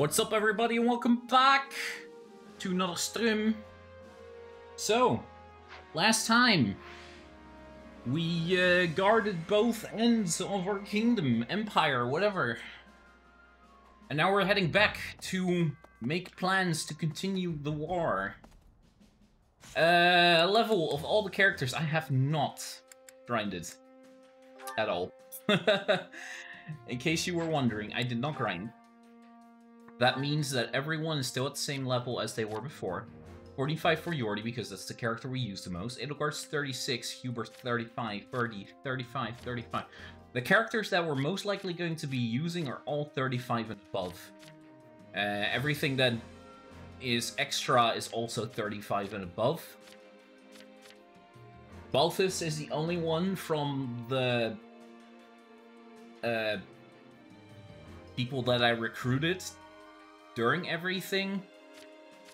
What's up everybody and welcome back to another stream. So, last time we uh, guarded both ends of our kingdom, empire, whatever. And now we're heading back to make plans to continue the war. Uh, level of all the characters I have not grinded at all. In case you were wondering, I did not grind. That means that everyone is still at the same level as they were before. 45 for Yordi, because that's the character we use the most. Edelgard's 36, Hubert 35, Birdie 35, 35. The characters that we're most likely going to be using are all 35 and above. Uh, everything that is extra is also 35 and above. Balthus is the only one from the uh, people that I recruited during everything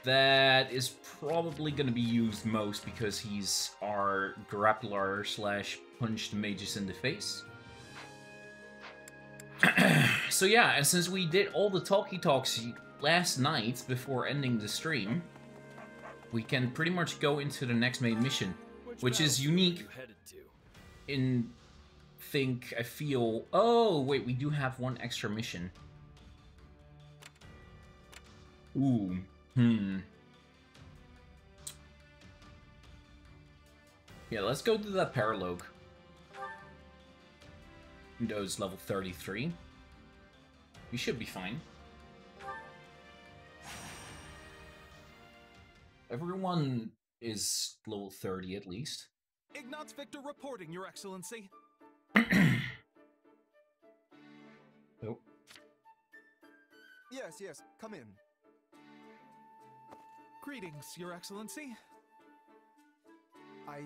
that is probably going to be used most because he's our grappler slash punched mages in the face. so yeah, and since we did all the talkie talks last night before ending the stream, we can pretty much go into the next main mission, which, which is unique in think I feel... Oh, wait, we do have one extra mission. Ooh, hmm. Yeah, let's go to that paralogue. Windows level 33. We should be fine. Everyone is level 30 at least. Ignatz Victor reporting, Your Excellency. oh. Yes, yes, come in. Greetings, Your Excellency. I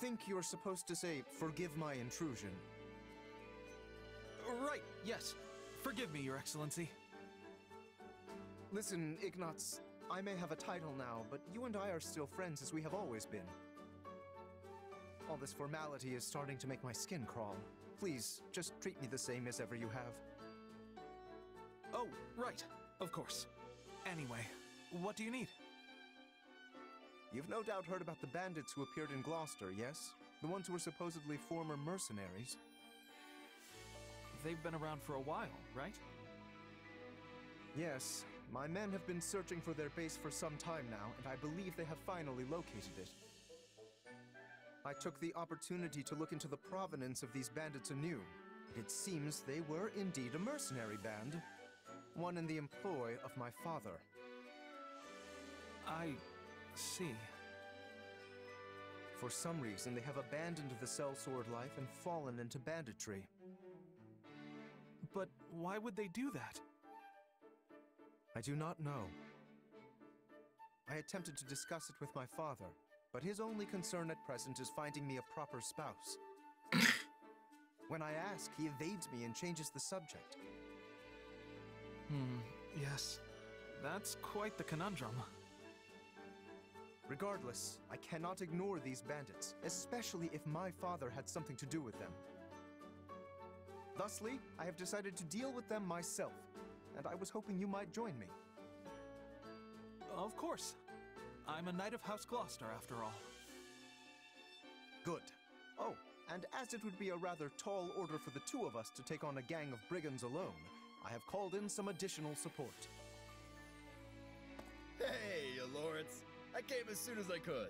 think you're supposed to say, forgive my intrusion. Right, yes. Forgive me, Your Excellency. Listen, Ignatz, I may have a title now, but you and I are still friends as we have always been. All this formality is starting to make my skin crawl. Please, just treat me the same as ever you have. Oh, right. Of course. Anyway, what do you need? You've no doubt heard about the bandits who appeared in Gloucester, yes? The ones who were supposedly former mercenaries? They've been around for a while, right? Yes. My men have been searching for their base for some time now, and I believe they have finally located it. I took the opportunity to look into the provenance of these bandits anew. It seems they were indeed a mercenary band, one in the employ of my father. I see. For some reason, they have abandoned the sellsword life and fallen into banditry. But why would they do that? I do not know. I attempted to discuss it with my father, but his only concern at present is finding me a proper spouse. when I ask, he evades me and changes the subject. Hmm, yes. That's quite the conundrum. Regardless, I cannot ignore these bandits, especially if my father had something to do with them. Thusly, I have decided to deal with them myself, and I was hoping you might join me. Of course. I'm a knight of House Gloucester, after all. Good. Oh, and as it would be a rather tall order for the two of us to take on a gang of brigands alone, I have called in some additional support. Hey, Lorenz. I came as soon as I could.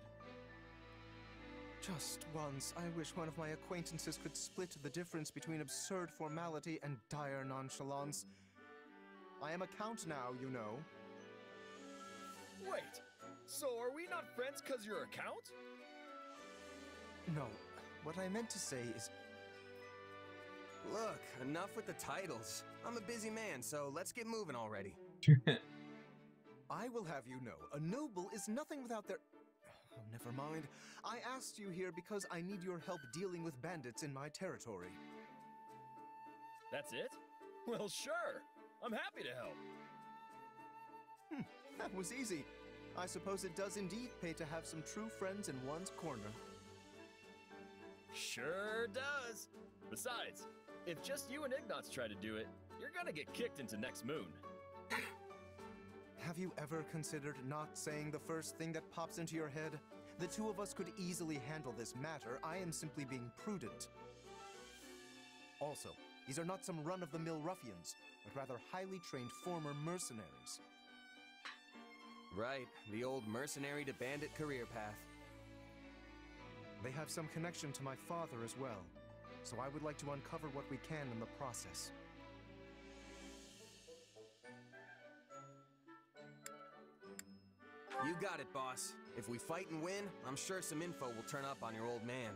Just once, I wish one of my acquaintances could split the difference between absurd formality and dire nonchalance. I am a count now, you know. Wait, so are we not friends because you're a count? No, what I meant to say is... Look, enough with the titles. I'm a busy man, so let's get moving already. I will have you know, a noble is nothing without their... Oh, never mind. I asked you here because I need your help dealing with bandits in my territory. That's it? Well, sure. I'm happy to help. Hmm, that was easy. I suppose it does indeed pay to have some true friends in one's corner. Sure does. Besides, if just you and Ignatz try to do it, you're gonna get kicked into next moon. Have you ever considered not saying the first thing that pops into your head? The two of us could easily handle this matter. I am simply being prudent. Also, these are not some run of the mill ruffians, but rather highly trained former mercenaries. Right, the old mercenary to bandit career path. They have some connection to my father as well, so I would like to uncover what we can in the process. You got it, boss. If we fight and win, I'm sure some info will turn up on your old man.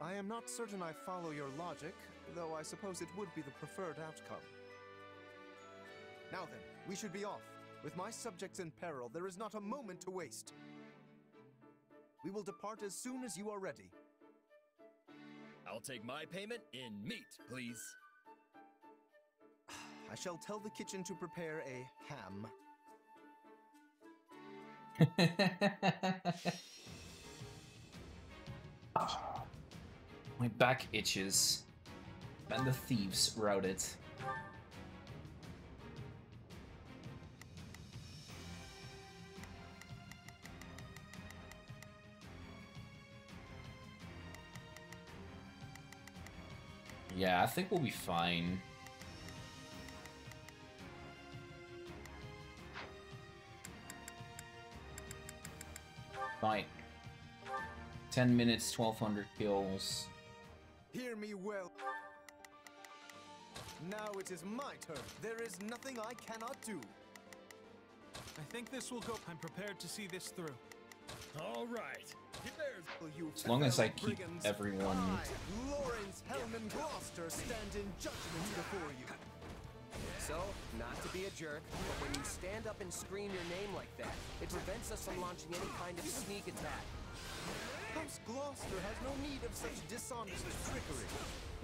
I am not certain I follow your logic, though I suppose it would be the preferred outcome. Now then, we should be off. With my subjects in peril, there is not a moment to waste. We will depart as soon as you are ready. I'll take my payment in meat, please. I shall tell the kitchen to prepare a ham. My back itches. And the thieves routed. Yeah, I think we'll be fine. Fine. 10 minutes, 1200 kills. Hear me well. Now it is my turn. There is nothing I cannot do. I think this will go. I'm prepared to see this through. All right. There's Will you As long as I keep everyone- I, Lorenz Hellman Gloucester, stand in judgment before you. So, not to be a jerk, but when you stand up and scream your name like that, it prevents us from launching any kind of sneak attack. House Gloucester has no need of such dishonest trickery.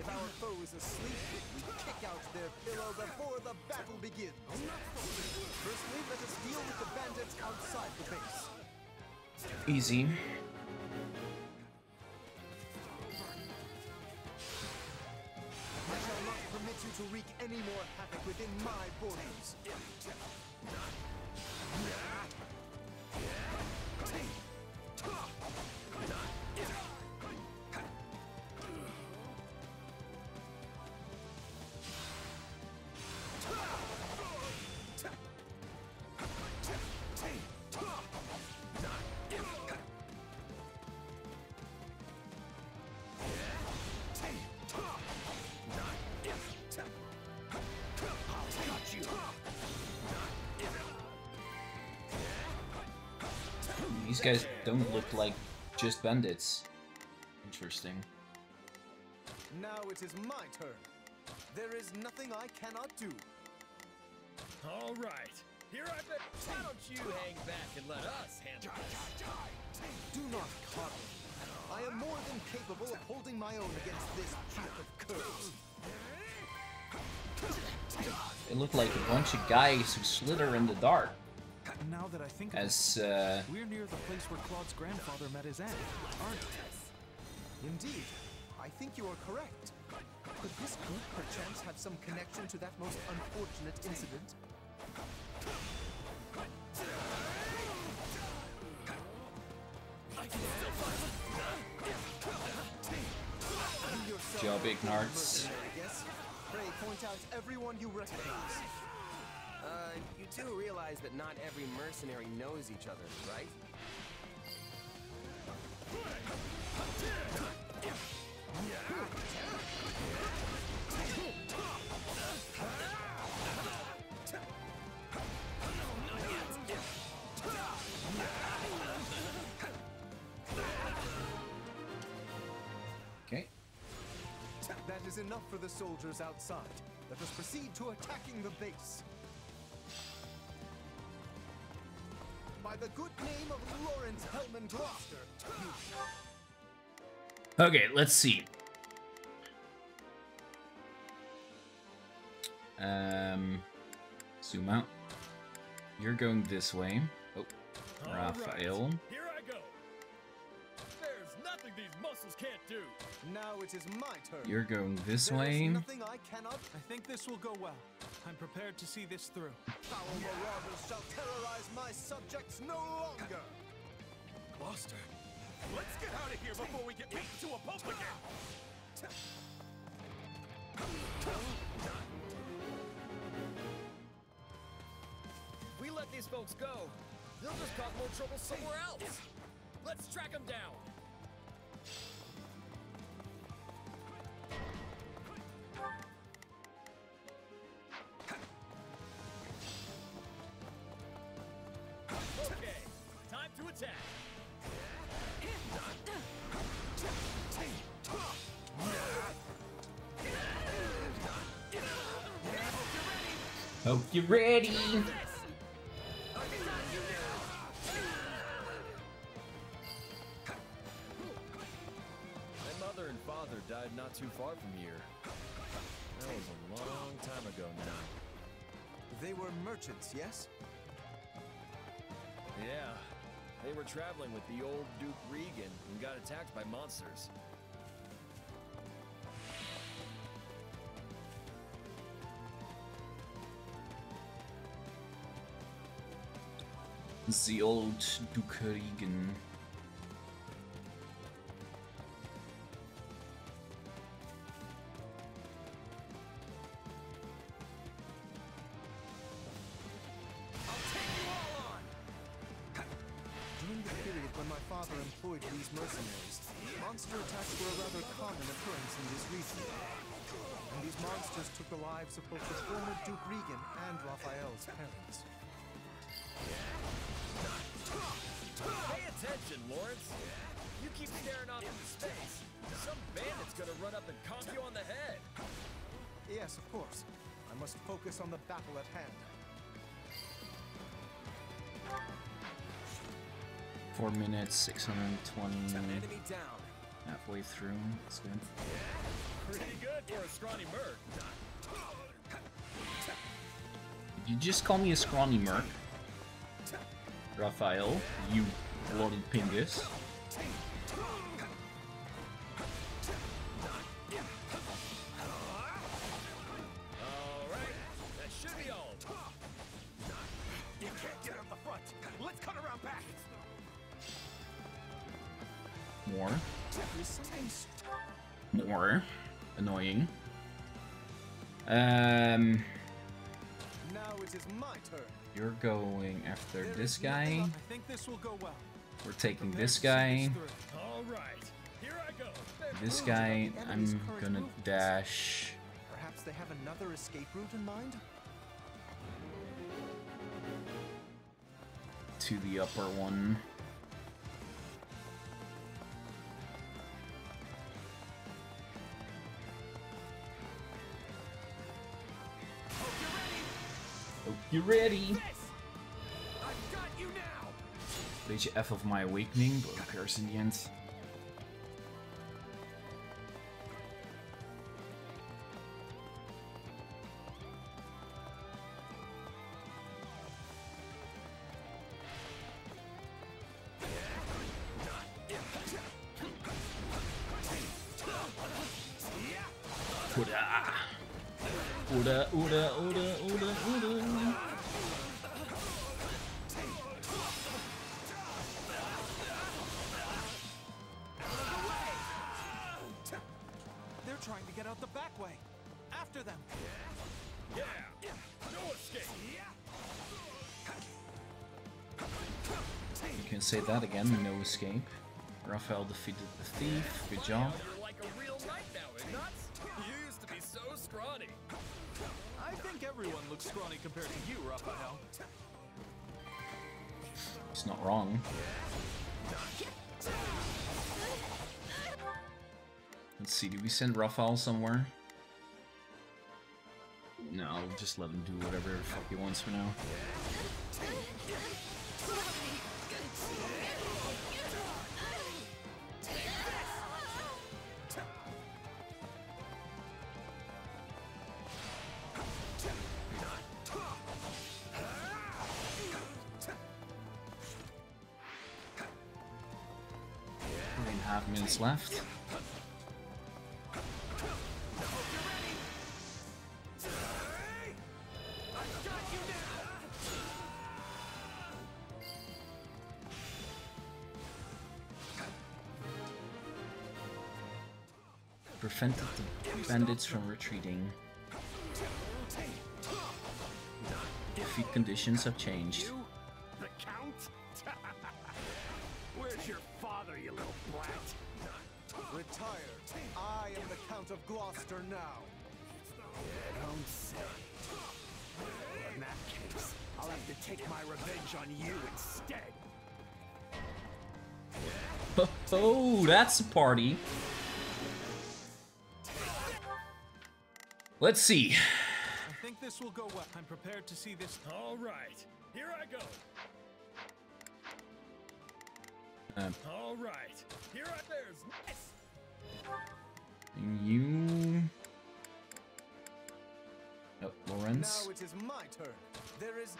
If our foe is asleep, we kick out their pillow before the battle begins. Firstly, let us deal with the bandits outside the base. Easy. Permit you to wreak any more havoc within my borders. These guys don't look like just bandits. Interesting. Now it is my turn. There is nothing I cannot do. all right. Here I bet. Why don't you hang back and let us handle this? Do not coddle me. I am more than capable of holding my own against this pack of curs. They look like a bunch of guys who slither in the dark. Now that I think As uh, we're near the place where Claude's grandfather met his aunt, aren't we? Indeed, I think you are correct. Could this group perchance have some connection to that most unfortunate incident? Job, Yes? Pray point out everyone you recognize. Uh, you do realize that not every mercenary knows each other, right? okay. That is enough for the soldiers outside. Let us proceed to attacking the base. By the good name of Lorenz Hellman Gloucester, Okay, let's see. Um, zoom out. You're going this way. Oh, All right. Raphael. Here I go. There's nothing these muscles can't do. Now it is my turn. You're going this There is way. nothing I cannot. I think this will go well. I'm prepared to see this through. Foul marauders shall terrorize my subjects no longer! Gloucester, let's get out of here before we get beaten to a pulp again! We let these folks go, they'll just cause more trouble somewhere else. Let's track them down. Hope you're ready. My mother and father died not too far from here. That was a long time ago now. They were merchants, yes? Yeah, they were traveling with the old Duke Riegan and got attacked by monsters. The old Duke Riegan. During the period when my father employed these mercenaries, monster attacks were a rather common occurrence in this region. And these monsters took the lives of both the former Duke Riegan and Raphael's parents. Pay attention, Lorenz! You keep staring off into space. Some bandit's gonna run up and conk you on the head. Yes, of course. I must focus on the battle at hand. Four minutes, 620. Enemy down. Halfway through. That's good. Pretty good for a scrawny merc. You just call me a scrawny merc. Raphael, you bloody pingus. This will go well. We're taking this guy. All right, here I go! This guy, I'm gonna movements. dash Perhaps they have another escape route in mind? to the upper one. Hope you're ready. Beetje F of my awakening, but who cares in the end? Say that again, no escape. Raphael defeated the thief, good job. You're like a real knight now, eh, Ignatz. You used to be so scrawny. I think everyone looks scrawny compared to you, Raphael. He's not wrong. Let's see, do we send Raphael somewhere? No, just let him do whatever the fuck he wants for now. minutes left. Prevented the bandits from retreating. Defeat conditions have changed. Retire. I am the Count of Gloucester now. Don't say. In that case, I'll have to take my revenge on you instead. Oh, that's a party. Let's see. I think this will go well. I'm prepared to see this. All right, here I go. Uh, All right, here I there's nice. You. Oh, Lorenz. Now it is my turn. There is.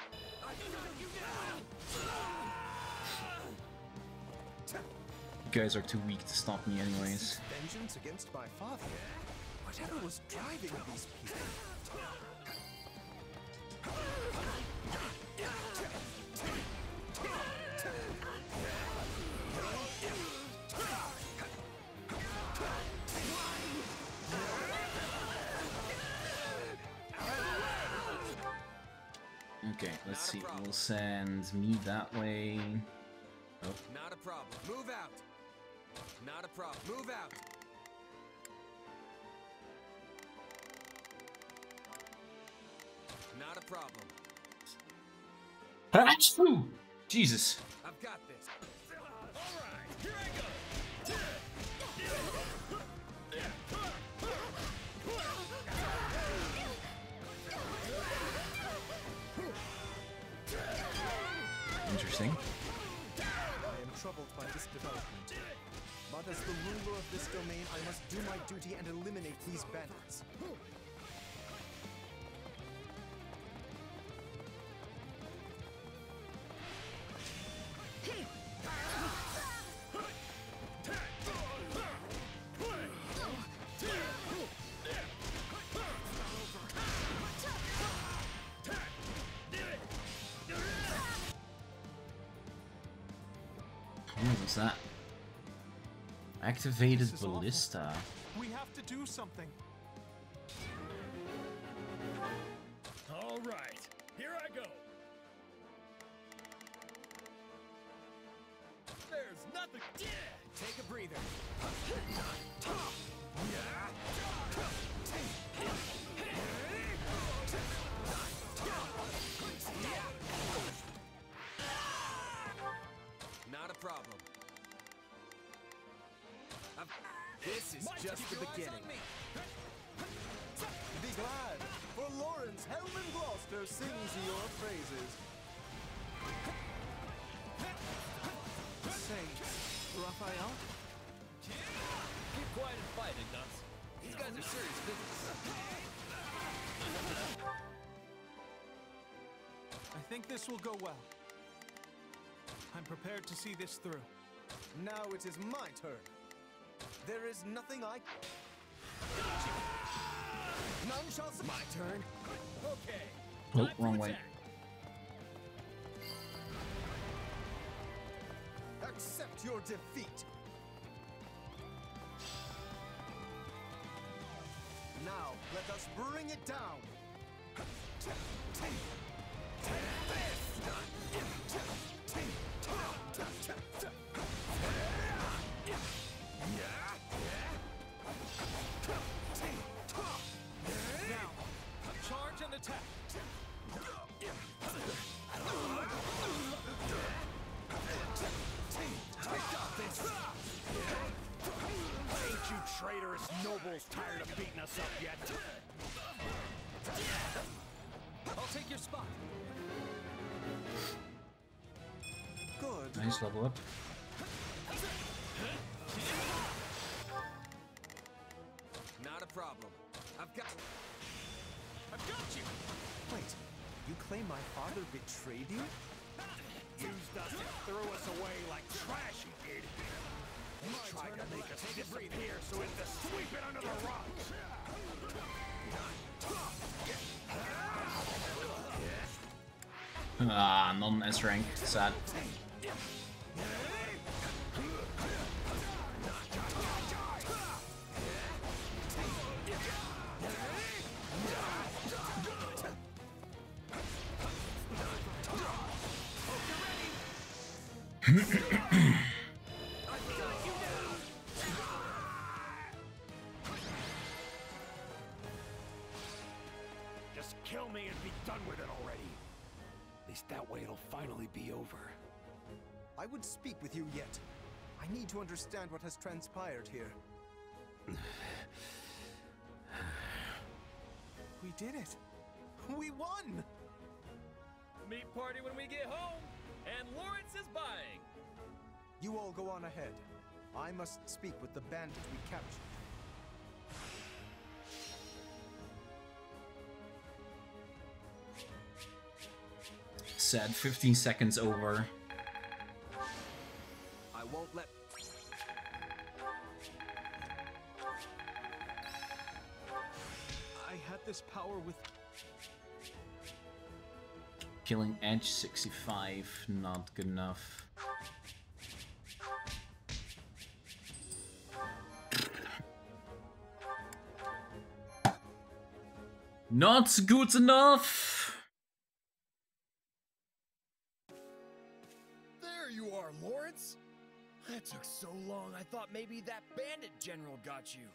You guys are too weak to stop me, anyways. Vengeance against my father. Whatever was driving these people. Okay, let's see. We'll send me that way. Oh, Not a problem. Move out. Not a problem. Move out. Not a problem. Jesus. Development. But as the ruler of this domain, I must do my duty and eliminate these bandits. That? Activated is awful. ballista. We have to do something. Think this will go well. I'm prepared to see this through. Now it is my turn. There is nothing I. None shall. s- My turn. Okay. Oh, wrong way. Accept your defeat. Now, let us bring it down. Good. Level up. Not a problem. I've got. I've got you. Wait, you claim my father betrayed you? Used us and threw us away like trash, he did. He tried to make us disappear so as to sweep it under the rug. Ah, non S rank. Sad. Understand what has transpired here. we did it! We won! Meat party when we get home, and Lorenz is buying. You all go on ahead. I must speak with the bandit we captured. Sad 15 seconds over. Killing Edge 65, not good enough. Not good enough! There you are, Lorenz. That took so long, I thought maybe that bandit general got you.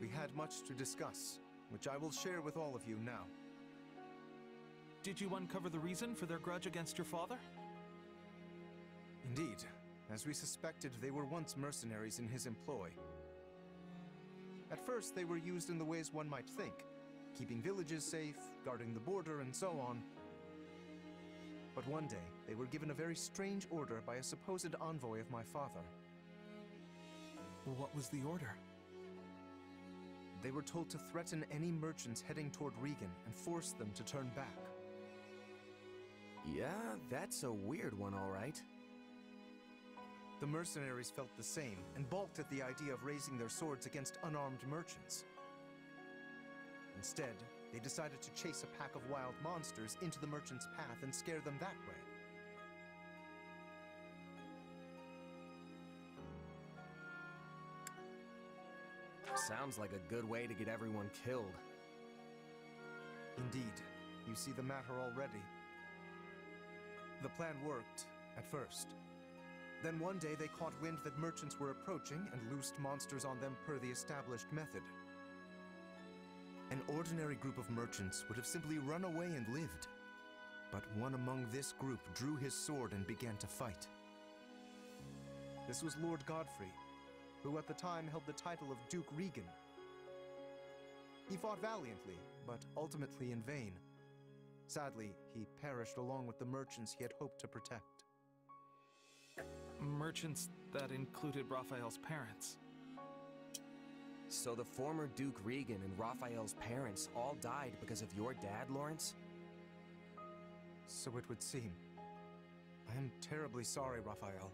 We had much to discuss, which I will share with all of you now. Did you uncover the reason for their grudge against your father? Indeed, as we suspected, they were once mercenaries in his employ. At first, they were used in the ways one might think keeping villages safe, guarding the border, and so on. But one day, they were given a very strange order by a supposed envoy of my father. What was the order? They were told to threaten any merchants heading toward Riegan and force them to turn back. Yeah, that's a weird one, all right. The mercenaries felt the same and balked at the idea of raising their swords against unarmed merchants. Instead, they decided to chase a pack of wild monsters into the merchant's path and scare them that way. Sounds like a good way to get everyone killed. Indeed, you see the matter already. The plan worked, at first. Then one day they caught wind that merchants were approaching and loosed monsters on them per the established method. An ordinary group of merchants would have simply run away and lived. But one among this group drew his sword and began to fight. This was Lord Godfrey, who at the time held the title of Duke Riegan. He fought valiantly, but ultimately in vain. Sadly, he perished along with the merchants he had hoped to protect. Merchants that included Raphael's parents. So the former Duke Riegan and Raphael's parents all died because of your dad, Lorenz? So it would seem. I am terribly sorry, Raphael.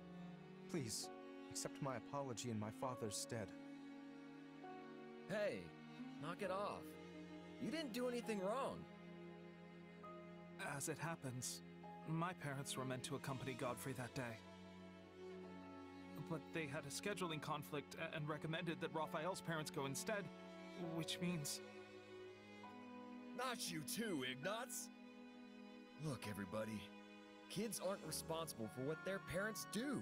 Please, accept my apology in my father's stead. Hey, knock it off. You didn't do anything wrong. As it happens, my parents were meant to accompany Godfrey that day. But they had a scheduling conflict and recommended that Raphael's parents go instead, which means. Not you too, Ignatz. Look, everybody. Kids aren't responsible for what their parents do.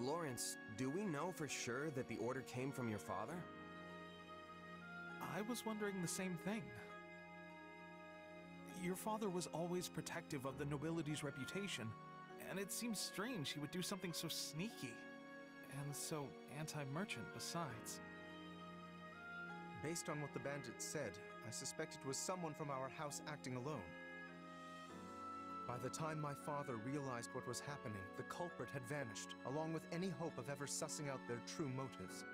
Lorenz, do we know for sure that the order came from your father? I was wondering the same thing. Your father was always protective of the nobility's reputation, and it seems strange he would do something so sneaky and so anti merchant besides. Based on what the bandit said, I suspect it was someone from our house acting alone. By the time my father realized what was happening, the culprit had vanished, along with any hope of ever sussing out their true motives.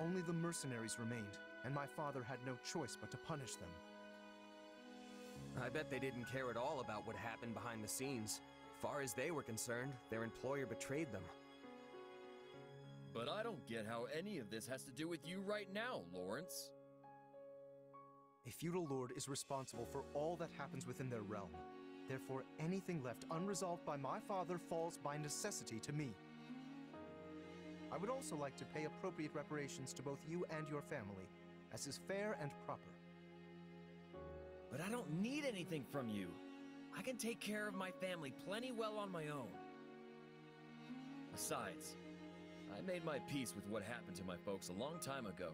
Only the mercenaries remained, and my father had no choice but to punish them. I bet they didn't care at all about what happened behind the scenes. Far as they were concerned, their employer betrayed them. But I don't get how any of this has to do with you right now, Lorenz. A feudal lord is responsible for all that happens within their realm. Therefore, anything left unresolved by my father falls by necessity to me. I would also like to pay appropriate reparations to both you and your family, as is fair and proper. But I don't need anything from you. I can take care of my family plenty well on my own. Besides, I made my peace with what happened to my folks a long time ago.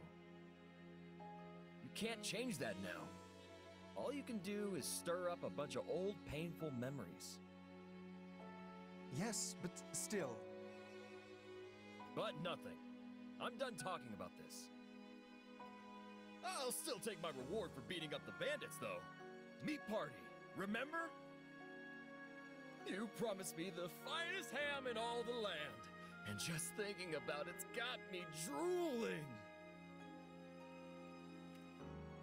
You can't change that now. All you can do is stir up a bunch of old, painful memories. Yes, but still. But nothing. I'm done talking about this. I'll still take my reward for beating up the bandits, though. Meat party, remember? You promised me the finest ham in all the land. And just thinking about it's got me drooling.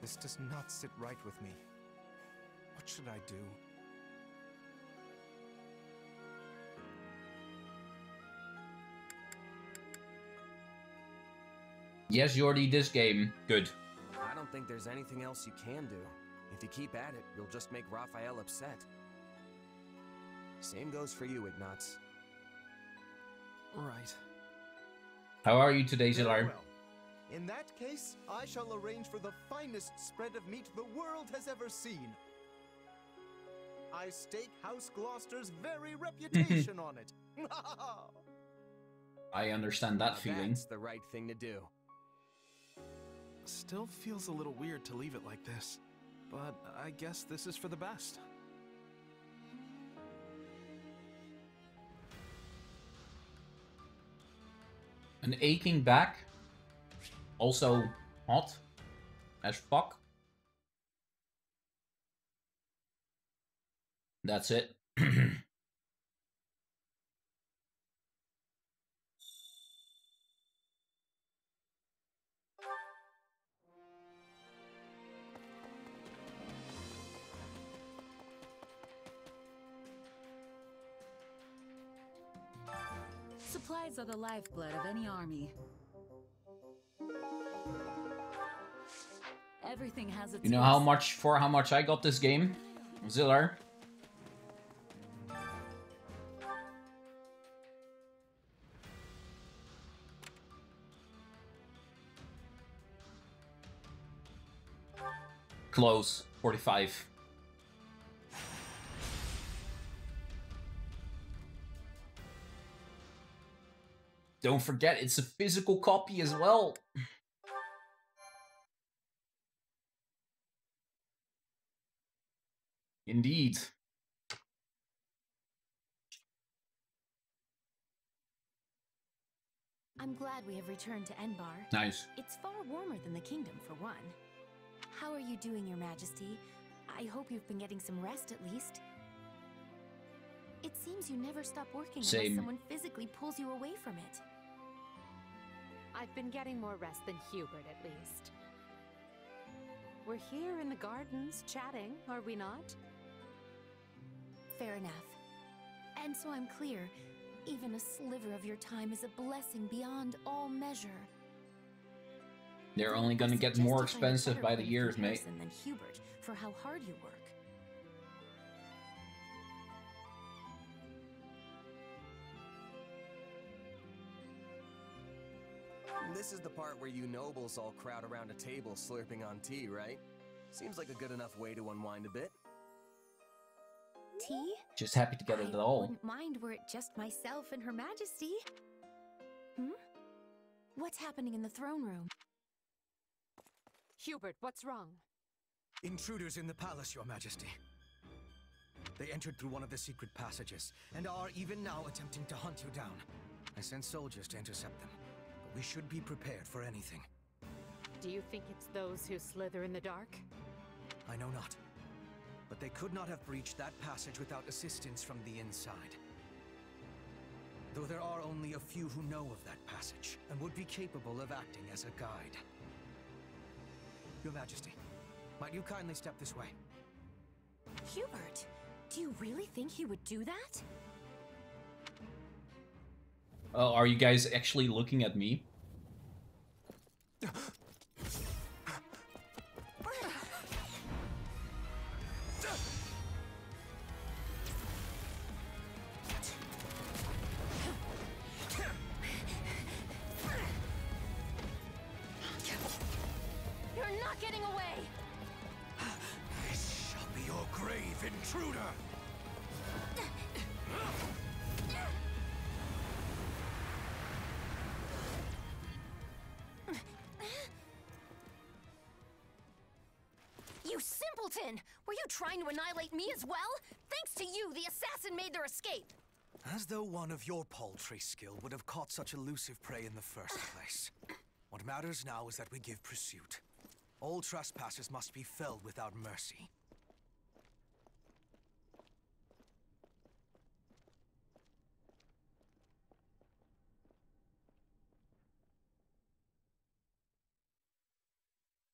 This does not sit right with me. What should I do? Yes, Jordi, this game. Good. I don't think there's anything else you can do. If you keep at it, you'll just make Raphael upset. Same goes for you, Ignatz. Right. How are you today, Very Zilar? well. In that case, I shall arrange for the finest spread of meat the world has ever seen. I stake House Gloucester's very reputation on it. I understand that Now feeling. That's the right thing to do. Still feels a little weird to leave it like this. But I guess this is for the best. An aching back. Also hot as fuck. That's it. Supplies are the lifeblood of any army. Everything has its You know how much for how much I got this game? Zillar. Close. 45. Don't forget, it's a physical copy as well. Indeed. I'm glad we have returned to Enbarr. Nice. It's far warmer than the kingdom, for one. How are you doing, Your Majesty? I hope you've been getting some rest at least. It seems you never stop working Same. unless someone physically pulls you away from it. I've been getting more rest than Hubert, at least. We're here in the gardens, chatting, are we not? Fair enough. And so I'm clear, even a sliver of your time is a blessing beyond all measure. They're only gonna get more you find a expensive by the years, mate. Than Hubert for how hard you work. This is the part where you nobles all crowd around a table slurping on tea, right? Seems like a good enough way to unwind a bit. Tea? Just happy to get it I at all. wouldn't mind were it just myself and Her Majesty. Hmm? What's happening in the throne room? Hubert, what's wrong? Intruders in the palace, Your Majesty. They entered through one of the secret passages and are even now attempting to hunt you down. I sent soldiers to intercept them, but we should be prepared for anything. Do you think it's those who slither in the dark? I know not. But they could not have breached that passage without assistance from the inside. Though there are only a few who know of that passage and would be capable of acting as a guide. Your Majesty, might you kindly step this way? Hubert, do you really think he would do that? Oh, are you guys actually looking at me? Me as well? Thanks to you, the assassin made their escape! As though one of your paltry skill would have caught such elusive prey in the first place. What matters now is that we give pursuit. All trespassers must be felled without mercy.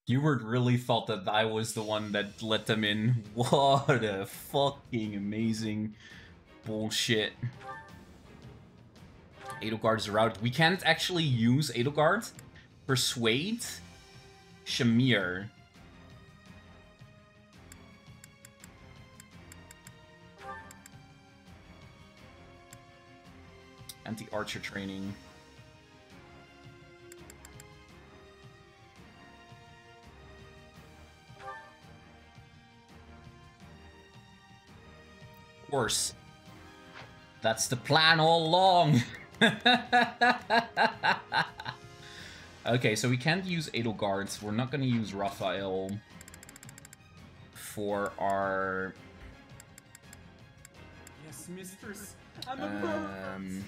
Hubert really thought that I was the one that let them in. What a fucking amazing bullshit. Edelgard is routed. We can't actually use Edelgard. Persuade. Shamir. Anti-archer training. Course. That's the plan all along. okay, so we can't use Edelgards. We're not going to use Raphael for our... Yes, mistress. I'm a um,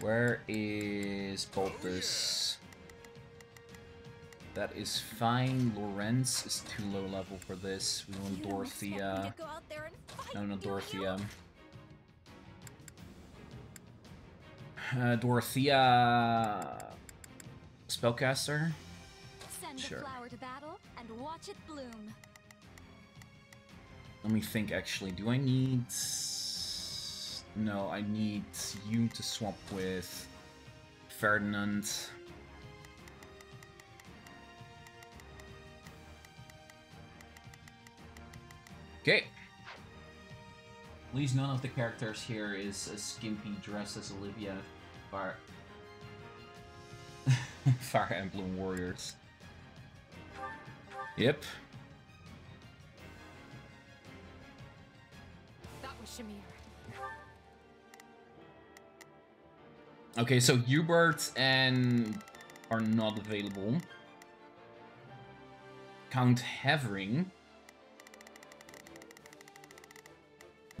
Where is Balthus? That is fine. Lorenz is too low level for this. We want Dorothea. No, no, Dorothea. Uh, Dorothea... Spellcaster? Send Sure. the flower to battle and watch it bloom. Let me think, actually. Do I need... No, I need you to swap with Ferdinand. Okay. At least none of the characters here is as skimpy dressed as Olivia. Fire... Fire Emblem Warriors. Yep. That was Shamir. Okay, so Hubert and are not available. Count Hevring.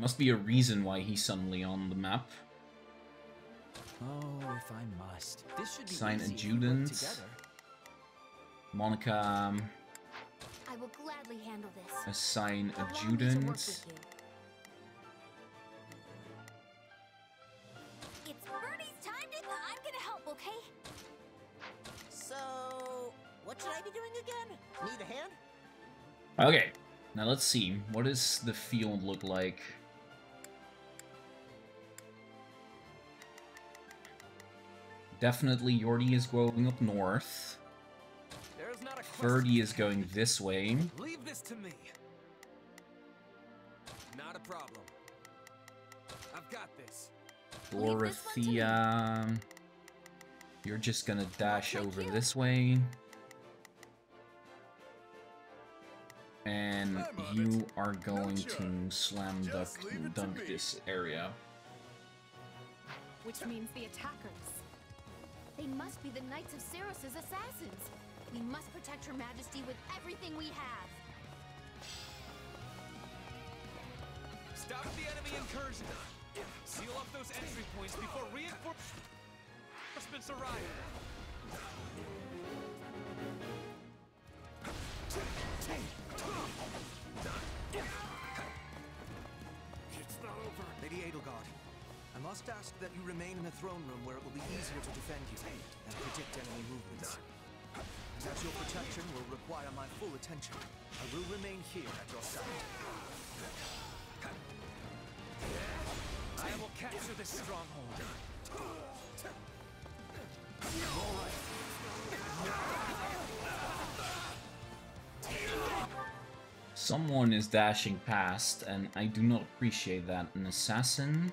Must be a reason why he's suddenly on the map. Oh, if I must. This should be Sign easy if adjutant. Monica, um, I will gladly handle this. assign Allow me to adjutant. It's Bernie's time to. I'm gonna help, okay? So, what should I be doing again? Need a hand? Okay, now let's see. What does the field look like? Definitely Yordi is going up north. There's Ferdy is going this way. Leave this to me. Not a problem. I've got this. Dorothea. You're just gonna dash over this way. And you are going to slam dunk, dunk this area. Which means the attackers. They must be the Knights of Seiros' assassins. We must protect Her Majesty with everything we have. Stop the enemy incursion. Seal up those entry points before reinforcements arrive. Must ask that you remain in the throne room where it will be easier to defend you and predict enemy movements. As your protection will require my full attention, I will remain here at your side. I will capture this stronghold. Someone is dashing past, and I do not appreciate that. An assassin?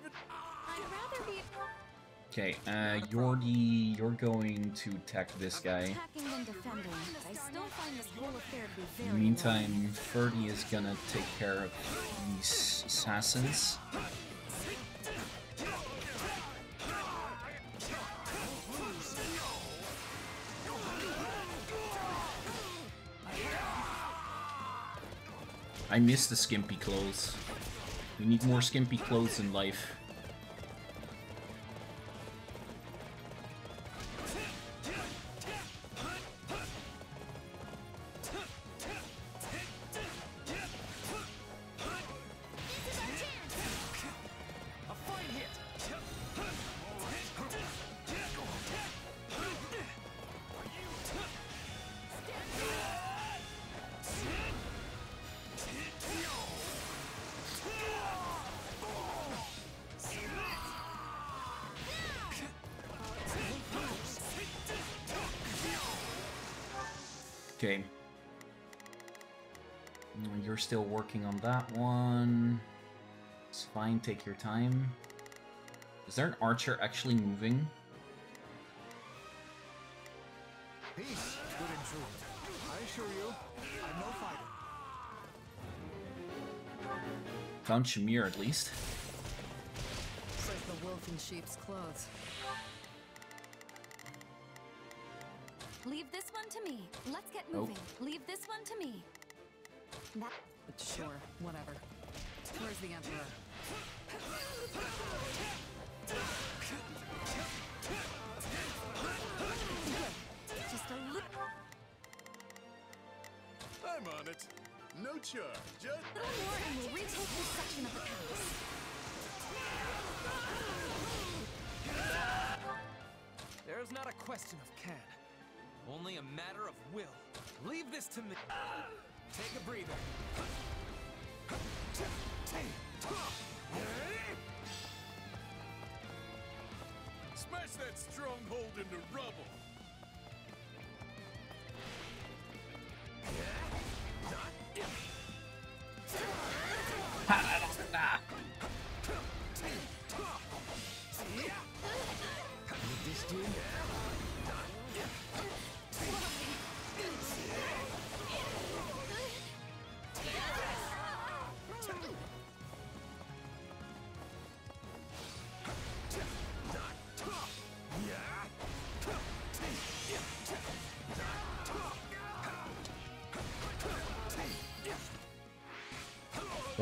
Okay, uh, Yordi, you're going to attack this guy. Attacking than defending, but I still find this whole affair to be In the meantime, Ferdy is gonna take care of these assassins. I miss the skimpy clothes. We need more skimpy clothes in life. Working on that one. It's fine, take your time. Is there an archer actually moving? Peace, good and true. I assure you, I'm no fighter. Found Shamir at least. Says the wolf in sheep's clothes. Leave this one to me. Let's get Nope. moving. Oh. Leave this one to me. That Sure, whatever. Where's the Emperor? just a little, I'm on it. No charge. Just little more and we'll retake this section of the palace. There is not a question of can, only a matter of will. Leave this to me. Take a breather. smash that stronghold into rubble.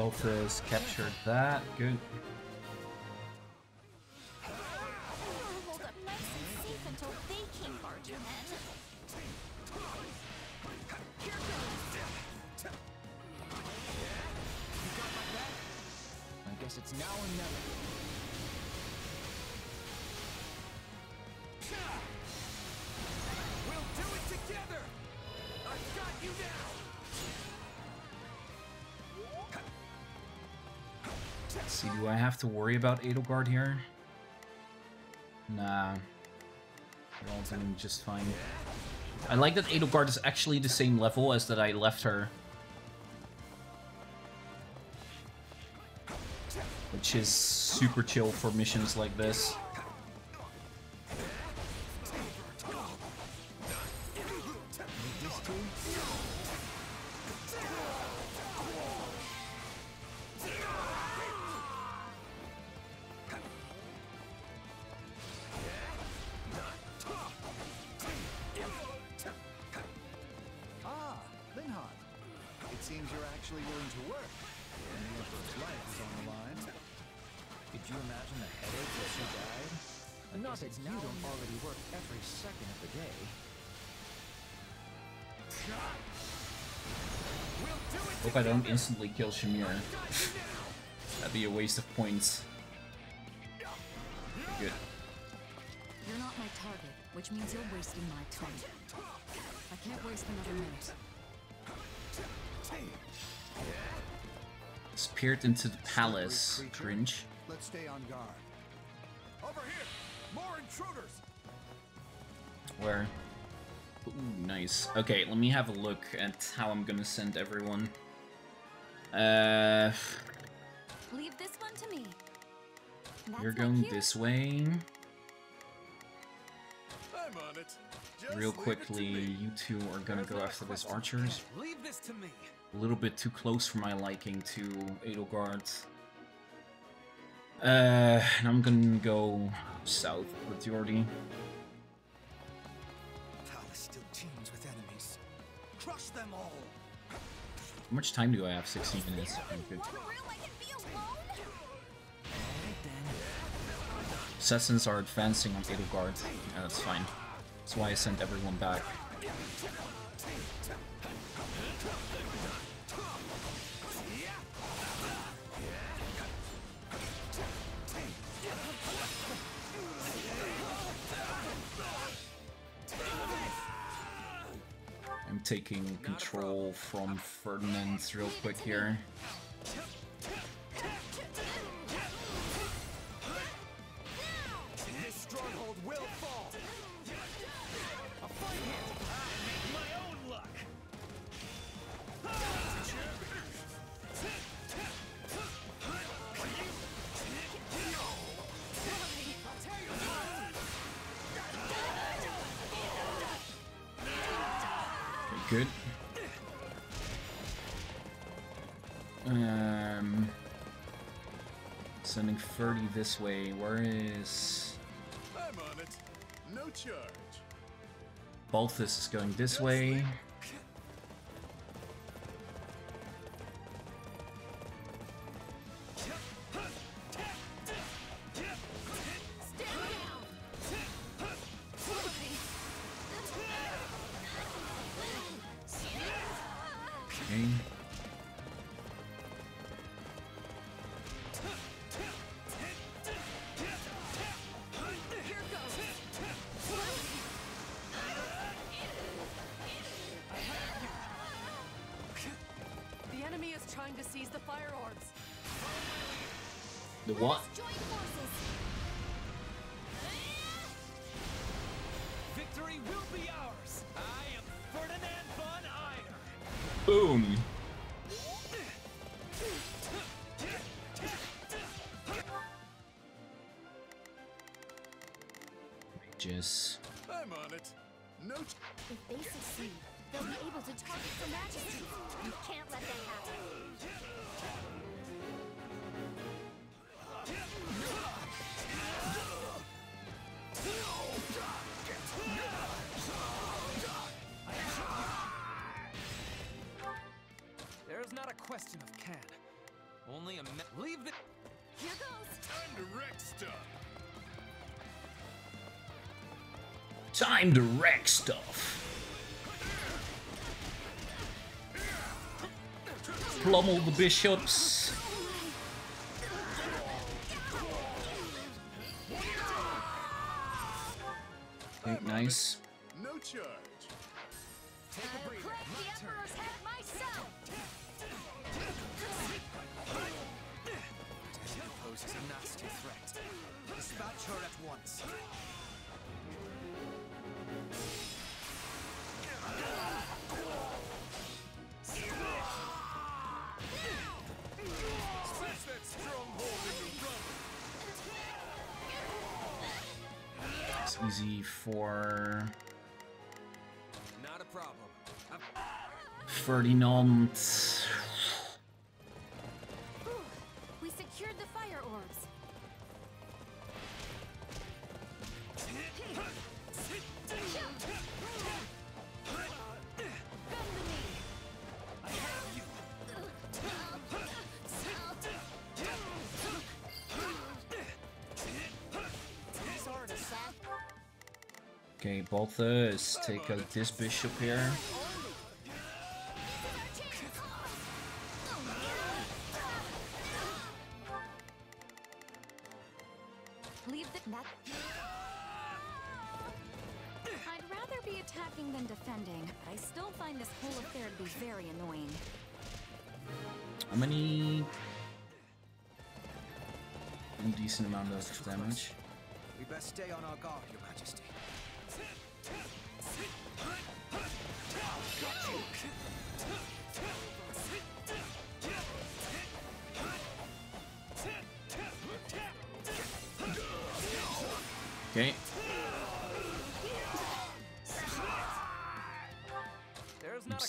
Balthus captured that. Good. Have to worry about Edelgard here? Nah. All doing just fine. I like that Edelgard is actually the same level as that I left her. Which is super chill for missions like this. Instantly kill Shamir. That'd be a waste of points. Good. You're not my target, which means you're wasting my time. I can't waste another minute. Speared into the palace. Cringe. Let's stay on guard. Over here! More intruders! Where? Ooh, nice. Okay, let me have a look at how I'm gonna send everyone. Uh, Leave this one to me. That's you're going this way. I'm on it. Just Real leave it quickly, you two are gonna go after this archers. Leave this to me. A little bit too close for my liking to Edelgard. Uh, and I'm gonna go south with Jordi. How much time do I have? 16 minutes. Assassins are advancing on Edelgard. Yeah, that's fine. That's why I sent everyone back. Taking control from Ferdinand real quick here. This way. Where is I'm on it. No charge. Balthus is going this way. Time to wreck stuff. Plummel the bishops. Nice. Ferdinand. We secured the fire orbs. These aren't attack. Okay, Balthus, take out this bishop here.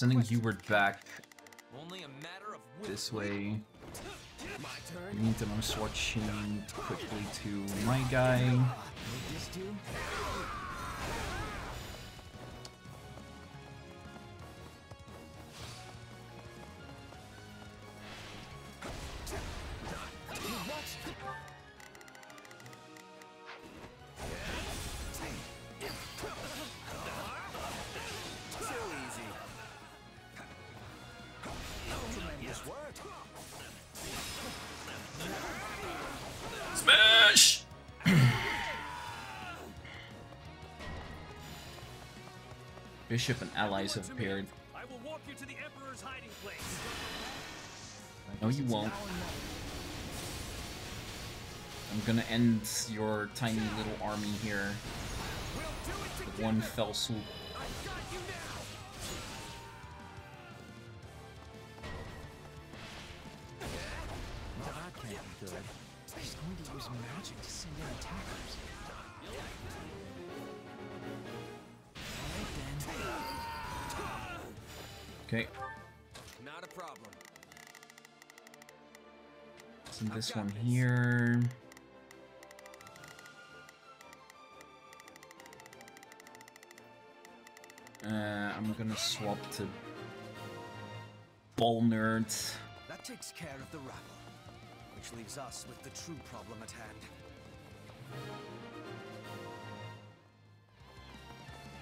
Sending question. Hubert back Only a matter of this way. My turn. Meantime, I'm swatching quickly to my guy. Bishop and allies have appeared. I will walk you to the Emperor's hiding place. No, you won't. I'm gonna end your tiny little army here with one fell swoop. This one here. Uh, I'm gonna swap to Ball Nerds. That takes care of the rabble, which leaves us with the true problem at hand.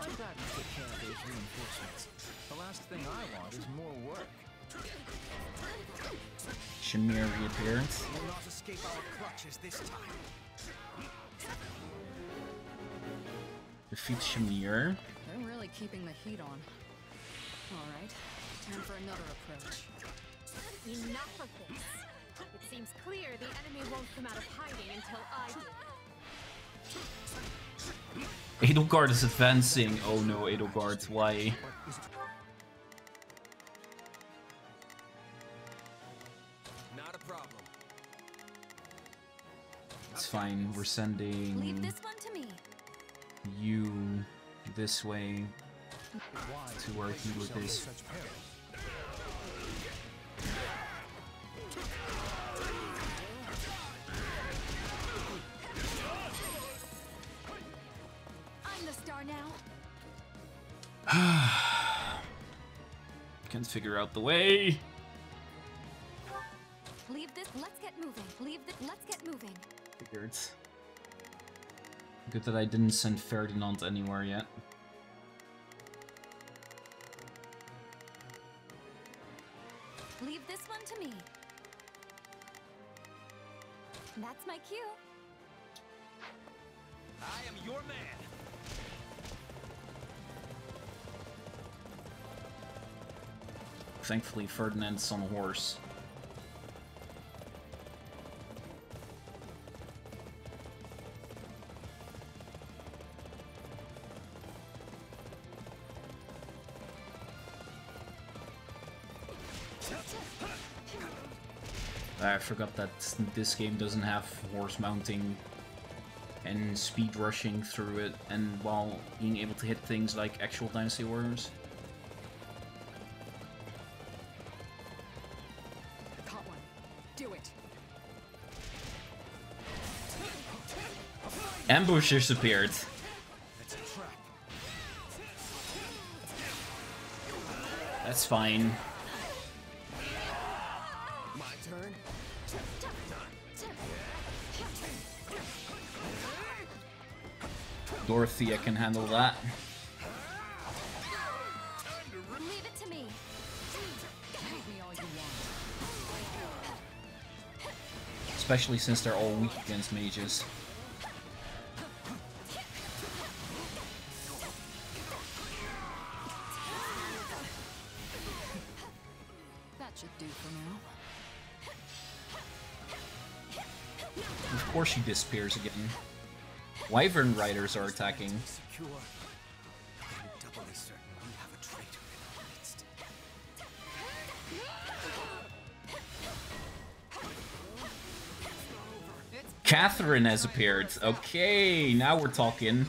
I'm glad we took care of those reinforcements. The last thing I want is more work. Shamir reappearance. Will not escape our clutches this time. Defeat Shamir. They're really keeping the heat on. Alright, time for another approach. Enough of this. It seems clear the enemy won't come out of hiding until I do. Edelgard is advancing. Oh no, Edelgard, why? It's fine. We're Leave sending this one to me. you this way to where he place would yourself is. I'm the star now. Can't figure out the way. Leave this. Let's get moving. Leave this. Let's get moving. Figured. Good that I didn't send Ferdinand anywhere yet. Leave this one to me. That's my cue. I am your man. Thankfully, Ferdinand's on a horse. Forgot that this game doesn't have horse mounting and speed rushing through it, and while being able to hit things like actual Dynasty Warriors. Caught one. Do it. Ambush disappeared. It's a trap. That's fine. Dorothea can handle that. Leave it to me. Beat me all you want. Especially since they're all weak against mages. That should do for now. Of course she disappears again. Wyvern riders are attacking. Catherine has appeared. Okay, now we're talking.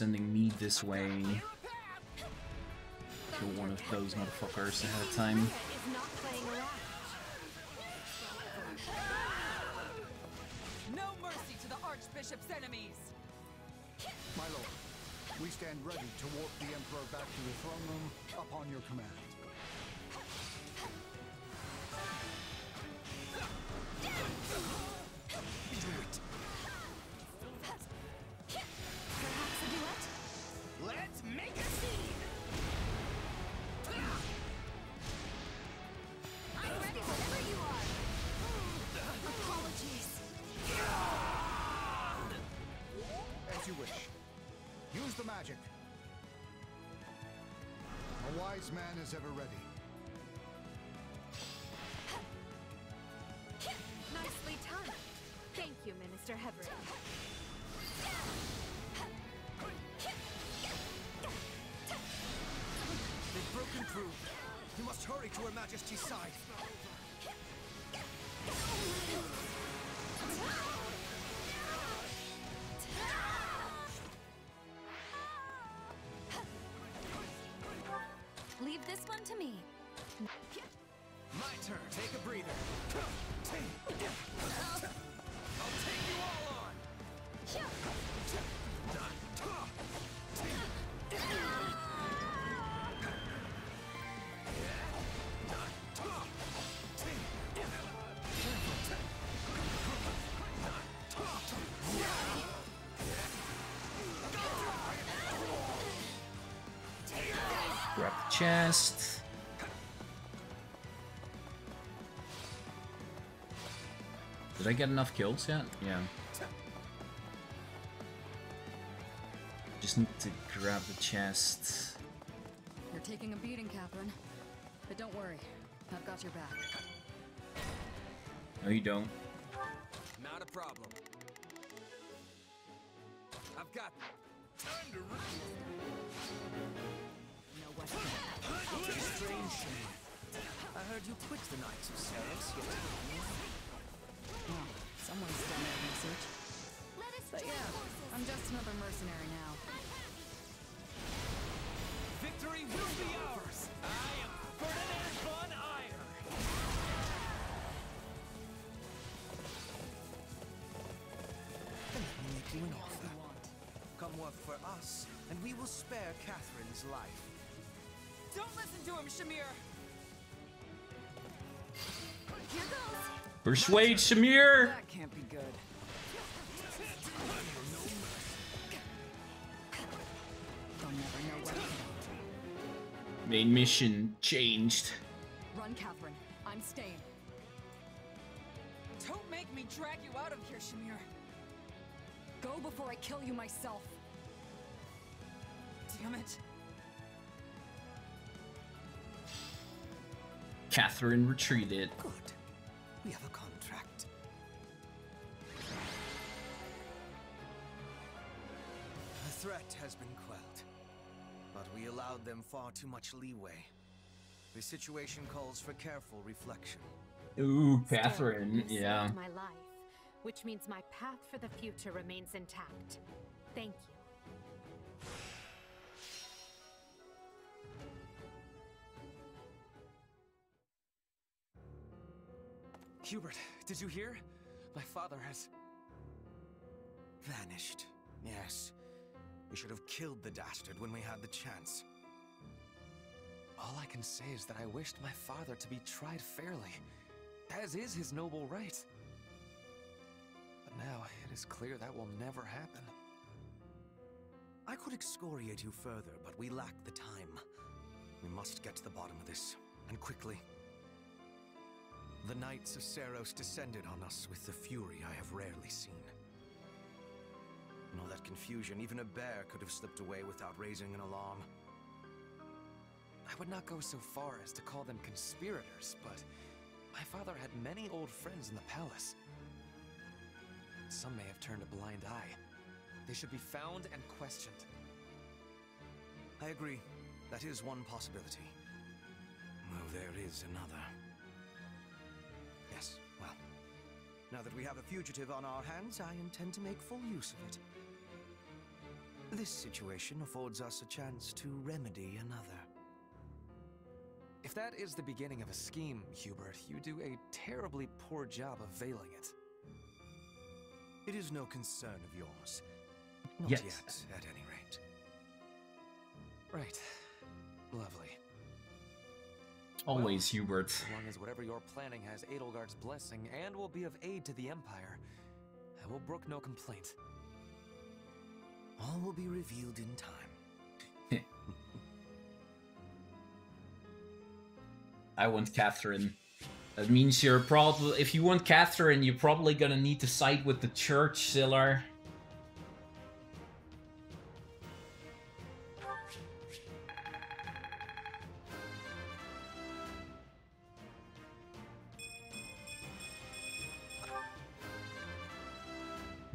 Sending me this way. Kill one of those motherfuckers ahead of time. No mercy to the Archbishop's enemies! My lord, we stand ready to warp the Emperor back to the throne room upon your command. Wise man is ever ready. Nicely done. Thank you, Minister Hevring. They've broken through. You must hurry to Her Majesty's side. Chest. Did I get enough kills yet? Yeah. Just need to grab the chest. You're taking a beating, Catherine. But don't worry, I've got your back. No, you don't. Heard you quit the Knights of Seiros yesterday. Well, someone's done their research. But yeah, I'm just another mercenary now. Victory will be ours! I am Ferdinand von Aegir! Then let me make you an offer. Come work for us, and we will spare Catherine's life. Don't listen to him, Shamir! Here goes. Persuade Shamir! That can't be good. They'll never know what hit. Main mission changed. Run, Catherine. I'm staying. Don't make me drag you out of here, Shamir. Go before I kill you myself. Damn it. Catherine retreated. Good. We have a contract. The threat has been quelled, but we allowed them far too much leeway. The situation calls for careful reflection. Ooh, Catherine, you yeah. my life, which means my path for the future remains intact. Thank you. Hubert, did you hear? My father has. Vanished. Yes. We should have killed the dastard when we had the chance. All I can say is that I wished my father to be tried fairly, as is his noble right. But now it is clear that will never happen. I could excoriate you further, but we lack the time. We must get to the bottom of this, and quickly. The Knights of Seiros descended on us with the fury I have rarely seen. In all that confusion, even a bear could have slipped away without raising an alarm. I would not go so far as to call them conspirators, but my father had many old friends in the palace. Some may have turned a blind eye, They should be found and questioned. I agree. That is one possibility. Though there is another. Now that we have a fugitive on our hands, I intend to make full use of it. This situation affords us a chance to remedy another. If that is the beginning of a scheme, Hubert, you do a terribly poor job of veiling it. It is no concern of yours. Not Yes. yet, at any rate. Right. Lovely. Always, Hubert. As long as whatever you're planning has Edelgard's blessing and will be of aid to the Empire, I will brook no complaint. All will be revealed in time. I want Catherine. That means you're probably, if you want Catherine, you're probably gonna need to side with the church, Zillar.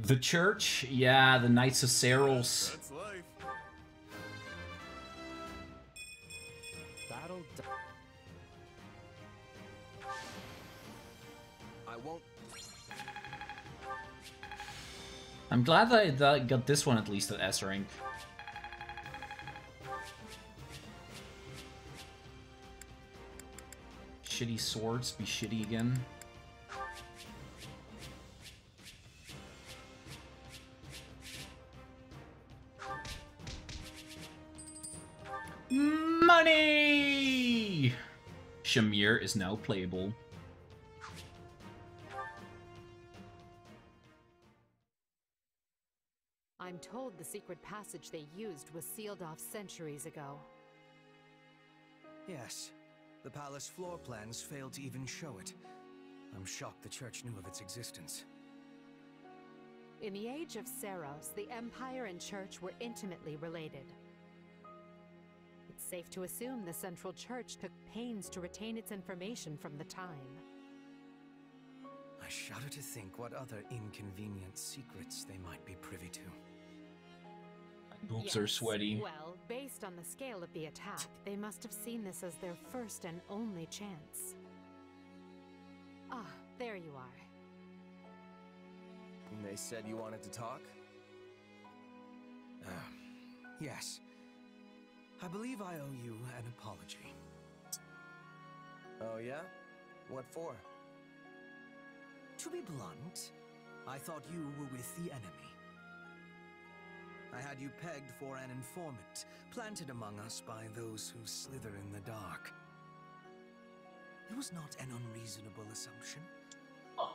The church? Yeah, the Knights of. I won't. I'm glad that I that got this one at least at S rank. Shitty swords be shitty again. Shamir is now playable. I'm told the secret passage they used was sealed off centuries ago. Yes. The palace floor plans failed to even show it. I'm shocked the church knew of its existence. In the age of Seiros, the Empire and Church were intimately related. It's safe to assume the Central Church took pains to retain its information from the time. I shudder to think what other inconvenient secrets they might be privy to. Boobs are sweaty. Well, based on the scale of the attack, they must have seen this as their first and only chance. Ah, there you are. And They said you wanted to talk? Uh, yes. I believe I owe you an apology. Oh, yeah? What for? To be blunt, I thought you were with the enemy. I had you pegged for an informant, planted among us by those who slither in the dark. It was not an unreasonable assumption.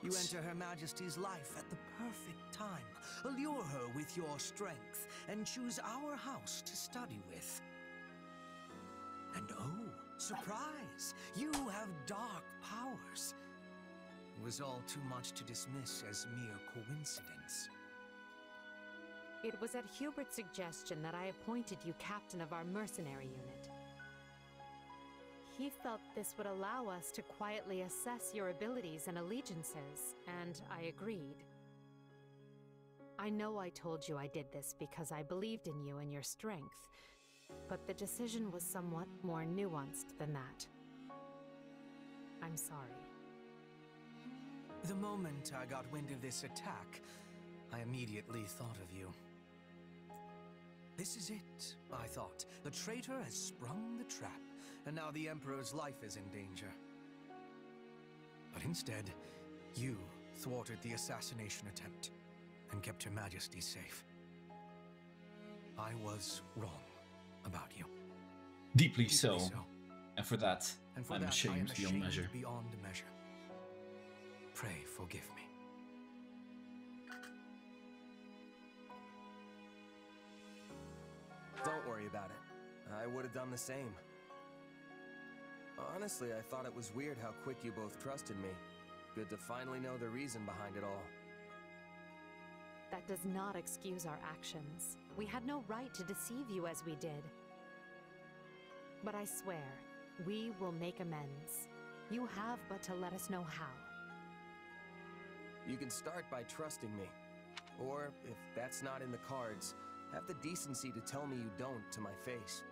You enter Her Majesty's life at the perfect time, allure her with your strength, and choose our house to study with. And oh, surprise! You have dark powers. It was all too much to dismiss as mere coincidence. It was at Hubert's suggestion that I appointed you captain of our mercenary unit. He felt this would allow us to quietly assess your abilities and allegiances, and I agreed. I know I told you I did this because I believed in you and your strength, but the decision was somewhat more nuanced than that. I'm sorry. The moment I got wind of this attack, I immediately thought of you. This is it, I thought. The traitor has sprung the trap, and now the Emperor's life is in danger. But instead, you thwarted the assassination attempt and kept Her Majesty safe. I was wrong about you. Deeply, Deeply so. so. And for that, And for I'm that, ashamed I am beyond measure. beyond measure. Pray forgive me. Don't worry about it. I would have done the same. Honestly, I thought it was weird how quick you both trusted me. Good to finally know the reason behind it all. That does not excuse our actions. We had no right to deceive you as we did. But I swear, we will make amends. You have but to let us know how. You can start by trusting me. Or, if that's not in the cards, have the decency to tell me you don't to my face.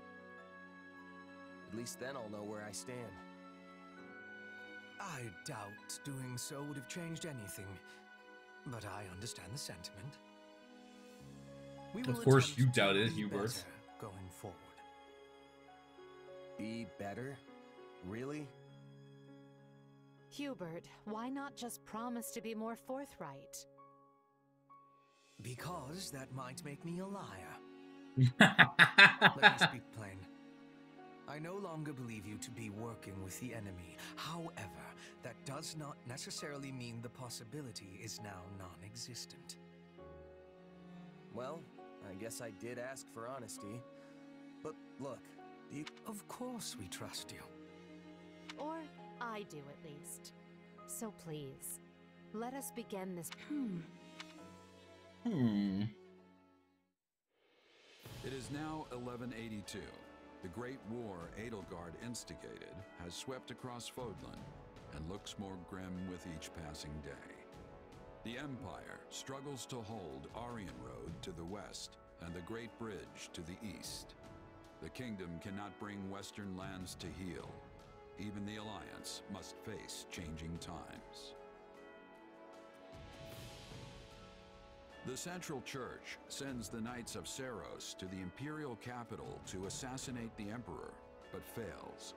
At least then I'll know where I stand. I doubt doing so would have changed anything, but I understand the sentiment. We Of course you to doubted, Hubert. Going forward. Be better? Really? Hubert, why not just promise to be more forthright? Because that might make me a liar. Let me speak plain. I no longer believe you to be working with the enemy. However, that does not necessarily mean the possibility is now non existent. Well, I guess I did ask for honesty. But look, you. Of course we trust you. Or I do at least. So please, let us begin this. Hmm. Hmm. It is now 1182. The great war Edelgard instigated has swept across Fodlan and looks more grim with each passing day. The Empire struggles to hold Aryan Road to the west and the Great Bridge to the east. The kingdom cannot bring western lands to heal. Even the Alliance must face changing times. The Central Church sends the Knights of Seiros to the imperial capital to assassinate the Emperor, but fails.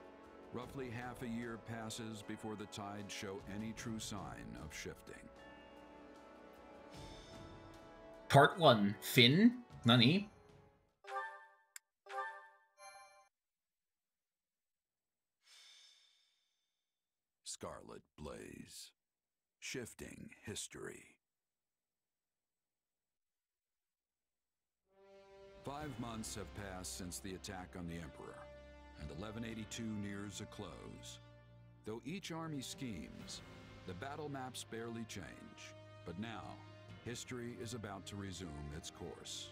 Roughly half a year passes before the tides show any true sign of shifting. Part 1. Finn? Nani? Scarlet Blaze. Shifting history. Five months have passed since the attack on the Emperor, and 1182 nears a close. Though each army schemes, the battle maps barely change. But now, history is about to resume its course.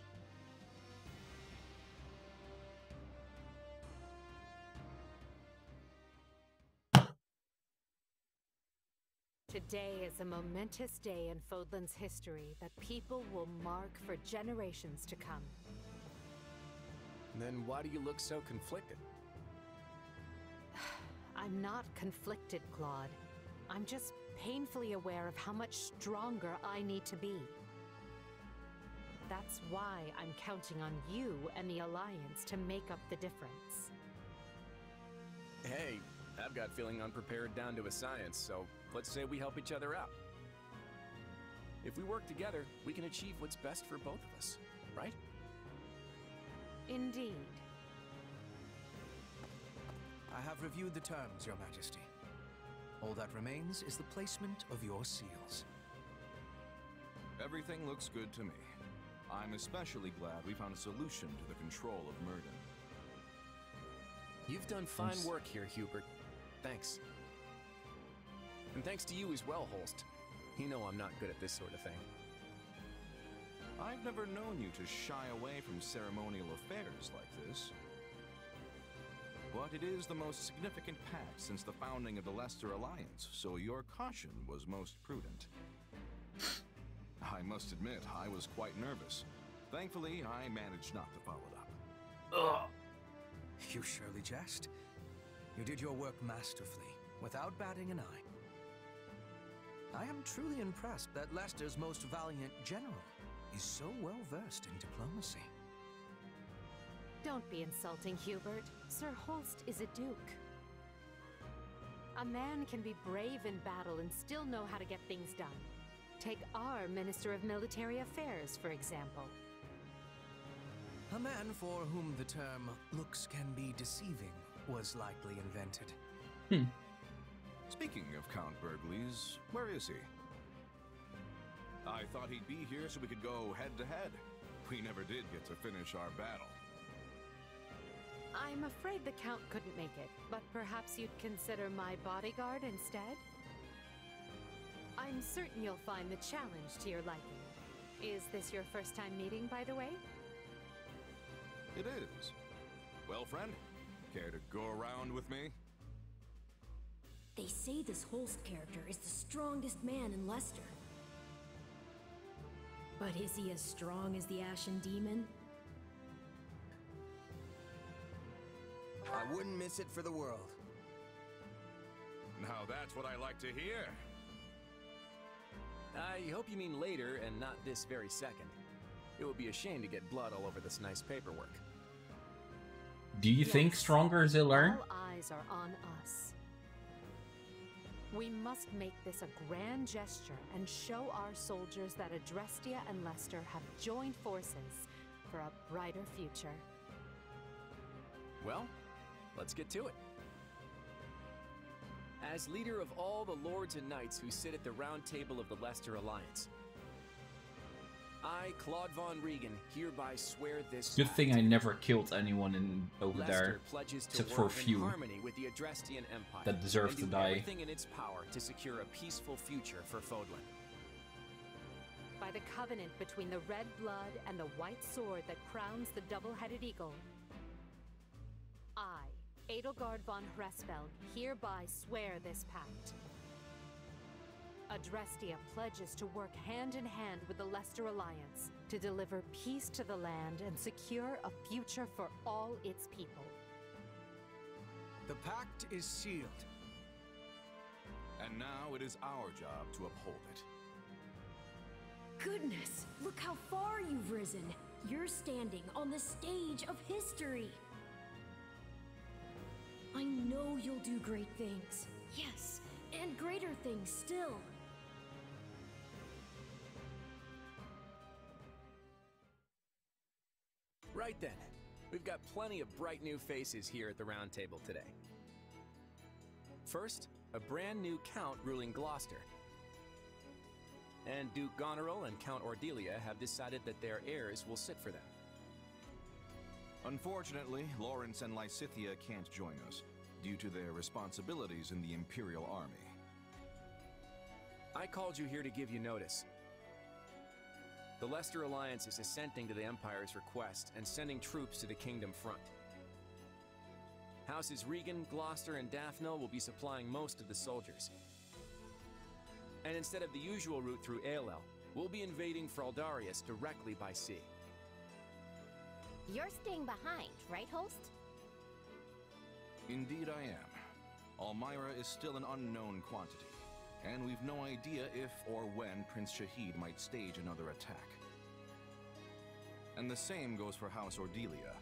Today is a momentous day in Fodlan's history that people will mark for generations to come. Then why do you look so conflicted? I'm not conflicted, Claude. I'm just painfully aware of how much stronger I need to be. That's why I'm counting on you and the Alliance to make up the difference. Hey, I've got feeling unprepared down to a science, so let's say we help each other out. If we work together, we can achieve what's best for both of us, right? Indeed. I have reviewed the terms, Your Majesty. All that remains is the placement of your seals. Everything looks good to me. I'm especially glad we found a solution to the control of Myrddin. You've done fine work here, Hubert. Thanks. And thanks to you as well, Holst. You know I'm not good at this sort of thing. I've never known you to shy away from ceremonial affairs like this. But it is the most significant pact since the founding of the Leicester Alliance, so your caution was most prudent. I must admit, I was quite nervous. Thankfully, I managed not to follow it up. Ugh. You surely jest. You did your work masterfully, without batting an eye. I am truly impressed that Leicester's most valiant general is so well versed in diplomacy. Don't be insulting, Hubert. Sir Holst is a duke. A man can be brave in battle and still know how to get things done. Take our Minister of Military Affairs, for example. A man for whom the term looks can be deceiving was likely invented. Hmm. Speaking of Count Bergliez, where is he? I thought he'd be here so we could go head to head. We never did get to finish our battle. I'm afraid the Count couldn't make it, but perhaps you'd consider my bodyguard instead? I'm certain you'll find the challenge to your liking. Is this your first time meeting, by the way? It is. Well, friend, care to go around with me? They say this Holst character is the strongest man in Leicester. But is he as strong as the Ashen Demon? I wouldn't miss it for the world. Now that's what I like to hear. I hope you mean later and not this very second. It would be a shame to get blood all over this nice paperwork. Do you think stronger is a learn? All eyes are on us. We must make this a grand gesture and show our soldiers that Adrestia and Leicester have joined forces for a brighter future. Well, let's get to it. As leader of all the lords and knights who sit at the round table of the Leicester Alliance, I, Claude Von Riegan, hereby swear this. Good thing I never killed anyone in over Leicester there, pledges to except for a work in few harmony with the Adrestian Empire that deserve and to do die. Everything in its power to secure a peaceful future for Fodlan. By the covenant between the red blood and the white sword that crowns the double-headed eagle, I, Edelgard von Hresvelg, hereby swear this pact. Adrestia pledges to work hand in hand with the Leicester Alliance to deliver peace to the land and secure a future for all its people. The pact is sealed. And now it is our job to uphold it. Goodness, look how far you've risen. You're standing on the stage of history. I know you'll do great things. Yes, and greater things still. Right then, we've got plenty of bright new faces here at the round table today. First, a brand new count ruling Gloucester. And Duke Goneril and Count Ordelia have decided that their heirs will sit for them. Unfortunately, Lorenz and Lysithea can't join us, due to their responsibilities in the Imperial Army. I called you here to give you notice. The Leicester Alliance is assenting to the Empire's request and sending troops to the Kingdom front. Houses Riegan, Gloucester, and Daphnel will be supplying most of the soldiers. And instead of the usual route through Ailell, we'll be invading Fraldarius directly by sea. You're staying behind, right, Holst? Indeed I am. Almyra is still an unknown quantity, and we've no idea if or when Prince Shahid might stage another attack. And the same goes for House Ordelia.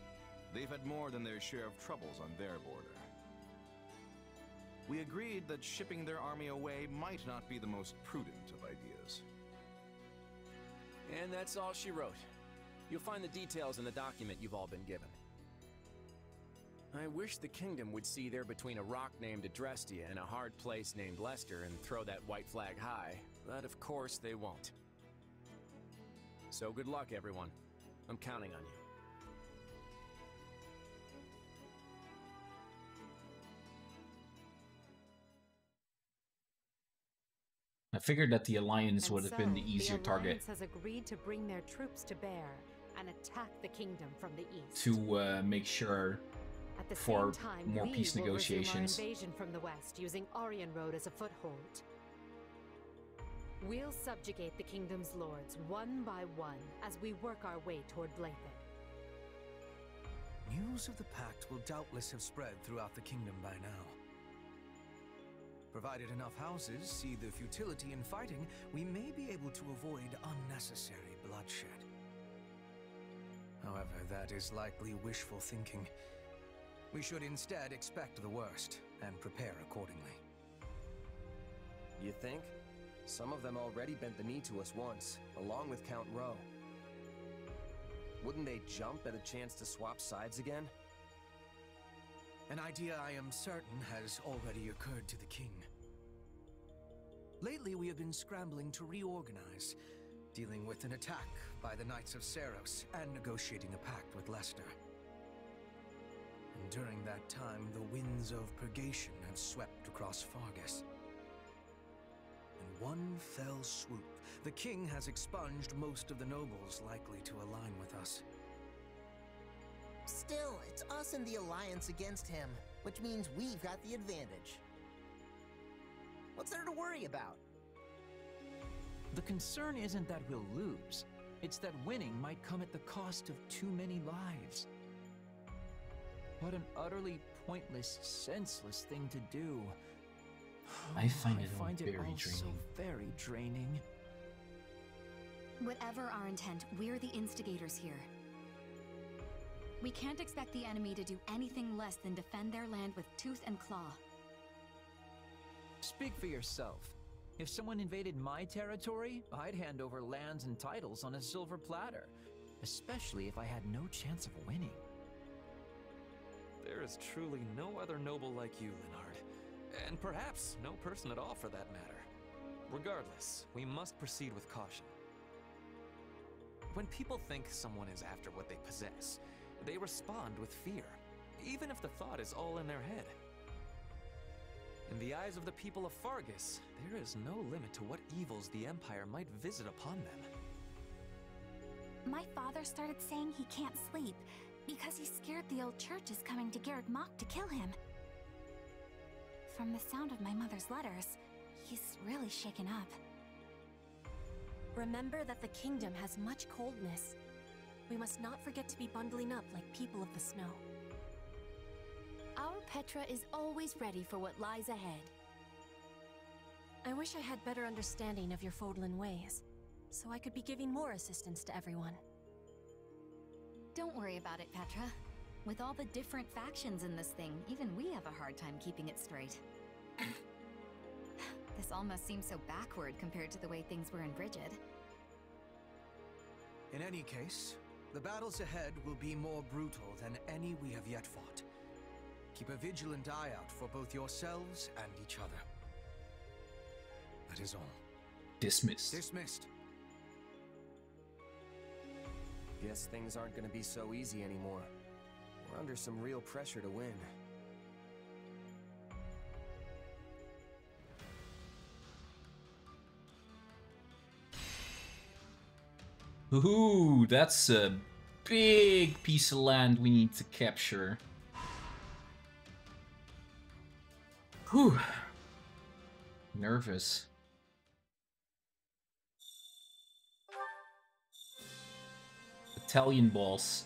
They've had more than their share of troubles on their border. We agreed that shipping their army away might not be the most prudent of ideas. And that's all she wrote. You'll find the details in the document you've all been given. I wish the kingdom would see there between a rock named Adrestia and a hard place named Leicester and throw that white flag high, but of course they won't. So good luck, everyone. I'm counting on you. I figured that the Alliance And would have been the so, easier the target Alliance has agreed to bring their troops to bear and attack the kingdom from the east. to uh, make sure At the for same time, more we peace will negotiations. Invasion from the west using Arianrhod as a foothold. We'll subjugate the kingdom's lords one by one as we work our way toward Blathen. News of the pact will doubtless have spread throughout the kingdom by now. Provided enough houses see the futility in fighting, we may be able to avoid unnecessary bloodshed. However, that is likely wishful thinking. We should instead expect the worst and prepare accordingly. You think? Some of them already bent the knee to us once, along with Count Rowe. Wouldn't they jump at a chance to swap sides again? An idea I am certain has already occurred to the king. Lately, we have been scrambling to reorganize, dealing with an attack by the Knights of Seiros and negotiating a pact with Leicester. And during that time, the winds of purgation have swept across Faerghus. In one fell swoop, the king has expunged most of the nobles likely to align with us. Still, it's us and the Alliance against him, which means we've got the advantage. What's there to worry about? The concern isn't that we'll lose. It's that winning might come at the cost of too many lives. What an utterly pointless, senseless thing to do. I oh, find it all find very all draining. so very draining. Whatever our intent, we're the instigators here. We can't expect the enemy to do anything less than defend their land with tooth and claw. Speak for yourself. If someone invaded my territory, I'd hand over lands and titles on a silver platter. Especially if I had no chance of winning. There is truly no other noble like you, Linhardt. And perhaps no person at all for that matter. Regardless, we must proceed with caution. When people think someone is after what they possess, they respond with fear, even if the thought is all in their head. In the eyes of the people of Faerghus, there is no limit to what evils the Empire might visit upon them. My father started saying he can't sleep because he's scared the old church is coming to Garreg Mach to kill him. From the sound of my mother's letters, he's really shaken up. Remember that the kingdom has much coldness. We must not forget to be bundling up like people of the snow. Our Petra is always ready for what lies ahead. I wish I had better understanding of your Fodlan ways, so I could be giving more assistance to everyone. Don't worry about it, Petra. With all the different factions in this thing, even we have a hard time keeping it straight. this almost seems so backward compared to the way things were in Brigid. In any case, the battles ahead will be more brutal than any we have yet fought. Keep a vigilant eye out for both yourselves and each other. That is all. Dismissed. Dismissed. Guess things aren't gonna be so easy anymore. We're under some real pressure to win. Ooh, that's a big piece of land we need to capture. Whew. Nervous. Italian boss.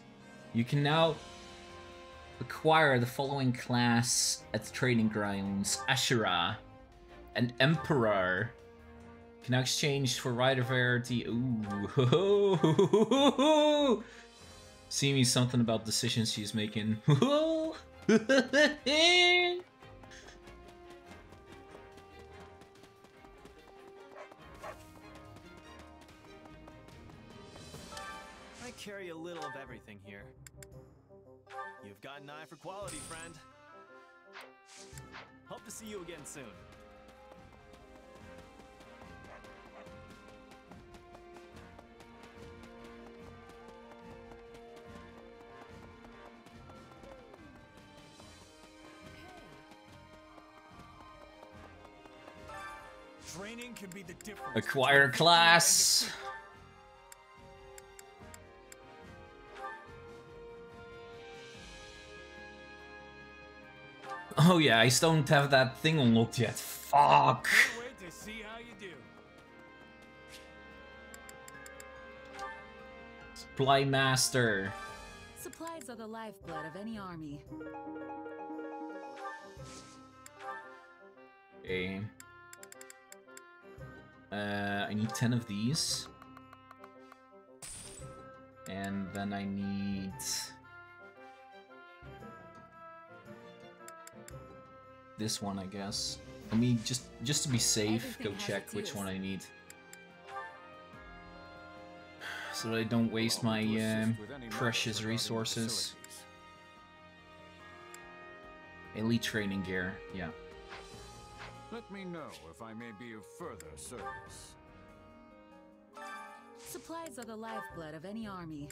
You can now acquire the following class at the trading grounds. Ashura, an Emperor. Can now exchange for rider variety. Ooh. See me something about decisions she's making. carry a little of everything here. You've got an eye for quality, friend. Hope to see you again soon. Training can be the difference. Acquire class. Oh yeah, I still don't have that thing unlocked yet. Fuck. To see how you do. Supply master. Supplies are the lifeblood of any army. Okay. Uh, I need 10 of these. And then I need... This one, I guess. Let me just just to be safe, go Everything has check which use. one I need. So that I don't waste my um, precious resources. Elite training gear, yeah. Let me know if I may be of further service. Supplies are the lifeblood of any army.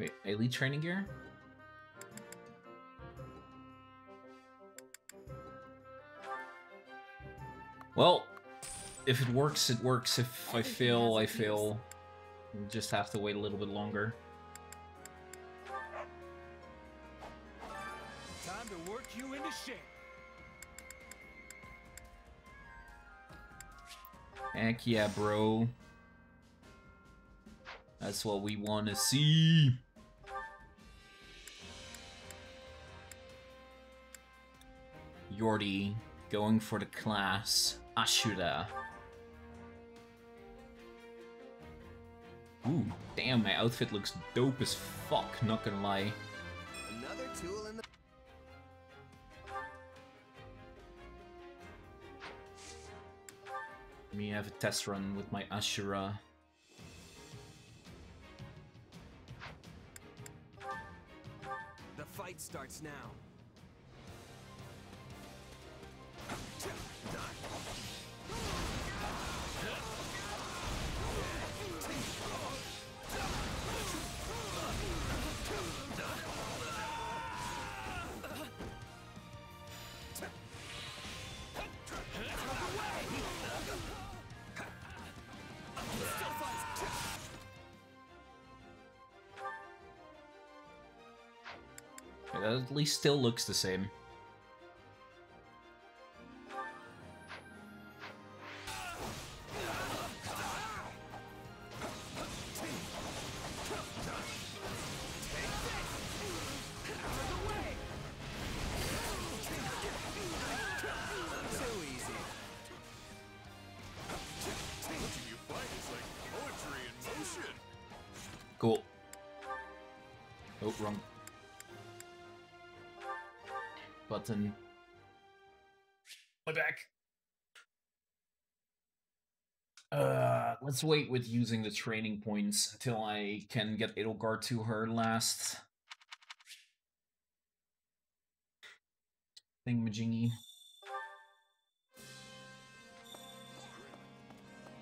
Wait, elite training gear? Well, if it works, it works. If I fail, I fail. We'll just have to wait a little bit longer. Time to work you into shape. Heck yeah, bro. That's what we want to see. Yordi going for the class Ashura. Ooh, damn, my outfit looks dope as fuck, not gonna lie. Another tool in the. Let me have a test run with my Ashura. The fight starts now. At least still looks the same. Let's wait with using the training points till I can get Edelgard to her last thingamajiggy.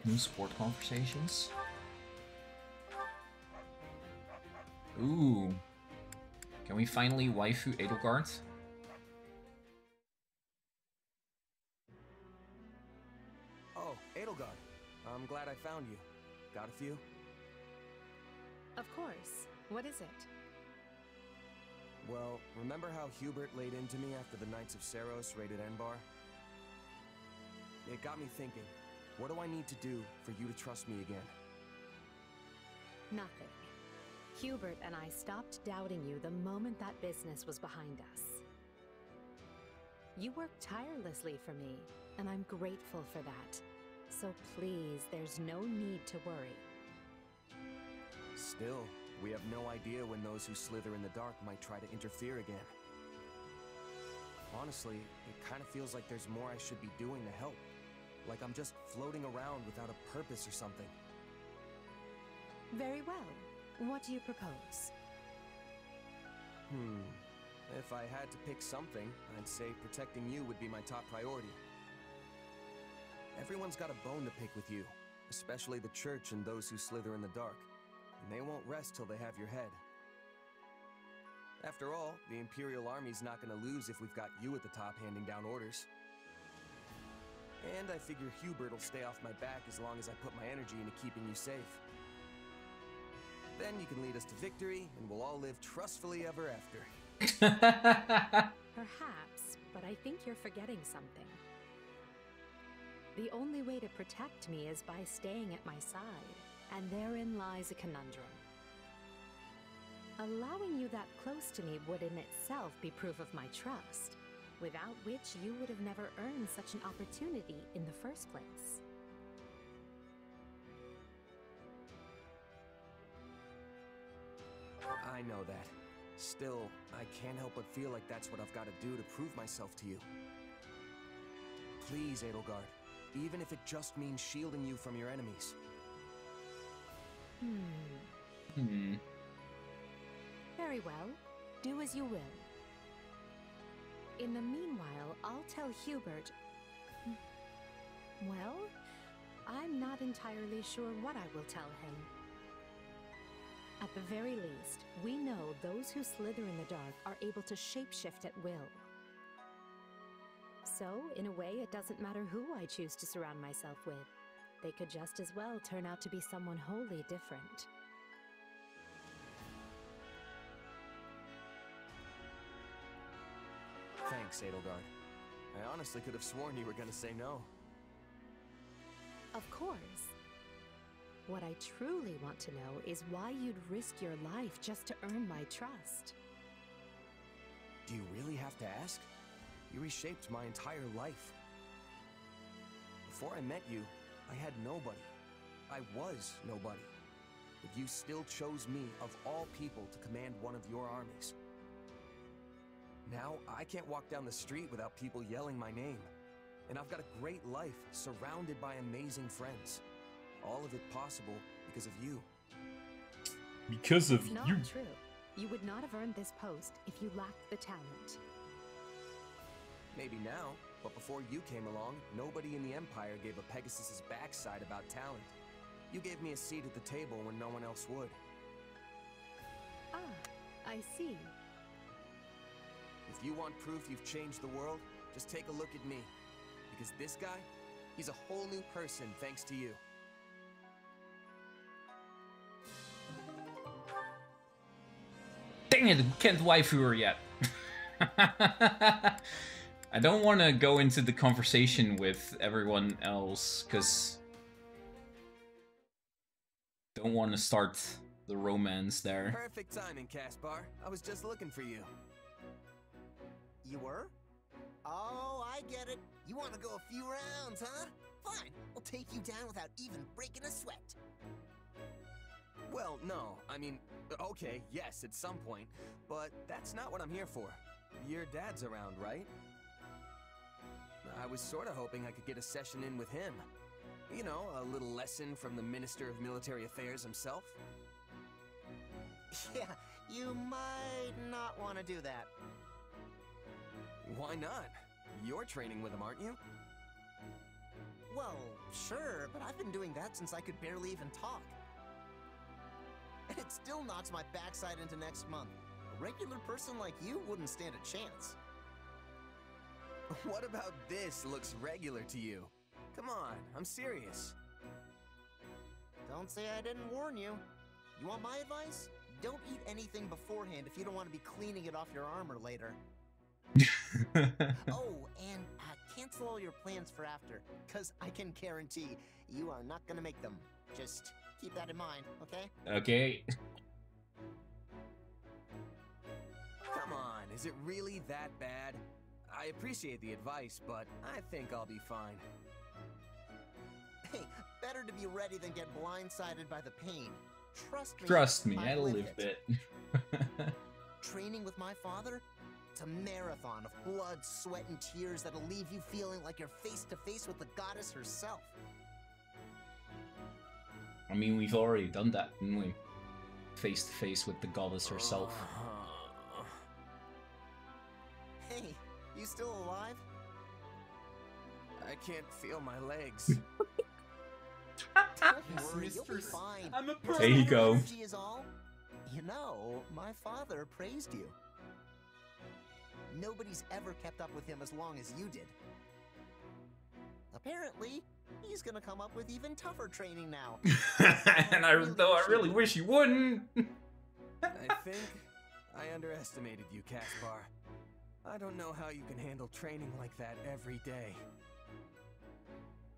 New sport conversations. Ooh. Can we finally waifu Edelgard? I'm glad I found you. Got a few? Of course. What is it? Well, remember how Hubert laid into me after the Knights of Seiros raided Enbarr? It got me thinking. What do I need to do for you to trust me again? Nothing. Hubert and I stopped doubting you the moment that business was behind us. You worked tirelessly for me, and I'm grateful for that. So please, there's no need to worry. Still, we have no idea when those who slither in the dark might try to interfere again. Honestly, it kind of feels like there's more I should be doing to help. Like I'm just floating around without a purpose or something. Very well. What do you propose? Hmm. If I had to pick something, I'd say protecting you would be my top priority. Everyone's got a bone to pick with you, especially the church and those who slither in the dark. And they won't rest till they have your head. After all, the Imperial Army's not gonna lose if we've got you at the top handing down orders. And I figure Hubert will stay off my back as long as I put my energy into keeping you safe. Then you can lead us to victory, and we'll all live trustfully ever after. Perhaps, but I think you're forgetting something. The only way to protect me is by staying at my side, and therein lies a conundrum. Allowing you that close to me would in itself be proof of my trust, without which you would have never earned such an opportunity in the first place. I know that. Still, I can't help but feel like that's what I've got to do to prove myself to you. Please, Edelgard, even if it just means shielding you from your enemies. Hmm. Hmm. Very well. Do as you will. In the meanwhile, I'll tell Hubert. Well, I'm not entirely sure what I will tell him. At the very least, we know those who slither in the dark are able to shapeshift at will. So, in a way, it doesn't matter who I choose to surround myself with. They could just as well turn out to be someone wholly different. Thanks, Edelgard. I honestly could have sworn you were gonna say no. Of course. What I truly want to know is why you'd risk your life just to earn my trust. Do you really have to ask? You reshaped my entire life. Before I met you, I had nobody. I was nobody. But you still chose me, of all people, to command one of your armies. Now, I can't walk down the street without people yelling my name. And I've got a great life, surrounded by amazing friends. All of it possible because of you. Because of it's not you. true. You would not have earned this post if you lacked the talent. Maybe now, but before you came along, nobody in the Empire gave a Pegasus's backside about talent. You gave me a seat at the table when no one else would. Ah, I see. If you want proof you've changed the world, just take a look at me. Because this guy, he's a whole new person thanks to you. Dang it, can't waifu her yet. I don't want to go into the conversation with everyone else, because... Don't want to start the romance there. Perfect timing, Caspar. I was just looking for you. You were? Oh, I get it. You want to go a few rounds, huh? Fine, we'll take you down without even breaking a sweat. Well, no. I mean, okay, yes, at some point. But that's not what I'm here for. Your dad's around, right? I was sorta hoping I could get a session in with him. You know, a little lesson from the Minister of Military Affairs himself. Yeah, you might not want to do that. Why not? You're training with him, aren't you? Well, sure, but I've been doing that since I could barely even talk. And it still knocks my backside into next month. A regular person like you wouldn't stand a chance. What about this looks regular to you? Come on, I'm serious. Don't say I didn't warn you. You want my advice? Don't eat anything beforehand if you don't want to be cleaning it off your armor later. oh, and uh, cancel all your plans for after, because I can guarantee you are not going to make them. Just keep that in mind, okay? Okay. Come on, is it really that bad? I appreciate the advice, but I think I'll be fine. Hey, better to be ready than get blindsided by the pain. Trust me. Trust me, I I lived it. Training with my father? It's a marathon of blood, sweat, and tears that'll leave you feeling like you're face to face with the goddess herself. I mean, we've already done that, didn't we? Face to face with the goddess herself. Hey, you still alive? I can't feel my legs. Don't worry, you'll be fine. I'm a Just There you little go. energy is all. You know, my father praised you. Nobody's ever kept up with him as long as you did. Apparently, he's gonna come up with even tougher training now. and I, though I really wish you wouldn't. I think I underestimated you, Caspar. I don't know how you can handle training like that every day.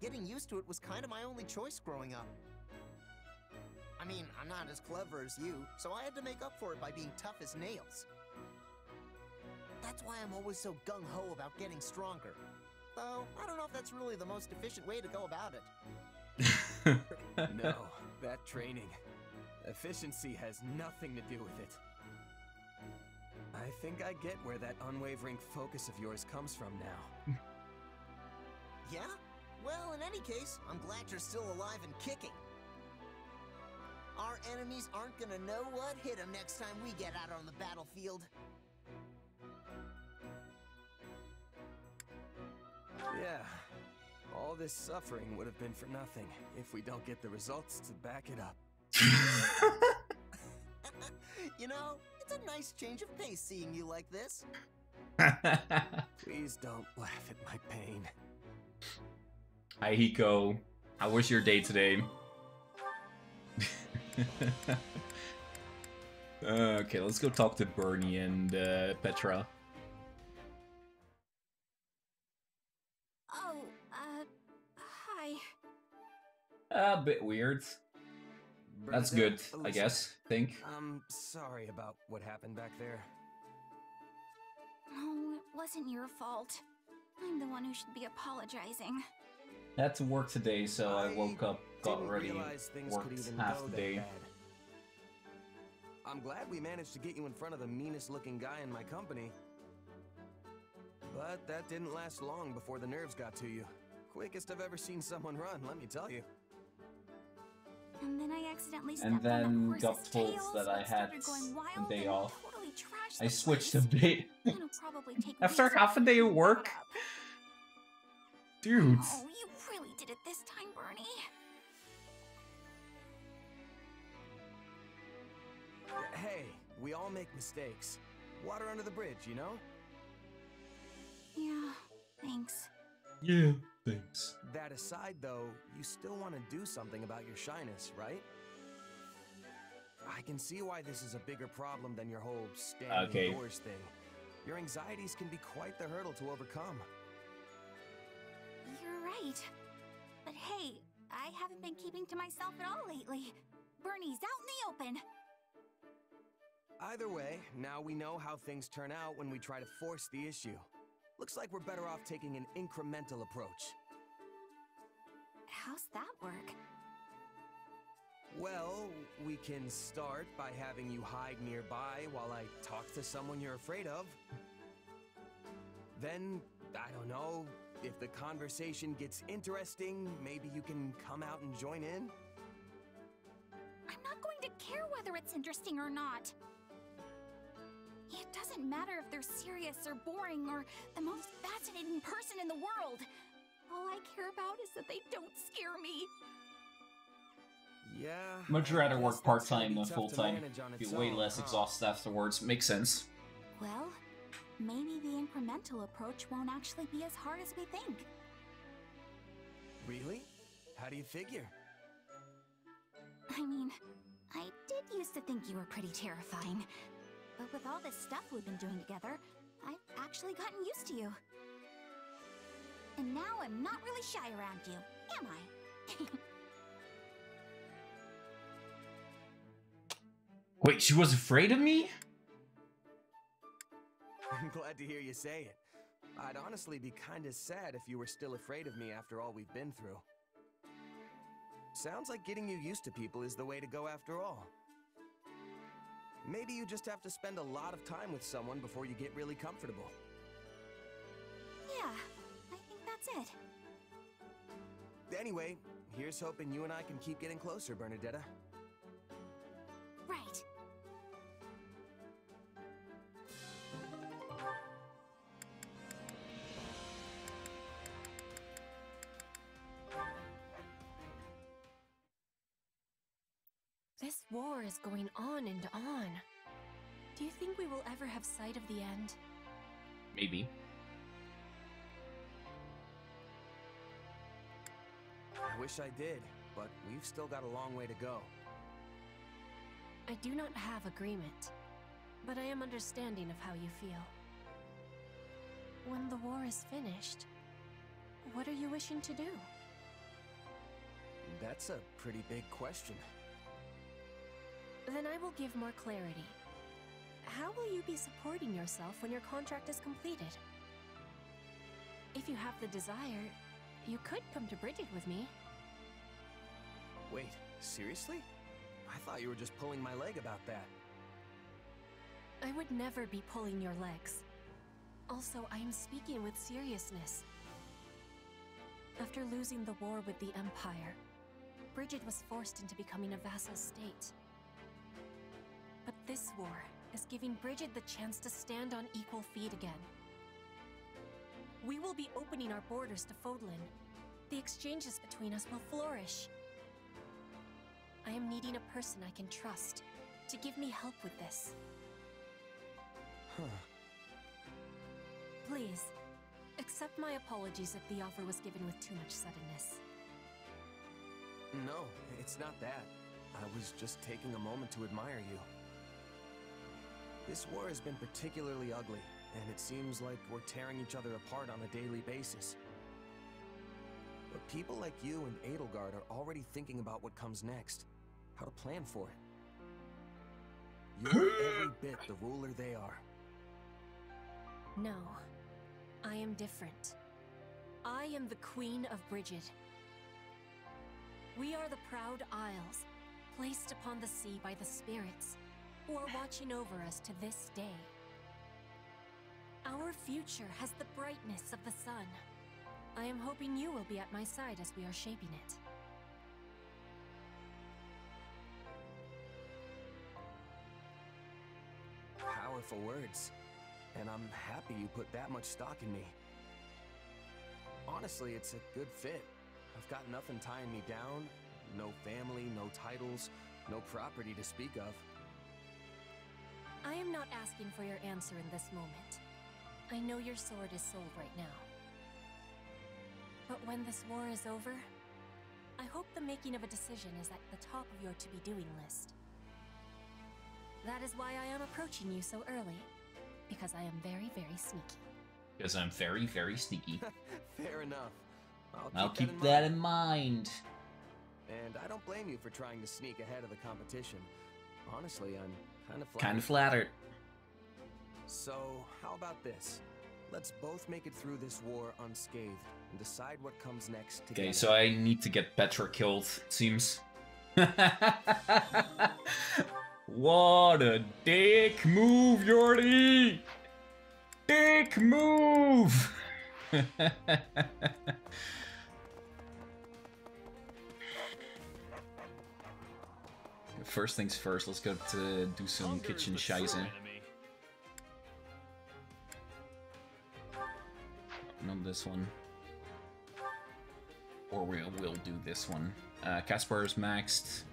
Getting used to it was kind of my only choice growing up. I mean, I'm not as clever as you, so I had to make up for it by being tough as nails. That's why I'm always so gung-ho about getting stronger. Though, I don't know if that's really the most efficient way to go about it. no, that training. Efficiency has nothing to do with it. I think I get where that unwavering focus of yours comes from now. Yeah? Well, in any case, I'm glad you're still alive and kicking. Our enemies aren't gonna know what hit them next time we get out on the battlefield. Yeah. All this suffering would have been for nothing if we don't get the results to back it up. You know, it's a nice change of pace seeing you like this. Please don't laugh at my pain. Hi, Hiko. How was your day today? okay, let's go talk to Bernie and uh, Petra. Oh, uh, hi. A bit weird. That's good, Bernadette, I listen, guess. Think. I'm sorry about what happened back there. Oh, it wasn't your fault. I'm the one who should be apologizing. Had to work today, so I woke up, got ready, realize could worked even half the day. bad. I'm glad we managed to get you in front of the meanest looking guy in my company. But that didn't last long before the nerves got to you. Quickest I've ever seen someone run, let me tell you. And then I accidentally stepped And on a then horse's got told that I had started going a wild day and off. Totally trashed I the switched place. a bit. It'll probably take After weeks half a day of work? Dude. Oh, you really did it this time, Bernie. Hey, we all make mistakes. Water under the bridge, you know? Yeah, thanks. Yeah, thanks. That aside, though, you still want to do something about your shyness, right? I can see why this is a bigger problem than your whole standing Okay. indoors thing. Your anxieties can be quite the hurdle to overcome. You're right. But hey, I haven't been keeping to myself at all lately. Bernie's out in the open. Either way, now we know how things turn out when we try to force the issue. Looks like we're better off taking an incremental approach. How's that work? Well, we can start by having you hide nearby while I talk to someone you're afraid of. Then, I don't know, if the conversation gets interesting, maybe you can come out and join in? I'm not going to care whether it's interesting or not. It doesn't matter if they're serious or boring or the most fascinating person in the world. All I care about is that they don't scare me. Yeah. Much rather work part time than full time. Be way own, less huh? exhausted afterwards. Makes sense. Well, maybe the incremental approach won't actually be as hard as we think. Really? How do you figure? I mean, I did used to think you were pretty terrifying. But with all this stuff we've been doing together, I've actually gotten used to you. And now I'm not really shy around you, am I? Wait, she was afraid of me? I'm glad to hear you say it. I'd honestly be kinda sad if you were still afraid of me after all we've been through. Sounds like getting you used to people is the way to go after all. Maybe you just have to spend a lot of time with someone before you get really comfortable. yeah, I think that's it. Anyway, here's hoping you and I can keep getting closer, Bernadetta. Right. War is going on and on. Do you think we will ever have sight of the end? Maybe. I wish I did, but we've still got a long way to go. I do not have agreement, but I am understanding of how you feel. When the war is finished, what are you wishing to do? That's a pretty big question. Then I will give more clarity. How will you be supporting yourself when your contract is completed? If you have the desire, you could come to Brigid with me. Wait, seriously? I thought you were just pulling my leg about that. I would never be pulling your legs. Also, I am speaking with seriousness. After losing the war with the Empire, Brigid was forced into becoming a vassal state. But this war is giving Brigid the chance to stand on equal feet again. We will be opening our borders to Fodlan. The exchanges between us will flourish. I am needing a person I can trust to give me help with this. Huh. Please, accept my apologies if the offer was given with too much suddenness. No, it's not that. I was just taking a moment to admire you. This war has been particularly ugly, and it seems like we're tearing each other apart on a daily basis. But people like you and Edelgard are already thinking about what comes next. How to plan for it. You're every bit the ruler they are. No, I am different. I am the Queen of Brigid. We are the proud Isles, placed upon the sea by the spirits, are watching over us to this day. Our future has the brightness of the sun. I am hoping you will be at my side as we are shaping it. Powerful words. And I'm happy you put that much stock in me. Honestly, it's a good fit. I've got nothing tying me down. No family, no titles, no property to speak of. I am not asking for your answer in this moment. I know your sword is sold right now. But when this war is over, I hope the making of a decision is at the top of your to-be doing list. That is why I am approaching you so early, because I am very, very sneaky. Because I'm very, very sneaky. Fair enough. I'll, I'll keep, keep that, that in mind. And I don't blame you for trying to sneak ahead of the competition. Honestly, I'm kind of flattered. Kind of flattered. So, how about this? Let's both make it through this war unscathed and decide what comes next together. Okay, so I need to get Petra killed, it seems. what a dick move, Yordi! Dick move! First things first, let's go to do some kitchen scheiße. Not this one. Or we will do this one. Uh, Caspar is maxed.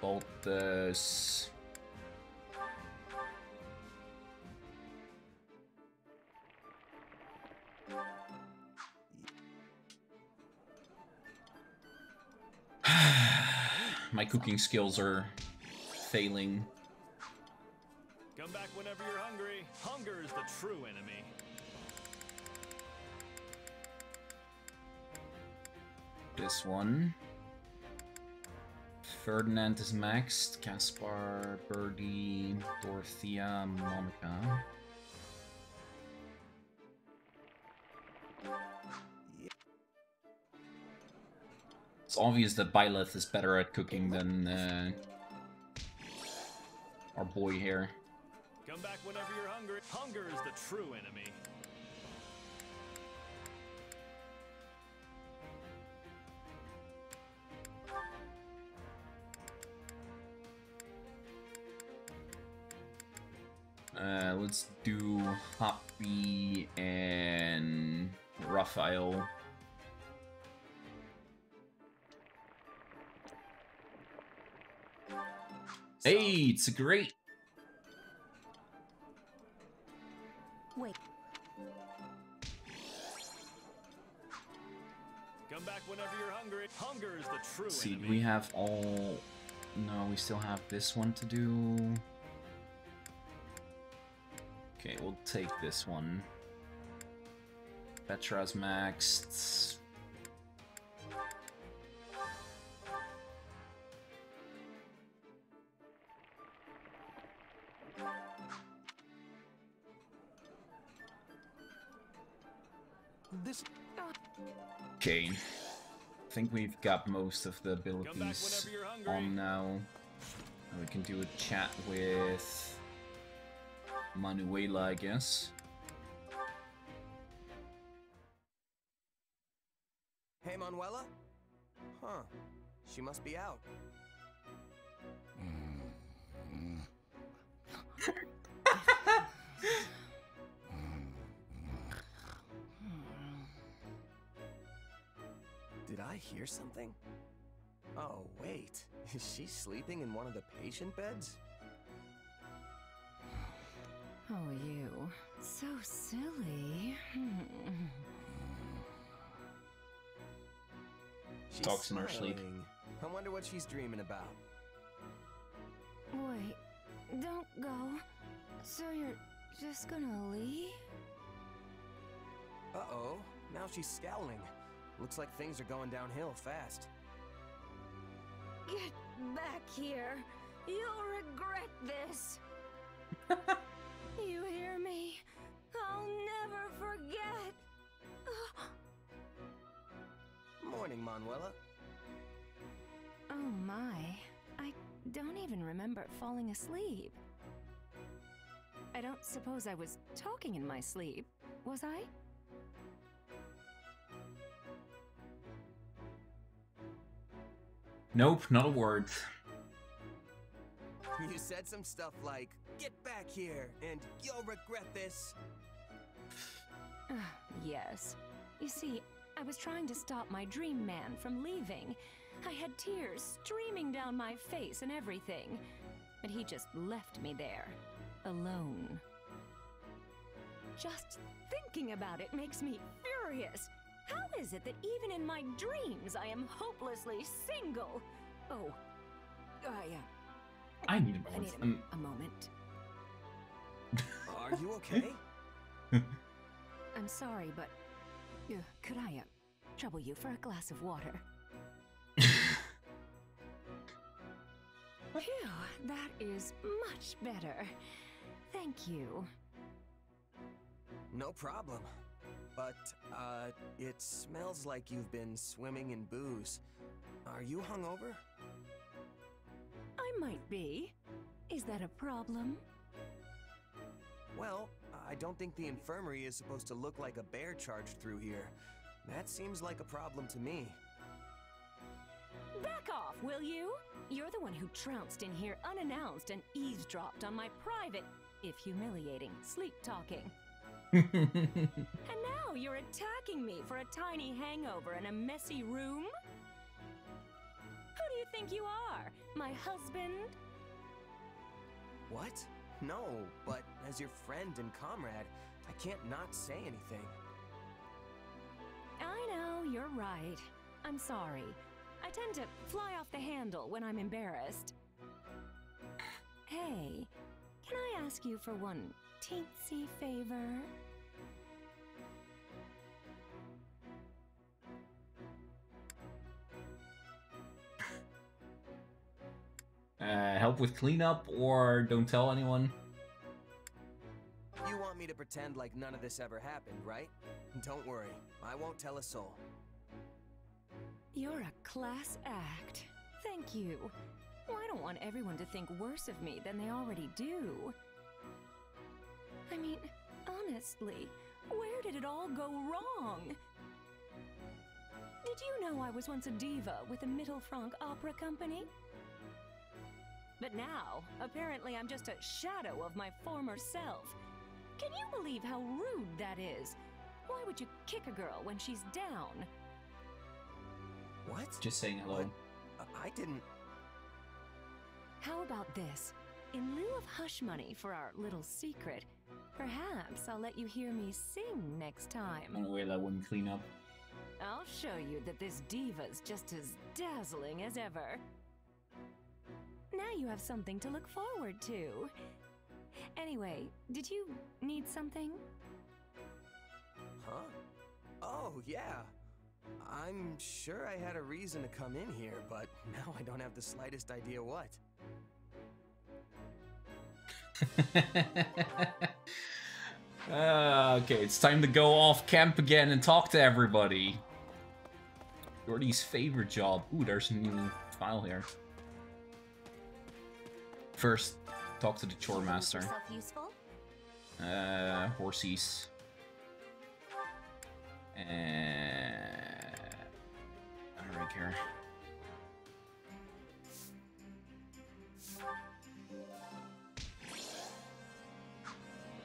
Balthus. My cooking skills are failing. Come back whenever you're hungry. Hunger is the true enemy. This one. Ferdinand is maxed. Caspar, Birdie, Dorothea, Monica. It's obvious that Byleth is better at cooking than uh, our boy here. Come back whenever you're hungry. Hunger is the true enemy. Uh, let's do Hapi and Raphael. Hey, it's great. Wait. Come back whenever you're hungry. Hunger is the true see, enemy. we have all... No, we still have this one to do. Okay, we'll take this one. Petra's maxed. This. Okay. I think we've got most of the abilities on now. And we can do a chat with Manuela, I guess. Hey, Manuela? Huh. She must be out. I hear something? Oh, wait. Is she sleeping in one of the patient beds? Oh, you. So silly. She's Talks in her sleep. I wonder what she's dreaming about. Wait, don't go. So you're just gonna leave? Uh-oh. now she's scowling. Looks like things are going downhill fast. Get back here. You'll regret this. you hear me? I'll never forget. Morning, Manuela. Oh my. I don't even remember falling asleep. I don't suppose I was talking in my sleep, was I? Nope, not a word. You said some stuff like, get back here, and you'll regret this. Ah, yes. You see, I was trying to stop my dream man from leaving. I had tears streaming down my face and everything. But he just left me there, alone. Just thinking about it makes me furious. How is it that even in my dreams I am hopelessly single? Oh, I, uh, I need a I moment. need Um, a, a moment. Are you okay? I'm sorry, but uh, could I uh, trouble you for a glass of water? Phew, that is much better. Thank you. No problem. But, uh, it smells like you've been swimming in booze. Are you hungover? I might be. Is that a problem? Well, I don't think the infirmary is supposed to look like a bear charged through here. That seems like a problem to me. Back off, will you? You're the one who trounced in here unannounced and eavesdropped on my private, if humiliating, sleep talking. And now you're attacking me for a tiny hangover in a messy room? Who do you think you are? My husband? What? No, but as your friend and comrade, I can't not say anything. I know, you're right. I'm sorry. I tend to fly off the handle when I'm embarrassed. Hey, can I ask you for one teensy favor? Uh, help with cleanup or don't tell anyone. You want me to pretend like none of this ever happened, right? Don't worry, I won't tell a soul. You're a class act. Thank you. Well, I don't want everyone to think worse of me than they already do. I mean, honestly, where did it all go wrong? Did you know I was once a diva with the Mittelfranc Opera Company? But now, apparently I'm just a shadow of my former self. Can you believe how rude that is? Why would you kick a girl when she's down? What? Just saying hello. I didn't. How about this? In lieu of hush money for our little secret, perhaps I'll let you hear me sing next time. Manuela wouldn't clean up. I'll show you that this diva's just as dazzling as ever. Now you have something to look forward to. Anyway, did you need something? Huh? Oh, yeah. I'm sure I had a reason to come in here, but now I don't have the slightest idea what. Uh, okay, it's time to go off camp again and talk to everybody. Jordy's favorite job. Ooh, there's a new file here. First, talk to the chore master. Uh, horsies. And... I don't really care.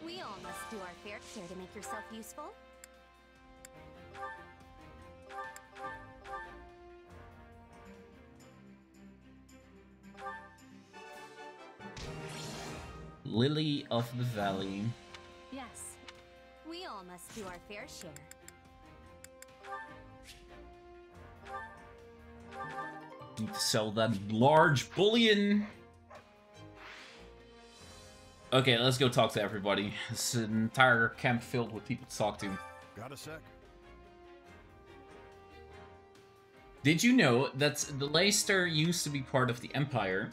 We all must do our fair share to make yourself useful. Lily of the Valley. Yes. We all must do our fair share. Need to sell that large bullion. Okay, let's go talk to everybody. This is an entire camp filled with people to talk to. Got a sec? Did you know that the Leicester used to be part of the Empire,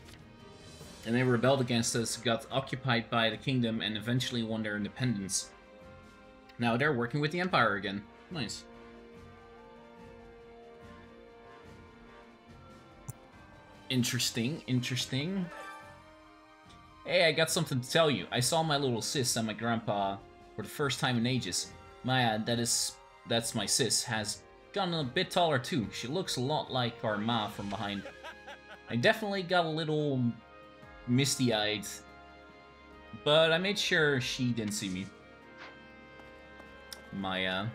and they rebelled against us, got occupied by the Kingdom, and eventually won their independence? Now they're working with the Empire again. Nice. Interesting, interesting. Hey, I got something to tell you. I saw my little sis and my grandpa for the first time in ages. Maya, uh, that is... that's my sis, has gotten a bit taller too. She looks a lot like our ma from behind. I definitely got a little misty-eyed, but I made sure she didn't see me. Maya.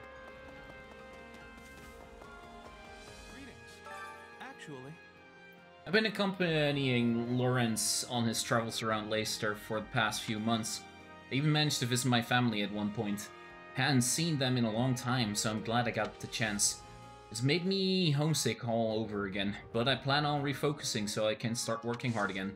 Actually, I've been accompanying Lorenz on his travels around Leicester for the past few months. I even managed to visit my family at one point. Hadn't seen them in a long time, so I'm glad I got the chance. It's made me homesick all over again, but I plan on refocusing so I can start working hard again.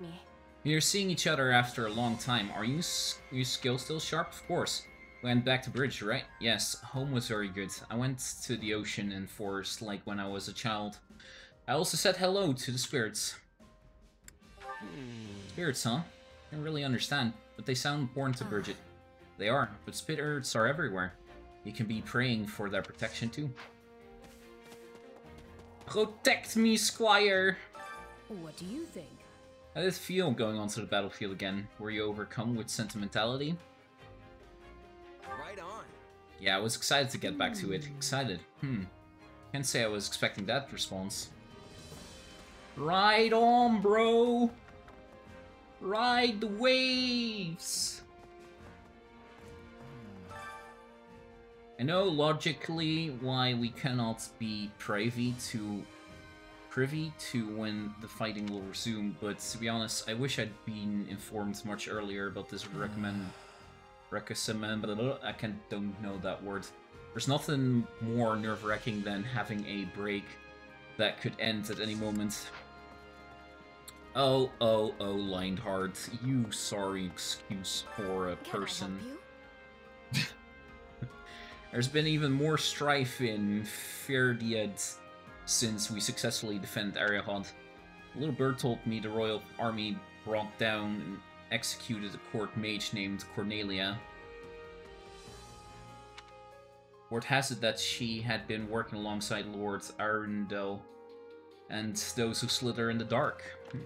Excuse me. We're seeing each other after a long time. Are you, s- your skills still sharp? Of course. Went back to Brigid, right? Yes, home was very good. I went to the ocean and forest like when I was a child. I also said hello to the spirits. Hmm. Spirits, huh? I don't really understand, but they sound important to Brigid. They are, but spirits are everywhere. You can be praying for their protection too. Protect me, Squire! What do you think? How did it feel going onto the battlefield again? Were you overcome with sentimentality? Right on. Yeah, I was excited to get back to it. Excited. Hmm. Can't say I was expecting that response. Right on, bro! Ride the waves! I know logically why we cannot be privy to privy to when the fighting will resume, but to be honest, I wish I'd been informed much earlier about this recommend recommend but I can don't know that word. There's nothing more nerve-wracking than having a break that could end at any moment. Oh, oh, oh, Linhardt, you sorry excuse for a person. There's been even more strife in Fhirdiad since we successfully defended Arianrhod. A little bird told me the royal army brought down and executed a court mage named Cornelia. Word has it that she had been working alongside Lord Arundel and those who slither in the dark. Hmm.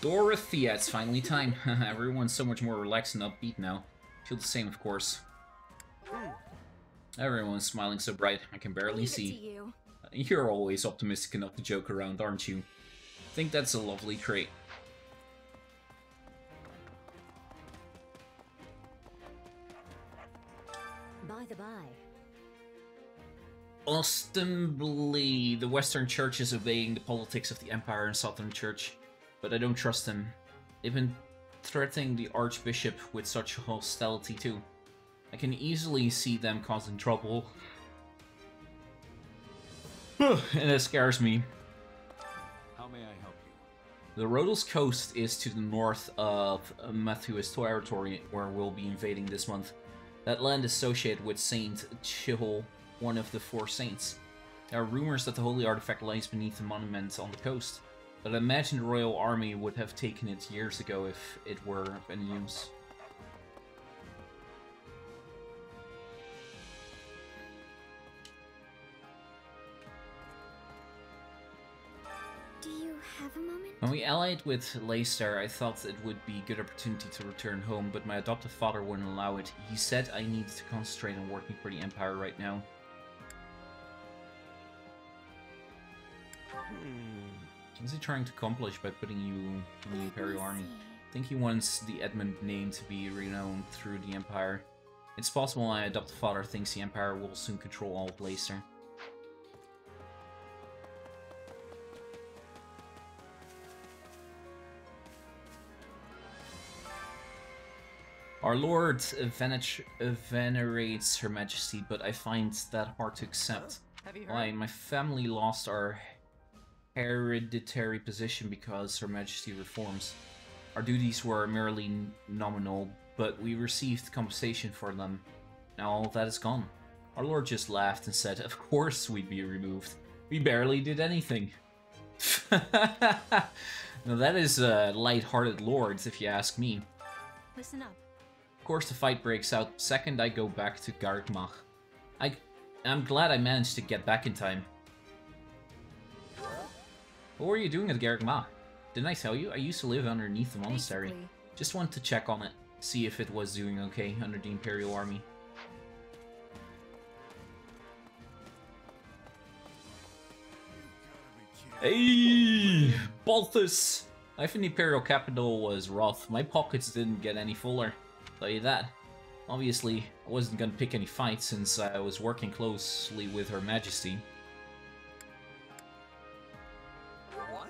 Dorothea, it's finally time. Everyone's so much more relaxed and upbeat now. Feel the same, of course. Everyone's smiling so bright, I can barely see. you. You're always optimistic enough to joke around, aren't you? I think that's a lovely trait. By the by, Ostensibly, the Western Church is obeying the politics of the Empire and Southern Church, but I don't trust them. They've been threatening the Archbishop with such hostility too. I can easily see them causing trouble. and it scares me. How may I help you? The Rhodes coast is to the north of Matthew's territory, where we'll be invading this month. That land is associated with Saint Cichol, one of the four saints. There are rumors that the holy artifact lies beneath the monument on the coast, but I imagine the royal army would have taken it years ago if it were of any use. When we allied with Leicester, I thought it would be a good opportunity to return home, but my adoptive father wouldn't allow it. He said I needed to concentrate on working for the Empire right now. Hmm. What's he trying to accomplish by putting you in the Imperial Army? I think he wants the Edmund name to be renowned through the Empire. It's possible my adoptive father thinks the Empire will soon control all of Leicester. Our Lord venerates Her Majesty, but I find that hard to accept. Have you heard? Why? My family lost our hereditary position because Her Majesty reforms. Our duties were merely nominal, but we received compensation for them. Now all that is gone. Our lord just laughed and said, of course we'd be removed. We barely did anything. now that is a uh, light-hearted lord, if you ask me. Listen up. Of course the fight breaks out. Second I go back to Garreg Mach. I, I'm glad I managed to get back in time. What were you doing at Garreg Mach? Didn't I tell you? I used to live underneath the monastery. Basically. Just wanted to check on it, see if it was doing okay under the Imperial Army. Hey, Balthus! Life in the Imperial capital was rough. My pockets didn't get any fuller. Tell you that. Obviously, I wasn't gonna pick any fights since I was working closely with Her Majesty. What?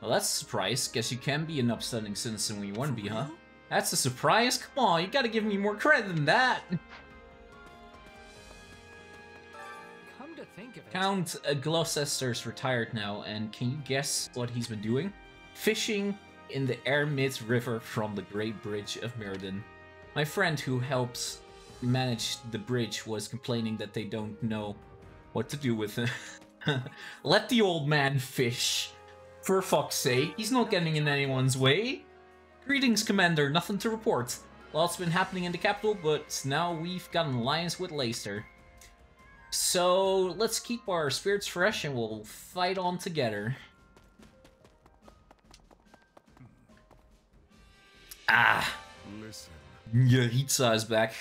Well, that's a surprise. Guess you can be an upstanding citizen when you want to be, huh? That's a surprise? Come on, you gotta give me more credit than that! think of it. Count uh, Gloucester's retired now, and can you guess what he's been doing? Fishing in the Airmid River from the Great Bridge of Myrddin. My friend who helps manage the bridge was complaining that they don't know what to do with it. Let the old man fish. For fuck's sake, he's not getting in anyone's way. Greetings, Commander. Nothing to report. Lots been happening in the capital, but now we've got an alliance with Leicester. So let's keep our spirits fresh and we'll fight on together. Ah! Listen. Yaritza is back.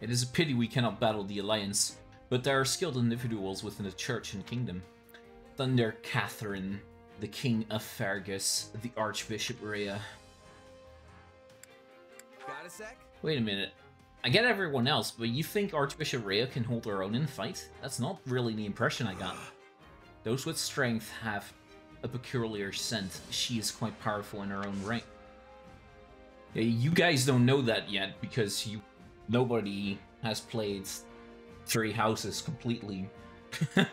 It is a pity we cannot battle the Alliance, but there are skilled individuals within the Church and Kingdom. Thunder Catherine, the King of Faerghus, the Archbishop Rhea. Got a sec? Wait a minute. I get everyone else, but you think Archbishop Rhea can hold her own in fight? That's not really the impression I got. Those with strength have a peculiar scent. She is quite powerful in her own right. You guys don't know that yet because you nobody has played Three Houses completely. no,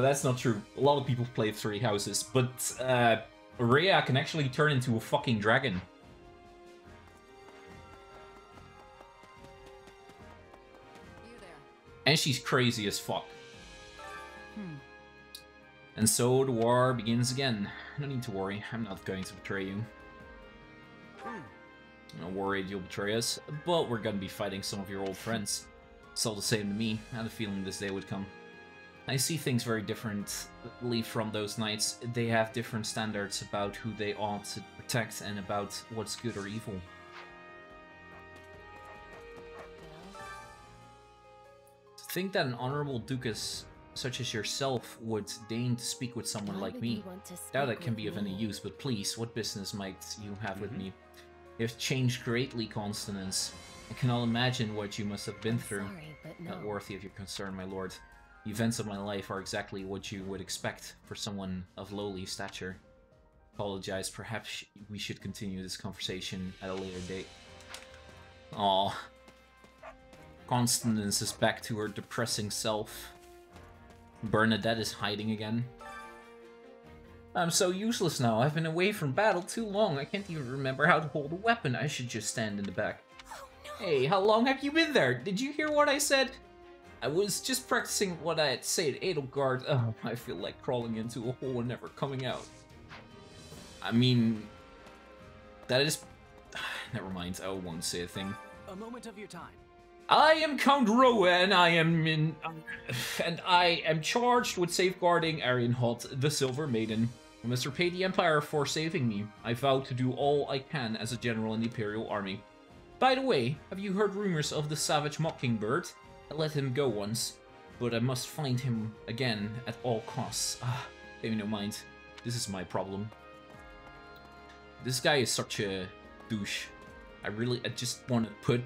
that's not true. A lot of people play Three Houses, but uh, Rhea can actually turn into a fucking dragon. And she's crazy as fuck. Hmm. And so the war begins again. No need to worry, I'm not going to betray you. I'm worried you'll betray us, but we're gonna be fighting some of your old friends. It's all the same to me, I had a feeling this day would come. I see things very differently from those knights. They have different standards about who they ought to protect and about what's good or evil. think that an honorable duchess such as yourself would deign to speak with someone Why like me. Doubt that can be of any use, but please, what business might you have mm -hmm. with mm-hmm. me? You have changed greatly, Constance. I cannot imagine what you must have been I'm through. Sorry, no. Not worthy of your concern, my lord. The events of my life are exactly what you would expect for someone of lowly stature. Apologize, perhaps we should continue this conversation at a later date. Aw, Constance is back to her depressing self. Bernadette is hiding again. I'm so useless now. I've been away from battle too long. I can't even remember how to hold a weapon. I should just stand in the back. Oh, no. Hey, how long have you been there? Did you hear what I said? I was just practicing what I had to say Edelgard. Oh, I feel like crawling into a hole and never coming out. I mean, that is... Never mind, I won't say a thing. A moment of your time. I am Count Rowan. I am in, and I am charged with safeguarding Arianrhod, the Silver Maiden. I must repay the Empire for saving me. I vow to do all I can as a general in the Imperial Army. By the way, have you heard rumors of the savage Mockingbird? I let him go once, but I must find him again at all costs. Ah, pay me no mind. This is my problem. This guy is such a douche. I really, I just want to put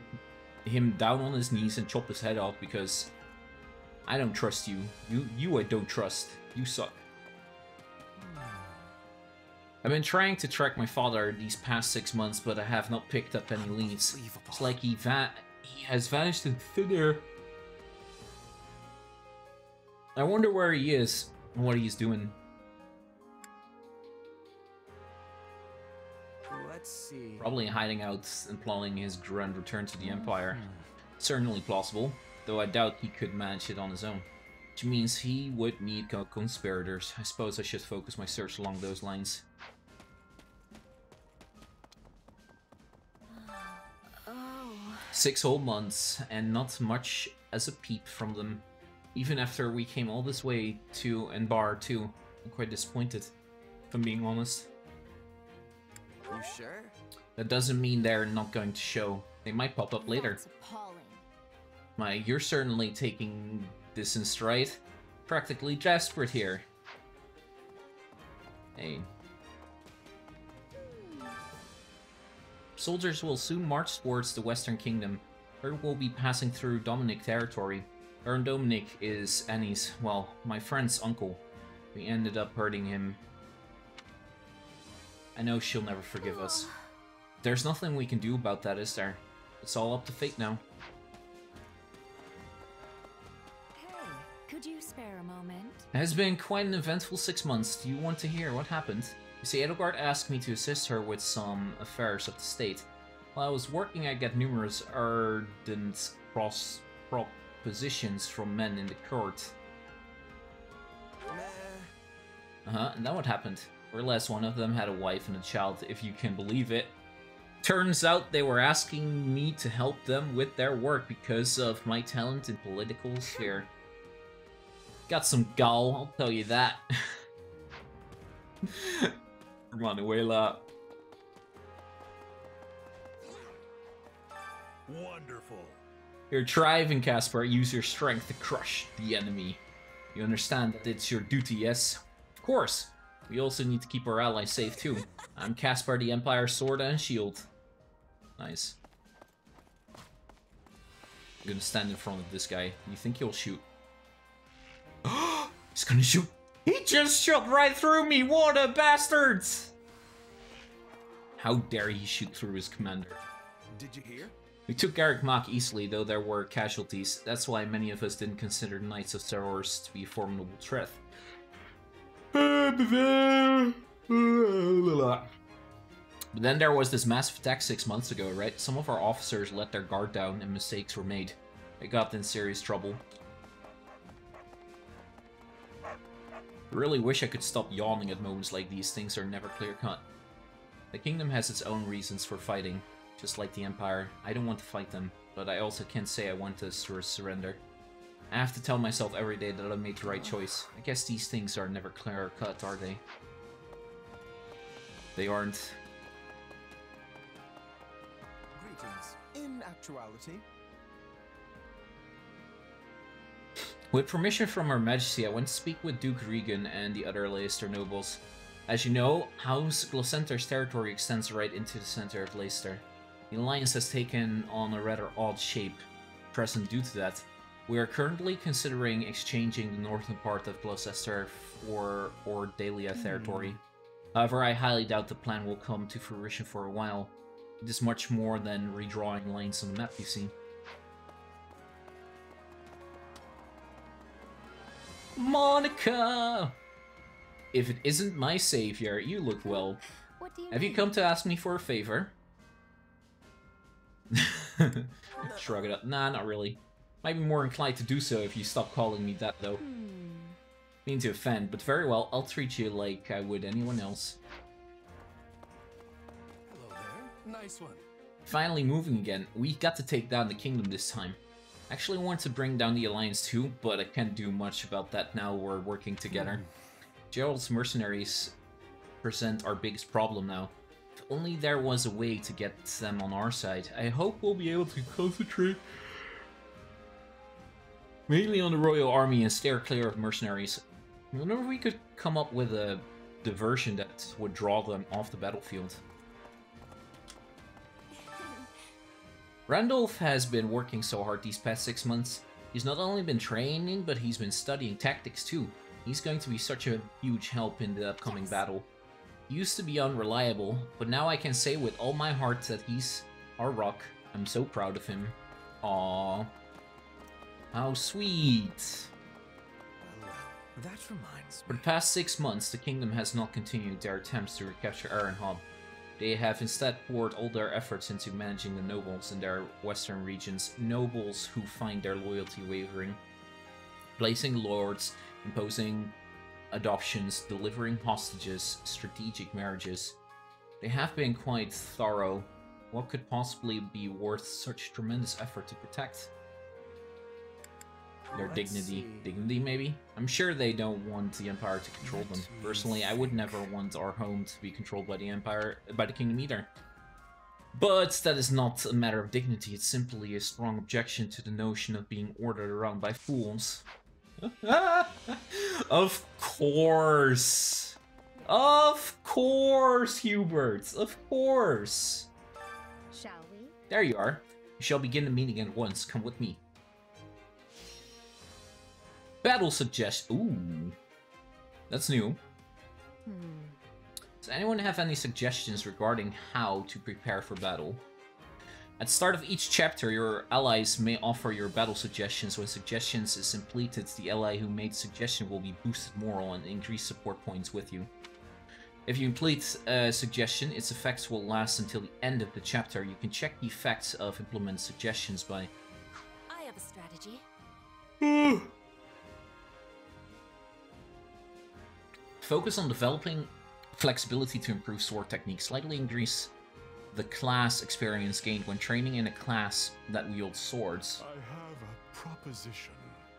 him down on his knees and chop his head off because I don't trust you. You, you I don't trust. You suck. I've been trying to track my father these past six months, but I have not picked up any leads. It's like he, va he has vanished in thin air. I wonder where he is and what he's doing. Let's see. Probably hiding out and plotting his grand return to the Empire. Hmm. Certainly plausible, though I doubt he could manage it on his own. Which means he would need co conspirators. I suppose I should focus my search along those lines. Six whole months, and not much as a peep from them. Even after we came all this way to Enbarr too. I'm quite disappointed, if I'm being honest. You sure? That doesn't mean they're not going to show. They might pop up later. That's appalling. My, you're certainly taking this in stride. Practically desperate here. Hey. Soldiers will soon march towards the Western Kingdom. Or will be passing through Dominic territory. Baron Dominic is Annie's, well, my friend's uncle. We ended up hurting him. I know she'll never forgive us. There's nothing we can do about that, is there? It's all up to fate now. Hey, Could you spare a moment? It has been quite an eventful six months. Do you want to hear what happened? You see, Edelgard asked me to assist her with some affairs of the state. While I was working, I got numerous ardent cross propositions from men in the court. Uh-huh, and then what happened? Or less, one of them had a wife and a child, if you can believe it. Turns out they were asking me to help them with their work because of my talent in political sphere. Got some gall, I'll tell you that. Manuela. Wonderful. You're driving, Caspar. Use your strength to crush the enemy. You understand that it's your duty, yes? Of course. We also need to keep our allies safe, too. I'm Caspar, the Empire sword and shield. Nice. I'm gonna stand in front of this guy. You think he'll shoot? He's gonna shoot. He just shot right through me. What a bastard! How dare he shoot through his commander? Did you hear? We took Garreg Mach easily, though there were casualties. That's why many of us didn't consider Knights of Seiros to be a formidable threat. But then there was this massive attack six months ago, right? Some of our officers let their guard down and mistakes were made. They got in serious trouble. Really wish I could stop yawning at moments like these. Things are never clear-cut. The kingdom has its own reasons for fighting, just like the Empire. I don't want to fight them, but I also can't say I want to surrender. I have to tell myself every day that I made the right choice. I guess these things are never clear-cut, are they? They aren't. Greetings. In actuality, With permission from Her Majesty, I went to speak with Duke Riegan and the other Leicester nobles. As you know, House Gloucester's territory extends right into the center of Leicester. The alliance has taken on a rather odd shape, present due to that. We are currently considering exchanging the northern part of Gloucester for Ordalia hmm. territory. However, I highly doubt the plan will come to fruition for a while. It is much more than redrawing lines on the map, you see. Monica! If it isn't my savior, you look well. What do you Have you come to ask me for a favor? Shrug it up. Nah, not really. Might be more inclined to do so if you stop calling me that, though. Hmm. Mean to offend, but very well, I'll treat you like I would anyone else. hello there. Nice one. Finally moving again, we got to take down the kingdom this time. Actually want to bring down the alliance too, but I can't do much about that now we're working together. Hmm. Jeralt's mercenaries present our biggest problem now. If only there was a way to get them on our side. I hope we'll be able to concentrate mainly on the royal army and steer clear of mercenaries. I wonder if we could come up with a diversion that would draw them off the battlefield. Randolph has been working so hard these past six months. He's not only been training, but he's been studying tactics too. He's going to be such a huge help in the upcoming battle. He used to be unreliable, but now I can say with all my heart that he's our rock. I'm so proud of him. Aww. How sweet. That reminds For the past six months, the kingdom has not continued their attempts to recapture Arianrhod. They have instead poured all their efforts into managing the nobles in their western regions, nobles who find their loyalty wavering, placing lords, imposing adoptions, delivering hostages, strategic marriages. They have been quite thorough. What could possibly be worth such tremendous effort to protect? Their Let's dignity. see. Dignity, maybe? I'm sure they don't want the Empire to control them. Let me Personally, I would never want our home to be controlled by the Empire, by the Kingdom either. But that is not a matter of dignity, it's simply a strong objection to the notion of being ordered around by fools. of course! Of course, Hubert! Of course! Shall we? There you are. We shall begin the meeting at once. Come with me. Battle suggest. Ooh. That's new. Hmm. Does anyone have any suggestions regarding how to prepare for battle? At the start of each chapter, your allies may offer your battle suggestions. When suggestions is completed, the ally who made suggestion will be boosted moral and increase support points with you. If you complete a suggestion, its effects will last until the end of the chapter. You can check the effects of implemented suggestions by I have a strategy. Focus on developing flexibility to improve sword technique. Slightly increase the class experience gained when training in a class that wields swords. I have a proposition.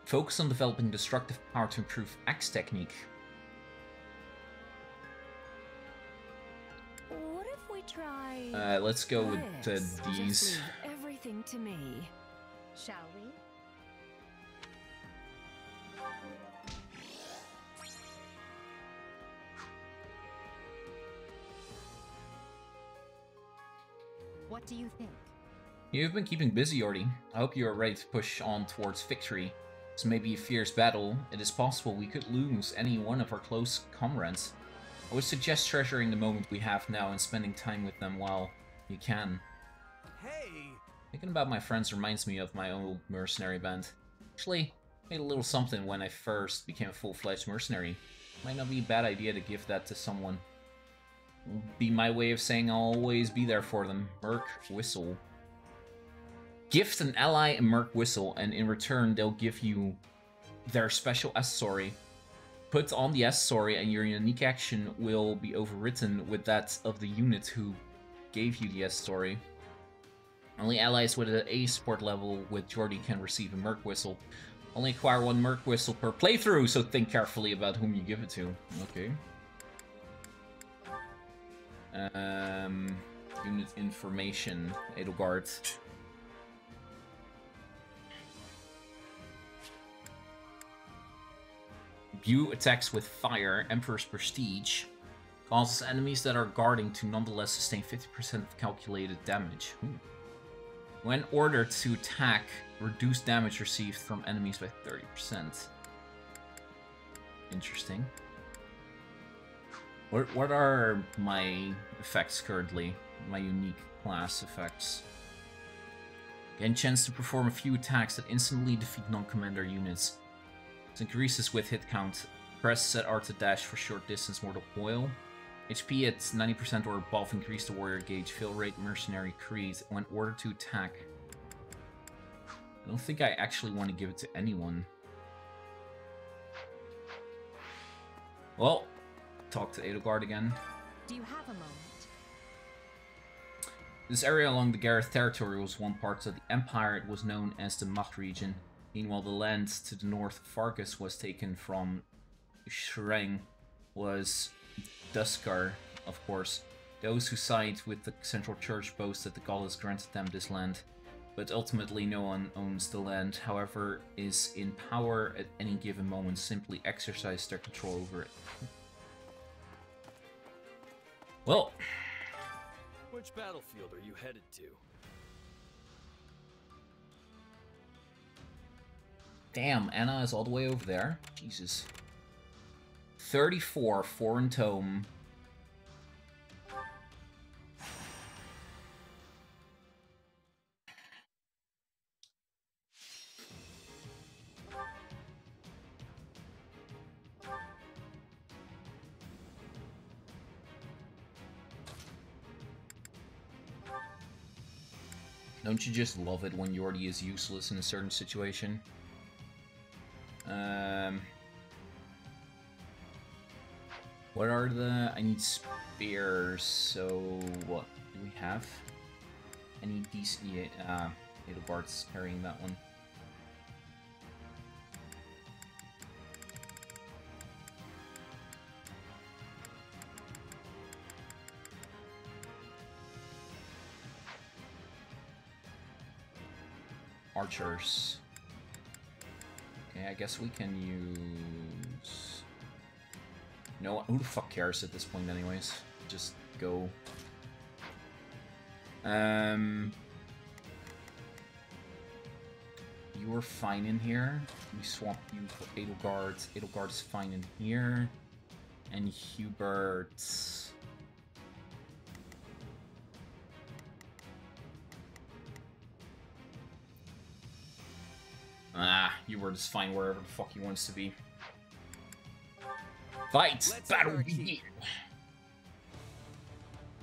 Focus on developing destructive power to improve axe technique. What if we try? Uh, let's go with uh, this? These. everything to me. Shall we? What do you think? You've been keeping busy, Yordi. I hope you are ready to push on towards victory. This may be a fierce battle. It is possible we could lose any one of our close comrades. I would suggest treasuring the moment we have now and spending time with them while you can. Hey! Thinking about my friends reminds me of my old mercenary band. Actually, made a little something when I first became a full-fledged mercenary. Might not be a bad idea to give that to someone. Be my way of saying I'll always be there for them. Merc Whistle. Gift an ally a Merc Whistle, and in return they'll give you their special accessory. Put on the accessory and your unique action will be overwritten with that of the unit who gave you the accessory. Only allies with an A support level with Jordy can receive a Merc Whistle. Only acquire one Merc Whistle per playthrough, so think carefully about whom you give it to. Okay. Um, unit information, Edelgard. View attacks with fire, Emperor's Prestige. Causes enemies that are guarding to nonetheless sustain 50% of calculated damage. Ooh. When ordered to attack, reduce damage received from enemies by 30%. Interesting. What, what are my effects currently? My unique class effects. Gain chance to perform a few attacks that instantly defeat non-commander units. Increases with hit count. Press set R to dash for short distance mortal coil. HP at 90% or above increase the warrior gauge fill rate mercenary creed when ordered to attack. I don't think I actually want to give it to anyone. Well, talk to Edelgard again. Do you have a moment? This area along the Gareth territory was one part of the Empire. It was known as the Macht region. Meanwhile, the land to the north of Faerghus was taken from Sreng, was Duscur, of course. Those who side with the Central Church boast that the goddess granted them this land. But ultimately, no one owns the land, however, is in power at any given moment, simply exercise their control over it. Well, Which battlefield are you headed to? Damn, Anna is all the way over there. Jesus. 34, Foreign Tome. You just love it when Yordi is useless in a certain situation? Um, what are the... I need spears, so what do we have? Any decent... Yeah, uh, Edelgard's carrying that one. Okay, I guess we can use... Know? Who the fuck cares at this point anyways? Just go. Um... You are fine in here. We swap you for Edelgard. Edelgard's fine in here. And Hubert... Ah, Hubert is fine wherever the fuck he wants to be. Fight! Let's Battle begin!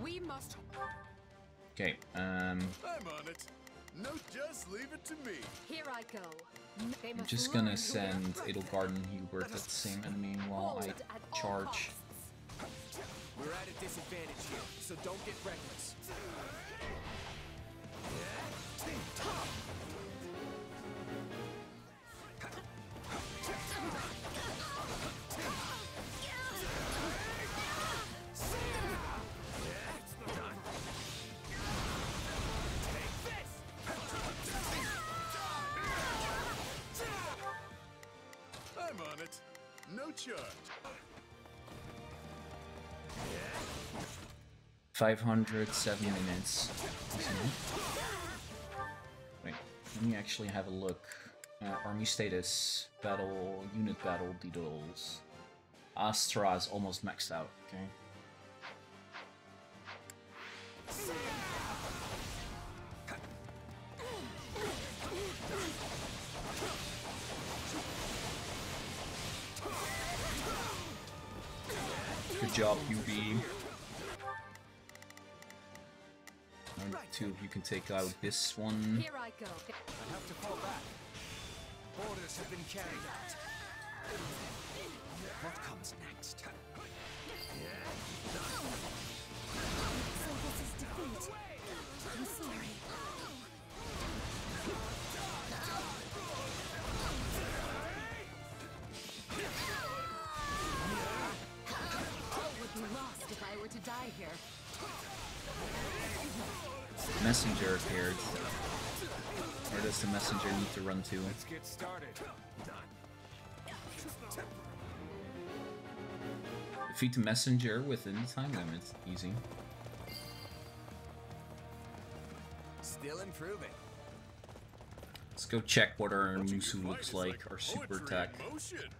We must. Okay, um... I'm on it. No, just leave it to me. Here I go. I'm just gonna send they are. Edelgard and Hubert at the same enemy while I Hold at all charge. We're at a disadvantage here, so don't get reckless. 507 minutes. Wait, let me actually have a look. Uh, army status, battle, unit battle details. Astra is almost maxed out, okay. Two of you can take out this one. Here I go. I have to fall back. Orders have been carried out. What comes next? So this is defeat. I'm sorry. All would be lost if I were to die here. Messenger appeared. Where does the messenger need to run to? Let's get started. Defeat the messenger within the time limit. Easy. Still improving. Let's go check what our Musu looks like, our super attack. Here it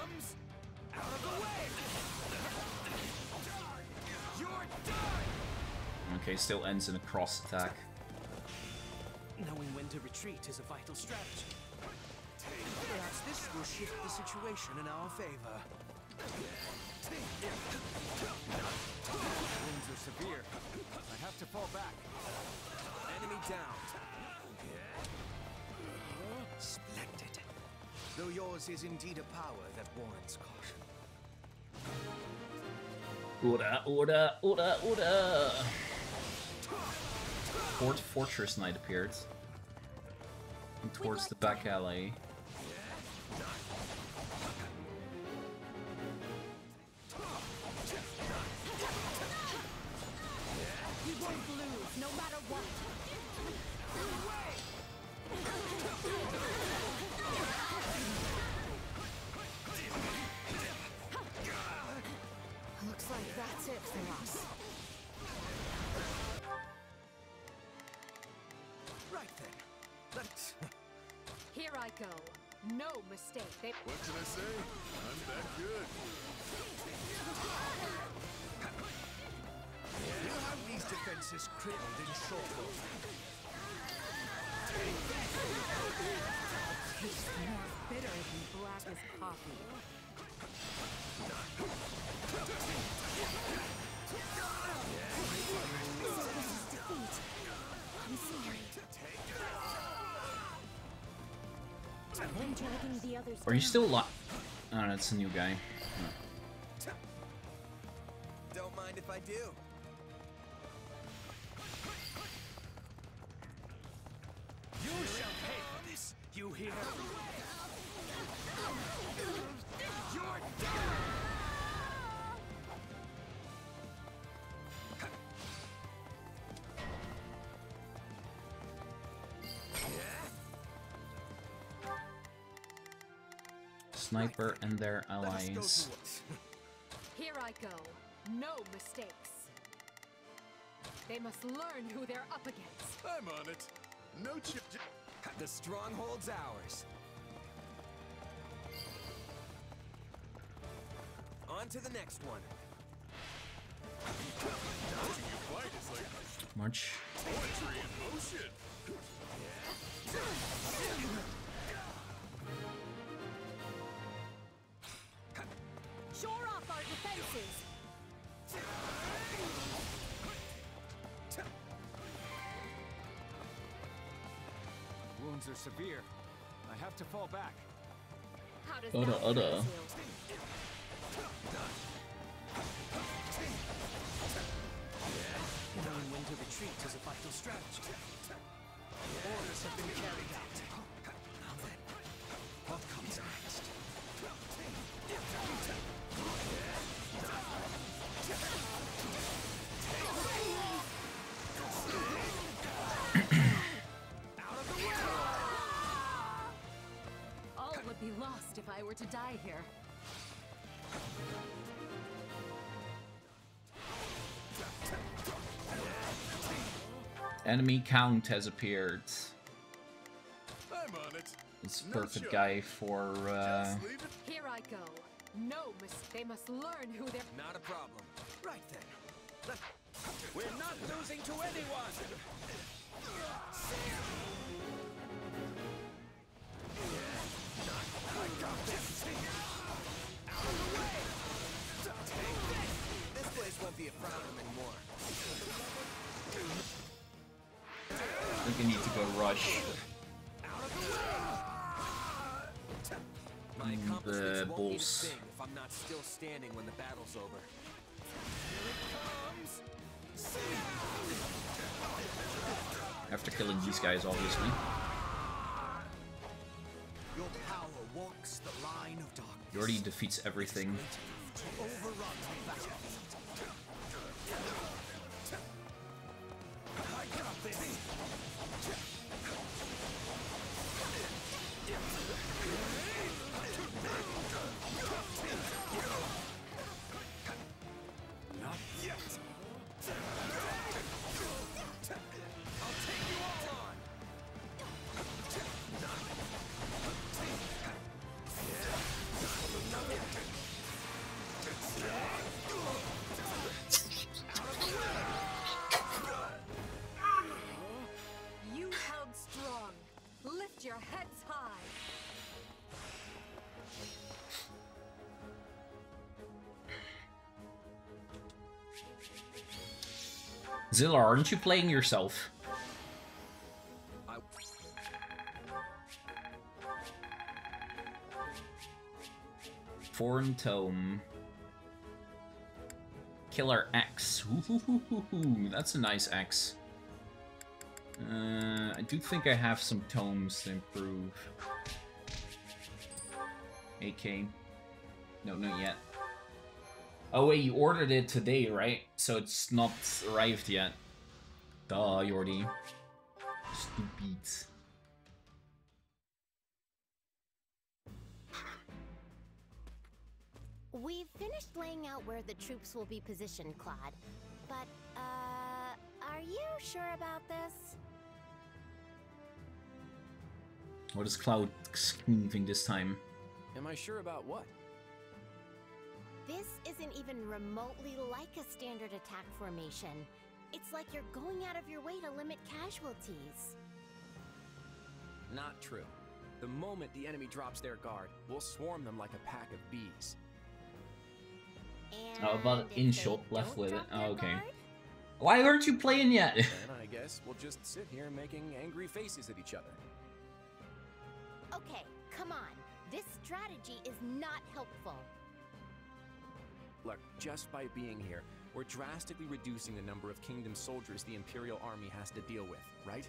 comes. Out of the way. Okay, still ends in a cross attack. Knowing when to retreat is a vital strategy. Perhaps this will shift the situation in our favor. Wounds are severe. I have to fall back. Enemy down. Splendid. Though yours is indeed a power that warrants caution. Order, order, order, order! Fort Fortress Knight appeared. And towards the back alley. No mistake. They What can I say? I'm that good. We'll have these defenses crippled in short order. more bitter than black as coffee. Are you down. still alive? Oh, no, it's a new guy. Don't mind if I do. You shall pay for this, you hear? Sniper and their allies. Here I go. No mistakes. They must learn who they're up against. I'm on it. No chip. The stronghold's ours. On to the next one. Watching you fight is like March. poetry in motion. Wounds are severe. I have to fall back. How does Other, that oh, other. Knowing when to retreat is a vital strategy. Orders have been carried out. Now then, what comes I were to die here. Enemy count has appeared. I'm on it. It's perfect joke. guy for uh, Just leave it. Here I go. No mis- they must learn who they're- Not a problem. Right then. Let- We're not losing to anyone! This place won't be a problem anymore. I think I need to go rush. My Mm, accomplishments the won't mean a thing if I'm not still standing when the battle's over. After killing these guys, obviously. Already defeats everything. Zilla, aren't you playing yourself? Foreign Tome. Killer Axe. That's a nice X. Uh, I do think I have some tomes to improve. AK. No, not yet. Oh wait, you ordered it today, right? So it's not arrived yet. Duh, Yordi. Stupid. We've finished laying out where the troops will be positioned, Claude. But, uh, are you sure about this? What is Claude sneezing this time? Am I sure about what? This isn't even remotely like a standard attack formation. It's like you're going out of your way to limit casualties. Not true. The moment the enemy drops their guard, we'll swarm them like a pack of bees. And Oh, about if in they shot left with it. Oh, okay. guard, Why aren't you playing yet? then I guess we'll just sit here making angry faces at each other. Okay, come on. This strategy is not helpful. Look, just by being here, we're drastically reducing the number of Kingdom soldiers the Imperial Army has to deal with, right?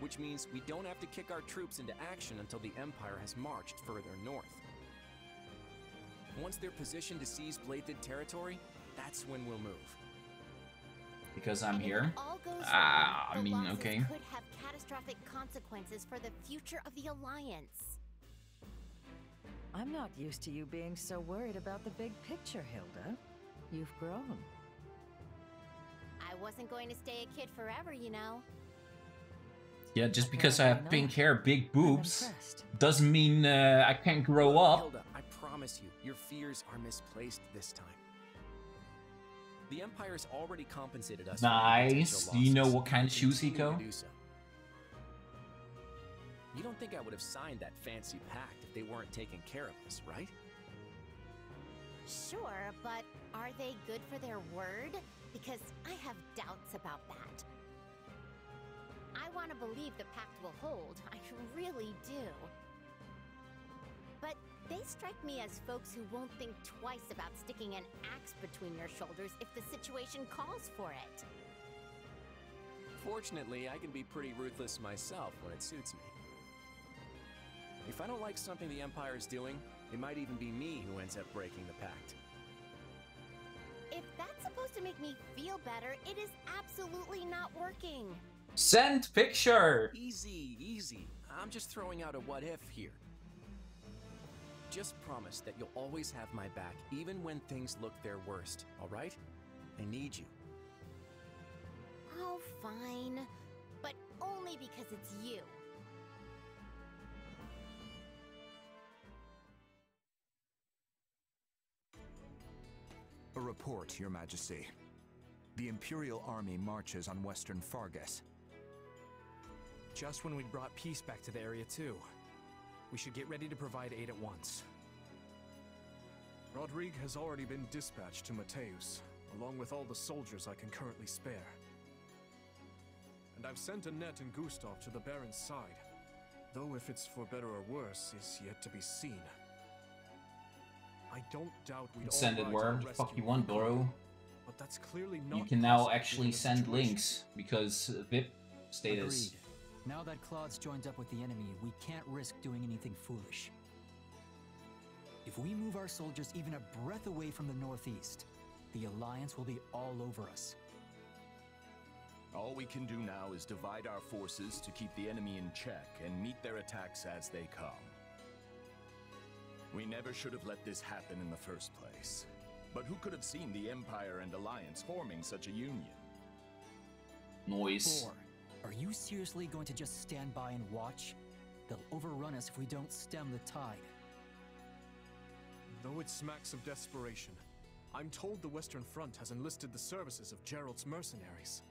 Which means we don't have to kick our troops into action until the Empire has marched further north. Once they're positioned to seize Blaiddyd territory, that's when we'll move. Because I'm And if it here? all goes Ah, wrong, I the mean, okay. could have catastrophic consequences for the future of the Alliance. I'm not used to you being so worried about the big picture, Hilda. You've grown. I wasn't going to stay a kid forever, you know. Yeah, just because I have pink hair, big boobs, doesn't mean uh, I can't grow up. Hilda, I promise you, your fears are misplaced this time. The Empire's already compensated us. Nice. Do you know what kind of shoes he continue to go? You don't think I would have signed that fancy pact if they weren't taking care of us, right? Sure, but are they good for their word? Because I have doubts about that. I want to believe the pact will hold. I really do. But they strike me as folks who won't think twice about sticking an axe between your shoulders if the situation calls for it. Fortunately, I can be pretty ruthless myself when it suits me. If I don't like something the Empire is doing, it might even be me who ends up breaking the pact. If that's supposed to make me feel better, it is absolutely not working. Send picture! Easy, easy. I'm just throwing out a what if here. Just promise that you'll always have my back, even when things look their worst, alright? I need you. Oh, fine. But only because it's you. A report, Your Majesty. The Imperial Army marches on western Faerghus. Just when we'd brought peace back to the area, too. We should get ready to provide aid at once. Rodrigue has already been dispatched to Mateus, along with all the soldiers I can currently spare. And I've sent Annette and Gustave to the Baron's side, though if it's for better or worse is yet to be seen. I don't doubt we'd Send it rise wherever to the fuck you want, Hugo, bro. But that's clearly not You can now actually send links because uh, VIP status. Agreed. Now that Claude's joined up with the enemy, we can't risk doing anything foolish. If we move our soldiers even a breath away from the northeast, the Alliance will be all over us. All we can do now is divide our forces to keep the enemy in check and meet their attacks as they come. We never should have let this happen in the first place. But who could have seen the Empire and Alliance forming such a union? Noise. Four, are you seriously going to just stand by and watch? They'll overrun us if we don't stem the tide. Though it smacks of desperation, I'm told the Western Front has enlisted the services of Jeralt's mercenaries.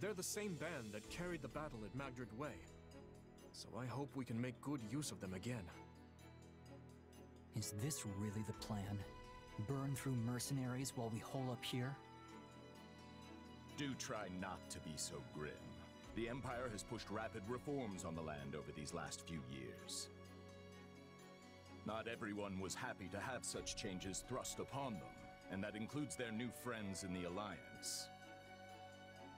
They're the same band that carried the battle at Magdred Way, so I hope we can make good use of them again. Is this really the plan? Burn through mercenaries while we hole up here? Do try not to be so grim. The Empire has pushed rapid reforms on the land over these last few years. Not everyone was happy to have such changes thrust upon them, and that includes their new friends in the Alliance.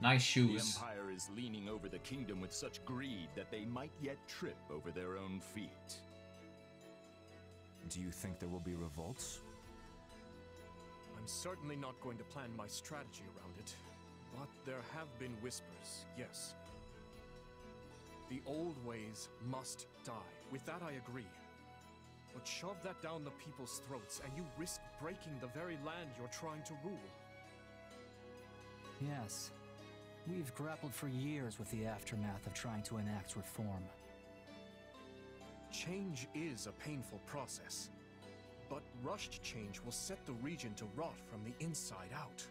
Nice shoes. The Empire is leaning over the kingdom with such greed that they might yet trip over their own feet. Do you think there will be revolts? I'm certainly not going to plan my strategy around it, but there have been whispers, yes. The old ways must die. With that, I agree. But shove that down the people's throats, and you risk breaking the very land you're trying to rule. Yes. We've grappled for years with the aftermath of trying to enact reform. Change is a painful process, but rushed change will set the region to rot from the inside out.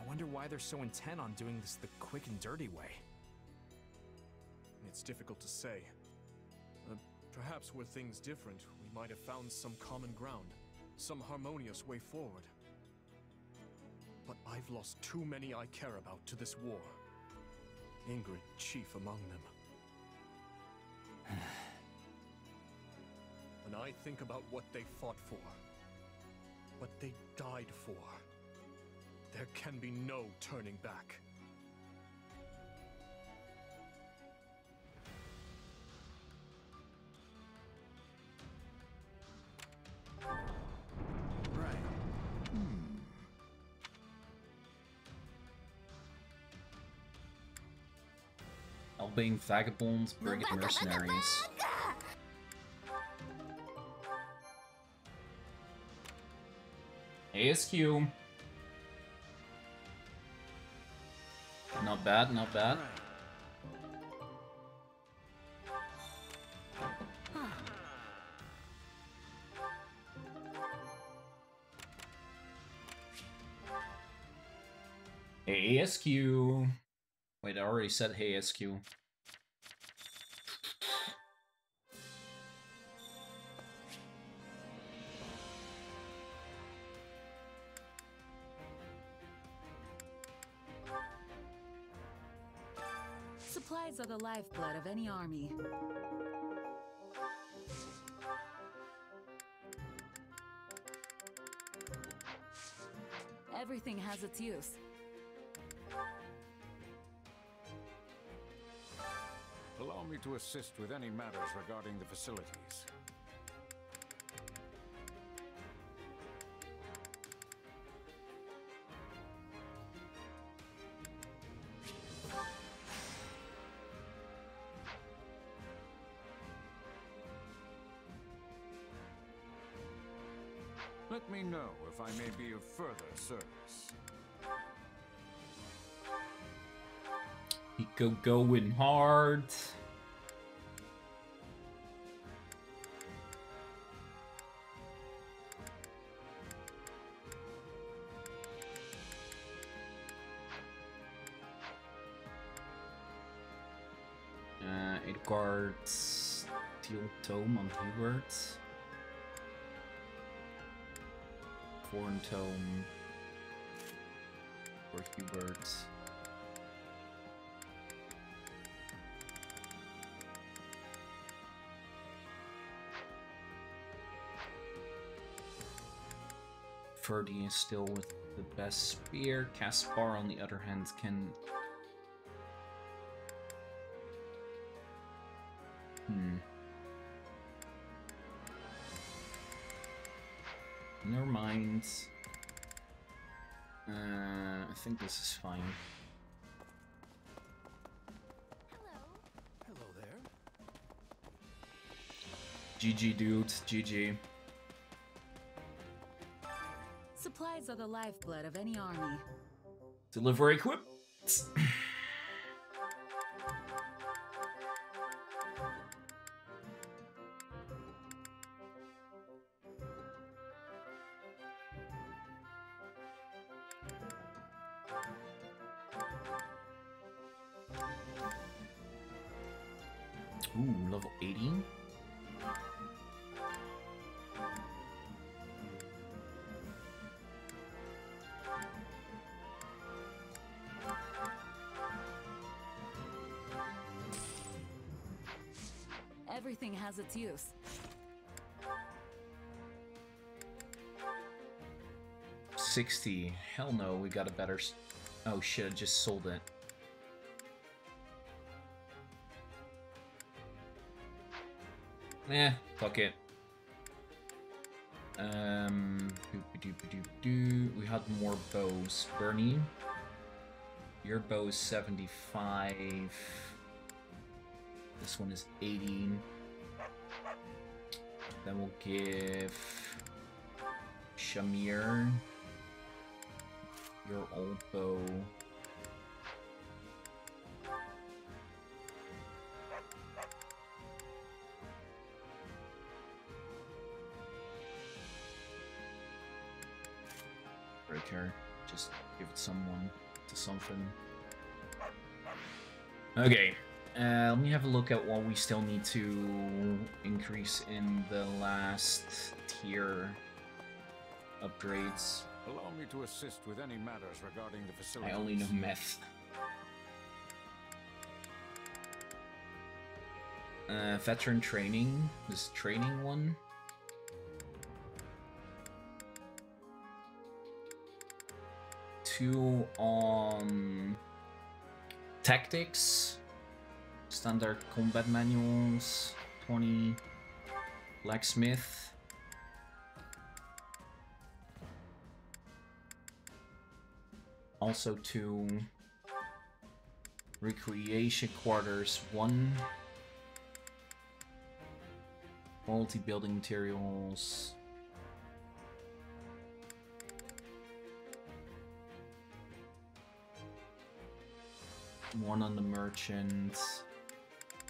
I wonder why they're so intent on doing this the quick and dirty way. It's difficult to say. Uh, perhaps were things different, we might have found some common ground, some harmonious way forward. But I've lost too many I care about to this war. Ingrid chief among them. when I think about what they fought for, what they died for, there can be no turning back. Albane vagabonds, brigand mercenaries. ASQ. Not bad, not bad. ASQ. Wait, I already said hey SQ. Are the lifeblood of any army. Everything has its use. Allow me to assist with any matters regarding the facilities. He go going hard. Uh, it guards Steel Tome on Hubert. Foreign Tome for Hubert. Ferdy is still with the best spear. Caspar, on the other hand, can. Hmm. Never mind. Uh, I think this is fine. Hello there. GG, dude. GG. Supplies are the lifeblood of any army. Deliver equip. has its use. Sixty. Hell no, we got a better. Oh shit! I just sold it. Eh, fuck it. Um, we had more bows. Bernie, your bow is 75. This one is 80. Then we'll give Shamir your old bow. Breaker. Just give it someone to something. Okay. Uh, let me have a look at what we still need to increase in the last tier upgrades. Allow me to assist with any matters regarding the facility. I only know meth. Uh, veteran training. This training one. Two on tactics. Standard combat manuals. 20 blacksmith. Also two recreation quarters. One multi building materials. One on the merchant,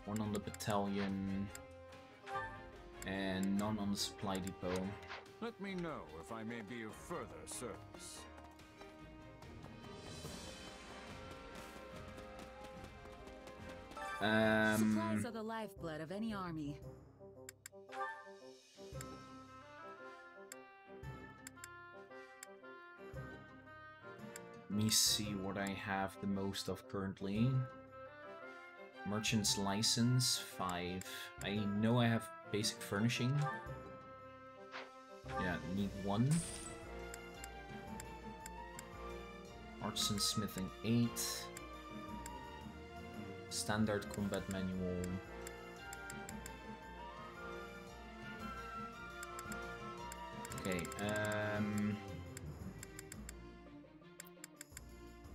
one on the battalion, and none on the supply depot. Let me know if I may be of further service. Um, Supplies are the lifeblood of any army. Let me see what I have the most of currently. Merchant's license, 5. I know I have basic furnishing. Yeah, need 1. Artisan smithing, 8. Standard combat manual. Okay, um...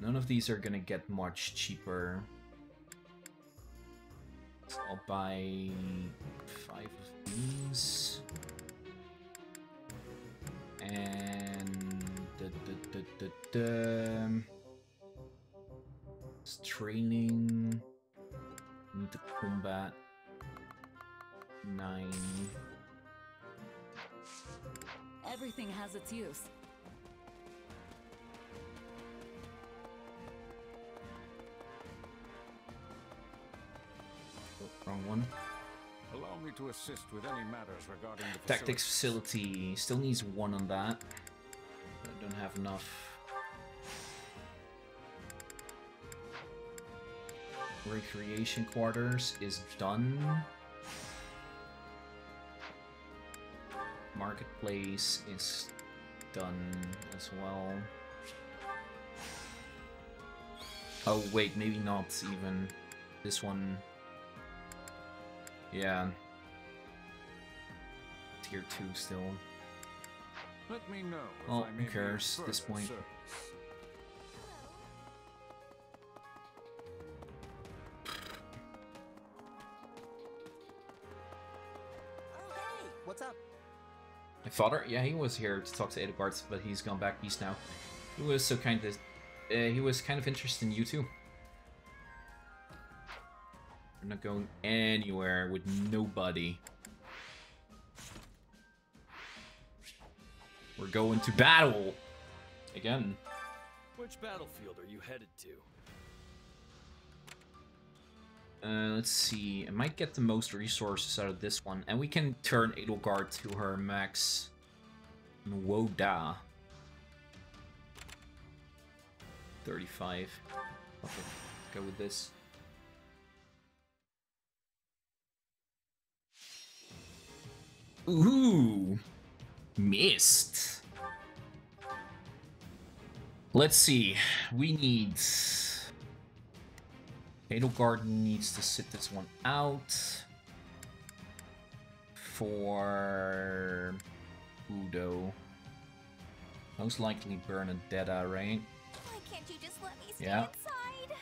None of these are gonna get much cheaper. I'll buy five of these. And da, da, da, da. It's training. Need to combat. Nine. Everything has its use. Wrong one. Allow me to assist with any matters regarding the Tactics facility still needs one on that. I don't have enough. Recreation quarters is done. Marketplace is done as well. Oh wait, maybe not even. This one. Yeah. Tier 2 still. Let me know if Well, I who cares at this further point? service. What's up? My father? Yeah, he was here to talk to Edelgard, but he's gone back east now. He was so kind of... Uh, he was kind of interested in you too. We're not going anywhere with nobody. We're going to battle! Again. Which battlefield are you headed to? Uh, let's see. I might get the most resources out of this one. And we can turn Edelgard to her max. Woda. 35. Okay, go with this. Ooh! Missed. Let's see. We need... Edelgard needs to sit this one out. For... Udo. Most likely Bernadetta, right? Why can't you just let me stay Yeah. inside?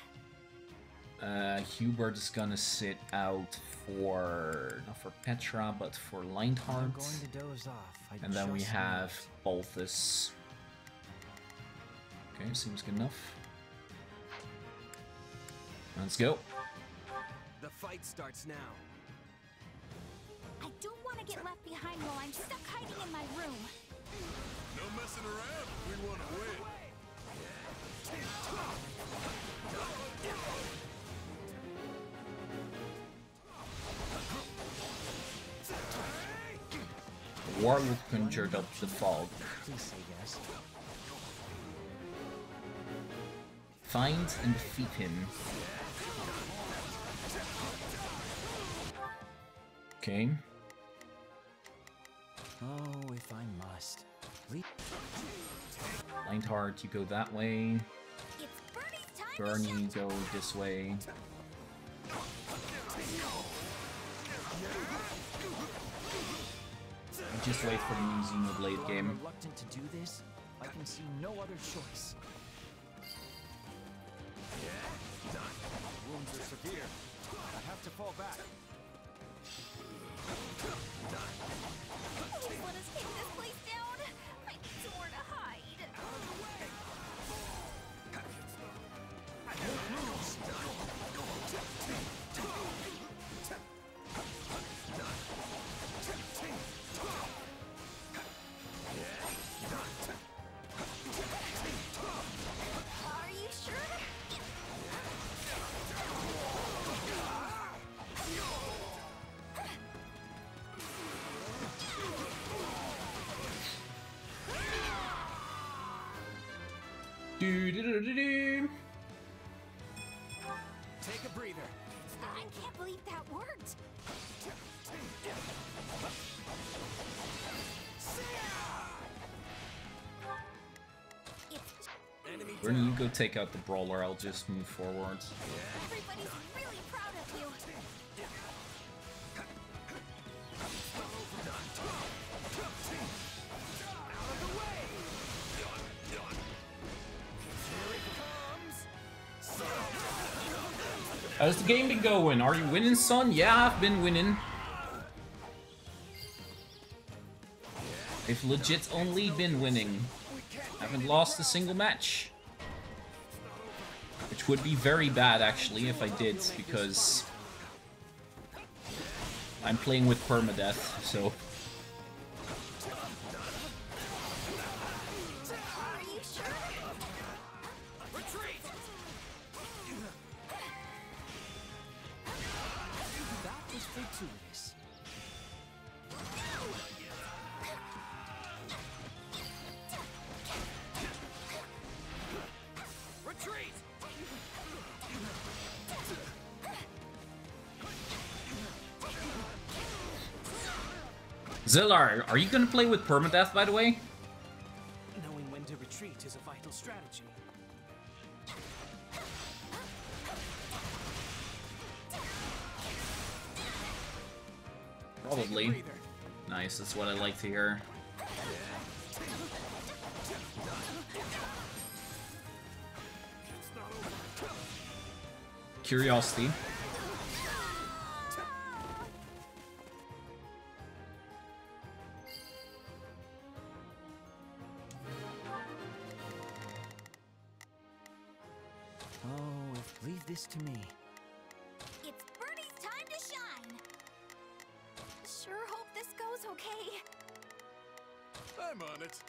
Uh, Hubert is gonna sit out for not for Petra, but for I'm Linhardt. going to doze off. I And then we have might. Balthus. Okay, seems good enough. Let's go. The fight starts now. I don't want to get left behind while I'm stuck hiding in my room. No messing around. We want to win. Warlock conjured up the fog. Please say yes. Find and defeat him. Okay. Oh, if I must. Leave. Lionheart, you go that way. Bernie, go this way. Just wait for the new Xenoblade game. Reluctant to do this, I can see no other choice. Wounds are severe. I have to fall back. Please let us take this place go take out the brawler. I'll just move forwards. Everybody's really proud of you. How's the game been going? Are you winning, son? Yeah, I've been winning. I've legit only been winning. Haven't lost a single match. Would be very bad, actually, if I did, because... I'm playing with permadeath, so... Are you gonna play with permadeath, by the way? Knowing when to retreat is a vital strategy. Probably. Nice, that's what I like to hear. Curiosity. To me. It's Bernie's time to shine. Sure hope this goes okay. I'm on it.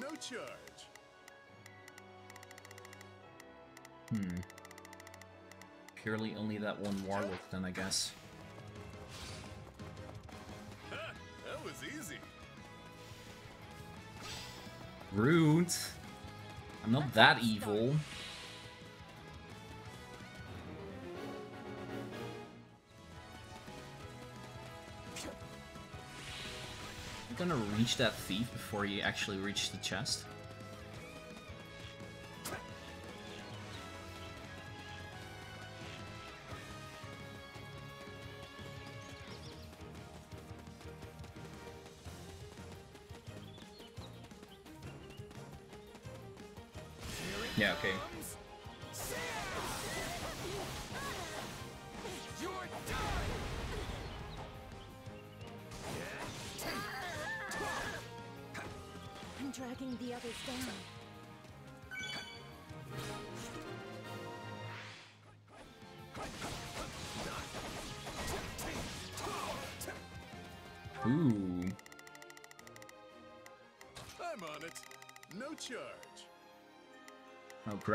No charge. Hmm. Purely only that one warlock, then, I guess. Ha! That was easy. Rude. I'm not that evil. Gonna reach that thief before you actually reach the chest.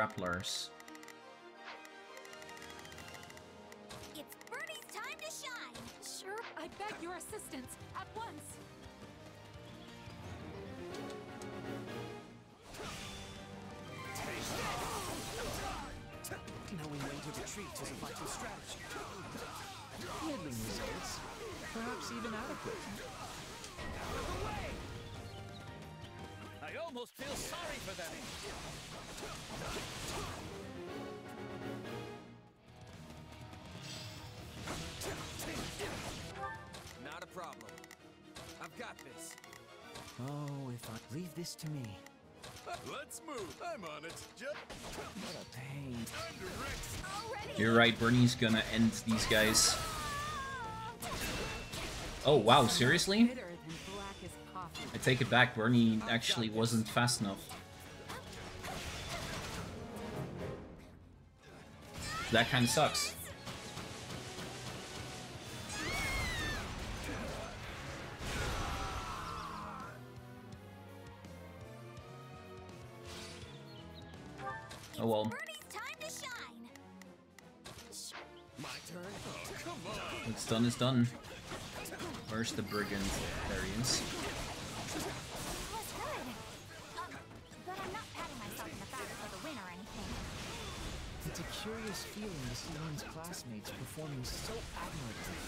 Grapplers. This to me. Let's move. I'm on it. Just What a pain. time to Rex. You're right, Bernie's gonna end these guys. Oh, wow, seriously? Bitter than black as coffee. I take it back, Bernie actually wasn't fast enough. That kind of sucks. Done. Where's the brigand? There he is. That was good. Um, but I'm not patting myself on the back for the win or anything. It's a curious feeling to see one's classmates performing so admirably.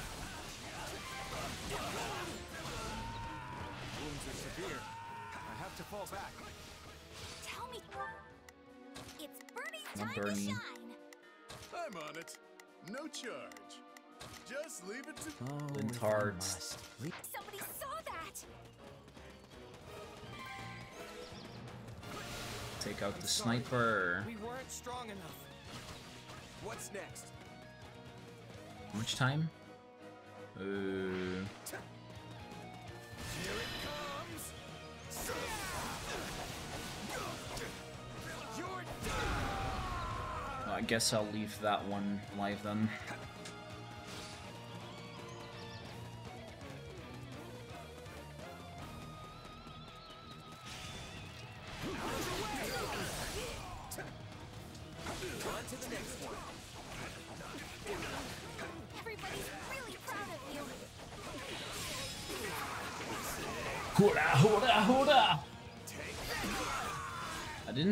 Wounds are severe. I have to fall back. Tell me. It's Bernie's Not time to shine. I'm on it. No charge. Just leave it to. Oh, Lintards. Somebody saw that. Take out the sniper. We weren't strong enough. What's next? How much time? Uh, Here it comes. You're I guess I'll leave that one live then.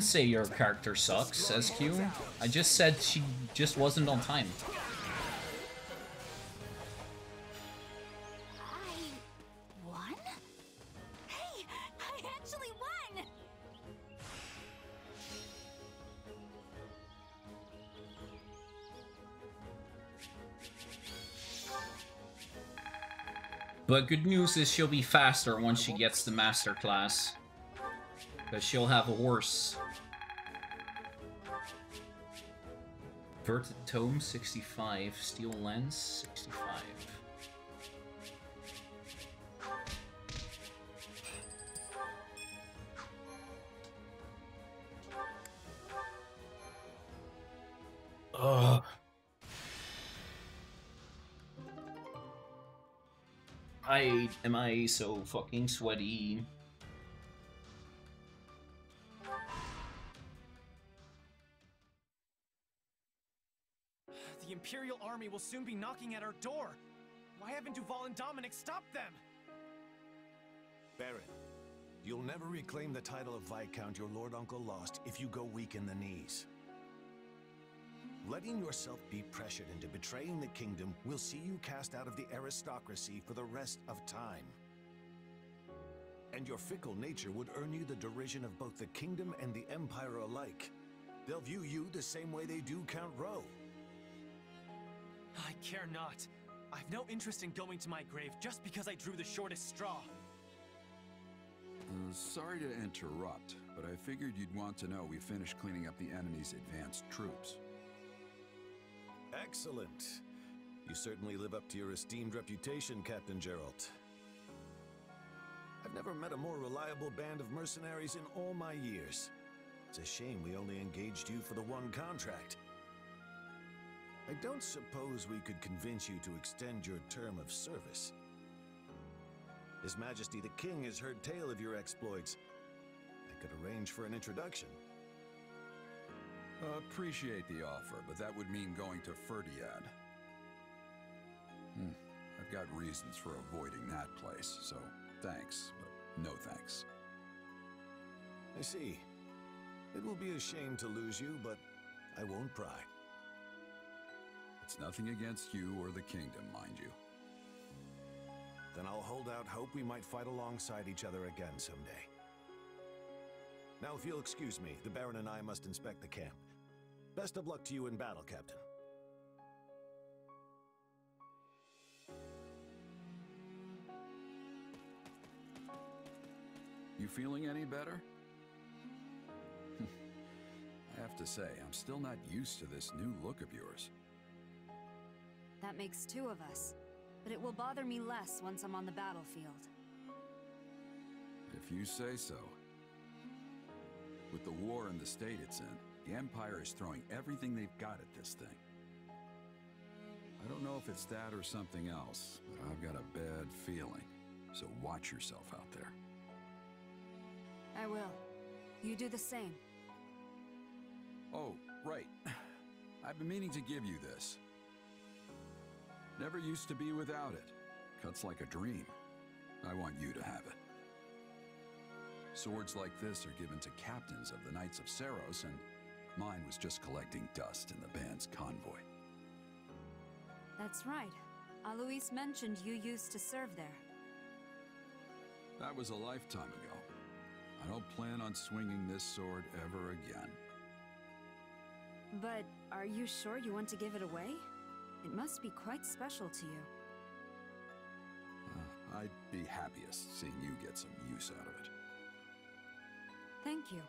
Say your character sucks, SQ. I just said she just wasn't on time. I won? Hey, I actually won! But good news is she'll be faster once she gets the master class. Because she'll have a horse. Verted Tome 65, Steel Lens 65. Ugh. I am I so fucking sweaty. Army will soon be knocking at our door. Why haven't Duval and Dominic stopped them? Baron, you'll never reclaim the title of Viscount your Lord Uncle lost if you go weak in the knees. Letting yourself be pressured into betraying the kingdom will see you cast out of the aristocracy for the rest of time. And your fickle nature would earn you the derision of both the kingdom and the empire alike. They'll view you the same way they do Count Rowe. I care not. I've no interest in going to my grave just because I drew the shortest straw. Uh, sorry to interrupt, but I figured you'd want to know we finished cleaning up the enemy's advanced troops. Excellent. You certainly live up to your esteemed reputation, Captain Jeralt. I've never met a more reliable band of mercenaries in all my years. It's a shame we only engaged you for the one contract. I don't suppose we could convince you to extend your term of service. His Majesty the King has heard tale of your exploits. I could arrange for an introduction. appreciate the offer, but that would mean going to Fhirdiad. Hmm. I've got reasons for avoiding that place, so thanks, but no thanks. I see. It will be a shame to lose you, but I won't pry. It's nothing against you or the kingdom, mind you. Then I'll hold out hope we might fight alongside each other again someday. Now, if you'll excuse me, the Baron and I must inspect the camp. Best of luck to you in battle, Captain. You feeling any better? I have to say, I'm still not used to this new look of yours. That makes two of us. But it will bother me less once I'm on the battlefield. If you say so. With the war and the state it's in, the Empire is throwing everything they've got at this thing. I don't know if it's that or something else, but I've got a bad feeling. So watch yourself out there. I will. You do the same. Oh, right. I've been meaning to give you this. Never used to be without it. Cuts like a dream. I want you to have it. Swords like this are given to captains of the Knights of Seiros, and mine was just collecting dust in the band's convoy. That's right. Alois mentioned you used to serve there. That was a lifetime ago. I don't plan on swinging this sword ever again. But are you sure you want to give it away? It must be quite special to you. Uh, I'd be happiest seeing you get some use out of it. Thank you.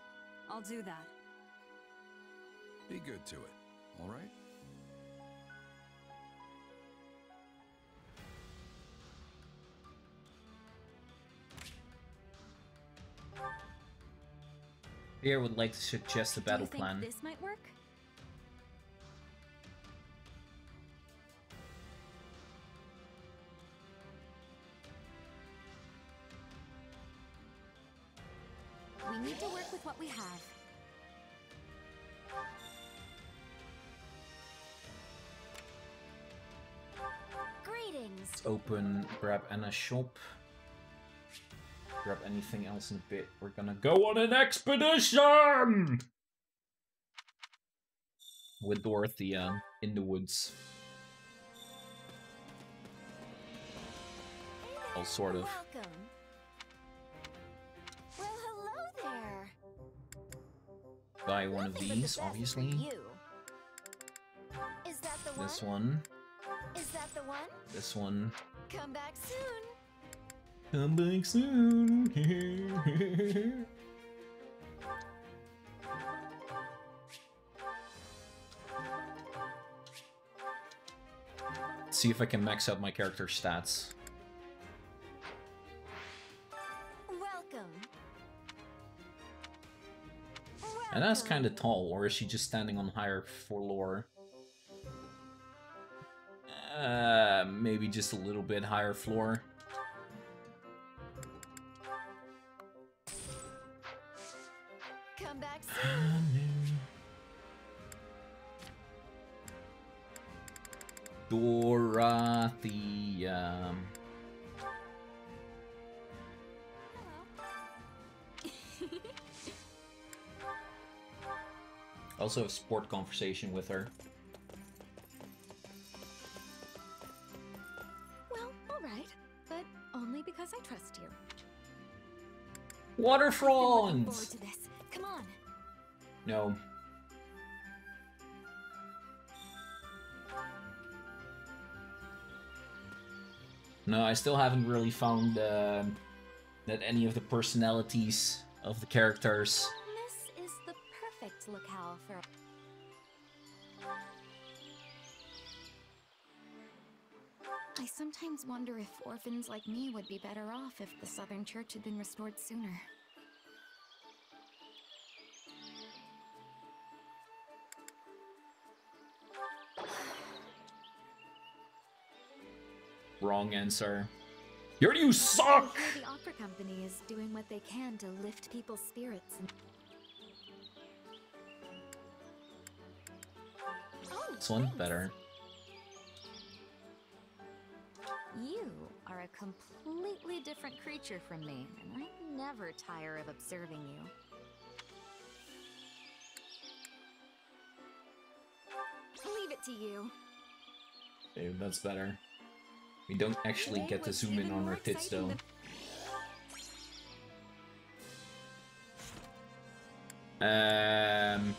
I'll do that. Be good to it, all right? Here would like to suggest a battle Do you think plan. this might work? With what we have. Greetings. Let's open, grab Anna's shop. Grab anything else in a bit. We're gonna go on an expedition! With Dorothea um, in the woods. Well, sort of. Welcome. Buy one of Nothing but the these, obviously. Is that the one? This one. Is that the one? This one. Come back soon. Come back soon. See if I can max out my character stats. And that's kind of tall, or is she just standing on higher for lore? Uh, maybe just a little bit higher floor. Come back soon. Also have sport conversation with her. Well, all right, but only because I trust you. Water fronds! Come on. No. No, I still haven't really found uh, that any of the personalities of the characters. Sometimes wonder if orphans like me would be better off if the Southern Church had been restored sooner. Wrong answer. Here you suck! The opera company is doing what they can to lift people's spirits. This one better. You are a completely different creature from me, and I never tire of observing you. Leave it to you. Dude, that's better. We don't actually get to zoom in on our tits though. Um.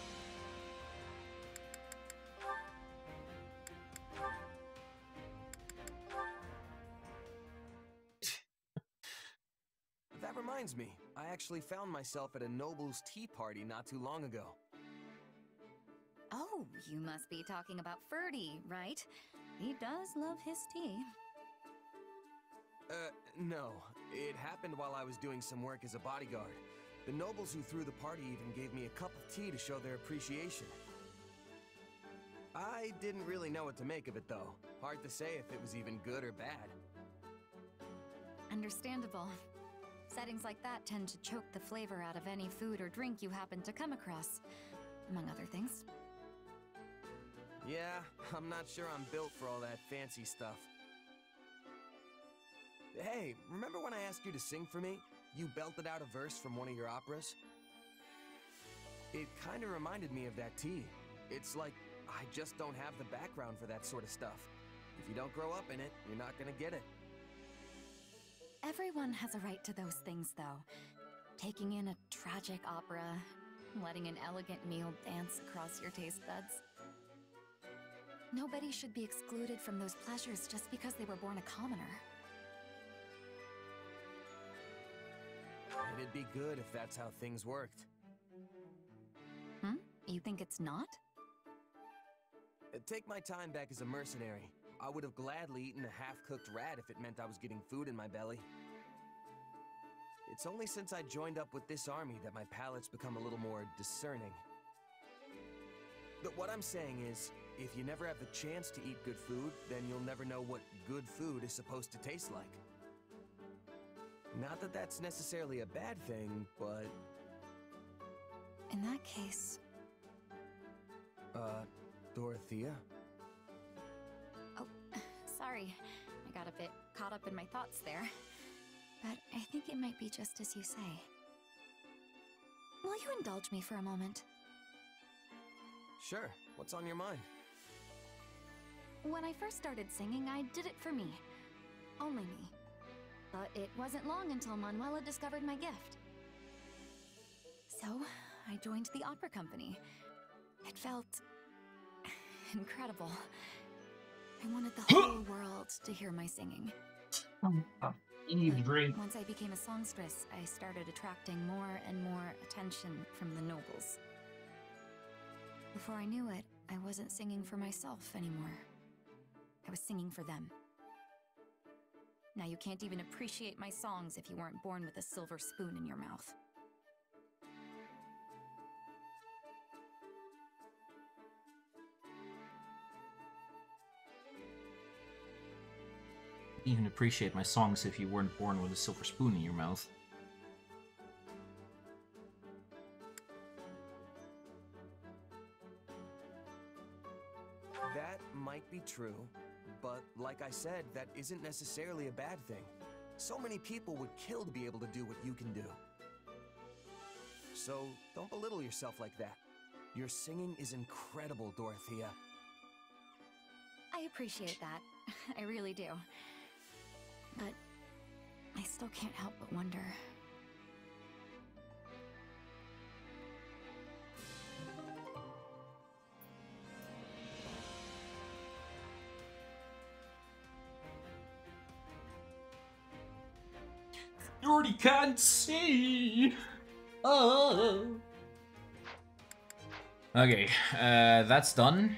Reminds me, I actually found myself at a noble's tea party not too long ago. Oh, you must be talking about Ferdy, right? He does love his tea. Uh, no. It happened while I was doing some work as a bodyguard. The nobles who threw the party even gave me a cup of tea to show their appreciation. I didn't really know what to make of it, though. Hard to say if it was even good or bad. Understandable. Settings like that tend to choke the flavor out of any food or drink you happen to come across, among other things. Yeah, I'm not sure I'm built for all that fancy stuff. Hey, remember when I asked you to sing for me? You belted out a verse from one of your operas? It kinda reminded me of that tea. It's like I just don't have the background for that sort of stuff. If you don't grow up in it, you're not gonna get it. Everyone has a right to those things, though. Taking in a tragic opera, letting an elegant meal dance across your taste buds. Nobody should be excluded from those pleasures just because they were born a commoner. It'd be good if that's how things worked. Hmm? You think it's not? Uh, Take my time back as a mercenary. I would have gladly eaten a half-cooked rat if it meant I was getting food in my belly. It's only since I joined up with this army that my palate's become a little more discerning. But what I'm saying is, if you never have the chance to eat good food, then you'll never know what good food is supposed to taste like. Not that that's necessarily a bad thing, but... In that case, Uh, Dorothea? Sorry. I got a bit caught up in my thoughts there. But I think it might be just as you say. Will you indulge me for a moment? Sure, what's on your mind? When I first started singing, I did it for me. Only me. But it wasn't long until Manuela discovered my gift. So, I joined the opera company. It felt... incredible. I wanted the whole world to hear my singing. Drink. Once I became a songstress, I started attracting more and more attention from the nobles. Before I knew it, I wasn't singing for myself anymore. I was singing for them. Now you can't even appreciate my songs if you weren't born with a silver spoon in your mouth. Even appreciate my songs if you weren't born with a silver spoon in your mouth. That might be true, but like I said, that isn't necessarily a bad thing. So many people would kill to be able to do what you can do. So don't belittle yourself like that. Your singing is incredible, Dorothea. I appreciate that. I really do. But I still can't help but wonder. You already can't see. Oh. Okay, uh, that's done.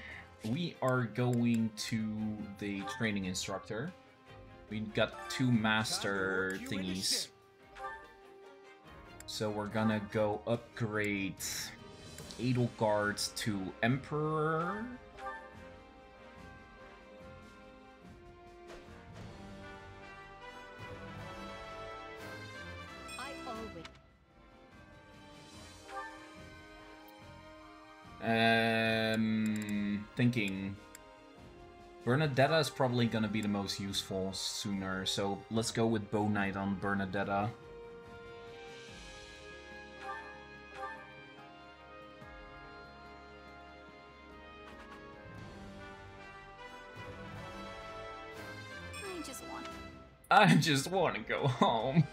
We are going to the training instructor. We got two master thingies. So we're gonna go upgrade Edelgard to Emperor. Um, thinking. Bernadetta is probably gonna be the most useful sooner, so let's go with Bow Knight on Bernadetta. I just want to go home.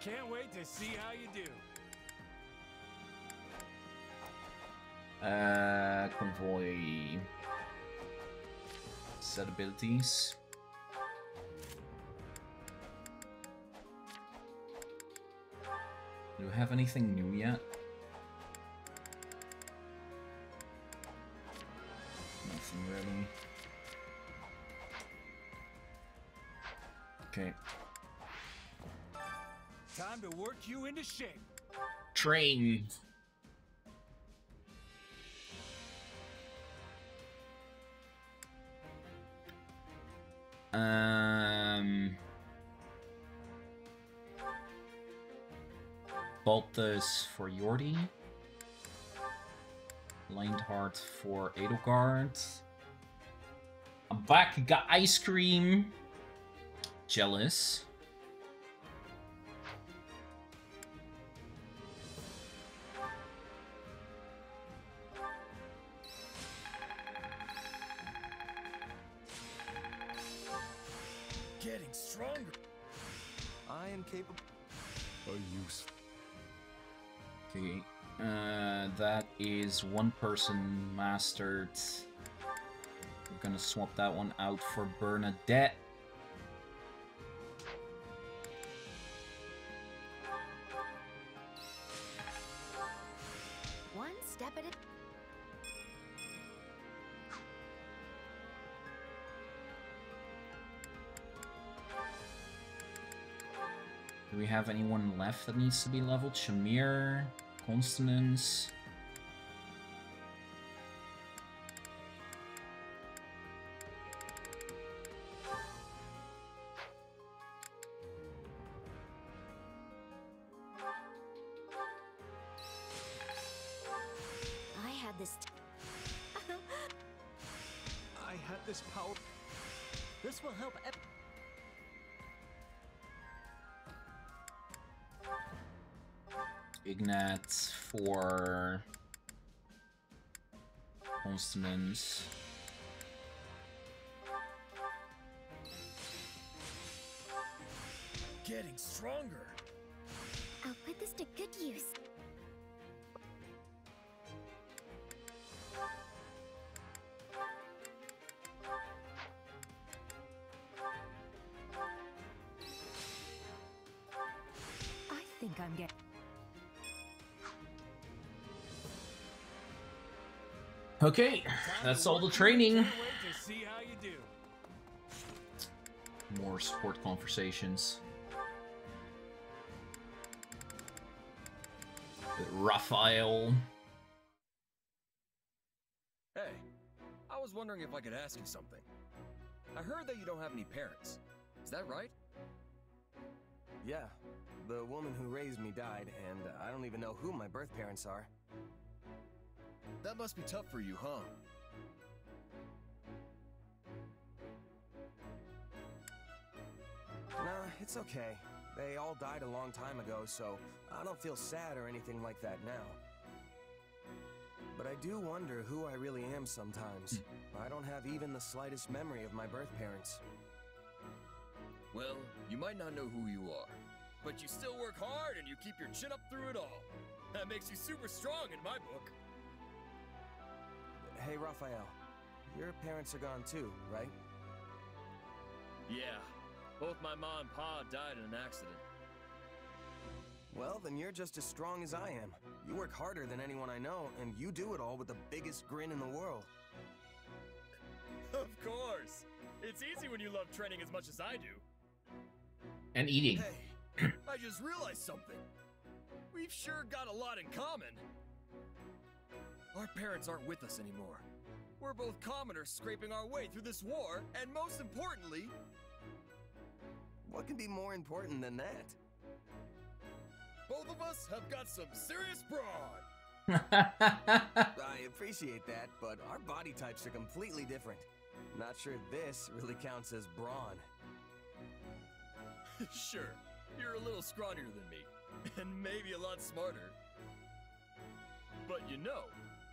Can't wait to see how you do. Uh, convoy. Set abilities. Do we have anything new yet? Nothing really. Okay. Time to work you into shape. Train. Um. Balthus for Yordi. Lionheart for Edelgard. I'm back, got ice cream. Jealous. Is one person mastered. We're gonna swap that one out for Bernadette. One step at a Do we have anyone left that needs to be leveled? Shamir, Constance. Constance. Getting stronger. I'll put this to good use. I think I'm getting. Okay, that's all the training. Can't wait to see how you do. More support conversations. Raphael. Hey, I was wondering if I could ask you something. I heard that you don't have any parents. Is that right? Yeah, the woman who raised me died, and I don't even know who my birth parents are. That must be tough for you, huh? Nah, it's okay. They all died a long time ago, so I don't feel sad or anything like that now. But I do wonder who I really am sometimes. Hmm. I don't have even the slightest memory of my birth parents. Well, you might not know who you are, but you still work hard and you keep your chin up through it all. That makes you super strong in my book. Hey, Raphael, your parents are gone too, right? Yeah, both my mom and pa died in an accident. Well, then you're just as strong as I am. You work harder than anyone I know, and you do it all with the biggest grin in the world. Of course! It's easy when you love training as much as I do. And eating. Hey, I just realized something. We've sure got a lot in common. Our parents aren't with us anymore. We're both commoners scraping our way through this war, and most importantly, What can be more important than that? both of us have got some serious brawn. I appreciate that, but our body types are completely different. Not sure this really counts as brawn. sure, you're a little scrawnier than me, and maybe a lot smarter. But you know,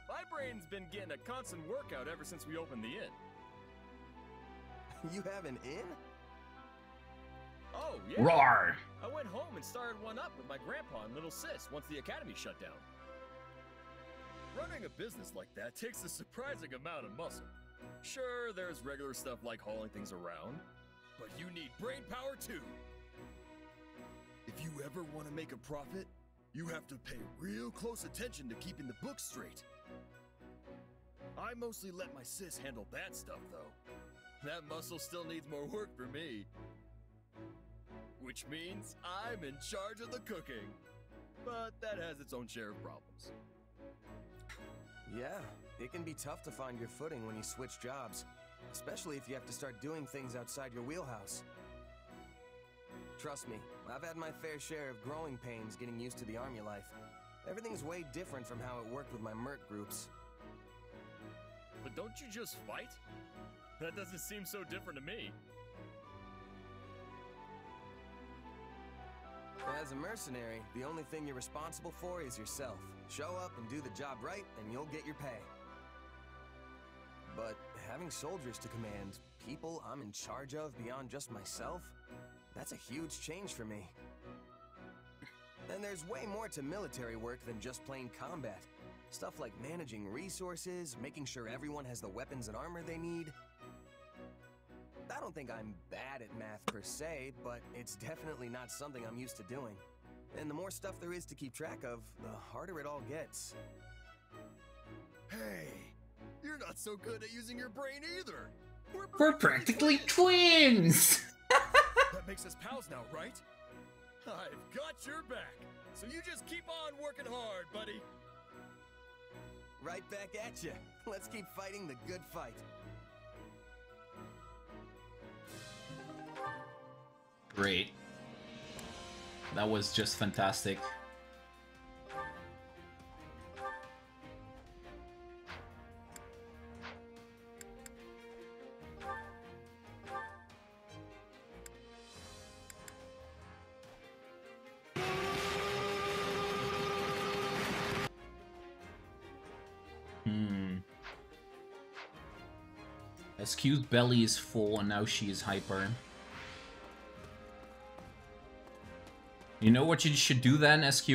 my brain's been getting a constant workout ever since we opened the inn. You have an inn? Oh, yeah. Roar! I went home and started one up with my grandpa and little sis once the academy shut down. Running a business like that takes a surprising amount of muscle. Sure, there's regular stuff like hauling things around, but you need brain power too. If you ever want to make a profit, you have to pay real close attention to keeping the books straight. I mostly let my sis handle that stuff, though. That muscle still needs more work for me. Which means I'm in charge of the cooking. But that has its own share of problems. Yeah, it can be tough to find your footing when you switch jobs, especially if you have to start doing things outside your wheelhouse. Trust me, I've had my fair share of growing pains getting used to the army life. Everything's way different from how it worked with my merc groups. But don't you just fight? That doesn't seem so different to me. As a mercenary, the only thing you're responsible for is yourself. Show up and do the job right, and you'll get your pay. But having soldiers to command, people I'm in charge of beyond just myself, that's a huge change for me. And there's way more to military work than just plain combat. Stuff like managing resources, making sure everyone has the weapons and armor they need. I don't think I'm bad at math per se, but it's definitely not something I'm used to doing. And the more stuff there is to keep track of, the harder it all gets. Hey, you're not so good at using your brain either. We're, We're practically twins! that makes us pals now, right? I've got your back. So you just keep on working hard, buddy. Right back at you. Let's keep fighting the good fight. Great. That was just fantastic. SQ's belly is full and now she is hyper. You know what you should do then, SQ?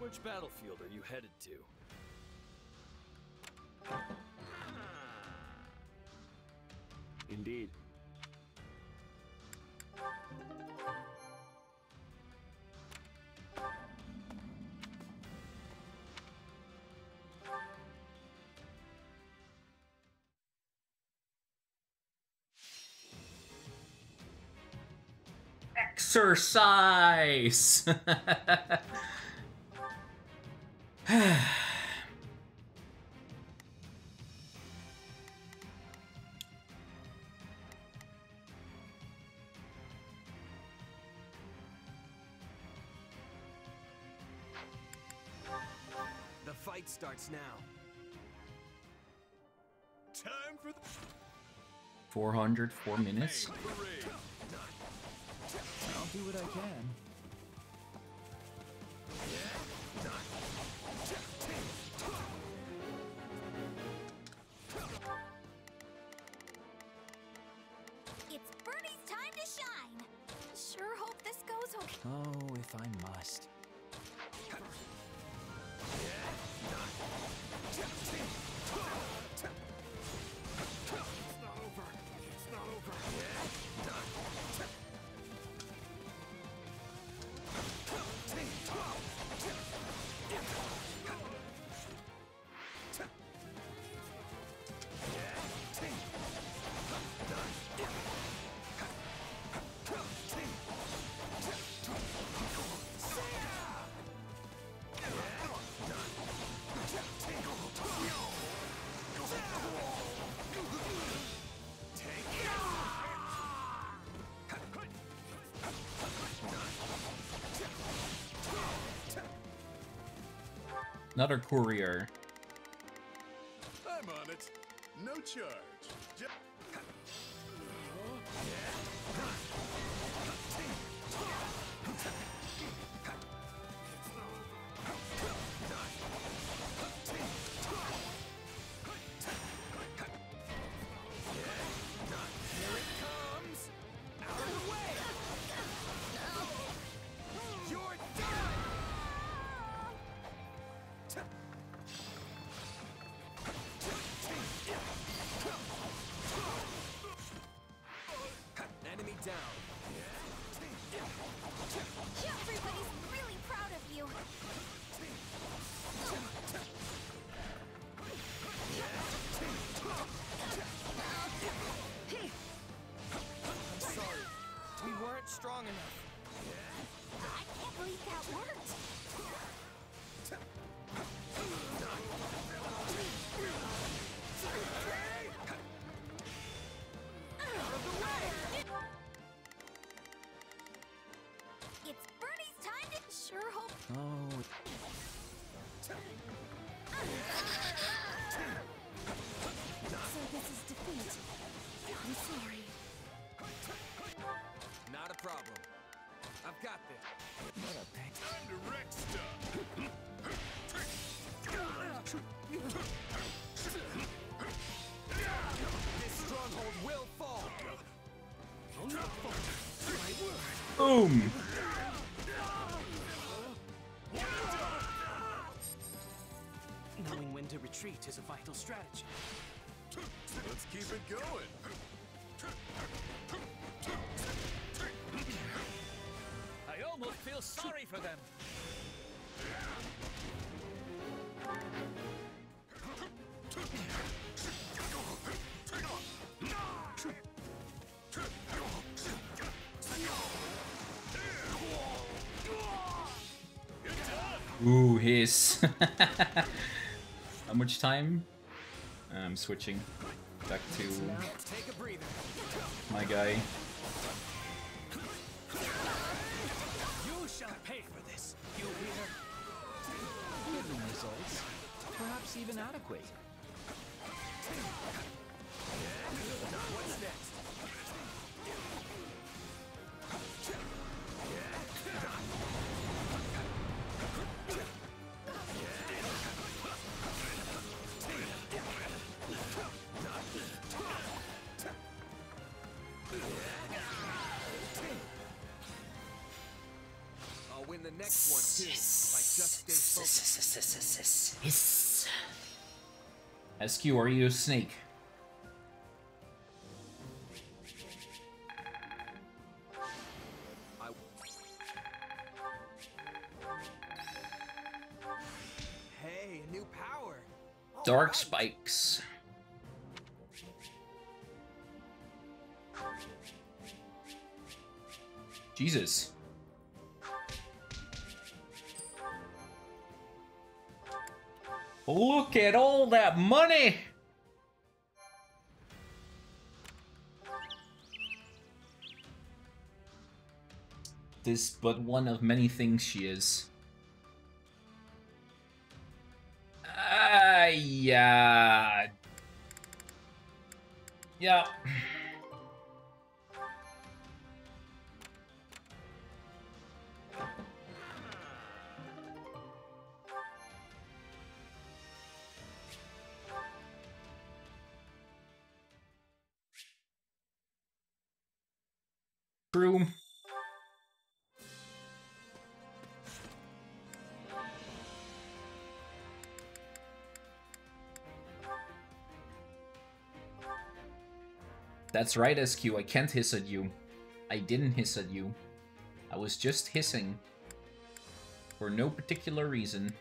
Which battlefield are you headed to? Exercise! The fight starts now. Time for the 400, 4 minutes. I'll do what I can. It's Bernie's time to shine. Sure hope this goes okay. Oh, if I must. Another courier. Boom! Knowing when to retreat is a vital strategy. Let's keep it going. Ooh, his. How much time? I'm switching back to my guy. You shall pay for this, you results, perhaps even adequate. Stay focused. Yes. SQ, are you a snake? Hey, a new power. Dark spikes. Jesus. Look at all that money! This but one of many things she is. Ah, yeah. Yeah. True. That's right, SQ. I can't hiss at you. I didn't hiss at you. I was just hissing. For no particular reason.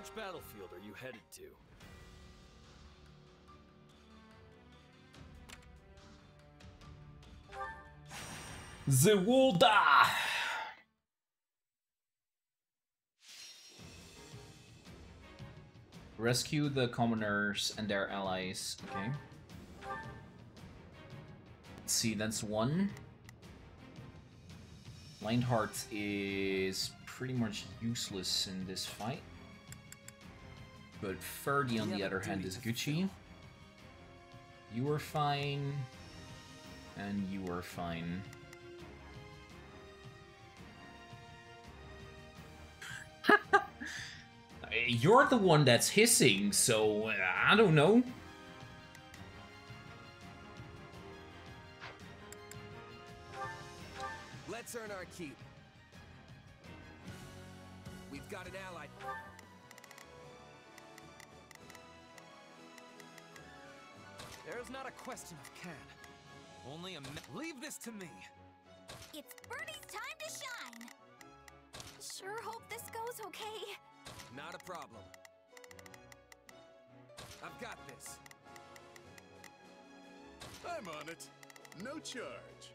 Which battlefield are you headed to? The Wolda! Rescue the commoners and their allies. Okay. Let's see, that's one. Lionheart is pretty much useless in this fight. But Ferdy, on the other hand, is Gucci. You are fine. And you are fine. You're the one that's hissing, so uh, I don't know. Let's earn our keep. Question of can. Only a mi- Leave this to me. It's Bernie's time to shine. Sure hope this goes okay. Not a problem. I've got this. I'm on it. No charge.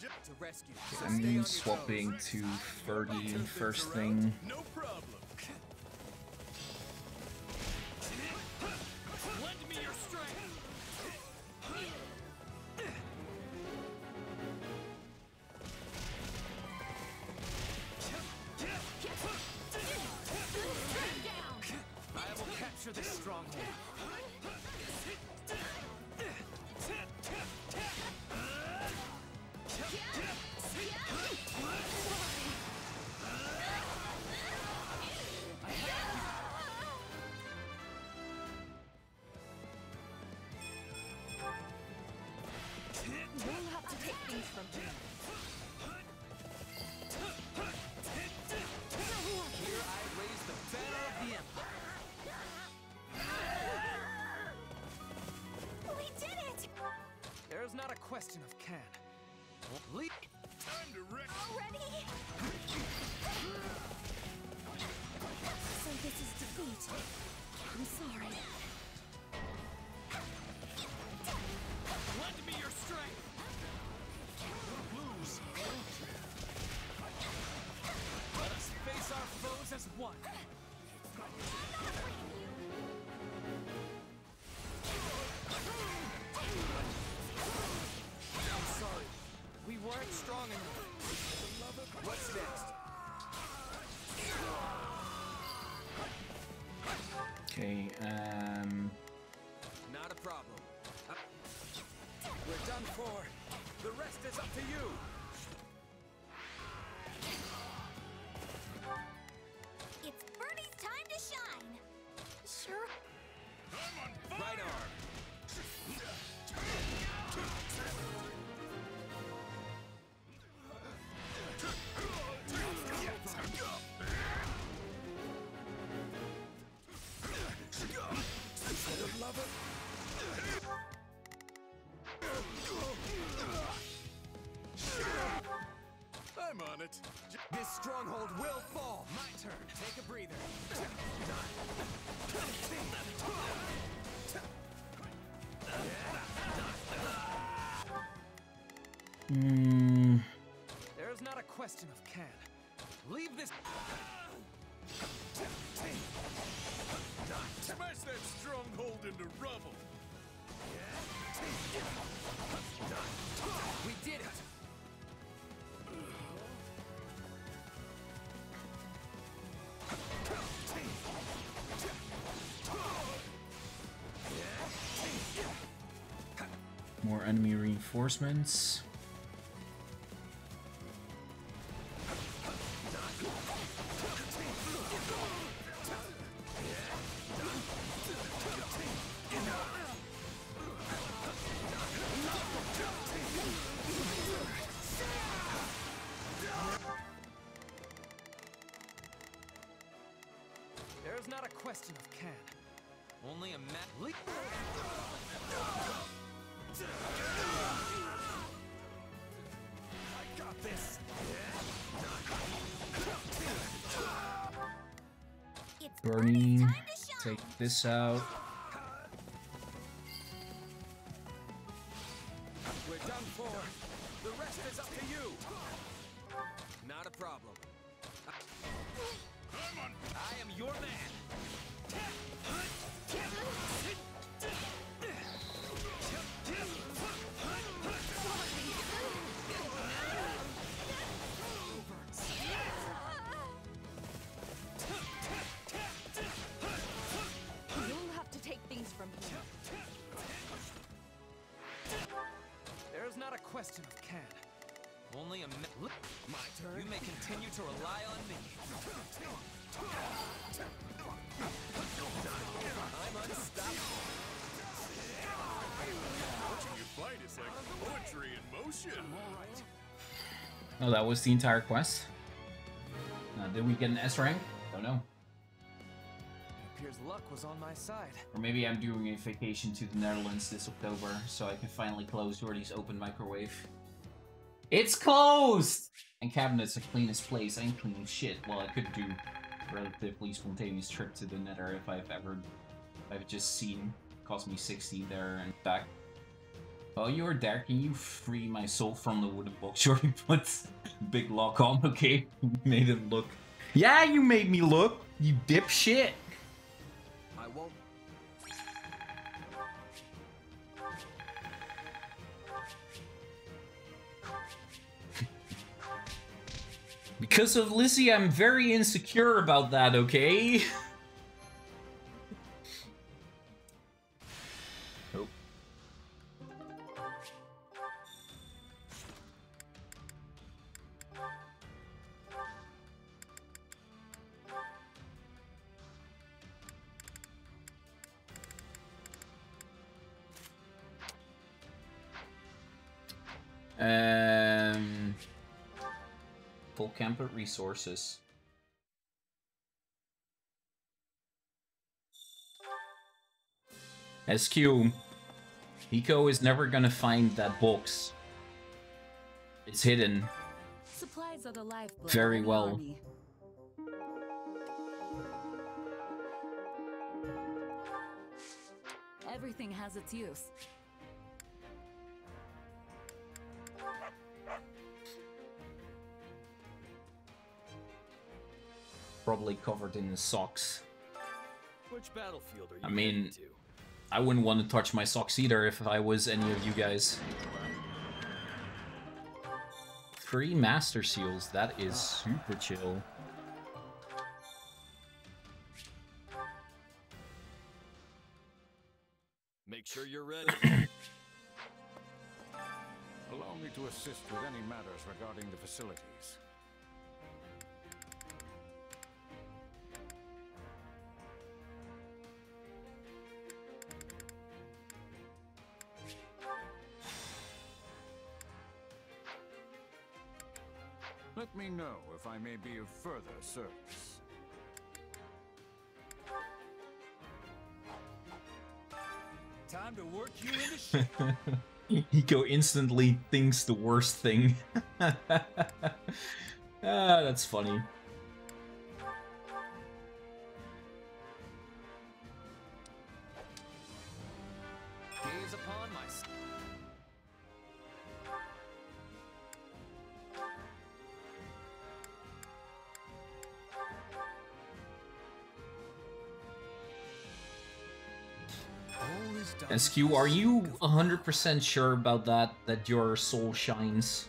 Just to rescue. I'm swapping to 30 first thing. No problem. Question of can. Um... Not a problem. Uh, We're done for. The rest is up to you. Hmm... There's not a question of can. Leave this. Smash that stronghold into rubble. We did it. More enemy reinforcements. This out. Oh, that was the entire quest? Uh, did we get an S rank? Don't know. Appears luck was on my side. Or maybe I'm doing a vacation to the Netherlands this October, so I can finally close Jordy's open microwave. It's closed! And cabinet's the cleanest place. I ain't cleaning shit. Well, I could do a relatively spontaneous trip to the Nether if I've ever... I've just seen cost me 60 there and back. Oh, you're there. Can you free my soul from the wooden box? Sure, he puts big lock on. Okay, made him look. Yeah, you made me look. You dipshit. I won't. Because of Lizzie, I'm very insecure about that. Okay. resources. SQ. Hiko is never gonna find that box. It's hidden Supplies are the lifeblood very well. army. Everything has its use. Probably covered in socks. Which battlefield are you I mean, to? I wouldn't want to touch my socks either if I was any of you guys. Three Master Seals, that is super chill. Make sure you're ready. Allow me to assist with any matters regarding the facilities. Me know if I may be of further service. Time to work you into shape. Hiko instantly thinks the worst thing. ah, that's funny. SQ, are you 100% sure about that, that your soul shines?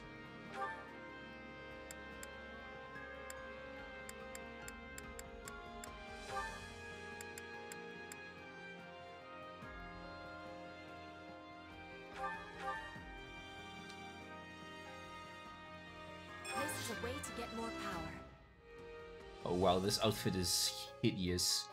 This is a way to get more power. Oh wow, this outfit is hideous.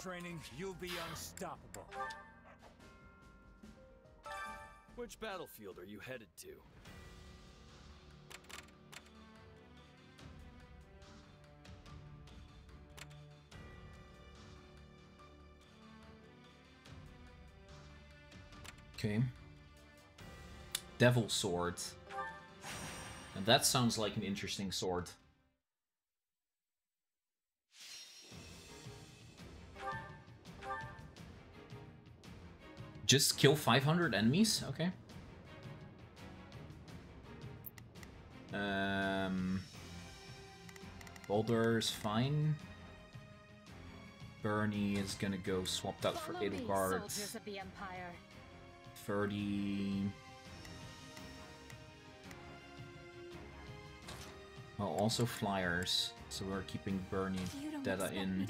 Training, you'll be unstoppable. Which battlefield are you headed to? Okay. Devil Sword. And that sounds like an interesting sword. Just kill 500 enemies? Okay. Um, Boulder's fine. Bernie is gonna go swapped out for Follow me, Edelgard. soldiers of the Empire. 30. Well, also flyers. So we're keeping Bernie Data in.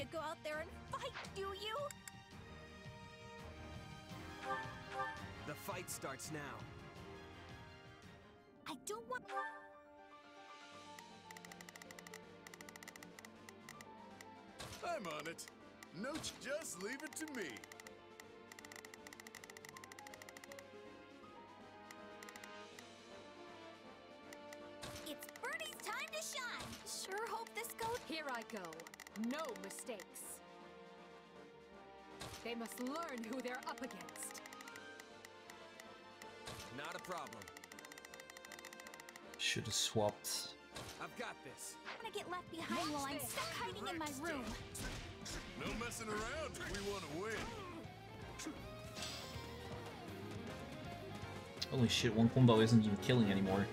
Fight starts now. I don't want. I'm on it. No, just leave it to me. It's Bernie's time to shine. Sure hope this goes. Here I go. No mistakes. They must learn who they're up against. A problem. Should have swapped. I've got this. I'm gonna get left behind while I'm stuck hiding in my room. No messing around we want to win. Holy shit, one combo isn't even killing anymore.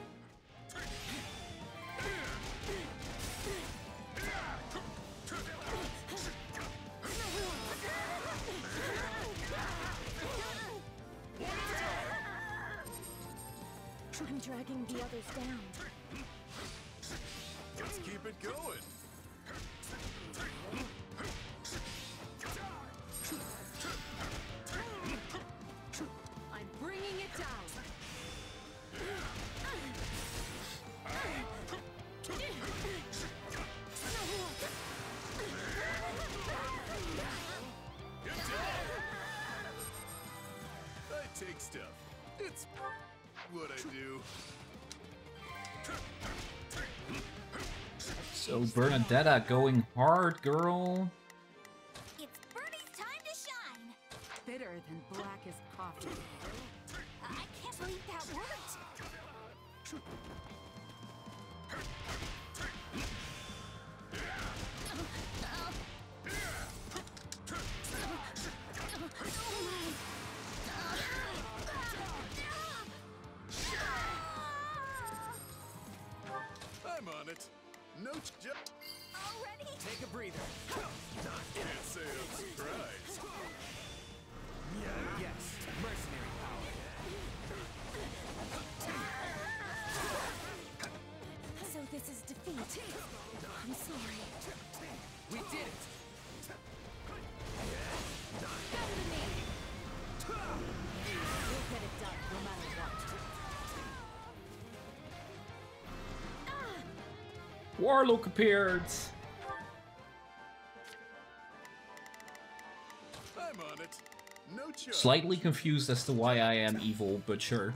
So Bernadetta going hard, girl. What. Warlock appeared. I'm on it. No. Slightly confused as to why I am evil, but sure.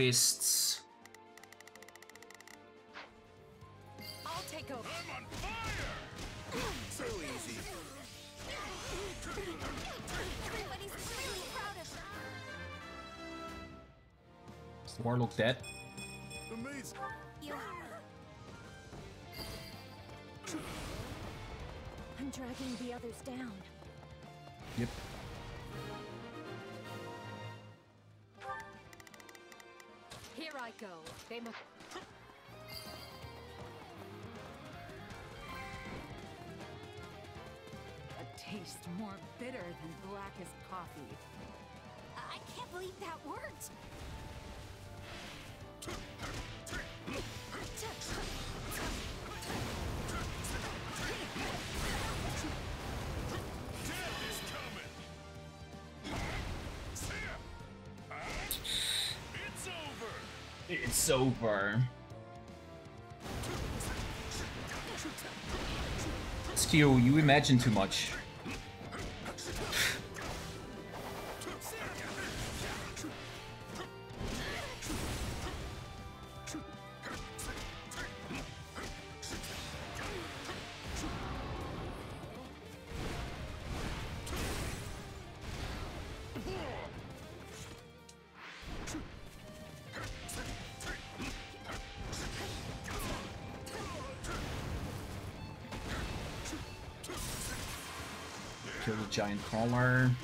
Fists. I'll take over. I'm on fire. So easy. Everybody's really proud of Is the Warlock dead? Amazing. you. I'm dragging the others down. Yep. I go. They must. A taste more bitter than blackest coffee. I can't believe that worked. It's over. Skill, you imagine too much. The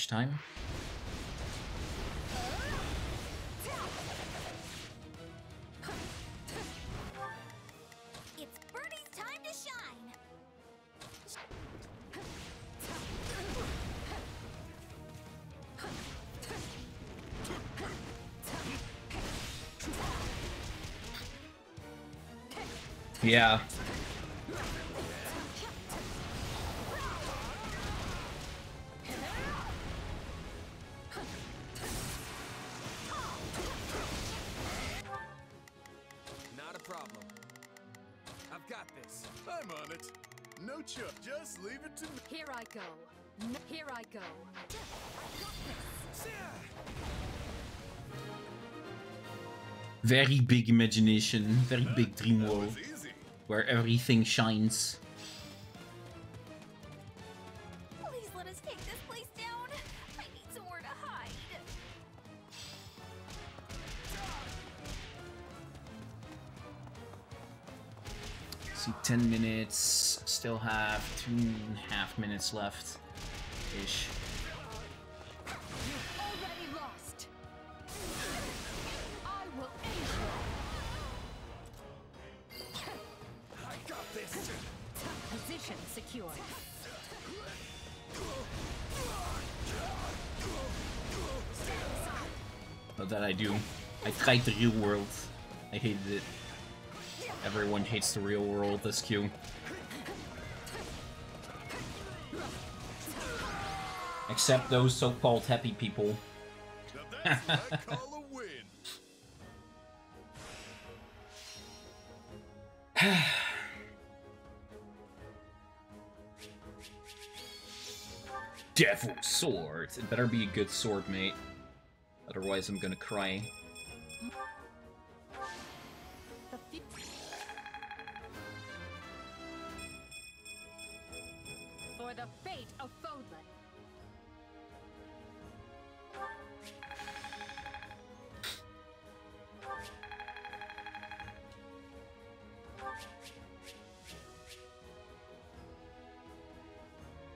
March time. It's Bernie's time to shine. Yeah. Go. N- Here I go. Very big imagination, very big dream world, where everything shines. Please let us take this place down. I need somewhere to hide. See, 10 minutes, still have two and a half minutes left. Ish. Already lost. I will end I got this. you. Position secure. Not that I do. I tried the real world. I hated it. Everyone hates the real world, this Q. Except those so-called happy people. Devil sword. It better be a good sword, mate. Otherwise, I'm gonna cry.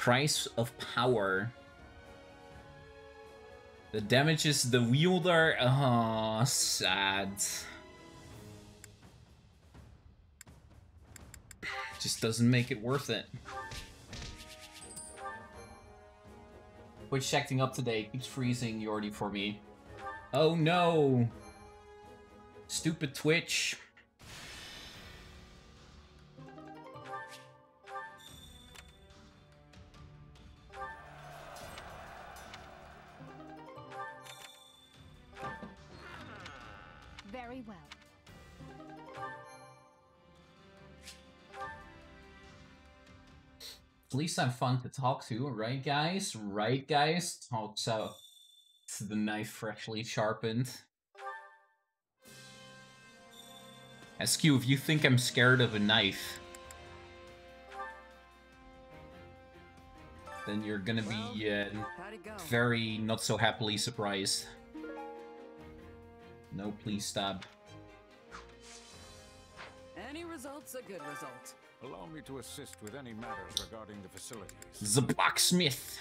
Price of power. The damage is the wielder. Ah, sad. Just doesn't make it worth it. Twitch acting up today keeps freezing Yordi for me. Oh no! Stupid Twitch. Least I'm fun to talk to, right guys? Right guys? Talks out to the knife freshly sharpened. SQ, if you think I'm scared of a knife, then you're gonna be uh, very not so happily surprised. No, please stab. Any result's a good result. Allow me to assist with any matters regarding the facilities. The blacksmith.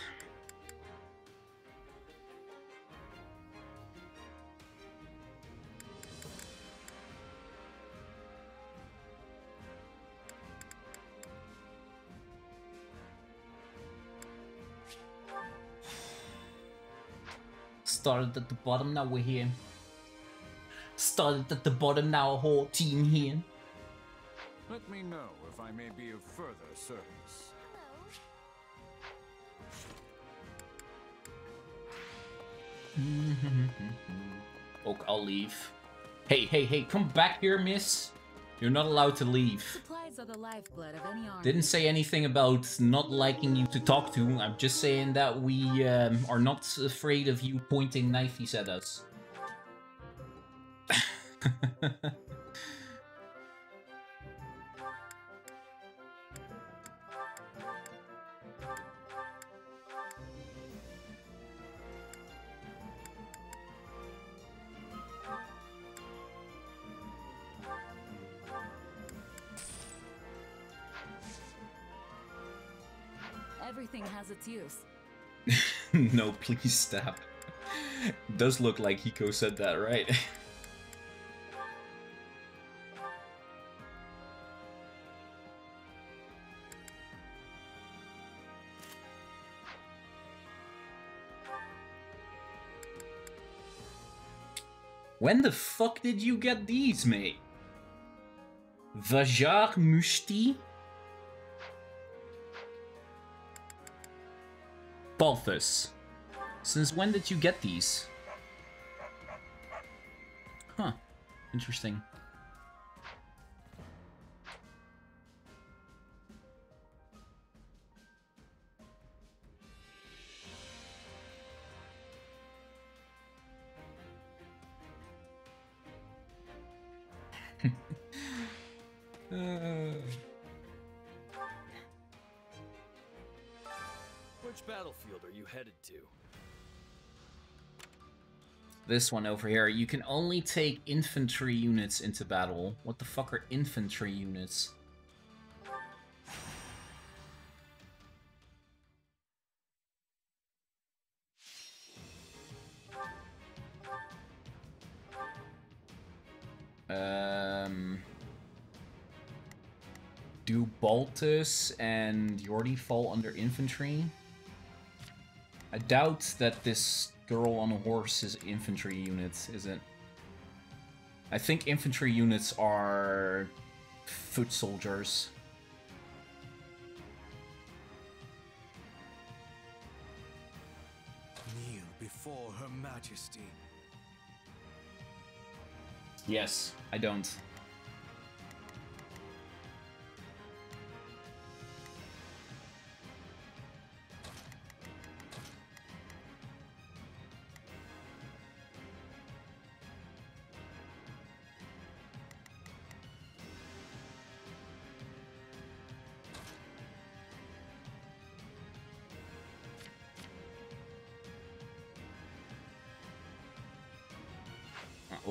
Started at the bottom, now we're here. Started at the bottom, now a whole team here. Let me know if I may be of further service. Ook, I'll leave. Hey, hey, hey, come back here, miss. You're not allowed to leave. Supplies are the lifeblood of any army. Didn't say anything about not liking you to talk to. I'm just saying that we um, are not afraid of you pointing knifes at us. has its use. no, please stop. Does look like Hiko said that, right? when the fuck did you get these, mate? Vajra-Mushti? Balthus. Since when did you get these? Huh. Interesting. This one over here. You can only take infantry units into battle. What the fuck are infantry units? Um, do Balthus and Yordi fall under infantry? I doubt that this girl on a horse is infantry units, is it? I think infantry units are foot soldiers. Kneel before Her Majesty. Yes, I don't.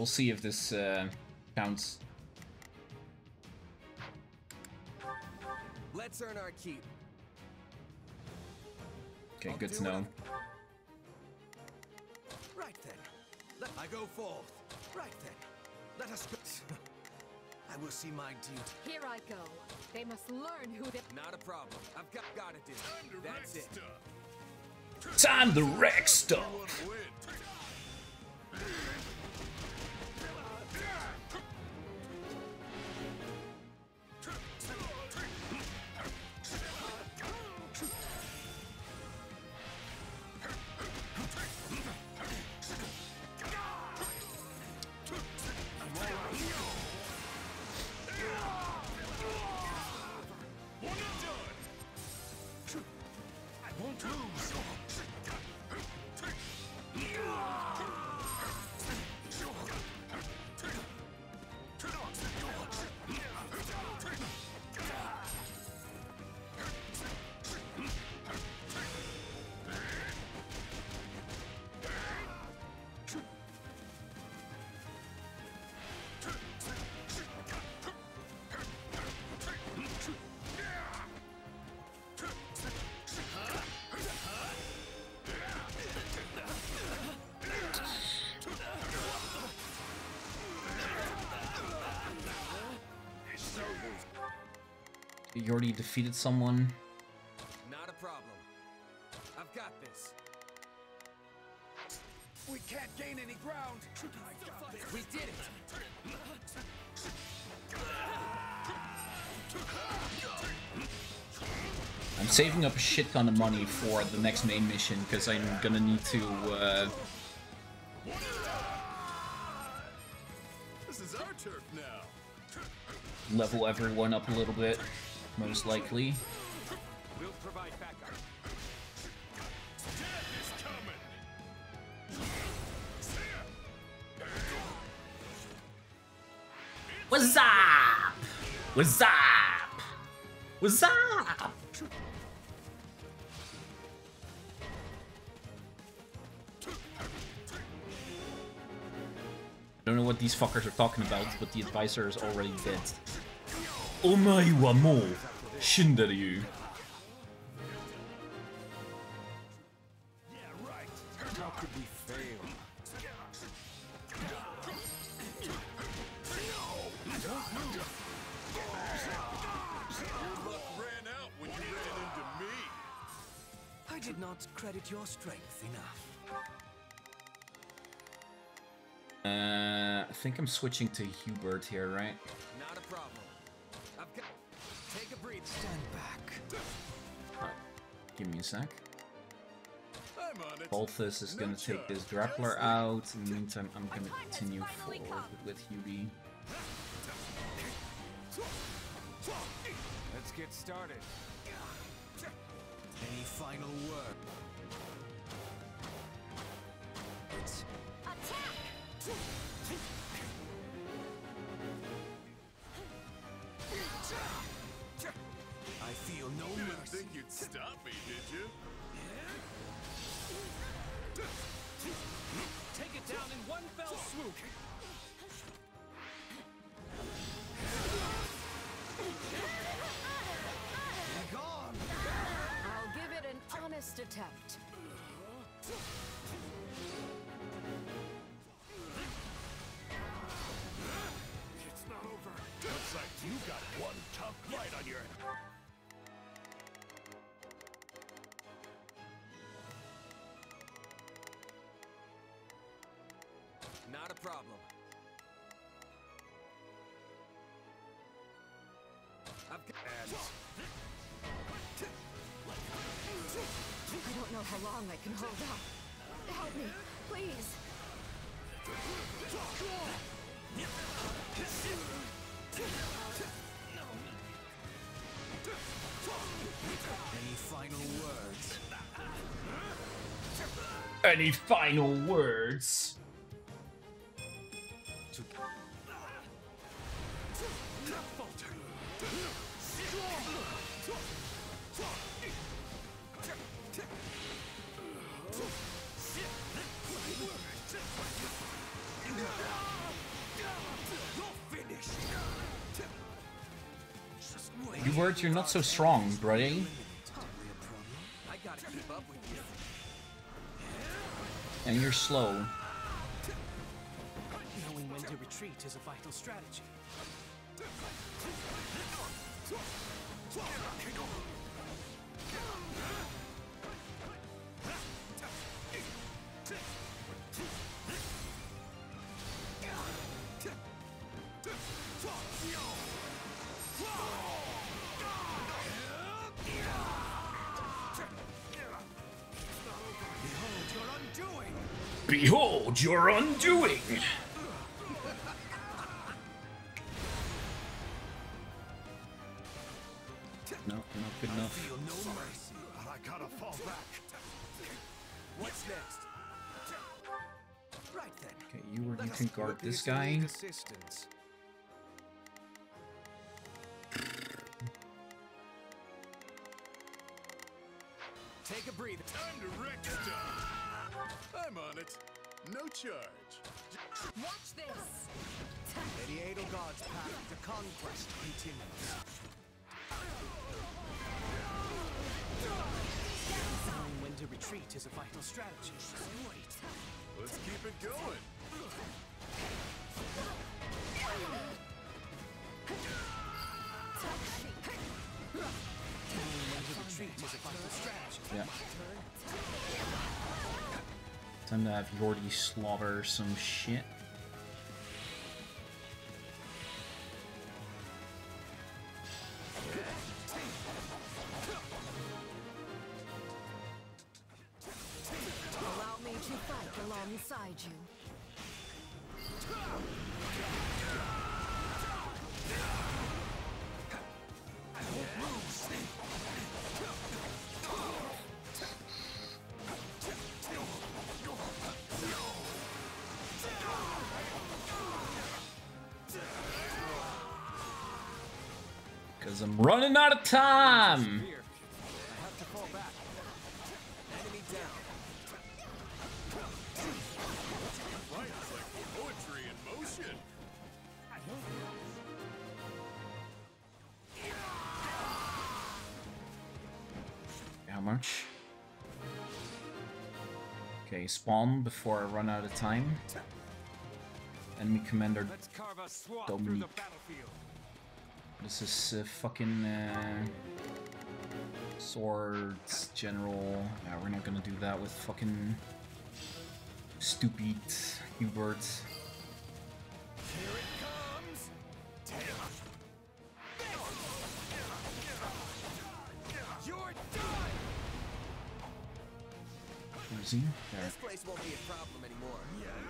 We'll see if this uh, counts. Let's earn our keep. Okay, I'll good do to know. what Right then. Let I go forth. Right then. Let us go. I will see my duty. Here I go. They must learn who they. Not a problem. I've got got it. That's it. Time to wreck stuff. You already defeated someone. Not a problem. I've got this. We can't gain any ground. I got this. We did it. I'm saving up a shit ton of money for the next main mission because I'm gonna need to uh, This is our turf now. Level everyone up a little bit, most likely. We'll provide backup. What's up? What's up? What's up? I don't know what these fuckers are talking about, but the advisor is already dead. Omae wa mo shinderu. How could we fail? Your luck ran out when you ran into me. I did not credit your strength enough. Uh, I think I'm switching to Hubert here, right? It. Balthus is gonna take this grappler out. In the meantime, I'm gonna continue forward with, with Hubie. Let's get started. Any final word? Attempt. It's not over. Looks like you got one tough fight on your Not a problem. I've got. I don't know how long I can hold out. Help me, please. Any final words? Any final words? You're not so strong, you. And you're slow. Knowing when to retreat is a vital strategy. Your undoing! No, not good enough. Feel no mercy, but I gotta fall back. What's next? Right then. Okay, you were you can guard this if you need guy. Assistance. Yordi slaughter some shit. Because I'm running out of time! Poetry in motion. How much? Okay, spawn before I run out of time. Enemy commander Let's carve a swath through the Dominique. Battlefield. This is uh, fucking uh, swords general. Yeah, we're not gonna do that with fucking stupid Hubert. Easy. There. This place won't be a problem anymore. Okay.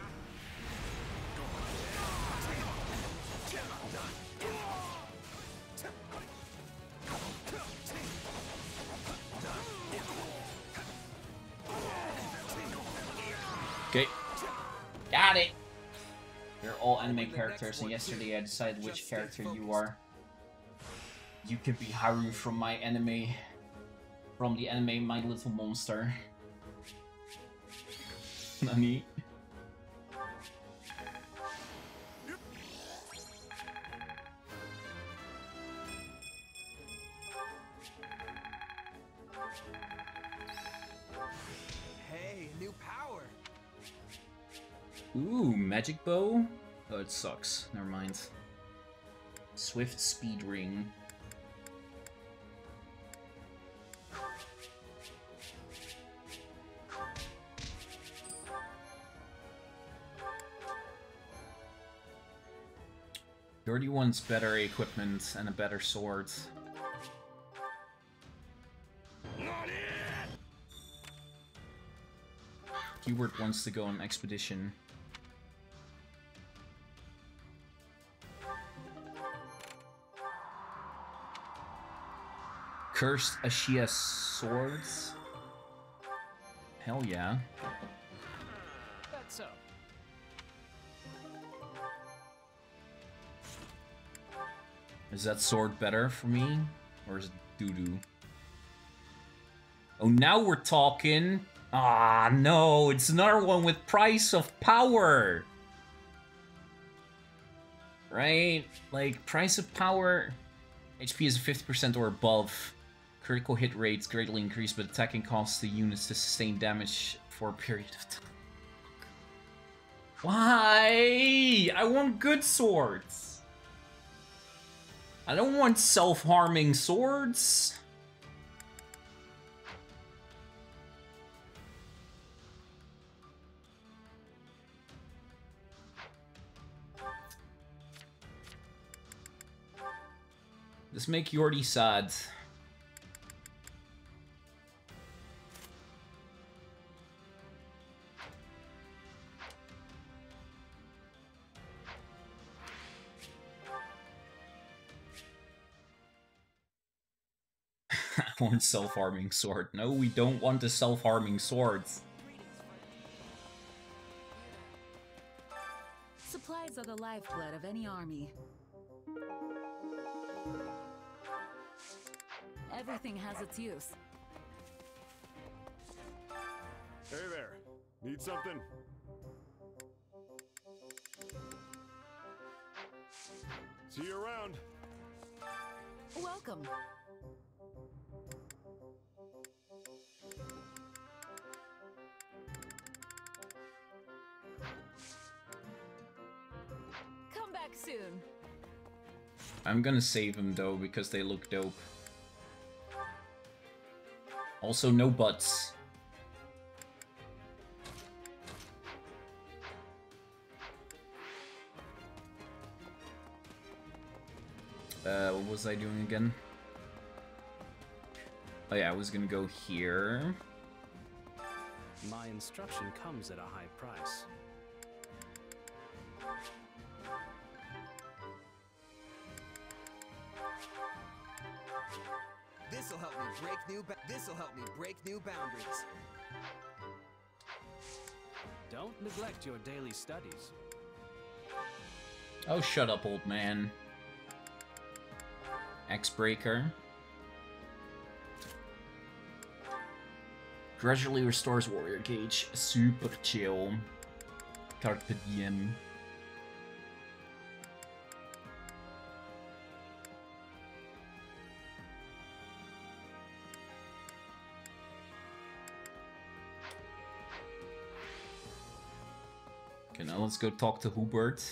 Got it! You're all anime characters, and yesterday I decided which character you are. You could be Haru from my anime... From the anime My Little Monster. Nani? Magic bow? Oh, it sucks. Never mind. Swift speed ring. Dirty one's better equipment and a better sword. Hubert wants to go on expedition. Cursed Ashia swords? Hell yeah. That's. Is that sword better for me? Or is it doo-doo? Oh, now we're talking! Ah, no, it's another one with price of power! Right? Like, price of power... HP is 50% or above. Critical hit rates greatly increase, but attacking costs the units to sustain damage for a period of time. Why? I want good swords! I don't want self-harming swords. This make Yordi sad. I self-harming sword. No, we don't want the self-harming swords. Supplies are the lifeblood of any army. Everything has its use. Hey there. Need something? See you around. Welcome. Back soon. I'm gonna save them though because they look dope. Also, no butts. Uh, what was I doing again? Oh yeah, I was gonna go here. My instruction comes at a high price. This'll help me break new ba- This'll help me break new boundaries. Don't neglect your daily studies. Oh, shut up, old man. X-Breaker. Gradually restores warrior gauge. Super chill. Carpe diem. Let's go talk to Hubert.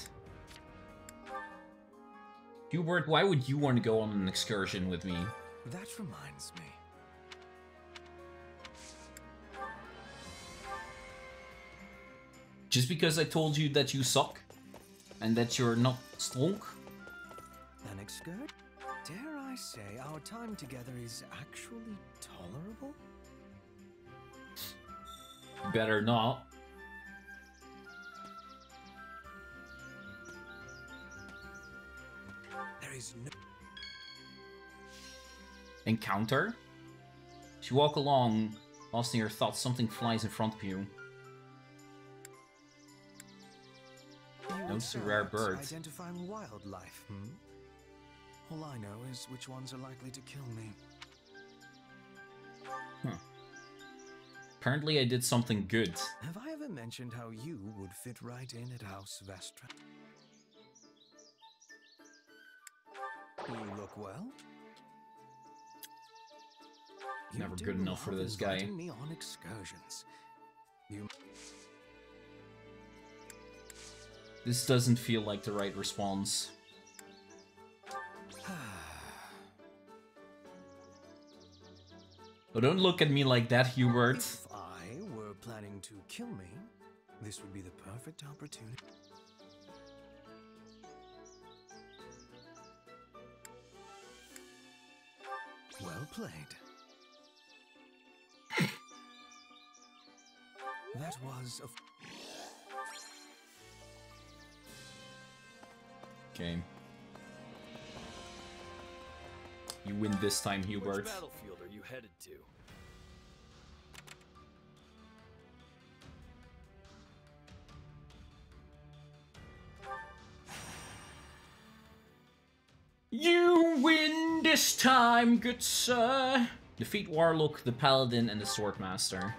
Hubert, why would you want to go on an excursion with me? That reminds me. Just because I told you that you suck? And that you're not strong? An excursion? Dare I say our time together is actually tolerable? Better not. There is no Encounter? As you walk along, lost in your thoughts, something flies in front of you. Notice a rare bird. Identifying wildlife, hmm? All I know is which ones are likely to kill me. Huh. Apparently I did something good. Have I ever mentioned how you would fit right in at House Vestra? You look well. You Never good enough for this guy. me on excursions. You This doesn't feel like the right response. But don't look at me like that, Hubert. If I were planning to kill me, this would be the perfect opportunity. Well played. that was a. f- game. You win this time, Hubert. Which battlefield are you headed to? You win this time, good sir. Defeat Warlock, the Paladin, and the Swordmaster.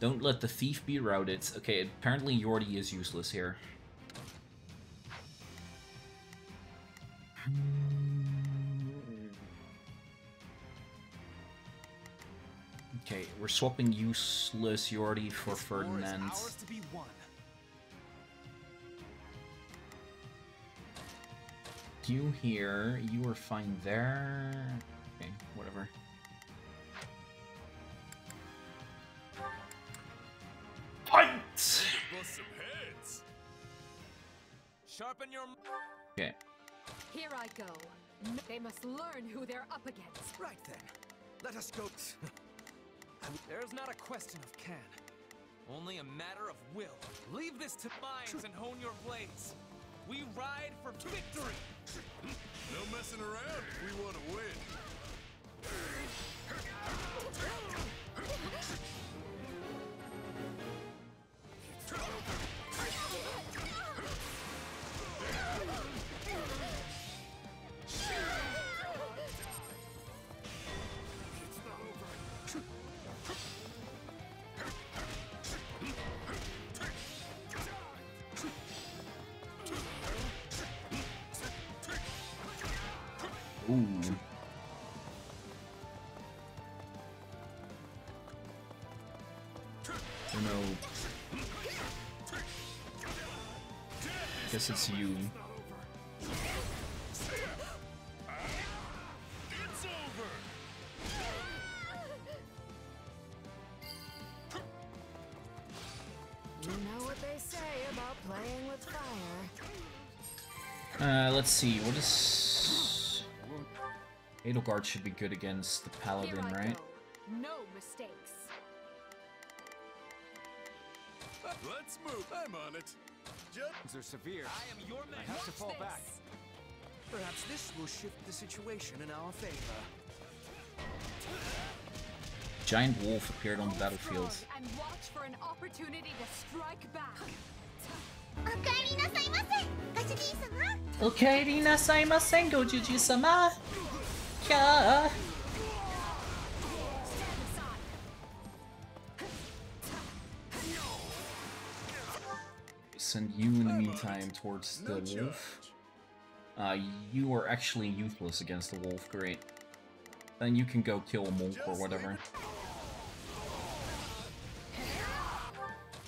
Don't let the thief be routed. Okay, apparently Yordi is useless here. Okay, we're swapping useless Yordi for Ferdinand. You here, you are fine there. Okay, whatever. Fight! Bust some heads. Sharpen your. Okay. Here I go. They must learn who they're up against. Right then. Let us go. There's not a question of can. Only a matter of will. Leave this to minds and hone your blades. We ride for victory. No messing around if we want to win. Guess it's you. It's over. You know what they say about playing with fire. Uh, let's see, what is... Edelgard should be good against the Paladin, right? go. This will shift the situation in our favor. Giant wolf appeared on the battlefield. and watched for an opportunity to strike back okay Okaeri nasaimasen, Gojuji-sama! Yeah. Send you in the meantime towards the wolf. Uh, you are actually useless against the wolf, great. Then you can go kill a monk or whatever.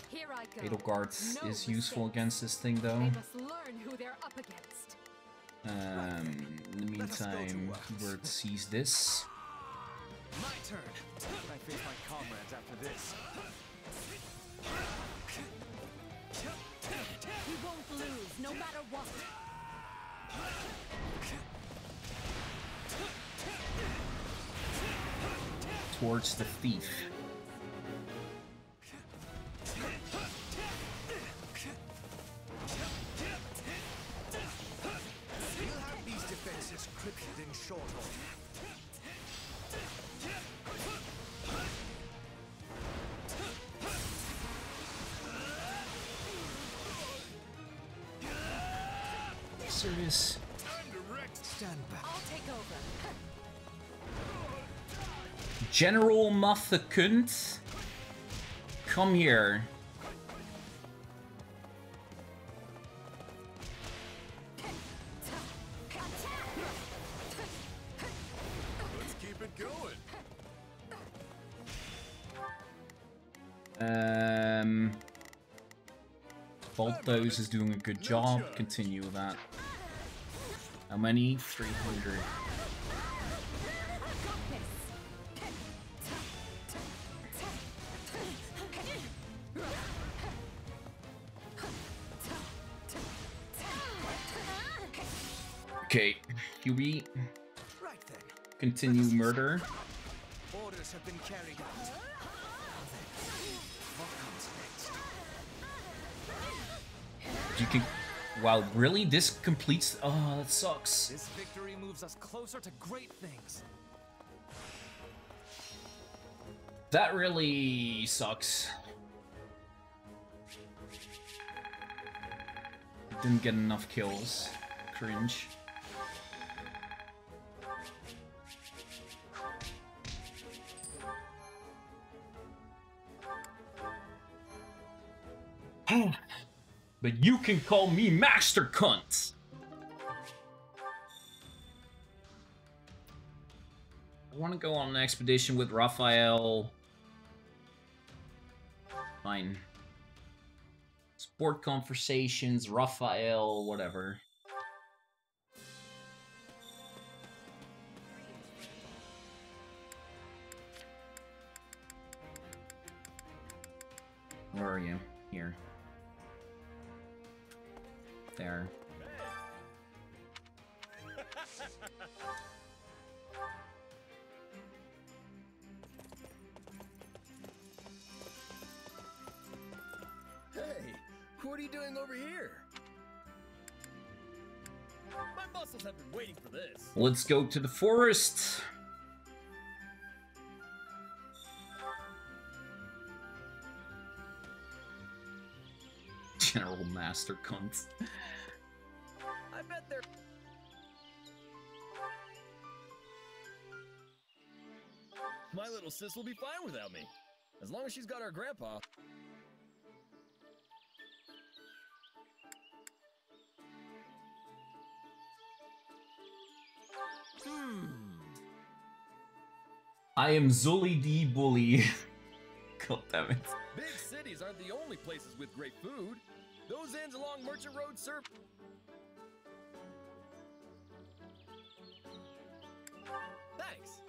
Here I go. Fatal Guards No is useful against this thing though. Must learn who they're up against. Um, in the meantime, Hubert sees this. My turn. I face my comrades after this. He won't lose, no matter what. Towards the thief. We'll have these defenses crippled in short order. Serious. Stand back. I'll take over. General Muthakund, come here. let's keep it going. Um, Balthus is doing a good job. Continue with that. How many? 300. Okay, QB, Right then. continue murder. Orders have been carried out. What comes next? You can. Wow, really? This completes. Oh, that sucks. This victory moves us closer to great things. That really sucks. Didn't get enough kills. Cringe. but you can call me Master Cunt! I want to go on an expedition with Raphael. Fine. Sport conversations, Raphael, whatever. Where are you? Here. There. Hey, what are you doing over here? My muscles have been waiting for this. Let's go to the forest. Master Cunt. I bet they're. My little sis will be fine without me. As long as she's got her grandpa. Hmm. I am Zully D Bully. God damn it. Big cities aren't the only places with great food. Those ends along Merchant Road sir. Thanks.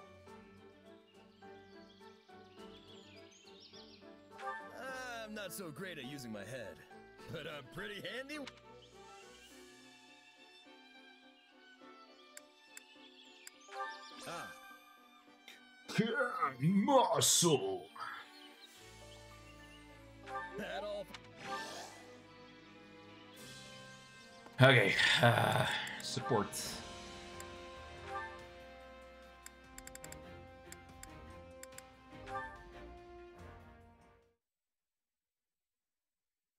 I'm not so great at using my head, but I'm pretty handy. Ah, Muscle. that all. Okay, uh, support.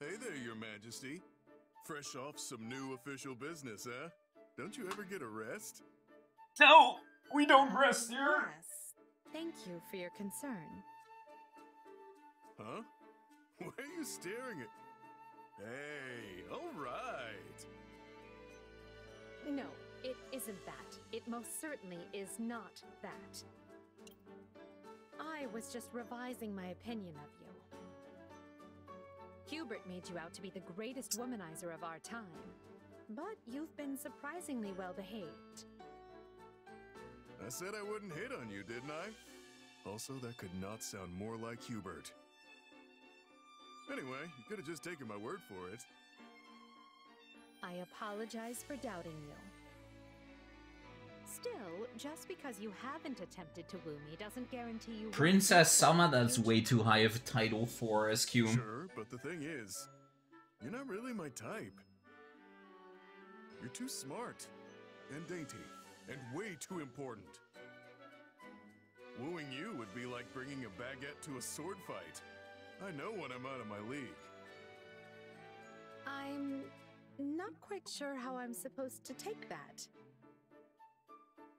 Hey there, Your Majesty. Fresh off some new official business, huh? Don't you ever get a rest? No, we don't rest here. Yes. Thank you for your concern. Huh? Why are you staring at... Hey, alright. No, it isn't that. It most certainly is not that. I was just revising my opinion of you. Hubert made you out to be the greatest womanizer of our time. But you've been surprisingly well behaved. I said I wouldn't hit on you, didn't I? Also, that could not sound more like Hubert. Anyway, you could have just taken my word for it. I apologize for doubting you. Still, just because you haven't attempted to woo me doesn't guarantee you. Princess Sama, that's way too high of a title for SQ. Sure, but the thing is, you're not really my type. You're too smart, and dainty, and way too important. Wooing you would be like bringing a baguette to a sword fight. I know when I'm out of my league. I'm not quite sure how I'm supposed to take that.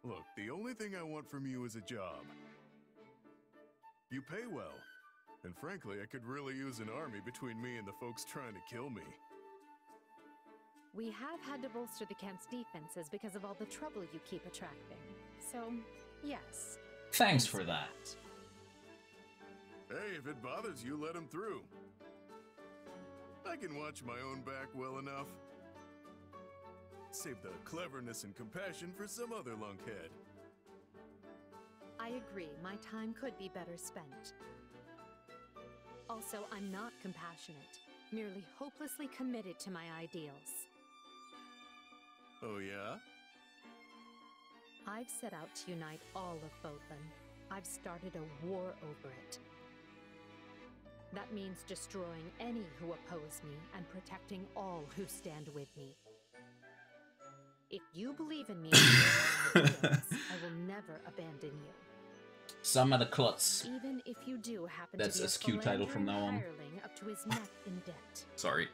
Look, the only thing I want from you is a job. You pay well, and frankly, I could really use an army between me and the folks trying to kill me. We have had to bolster the camp's defenses because of all the trouble you keep attracting. So, yes. Thanks for that. Hey, if it bothers you, let him through. I can watch my own back well enough. Save the cleverness and compassion for some other lunkhead. I agree, my time could be better spent. Also, I'm not compassionate, merely hopelessly committed to my ideals. Oh, yeah? I've set out to unite all of Fodlan. I've started a war over it. That means destroying any who oppose me and protecting all who stand with me. If you believe in me and my ideals, I will never abandon you. Sama the Klutz. Even if you do happen That's to be a SQ title from now on. up to his neck in debt. Sorry.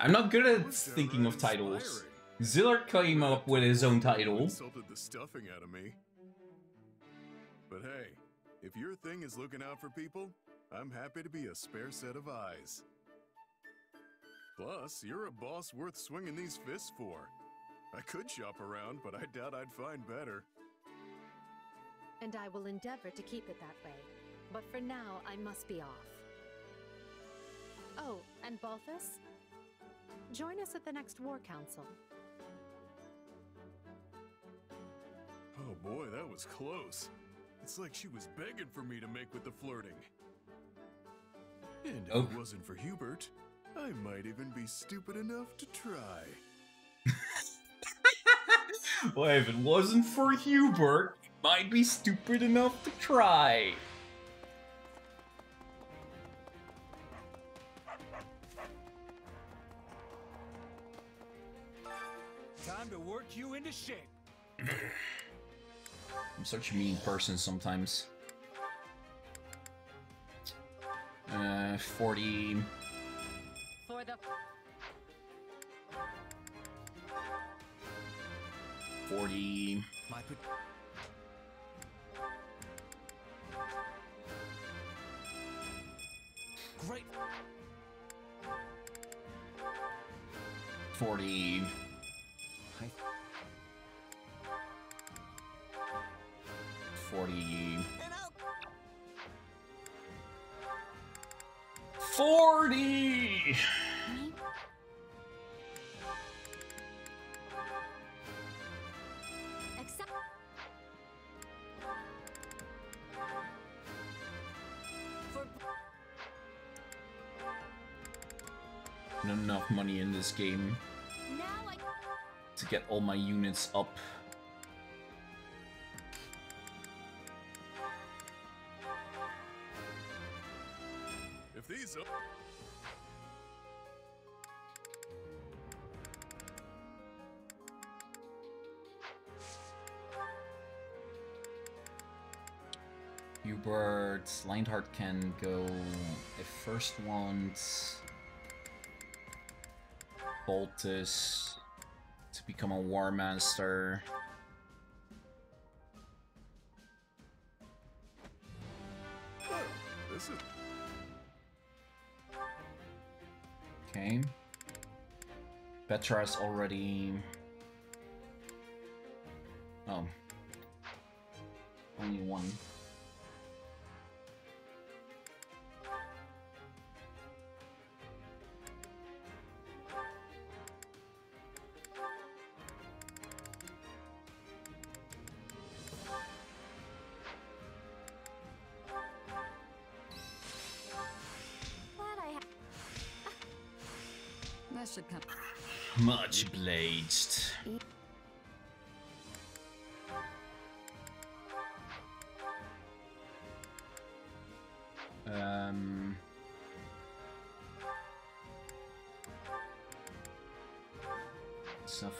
I'm not good at thinking of titles. Zillard came up with his own title. Insulted the stuffing out of me. But hey, if your thing is looking out for people, I'm happy to be a spare set of eyes. Plus, you're a boss worth swinging these fists for. I could shop around, but I doubt I'd find better. And I will endeavor to keep it that way. But for now, I must be off. Oh, and Balthus? Join us at the next War Council. Oh boy, that was close. It's like she was begging for me to make with the flirting. And if Oh. it wasn't for Hubert, I might even be stupid enough to try. Well, if it wasn't for Hubert, might be stupid enough to try. Time to work you into shape. I'm such a mean person sometimes. Uh, 40... For the 40. Great. 40. I... 40. 40! enough money in this game to get all my units up. If these are Hubert Linhardt can go I first want. Balthus to become a War Master. This is Okay. Petra's already... Oh. Only one.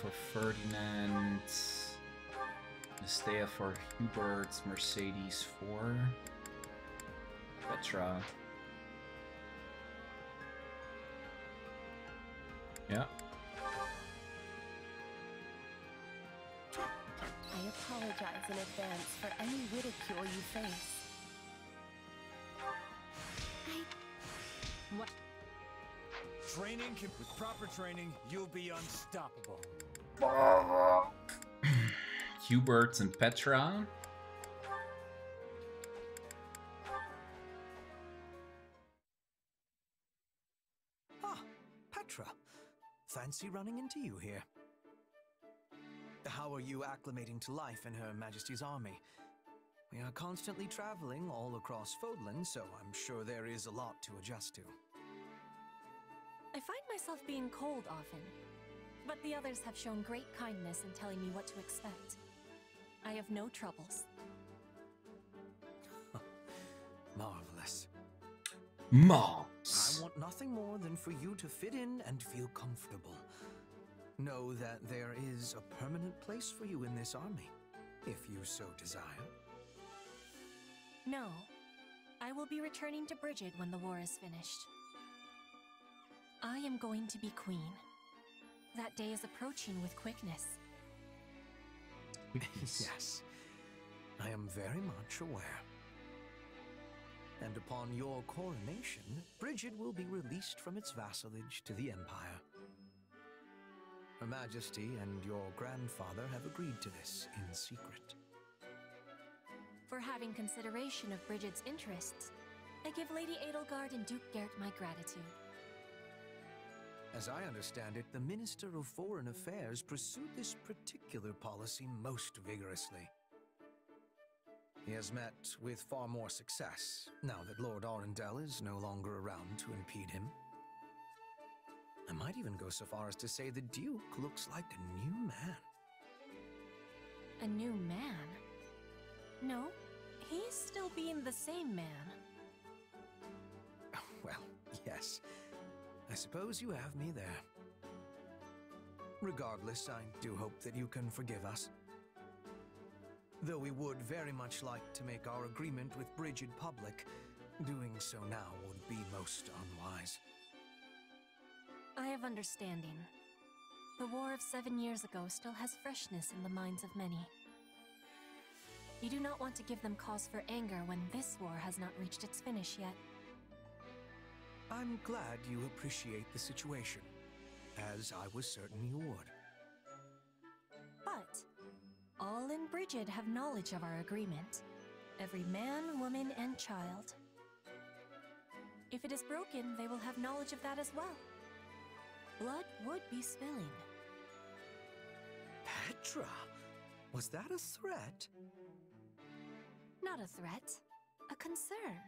For Ferdinand, Estea for Hubert, Mercedes for Petra. Yeah. I apologize in advance for any ridicule you face. What? Training can, with proper training, you'll be unstoppable. Hubert and Petra. Ah, Petra. Fancy running into you here. How are you acclimating to life in Her Majesty's army? We are constantly traveling all across Fodlan, so I'm sure there is a lot to adjust to. I find myself being cold often, but the others have shown great kindness in telling me what to expect. I have no troubles. Marvelous. Mom. I want nothing more than for you to fit in and feel comfortable. Know that there is a permanent place for you in this army, if you so desire. No, I will be returning to Brigid when the war is finished. I am going to be queen. That day is approaching with quickness. yes, I am very much aware. And upon your coronation, Brigid will be released from its vassalage to the Empire. Her Majesty and your grandfather have agreed to this in secret. For having consideration of Brigid's interests, I give Lady Edelgard and Duke Gert my gratitude. As I understand it, the Minister of Foreign Affairs pursued this particular policy most vigorously. He has met with far more success now that Lord Arundel is no longer around to impede him. I might even go so far as to say the Duke looks like a new man. A new man? No, he's still being the same man. Well, yes. I suppose you have me there. Regardless, I do hope that you can forgive us. Though we would very much like to make our agreement with Brigid public, doing so now would be most unwise. I have understanding. The war of seven years ago still has freshness in the minds of many. You do not want to give them cause for anger when this war has not reached its finish yet. I'm glad you appreciate the situation, as I was certain you would. But all in Brigid have knowledge of our agreement. Every man, woman, and child. If it is broken, they will have knowledge of that as well. Blood would be spilling. Petra! Was that a threat? Not a threat, a concern.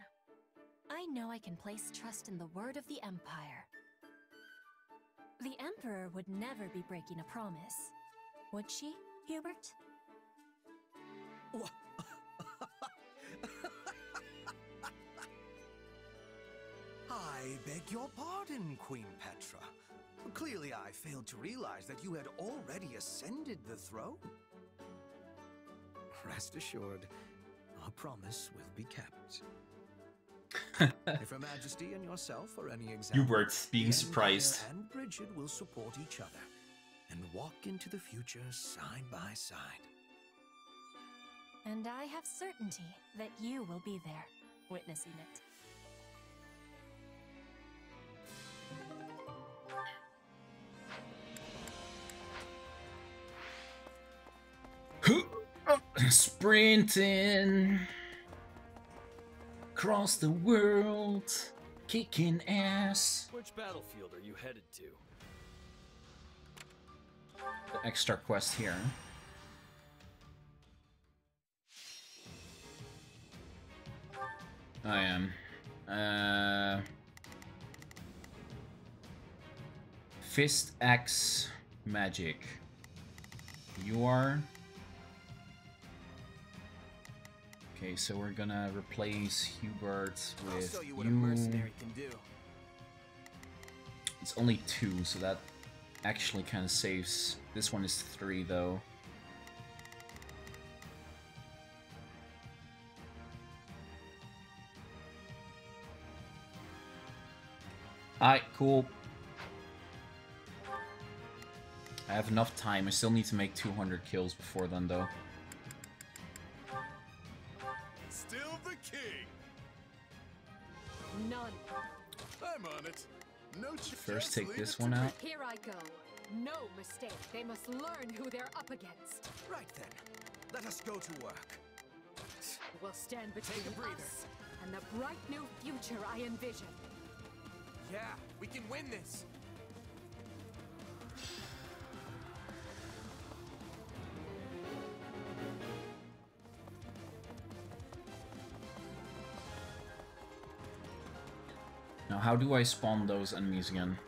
I know I can place trust in the word of the Empire. The Emperor would never be breaking a promise. Would she, Hubert? I beg your pardon, Queen Petra. Clearly, I failed to realize that you had already ascended the throne. Rest assured, our promise will be kept. If Her Majesty and yourself are any example, Hubert being surprised. And Brigid will support each other and walk into the future side by side. And I have certainty that you will be there, witnessing it. Sprinting across the world, kicking ass. Which battlefield are you headed to? The extra quest here. I am. Uh, Fist Axe Magic. You are. Okay, so we're gonna replace Hubert I'll with show you you. a mercenary can do. It's only two, so that actually kind of saves. This one is three, though. Alright, cool. I have enough time. I still need to make 200 kills before then, though. King. None. I'm on it. No First, take this one out. Here I go. No mistake. They must learn who they're up against. Right then, let us go to work. We'll stand between Take a breather. us and the bright new future I envision. Yeah, we can win this. Now, how do I spawn those enemies again?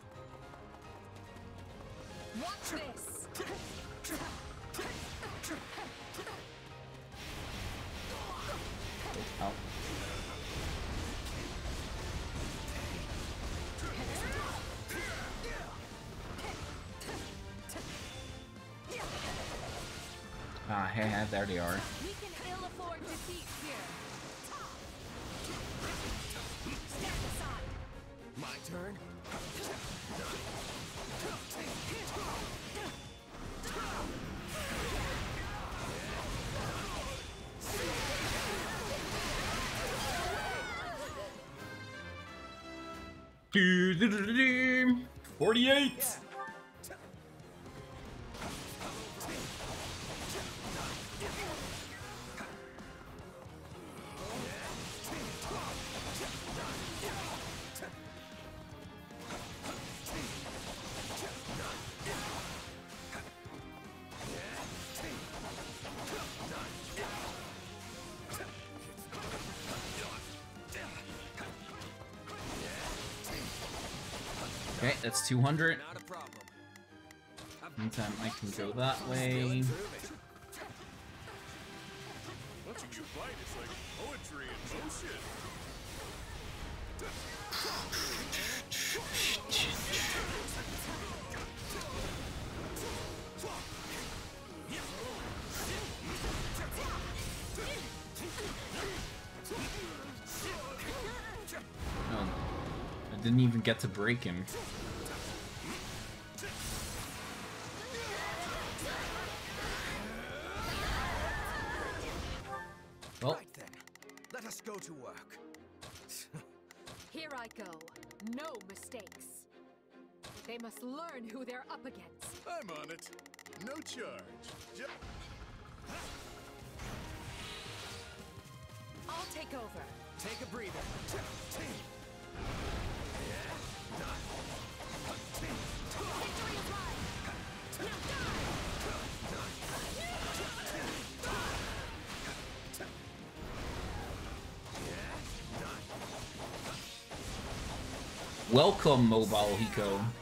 48! That's 200. Not a problem. Meantime, I can go that way. Oh, I didn't even get to break him. Welcome, Mobile Hiko.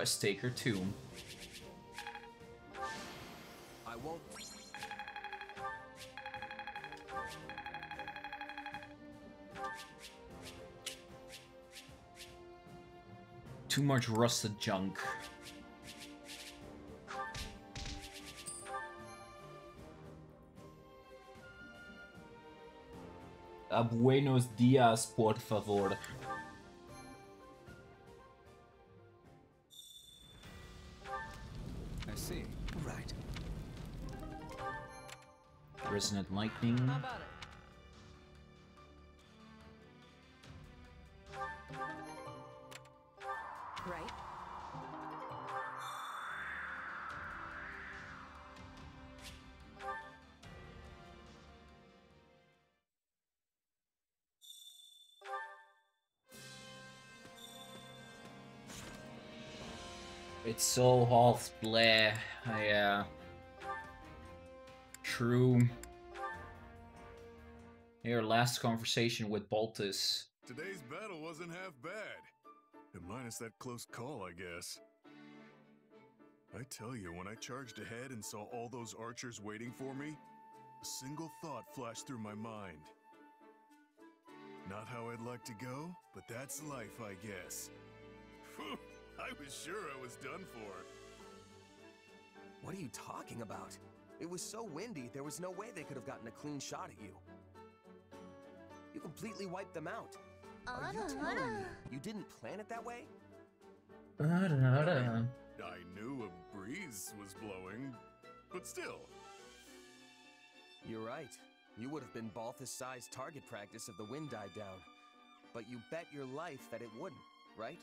Quest Taker Tomb. I won't. Too much rusted junk. A buenos dias, por favor. Resonant lightning. About it? Right? It's so half bleh. Yeah. True. Your last conversation with Balthus. Today's battle wasn't half bad. And minus that close call, I guess. I tell you, when I charged ahead and saw all those archers waiting for me, a single thought flashed through my mind. Not how I'd like to go, but that's life, I guess. Phew, I was sure I was done for. What are you talking about? It was so windy, there was no way they could have gotten a clean shot at you. You completely wiped them out. Are you telling me you didn't plan it that way? I knew a breeze was blowing, but still. You're right. You would have been Balthus-sized target practice if the wind died down. But you bet your life that it wouldn't, right?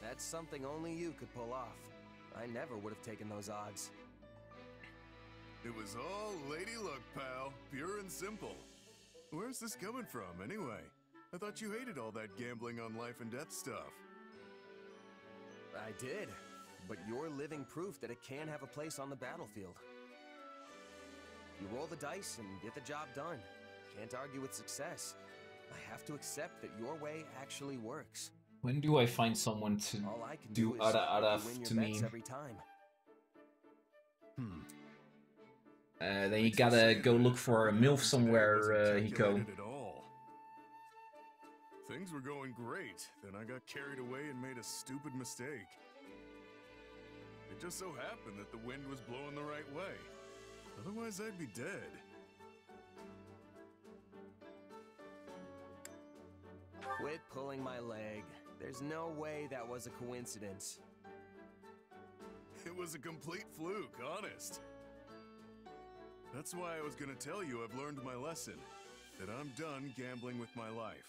That's something only you could pull off. I never would have taken those odds. It was all lady luck, pal. Pure and simple. Where's this coming from, anyway? I thought you hated all that gambling on life and death stuff. I did, but you're living proof that it can have a place on the battlefield. You roll the dice and get the job done. Can't argue with success. I have to accept that your way actually works. When do I find someone to All I can do is ara help ara you win your to me? every time. Hmm. Uh, then you gotta go look for a MILF somewhere, uh, Hiko. Calculated at all. Things were going great, then I got carried away and made a stupid mistake. It just so happened that the wind was blowing the right way. Otherwise, I'd be dead. Quit pulling my leg. There's no way that was a coincidence. It was a complete fluke, honest. That's why I was gonna tell you I've learned my lesson. That I'm done gambling with my life.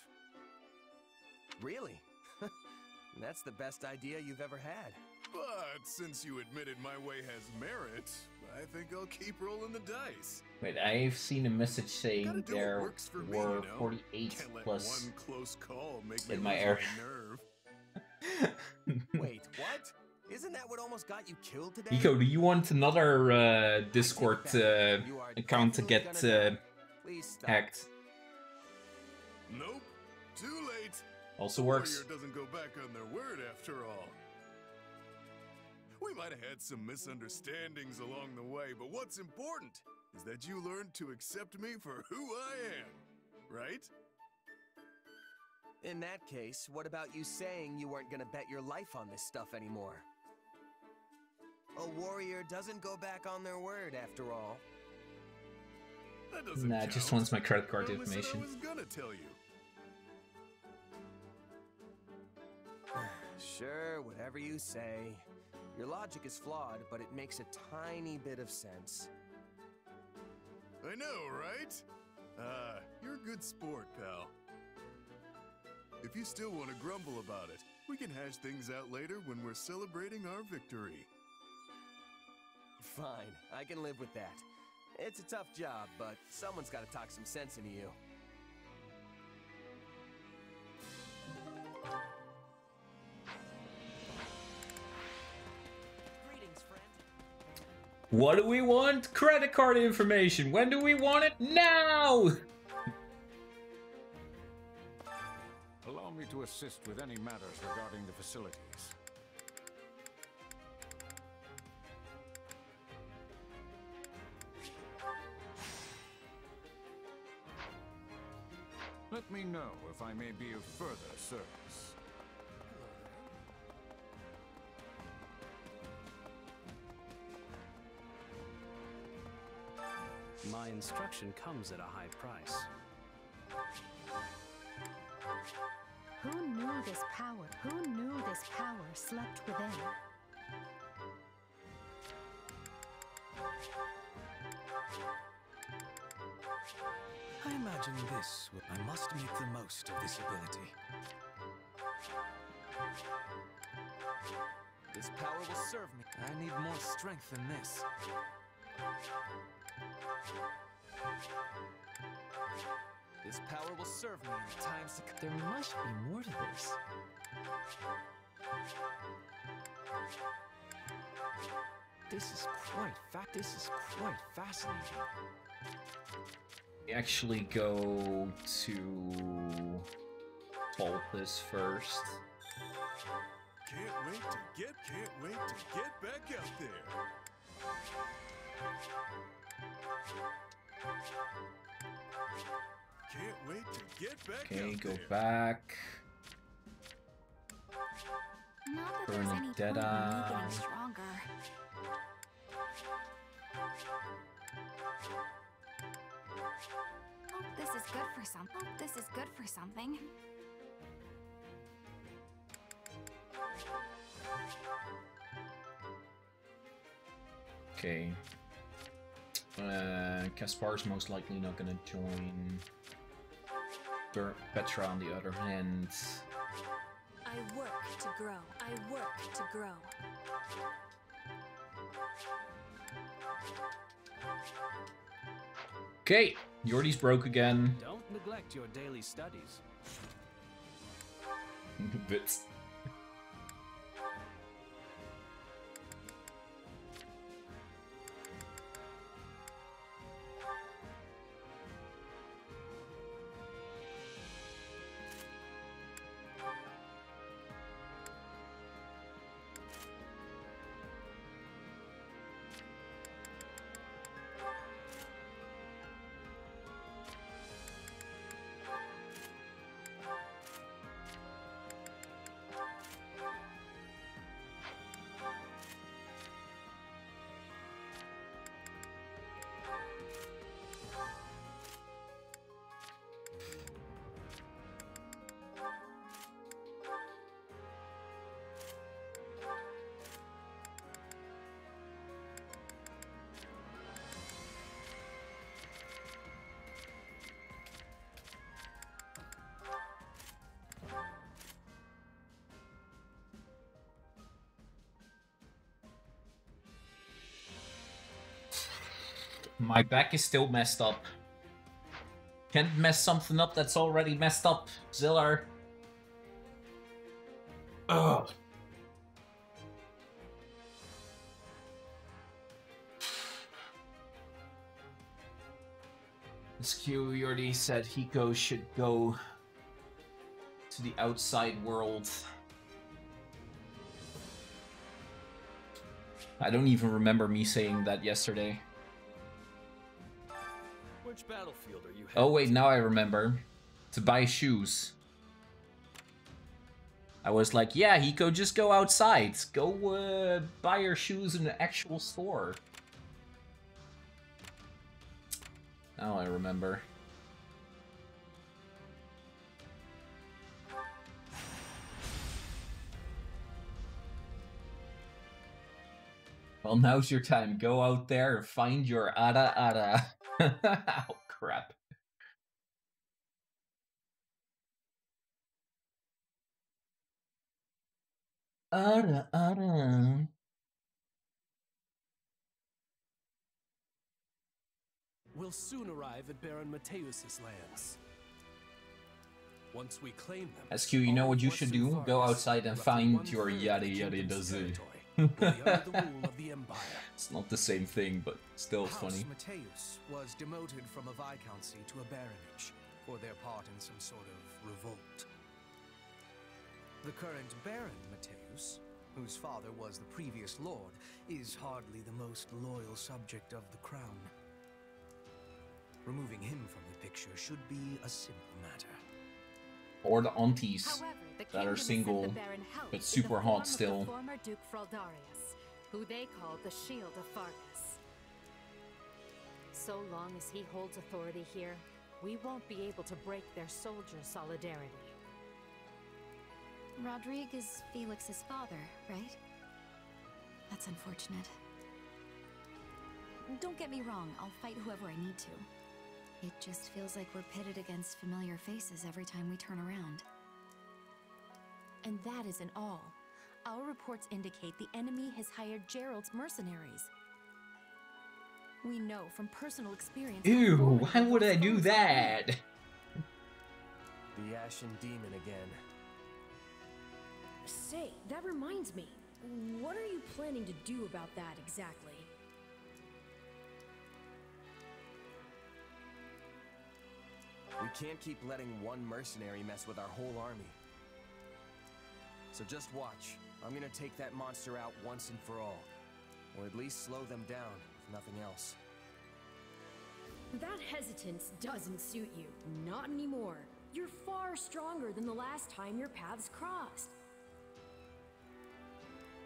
Really? That's the best idea you've ever had. But since you admitted my way has merit, I think I'll keep rolling the dice. Wait, I've seen a message saying Gotta do what there works for me, were you know? 48 Can't let plus one close call make me in my lose area. nerve. Wait, what? Isn't that what almost got you killed today? Hiko, do you want another uh, Discord uh, account to get uh, hacked? Nope, too late. Also works. warrior doesn't go back on their word after all. We might have had some misunderstandings along the way, but what's important is that you learned to accept me for who I am, right? In that case, what about you saying you weren't gonna bet your life on this stuff anymore? A warrior doesn't go back on their word, after all. That doesn't Nah, count. just wants my credit card I information. I was gonna tell you. Sure, whatever you say. Your logic is flawed, but it makes a tiny bit of sense. I know, right? Ah, you're a good sport, pal. If you still want to grumble about it, we can hash things out later when we're celebrating our victory. Fine, I can live with that. It's a tough job, but someone's gotta talk some sense into you. What do we want? Credit card information. When do we want it? Now! Allow me to assist with any matters regarding the facilities. Me know if I may be of further service. My instruction comes at a high price. Who knew this power? Who knew this power slept within? I imagine this. I must make the most of this ability. This power will serve me. I need more strength than this. This power will serve me in times to come. There must be more to this. This is quite fa- This is quite fascinating. We actually go to Tolpus first. Can't wait to get, can't wait to get back out there. Can't wait to get back Okay, out go there. back. Not that there's any point in Bernadetta. Getting stronger. Hope this is good for some. Hope this is good for something. Okay. Uh, Caspar's most likely not gonna join. Petra, on the other hand, I work to grow. I work to grow. Okay, Yordi's broke again. Don't neglect your daily studies. Bits. My back is still messed up. Can't mess something up that's already messed up, Zillar. Ugh. SQ already said Hiko should go to the outside world. I don't even remember me saying that yesterday. Which battlefield are you Oh wait, now I remember. To buy shoes. I was like, yeah, Hiko, just go outside. Go uh, buy your shoes in an actual store. Now I remember. Well, now's your time. Go out there and find your Ada Ada. oh, crap. Ada Ada. We'll soon arrive at Baron Mateus's lands. Once we claim them, SQ, you know what you should do? Go outside and find your yada yada does it. Territory, under the rule of the Empire. It's not the same thing, but still House funny. Mateus was demoted from a viscountcy to a baronage for their part in some sort of revolt. The current Baron Mateus, whose father was the previous lord, is hardly the most loyal subject of the crown. Removing him from the picture should be a simple matter. Or the aunties However, the that are single, the Baron help but super hot still. Former Duke Fraldarius, who they called the Shield of Faerghus. So long as he holds authority here, we won't be able to break their soldier solidarity. Rodrigue is Felix's father, right? That's unfortunate. Don't get me wrong, I'll fight whoever I need to. It just feels like we're pitted against familiar faces every time we turn around. And that isn't all. Our reports indicate the enemy has hired Jeralt's mercenaries. We know from personal experience. Ew, why would I do that? The Ashen Demon again. Say, that reminds me. What are you planning to do about that exactly? We can't keep letting one mercenary mess with our whole army. So just watch. I'm gonna take that monster out once and for all. Or at least slow them down, if nothing else. That hesitance doesn't suit you. Not anymore. You're far stronger than the last time your paths crossed.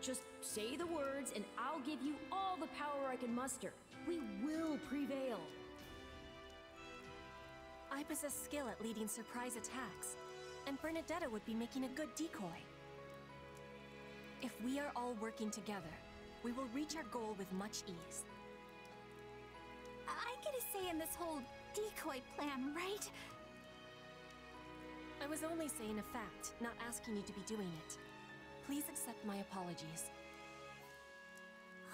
Just say the words, and I'll give you all the power I can muster. We will prevail. I possess skill at leading surprise attacks, and Bernadetta would be making a good decoy. If we are all working together, we will reach our goal with much ease. I get a say in this whole decoy plan, right? I was only saying a fact, not asking you to be doing it. Please accept my apologies.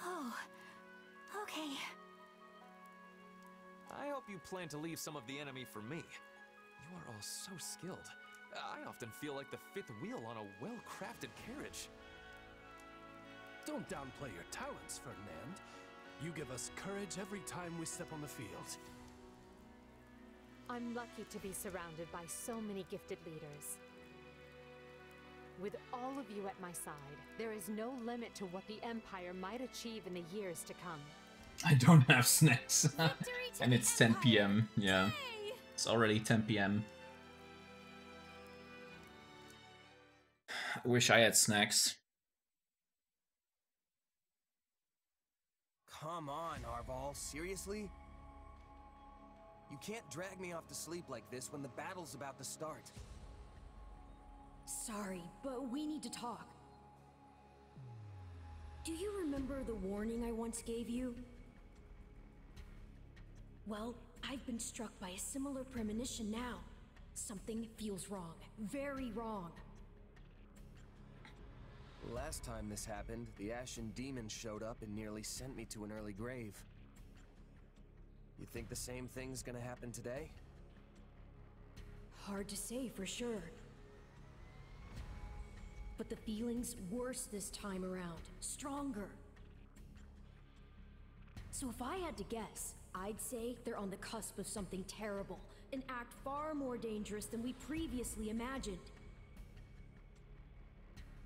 Oh, okay. I hope you plan to leave some of the enemy for me. You are all so skilled. I often feel like the fifth wheel on a well-crafted carriage. Don't downplay your talents, Ferdinand. You give us courage every time we step on the field. I'm lucky to be surrounded by so many gifted leaders. With all of you at my side, there is no limit to what the Empire might achieve in the years to come. I don't have snacks. and it's 10 p.m. Yeah. It's already 10 p.m. I wish I had snacks. Come on, Arval, seriously? You can't drag me off to sleep like this when the battle's about to start. Sorry, but we need to talk. Do you remember the warning I once gave you? Well, I've been struck by a similar premonition now. Something feels wrong. Very wrong. Last time this happened, the Ashen Demon showed up and nearly sent me to an early grave. You think the same thing's gonna happen today? Hard to say for sure. But the feeling's worse this time around. Stronger. So if I had to guess, I'd say they're on the cusp of something terrible. An act far more dangerous than we previously imagined.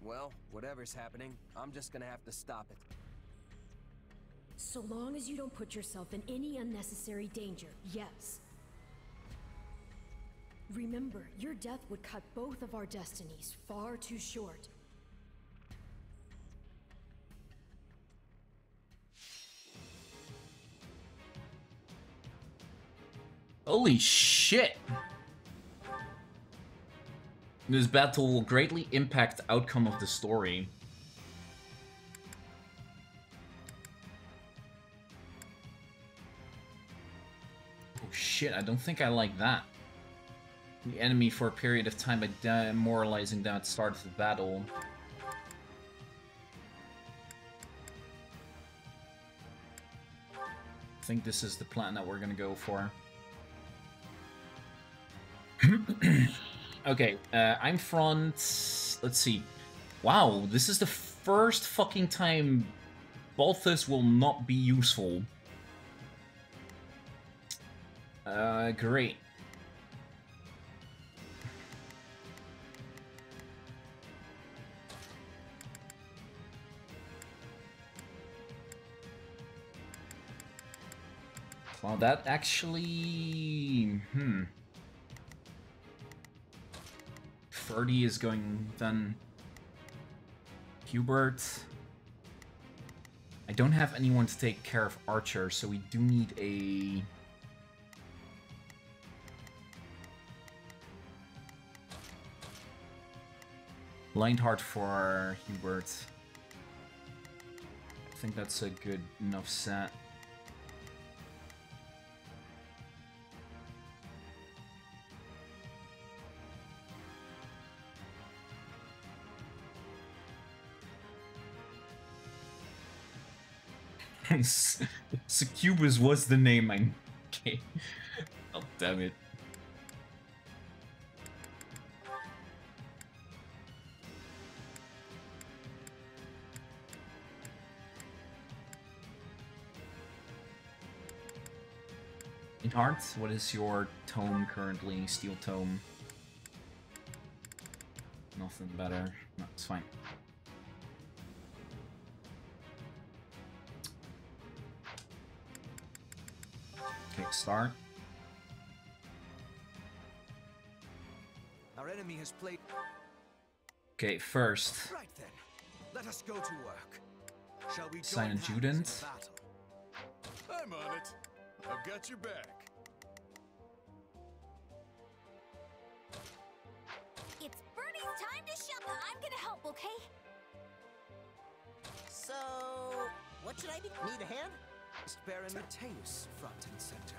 Well, whatever's happening, I'm just gonna have to stop it. So long as you don't put yourself in any unnecessary danger, yes. Remember, your death would cut both of our destinies far too short. Holy shit! This battle will greatly impact the outcome of the story. Oh shit, I don't think I like that. The enemy for a period of time by demoralizing them at the start of the battle. I think this is the plan that we're gonna go for. okay, uh, I'm front. Let's see. Wow, this is the first fucking time Balthus will not be useful. Uh, great. Well, that actually... Hmm. 30 is going then... Hubert... I don't have anyone to take care of Archer, so we do need a... Lionheart for Hubert. I think that's a good enough set. Succubus was the name I okay. Oh damn it. In hearts, what is your tome currently? Steel tome. Nothing better. No, it's fine. Okay, start. Our enemy has played. Okay, first. Right then, let us go to work. Shall we Sign join a hands Judent. in battle? I'm on it. I've got your back. It's Bernie's time to shop. I'm gonna help, okay? So, what should I be? Need a hand? Baron Mateus front and center.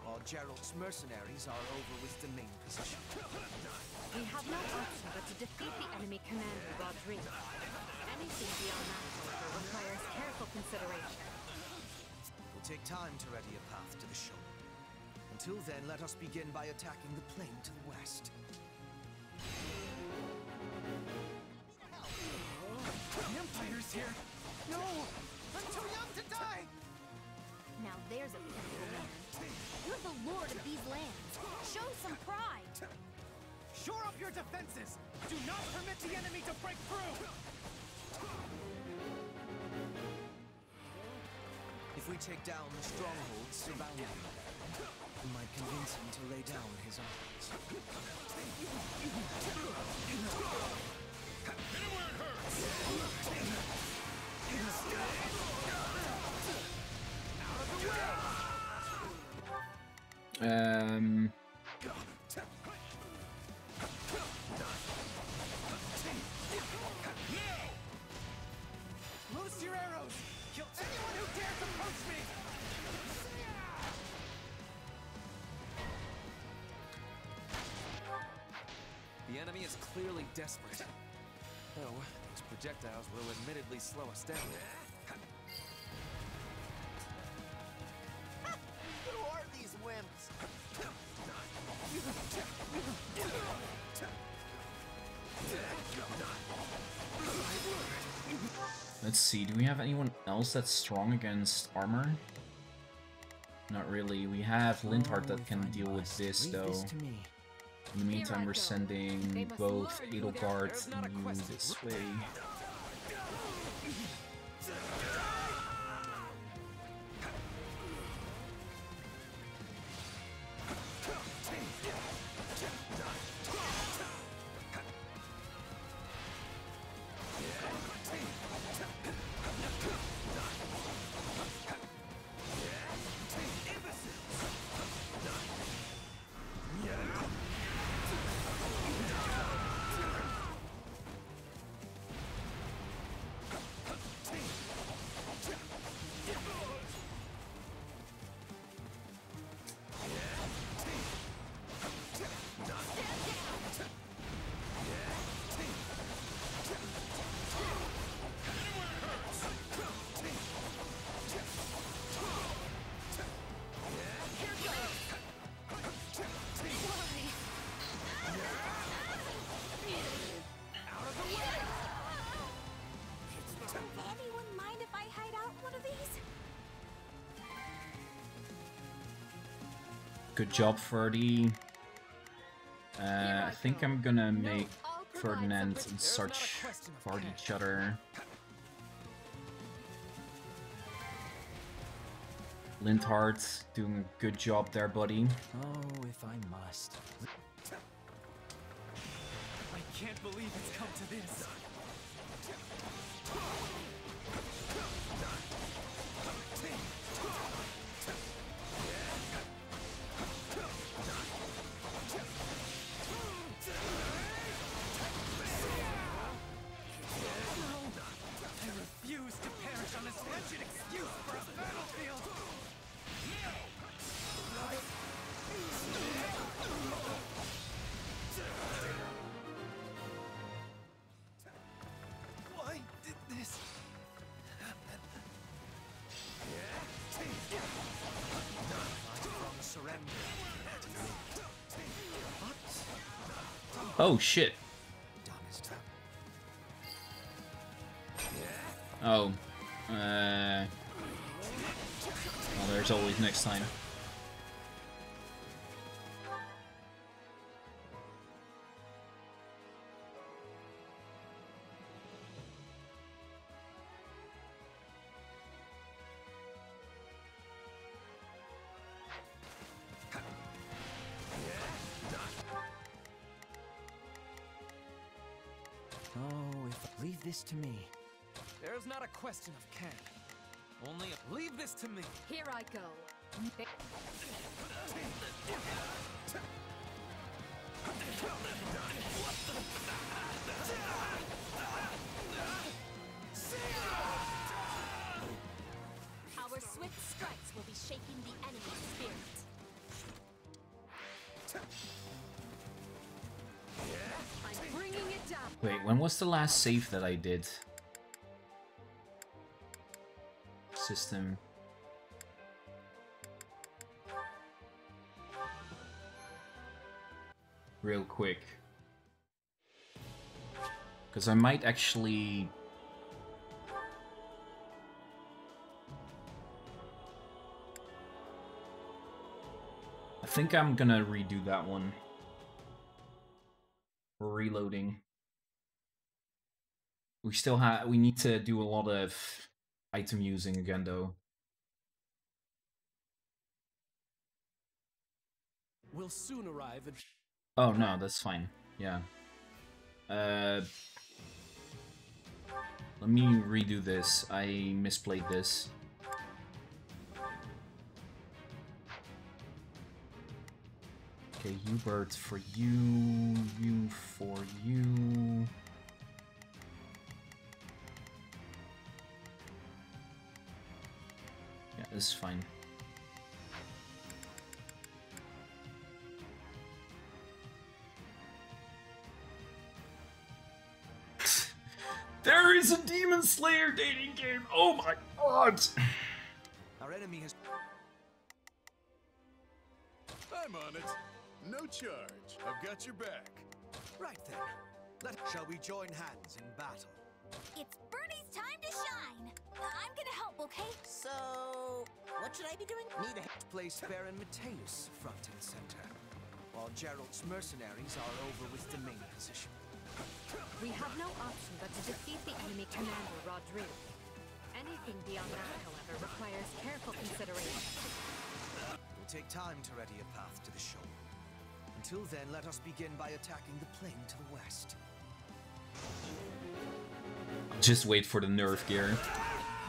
While Jeralt's mercenaries are over with the main position. We have no option but to defeat the enemy commander, Rodrigue. Anything beyond that, however, requires careful consideration. It will take time to ready a path to the shore. Until then, let us begin by attacking the plain to the west. The Empire's here! No! I'm too young to die! Now there's a pitiful man. You're the lord of these lands. Show some pride. Shore up your defenses! Do not permit the enemy to break through! If we take down the strongholds surrounding him, we might convince him to lay down his arms. Loose your arrows! Kill Um, me! The enemy is clearly desperate. Though, these projectiles will admittedly slow us down. Let's see, do we have anyone else that's strong against armor? Not really. We have Linhardt that can deal with this, though. this to me. In the meantime, we're sending both Edelgard and you this way. Good job, Ferdy. Uh, I think I'm gonna make Ferdinand and search for each other. Linhardt doing a good job there, buddy. Oh, if I must. I can't believe it's come to this. Oh shit. Oh. Uh. Well, there's always next time. This to me. There's not a question of can. Only a leave this to me. Here I go. Our swift strikes will be shaking the enemy's spirit. Wait, when was the last save that I did? System. Real quick. Because I might actually... I think I'm gonna redo that one. Reloading. We still have we need to do a lot of item using again though. We'll soon arrive at. Oh no, that's fine. Yeah. Uh Let me redo this. I misplayed this. Okay, you Hubert for you, you for you. Is fine. There is a Demon Slayer dating game! Oh my god! Our enemy has. I'm on it. No charge. I've got your back. Right then. Let shall we join hands in battle? It's Bernie's time to shine. I'm gonna help, okay? So, what should I be doing? Need a Place Baron Mateus front and center, while Jeralt's mercenaries are over with the main position. We have no option but to defeat the enemy commander, Rodrigue. Anything beyond that, however, requires careful consideration. It will take time to ready a path to the shore. Until then, let us begin by attacking the plain to the west. Just wait for the nerf gear.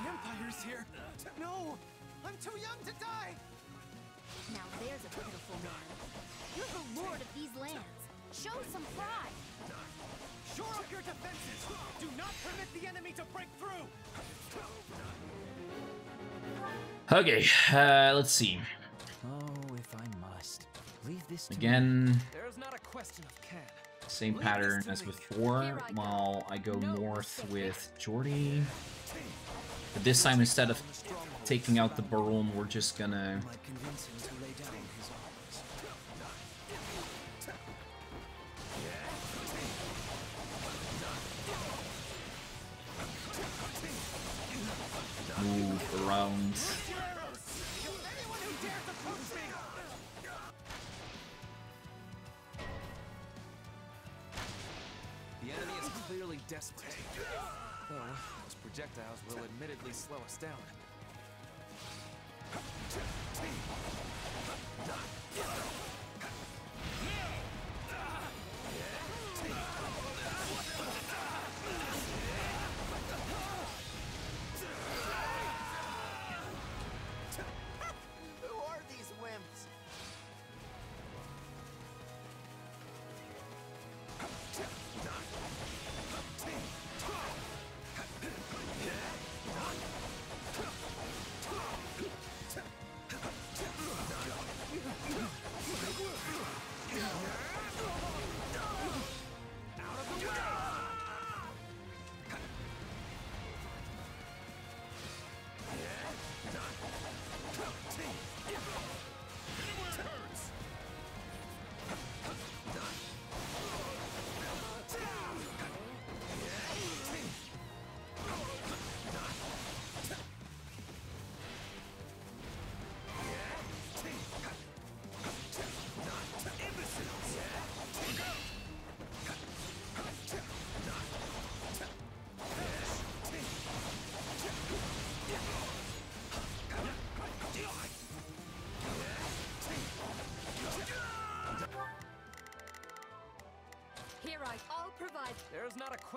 Empire's here. No! I'm too young to die! Now there's a pitiful man. You're the lord of these lands. Show some pride. Shore up your defenses! Do not permit the enemy to break through! Okay, uh, let's see. Oh, if I must. Leave this to Again, There's not a question of can. Same pattern as before, while I go north with Jordy. But this time, instead of taking out the Baron, we're just gonna... Might convince clearly desperate. Though, those projectiles will admittedly slow us down.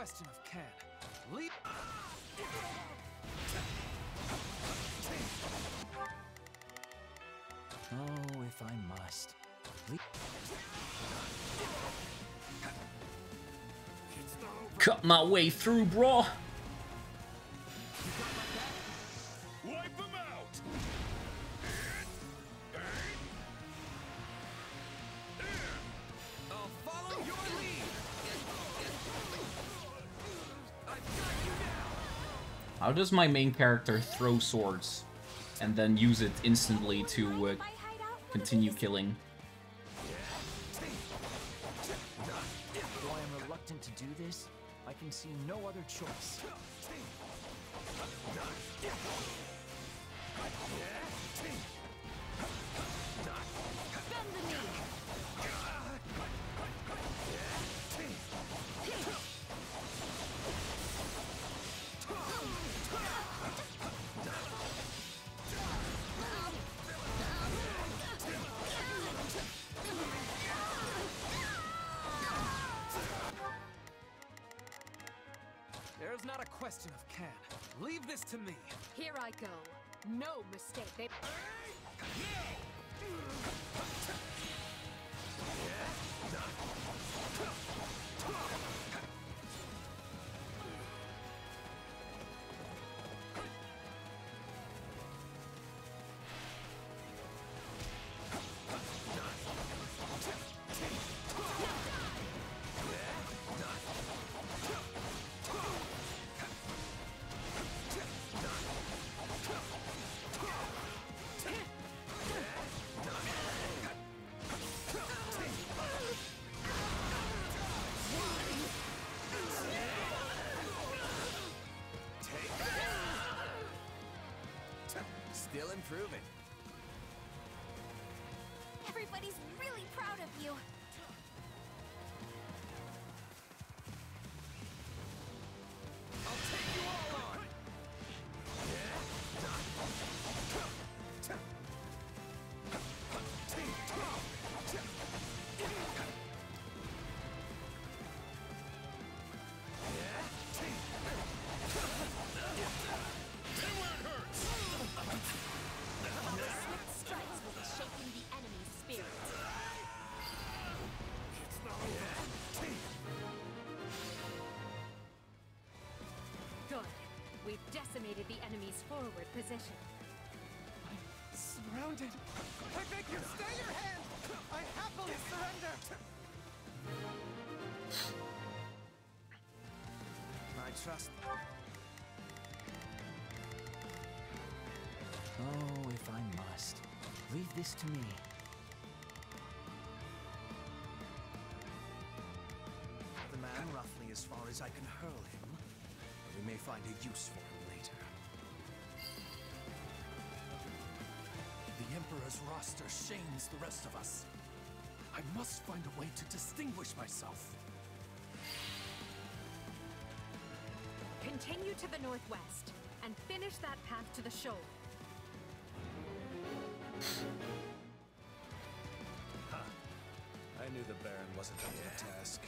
Question of can. Leap. Oh, if I must. Leave. Cut my way through, bro. Does my main character throw swords and then use it instantly to uh, continue killing? Though I am reluctant to do this, I can see no other choice. To me. Here I go. No mistake. They. Still improving. Decimated the enemy's forward position. I'm surrounded. I beg you, stay your hand. I happily surrender. I trust. Oh, if I must. Leave this to me. The man roughly as far as I can hurl him. We may find a use for him Emperor's roster shames the rest of us. I must find a way to distinguish myself. Continue to the northwest and finish that path to the shoal. I knew the Baron wasn't up to the task.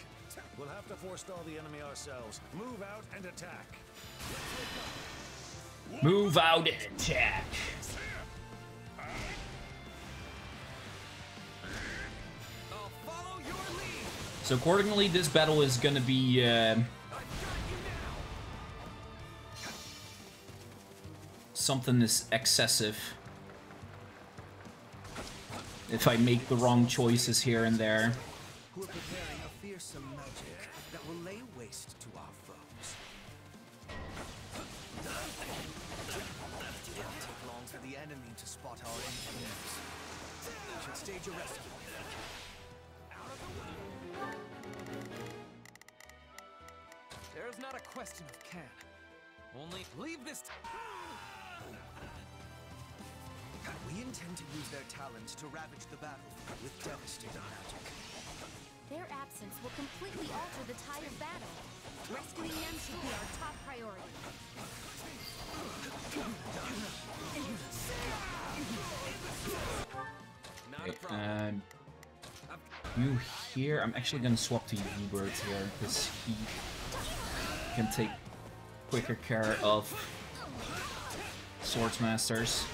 We'll have to forestall the enemy ourselves. Move out and attack. Move out and attack. So accordingly, this battle is gonna be uh, something is excessive. If I make the wrong choices here and there. Actually gonna swap to Hubert here because he can take quicker care of Swordmasters.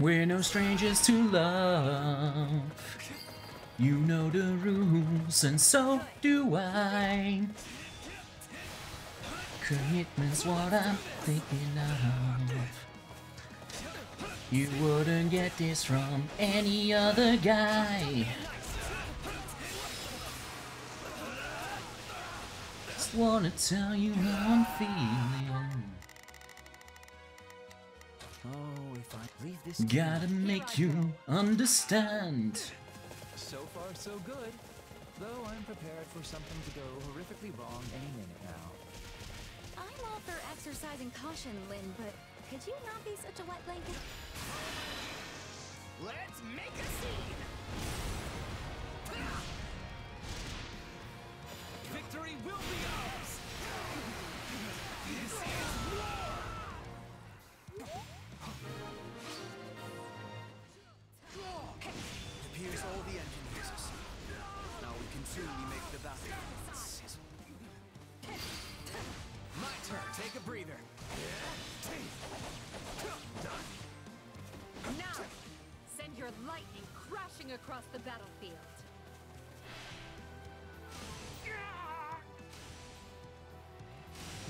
We're no strangers to love. You know the rules, and so do I. Commitment's what I'm thinking of. You wouldn't get this from any other guy. Just wanna tell you how I'm feeling. I. Gotta make you understand. So far, so good. Though I'm prepared for something to go horrifically wrong any minute now. I'm all for exercising caution, Lin, but could you not be such a wet blanket? Let's make a scene! Victory will be ours!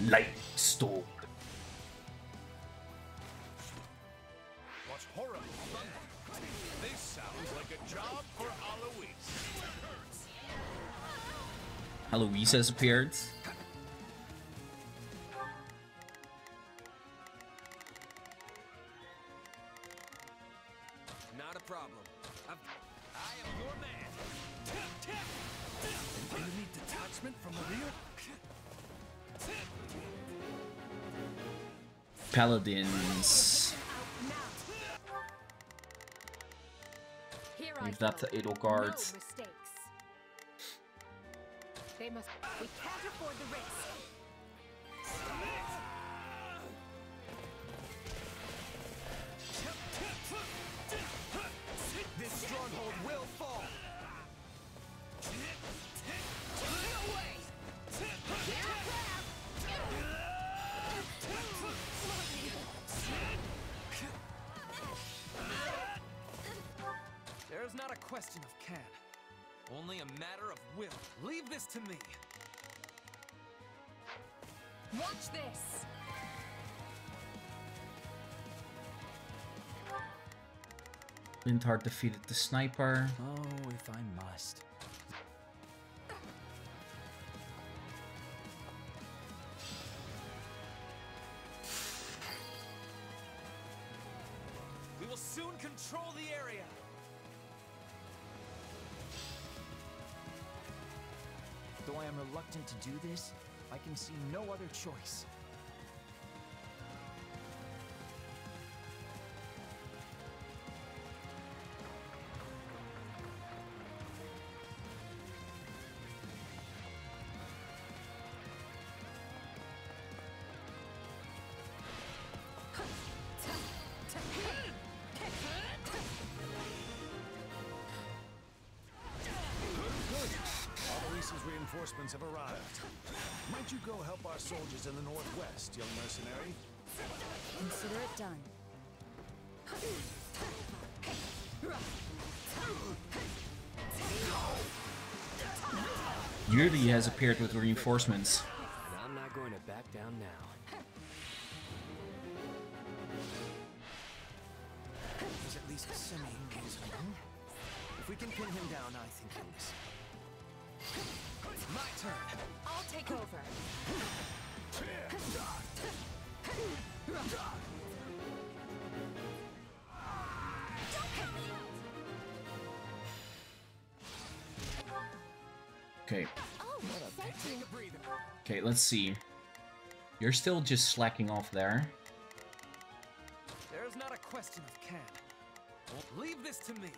Lightning storm. What's horrible? This sounds like a job for Alois. Eloise has appeared. Paladins. Leave that to Edelgard. No. They must. We can't afford the risk. Linhardt defeated the sniper. Oh, if I must. We will soon control the area. Though I am reluctant to do this, I can see no other choice. Reinforcements have arrived. Might you go help our soldiers in the northwest, young mercenary? Consider it done. Yuri has appeared with reinforcements. Let's see. You're still just slacking off there. There's not a question of can. Leave this to me.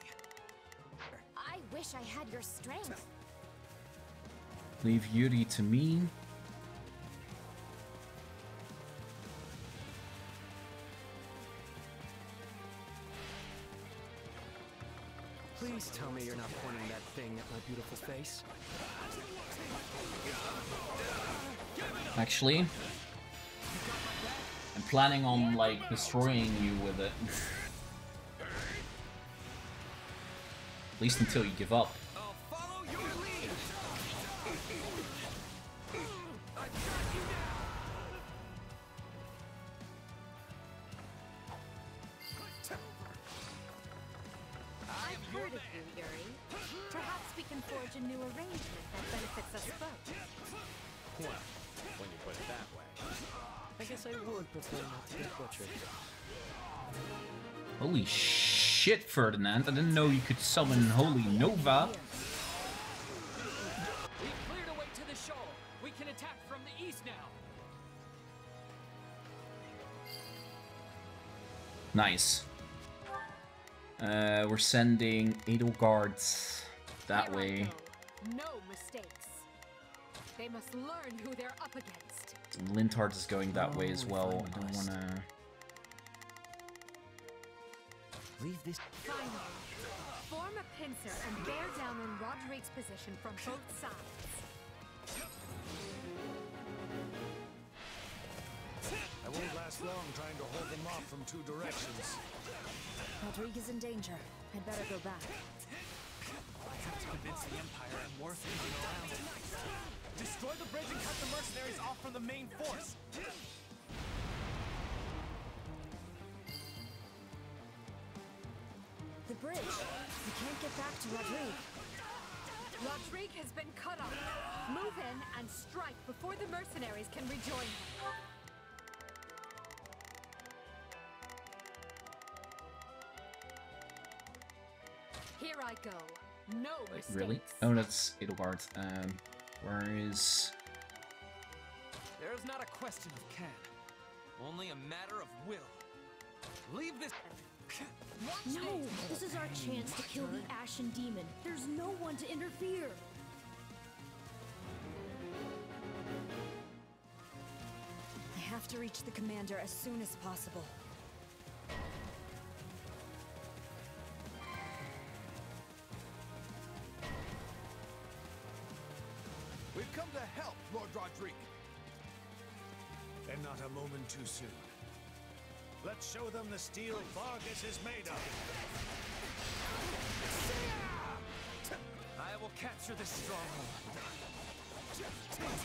I wish I had your strength. Leave Yuri to me. Actually, I'm planning on like destroying you with it. At least until you give up. Ferdinand. I didn't know you could summon Holy Nova. We've cleared a to the shoal. We can attack from the east now. Nice. Uh, we're sending Edelgards that way. No mistakes. They must learn who they're up against. Linhardt is going that way as well. I don't wanna... Leave this. Finally, form a pincer and bear down on Rodrigue's position from both sides. I won't last long trying to hold them off from two directions. Rodrigue is in danger. I'd better go back. I have to convince the Empire I'm worth keeping around. Destroy the bridge and cut the mercenaries off from the main force. The bridge. We can't get back to Rodrigue. Rodrigue has been cut off. Move in and strike before the mercenaries can rejoin him. Here I go. No Wait, mistakes. really? Oh, that's Edelgard. Um, where is... There's not a question of can. Only a matter of will. Leave this. No, this is our chance to kill the Ashen Demon. There's no one to interfere. I have to reach the commander as soon as possible. We've come to help, Lord Rodrigue. And not a moment too soon. Let's show them the steel Faerghus is made of. I will capture this stronghold.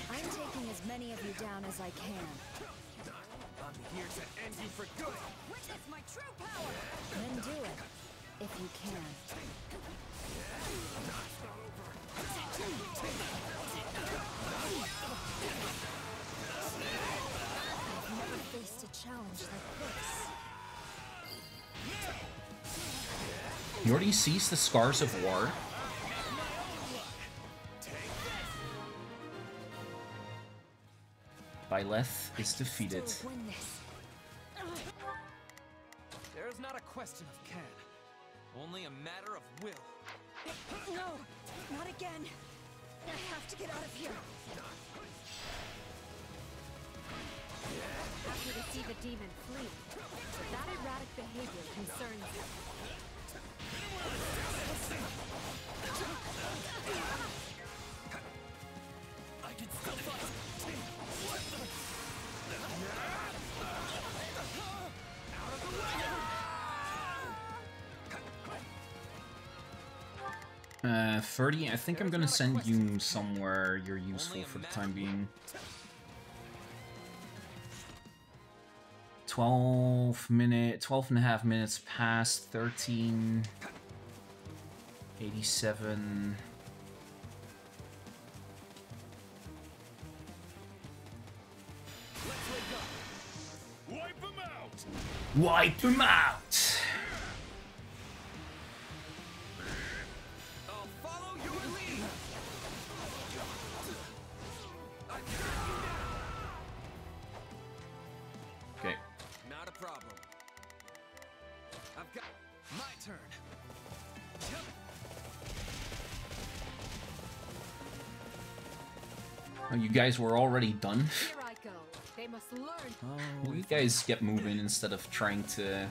I'm taking as many of you down as I can. I'm here to end you for good. Witness my true power! Then do it, if you can. I've never faced a challenge like this. He already sees the scars of war. Byleth is defeated. There's not a question of can, only a matter of will. No, not again. I have to get out of here. To see the demon flee, but that erratic behavior concerns. I can still fight. Uh, 30, I think I'm gonna send you somewhere you're useful for the time being. 12 minute, 12 and a half minutes past 13, 87. Wipe them out! Wipe them out! Oh, you guys were already done? Here I go. They must learn. Oh, you guys get moving instead of trying to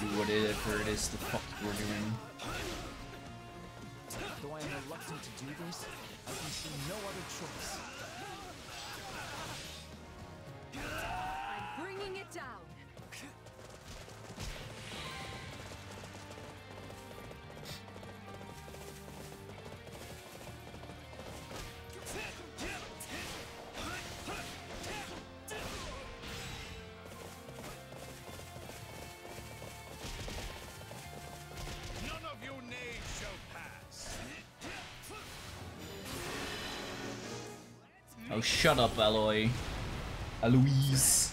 do whatever it is the fuck we're doing. Though I am reluctant to do this, I can see no other choice. I'm bringing it down. Oh, shut up, Aloy. Aloise.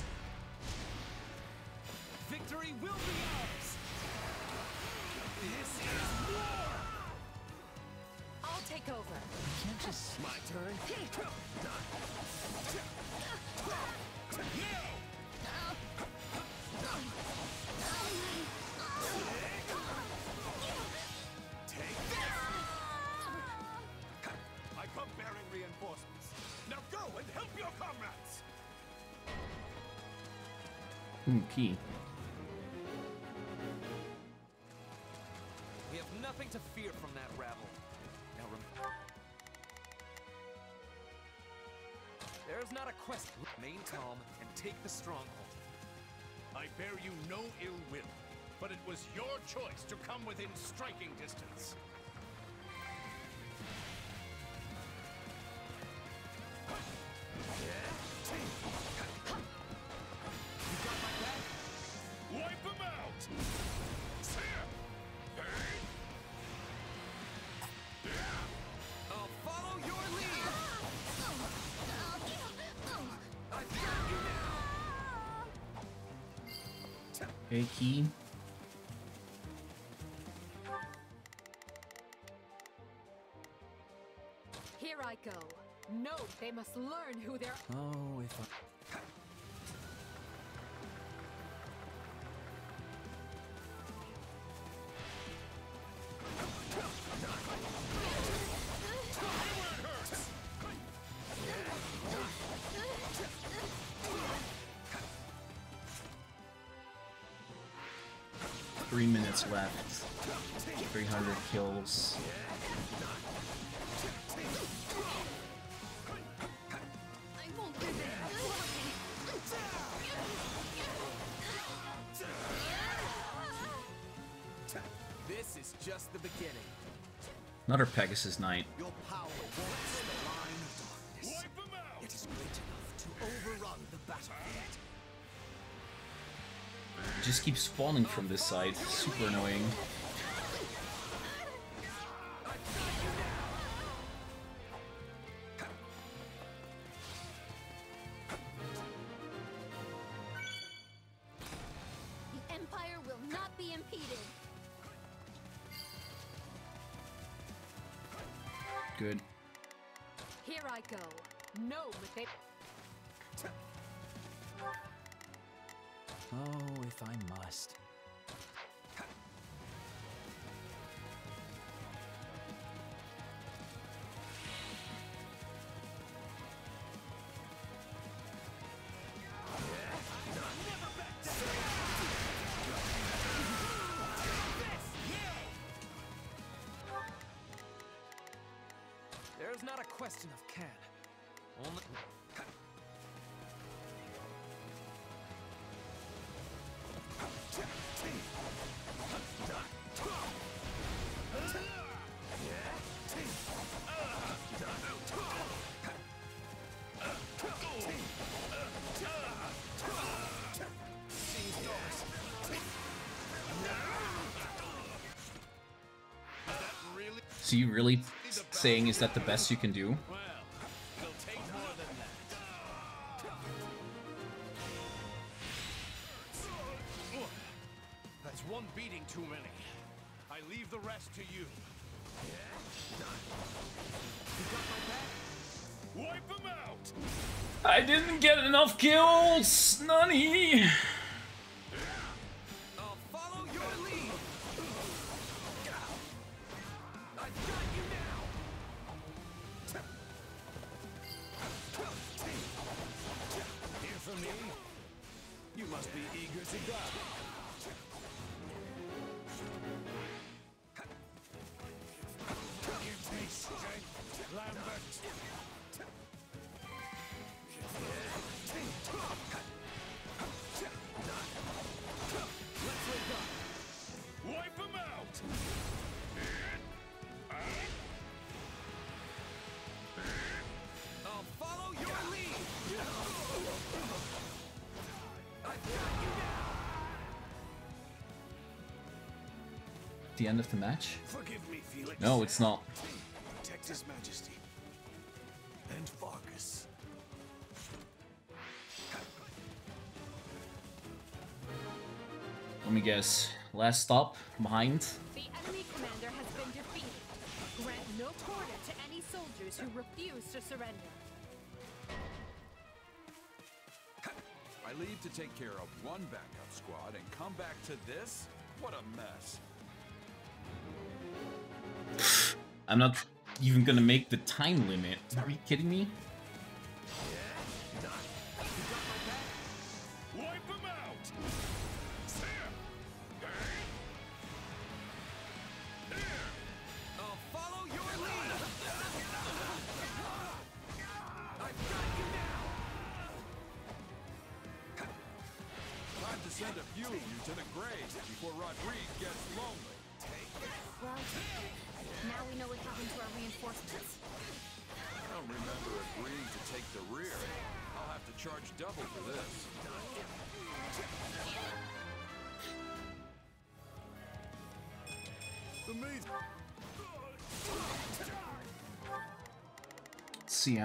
Was your choice to come within striking distance. Wipe them out! I'll follow your lead. I've got you now. Okay, key. They must learn who they're. Oh, if I... Three minutes left. 300 kills. Overrun the battlefield. Just keeps spawning from this side. Super annoying. Question of can. Only. So you really saying is that the best you can do? The end of the match? Forgive me, Felix. No, it's not. Protect His Majesty. And Faerghus. Let me guess. Last stop behind. The enemy commander has been defeated. Grant no quarter to any soldiers who refuse to surrender. I leave to take care of one backup squad and come back to this? What a mess. I'm not even gonna make the time limit. Are you kidding me?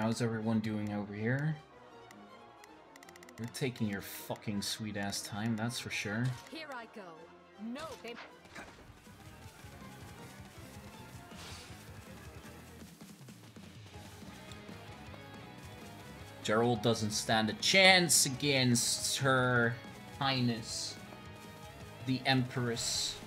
How's everyone doing over here? You're taking your fucking sweet ass time, that's for sure. Here I go. No, they. Jeralt doesn't stand a chance against her highness, the Empress.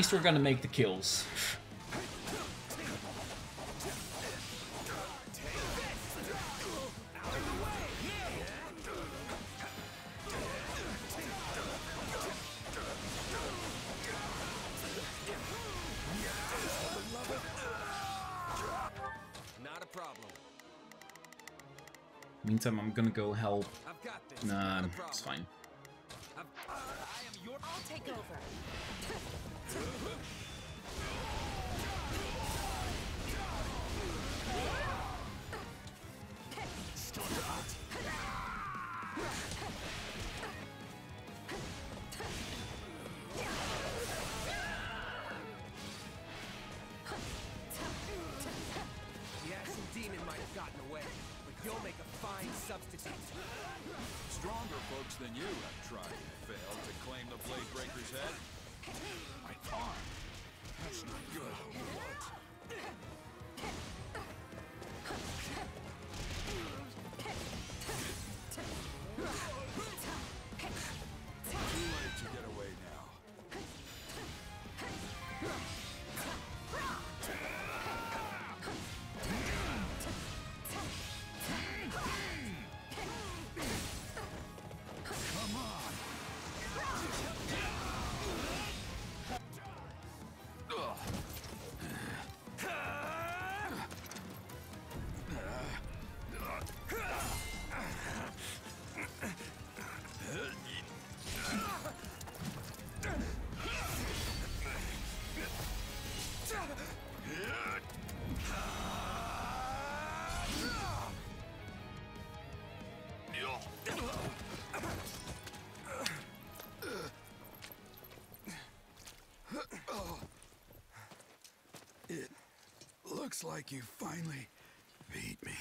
Least we're gonna make the kills. Not a problem. Meantime, I'm gonna go help. I've got this. Nah, Not it's fine. I've, I am your. I'll take over. Looks like you finally beat me.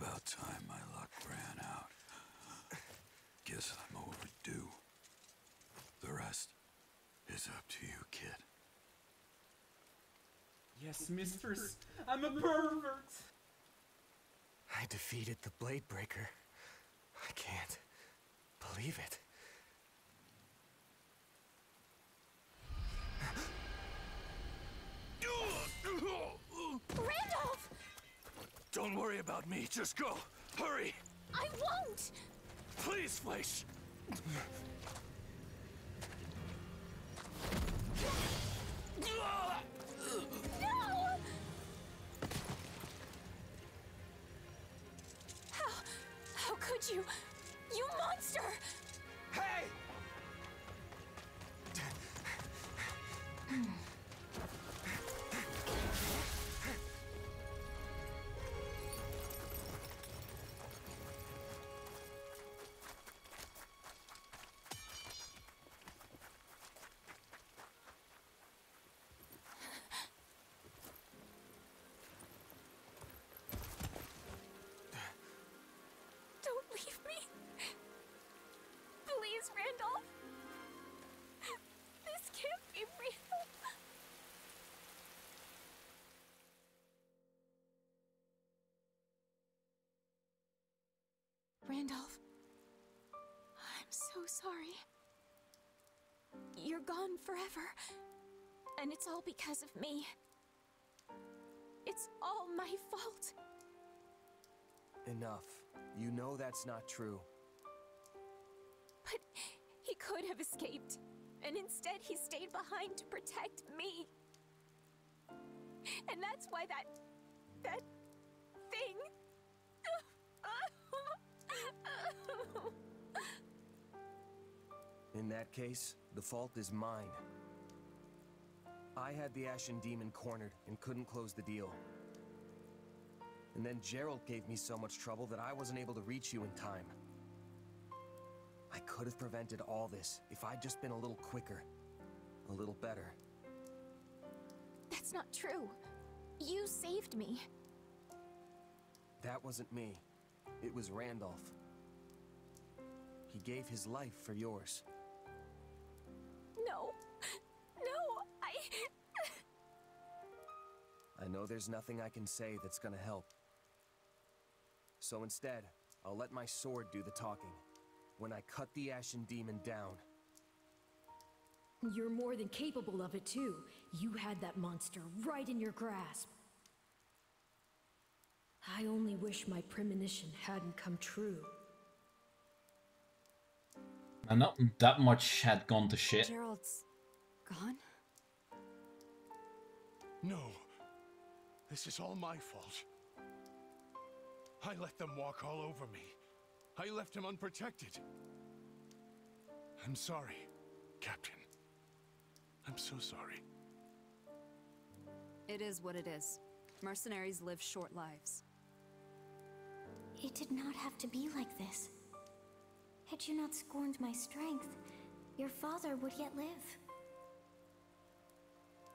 About time my luck ran out. Guess I'm overdue. The rest is up to you, kid. Yes, mistress. I'm a pervert. I defeated the Blade Breaker. I can't believe it. Just go. Hurry. I won't! Please, Fleche. Leave me! Please, Randolph! This can't be real! Randolph, I'm so sorry. You're gone forever, and it's all because of me. It's all my fault. Enough. You know that's not true. But he could have escaped, and instead he stayed behind to protect me. And that's why that. that. thing. In that case, the fault is mine. I had the Ashen Demon cornered and couldn't close the deal. And then Jeralt gave me so much trouble that I wasn't able to reach you in time. I could have prevented all this if I'd just been a little quicker, a little better. That's not true. You saved me. That wasn't me. It was Randolph. He gave his life for yours. No. No, I. I know there's nothing I can say that's gonna help. So instead, I'll let my sword do the talking. When I cut the Ashen Demon down, You're more than capable of it, too. You had that monster right in your grasp. I only wish my premonition hadn't come true. And not that much had gone to shit. Jeralt's gone? No. This is all my fault. I let them walk all over me. I left him unprotected. I'm sorry, Captain. I'm so sorry. It is what it is. Mercenaries live short lives. It did not have to be like this. Had you not scorned my strength, your father would yet live.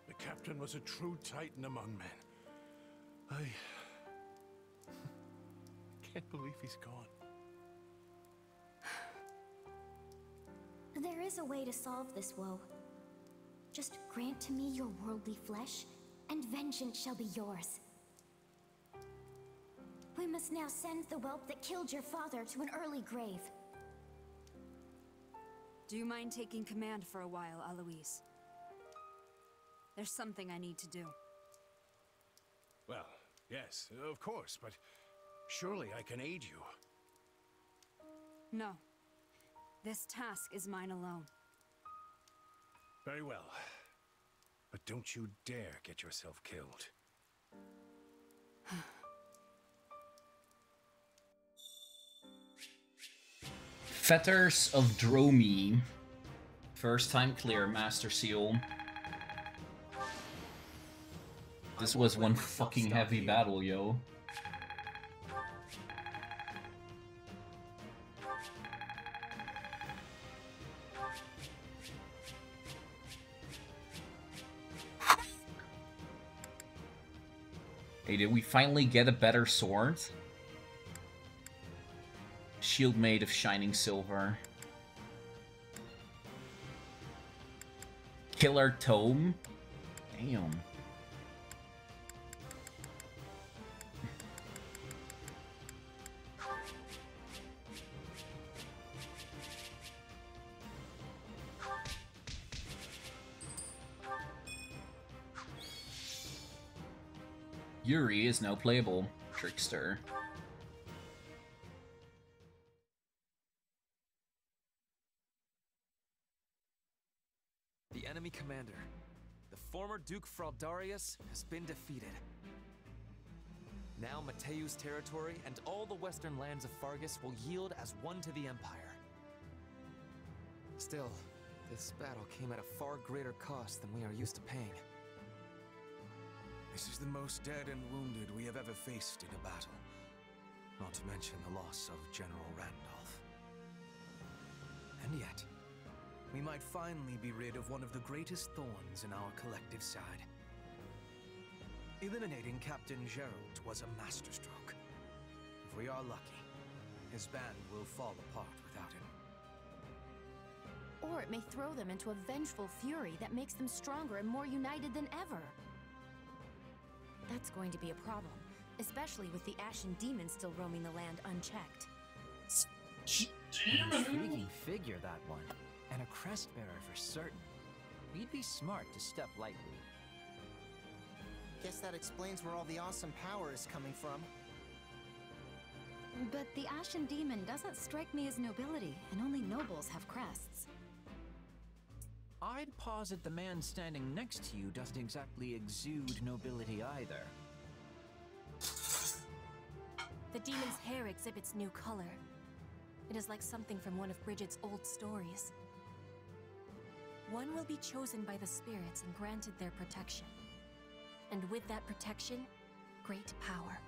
The captain was a true titan among men. I can't believe he's gone. There is a way to solve this woe. Just grant to me your worldly flesh, and vengeance shall be yours. We must now send the whelp that killed your father to an early grave. Do you mind taking command for a while, Alois? There's something I need to do. Well, yes, of course, but surely I can aid you. No. This task is mine alone. Very well. But don't you dare get yourself killed. Fetters of Dromi. First time clear, Master Seal. This was one fucking heavy battle, yo. Hey, did we finally get a better sword? Shield made of shining silver. Killer tome? Damn. Yuri is now playable. Trickster. The enemy commander, the former Duke Fraldarius, has been defeated. Now Mateu's territory and all the western lands of Faerghus will yield as one to the Empire. Still, this battle came at a far greater cost than we are used to paying. This is the most dead and wounded we have ever faced in a battle. Not to mention the loss of General Randolph. And yet, we might finally be rid of one of the greatest thorns in our collective side. Eliminating Captain Jeralt was a masterstroke. If we are lucky, his band will fall apart without him. Or it may throw them into a vengeful fury that makes them stronger and more united than ever. That's going to be a problem, especially with the Ashen Demon still roaming the land unchecked. An intriguing figure, that one. And a crest bearer for certain. We'd be smart to step lightly. Guess that explains where all the awesome power is coming from. But the Ashen Demon doesn't strike me as nobility, and only nobles have crests. I'd posit the man standing next to you doesn't exactly exude nobility either. The demon's hair exhibits new color. It is like something from one of Brigid's old stories. One will be chosen by the spirits and granted their protection. And with that protection, great power.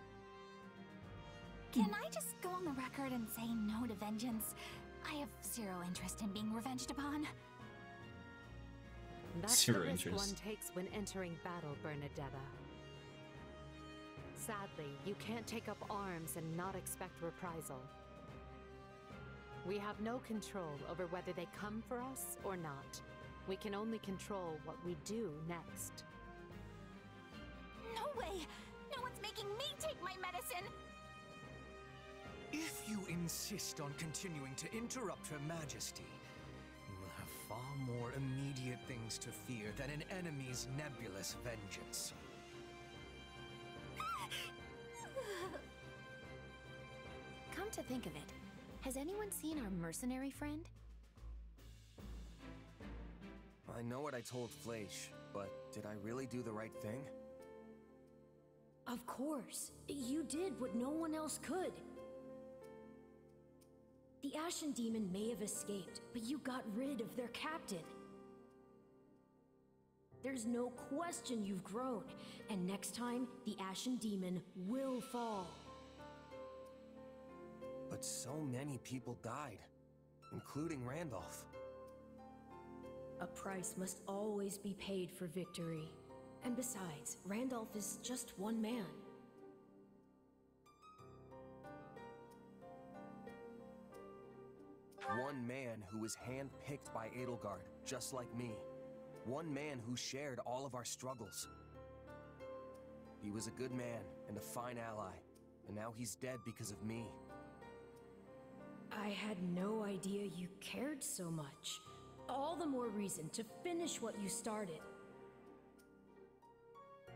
Can I just go on the record and say no to vengeance? I have zero interest in being revenged upon. That's Zero the risk interest. one takes when entering battle, Bernadetta. Sadly, you can't take up arms and not expect reprisal. We have no control over whether they come for us or not. We can only control what we do next. No way! No one's making me take my medicine! If you insist on continuing to interrupt Her Majesty, you will have far more immediate things to fear than an enemy's nebulous vengeance. Come to think of it, has anyone seen our mercenary friend? I know what I told Fleche, but did I really do the right thing? Of course. You did what no one else could. The Ashen Demon may have escaped, but you got rid of their captain. There's no question you've grown, and next time, the Ashen Demon will fall. But so many people died, including Randolph. A price must always be paid for victory. And besides, Randolph is just one man. One man who was handpicked by Edelgard, just like me. One man who shared all of our struggles. He was a good man and a fine ally, and now he's dead because of me. I had no idea you cared so much. All the more reason to finish what you started.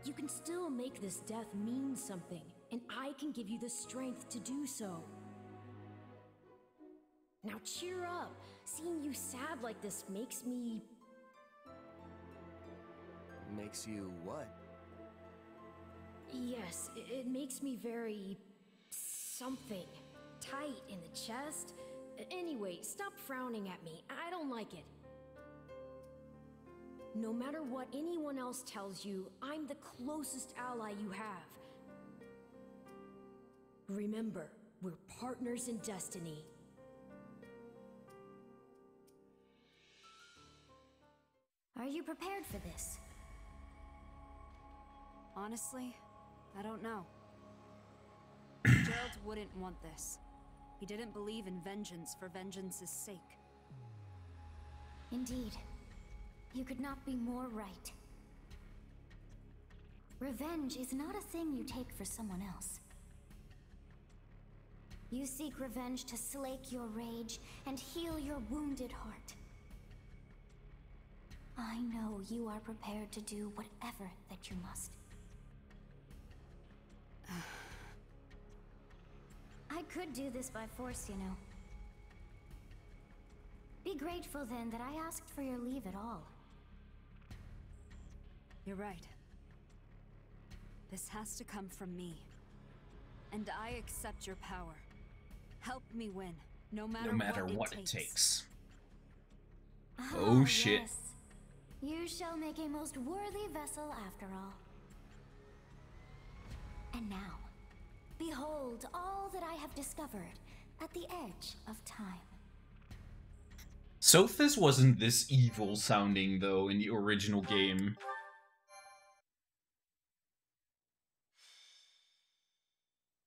You can still make this death mean something, and I can give you the strength to do so. Now cheer up. Seeing you sad like this makes me. Makes you what? Yes, it makes me very. something. Tight in the chest. Anyway, stop frowning at me. I don't like it. No matter what anyone else tells you, I'm the closest ally you have. Remember, we're partners in destiny. Are you prepared for this? Honestly, I don't know. Jeralt wouldn't want this. He didn't believe in vengeance for vengeance's sake. Indeed. You could not be more right. Revenge is not a thing you take for someone else. You seek revenge to slake your rage and heal your wounded heart. I know you are prepared to do whatever that you must. I could do this by force, you know. Be grateful then that I asked for your leave at all. You're right. This has to come from me. And I accept your power. Help me win, no matter, no matter what, what it it takes. takes. Ah, Oh, shit. yes. You shall make a most worthy vessel after all. And now, behold all that I have discovered at the edge of time. Sothis wasn't this evil sounding though in the original game.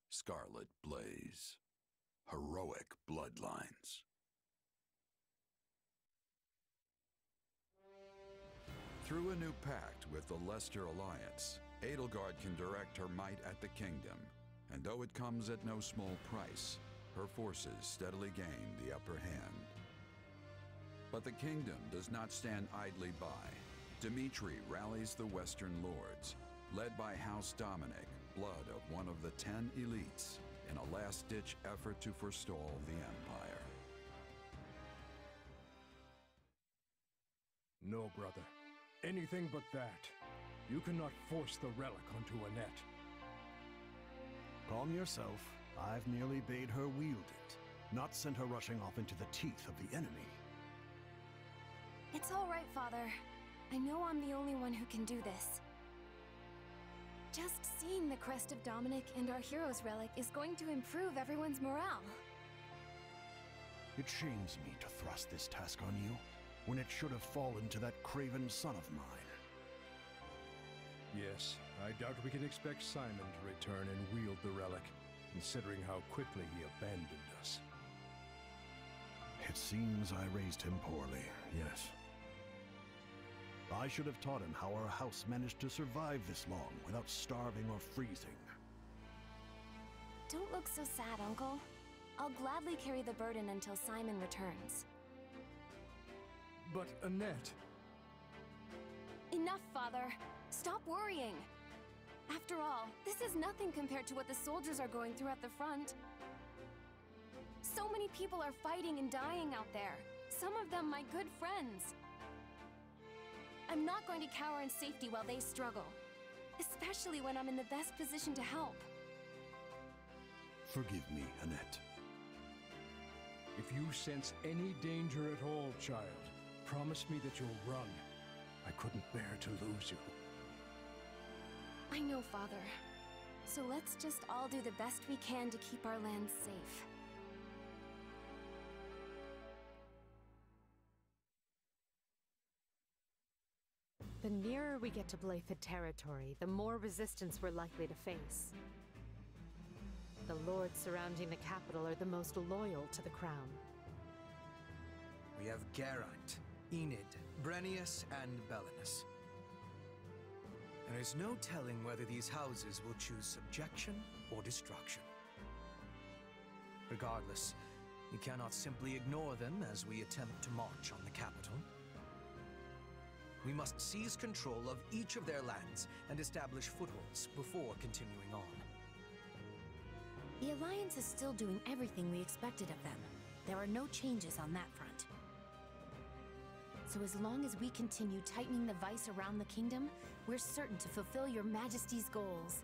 Scarlet Blaze. Heroic bloodlines. Through a new pact with the Leicester Alliance, Edelgard can direct her might at the kingdom, and though it comes at no small price, her forces steadily gain the upper hand. But the kingdom does not stand idly by. Dimitri rallies the Western lords, led by House Dominic, blood of one of the ten elites, in a last-ditch effort to forestall the Empire. No, brother. Anything but that. You cannot force the relic onto Annette. Calm yourself. I've merely bade her wield it, not sent her rushing off into the teeth of the enemy. It's all right, Father. I know I'm the only one who can do this. Just seeing the crest of Dominic and our hero's relic is going to improve everyone's morale. It shames me to thrust this task on you, when it should have fallen to that craven son of mine. Yes, I doubt we can expect Simon to return and wield the relic, considering how quickly he abandoned us. It seems I raised him poorly, yes. I should have taught him how our house managed to survive this long without starving or freezing. Don't look so sad, Uncle. I'll gladly carry the burden until Simon returns. But Annette... Enough, Father! Stop worrying! After all, this is nothing compared to what the soldiers are going through at the front. So many people are fighting and dying out there. Some of them my good friends. I'm not going to cower in safety while they struggle. Especially when I'm in the best position to help. Forgive me, Annette. If you sense any danger at all, child, promise me that you'll run. I couldn't bear to lose you. I know, Father. So let's just all do the best we can to keep our land safe. The nearer we get to Blaiddyd territory, the more resistance we're likely to face. The lords surrounding the capital are the most loyal to the crown. We have Geraint, Enid, Brennius, and Belinus. There is no telling whether these houses will choose subjection or destruction. Regardless, we cannot simply ignore them as we attempt to march on the capital. We must seize control of each of their lands and establish footholds before continuing on. The Alliance is still doing everything we expected of them. There are no changes on that front. So as long as we continue tightening the vice around the kingdom, we're certain to fulfill your majesty's goals.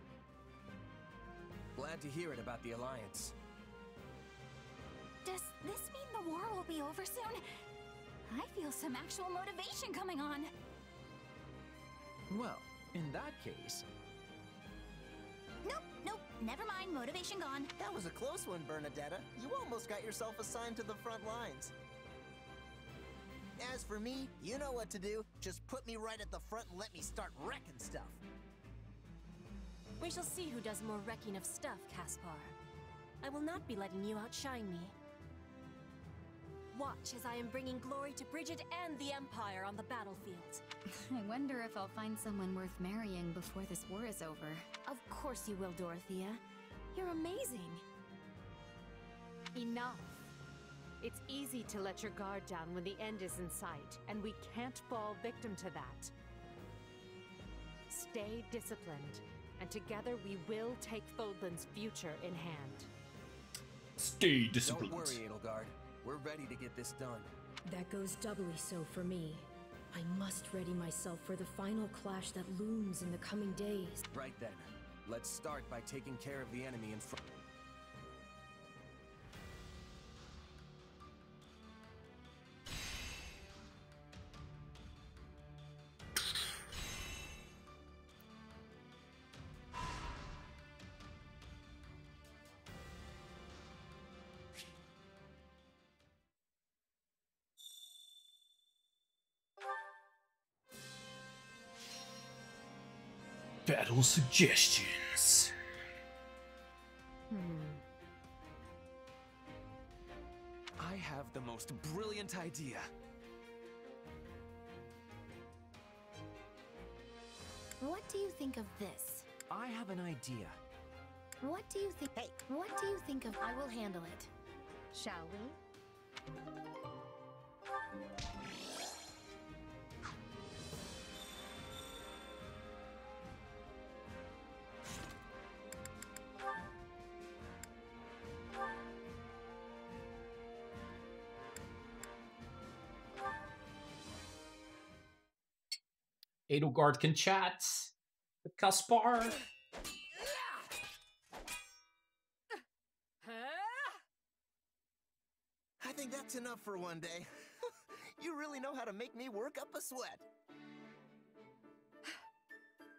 Glad to hear it about the Alliance. Does this mean the war will be over soon? I feel some actual motivation coming on. Well, in that case... Nope, nope, never mind, motivation gone. That was a close one, Bernadetta. You almost got yourself assigned to the front lines. As for me, you know what to do. Just put me right at the front and let me start wrecking stuff. We shall see who does more wrecking of stuff, Caspar. I will not be letting you outshine me. Watch as I am bringing glory to Brigid and the Empire on the battlefield. I wonder if I'll find someone worth marrying before this war is over. Of course you will, Dorothea. You're amazing. Enough. It's easy to let your guard down when the end is in sight, and we can't fall victim to that. Stay disciplined, and together we will take Fodlan's future in hand. Stay disciplined. Don't worry, Edelgard. We're ready to get this done. That goes doubly so for me. I must ready myself for the final clash that looms in the coming days. Right then. Let's start by taking care of the enemy in front. Battle suggestions. Hmm. I have the most brilliant idea. What do you think of this? I have an idea. What do you think? Hey, what do you think of? I will handle it. Shall we? Edelgard can chat with Caspar. I think that's enough for one day. you really know how to make me work up a sweat.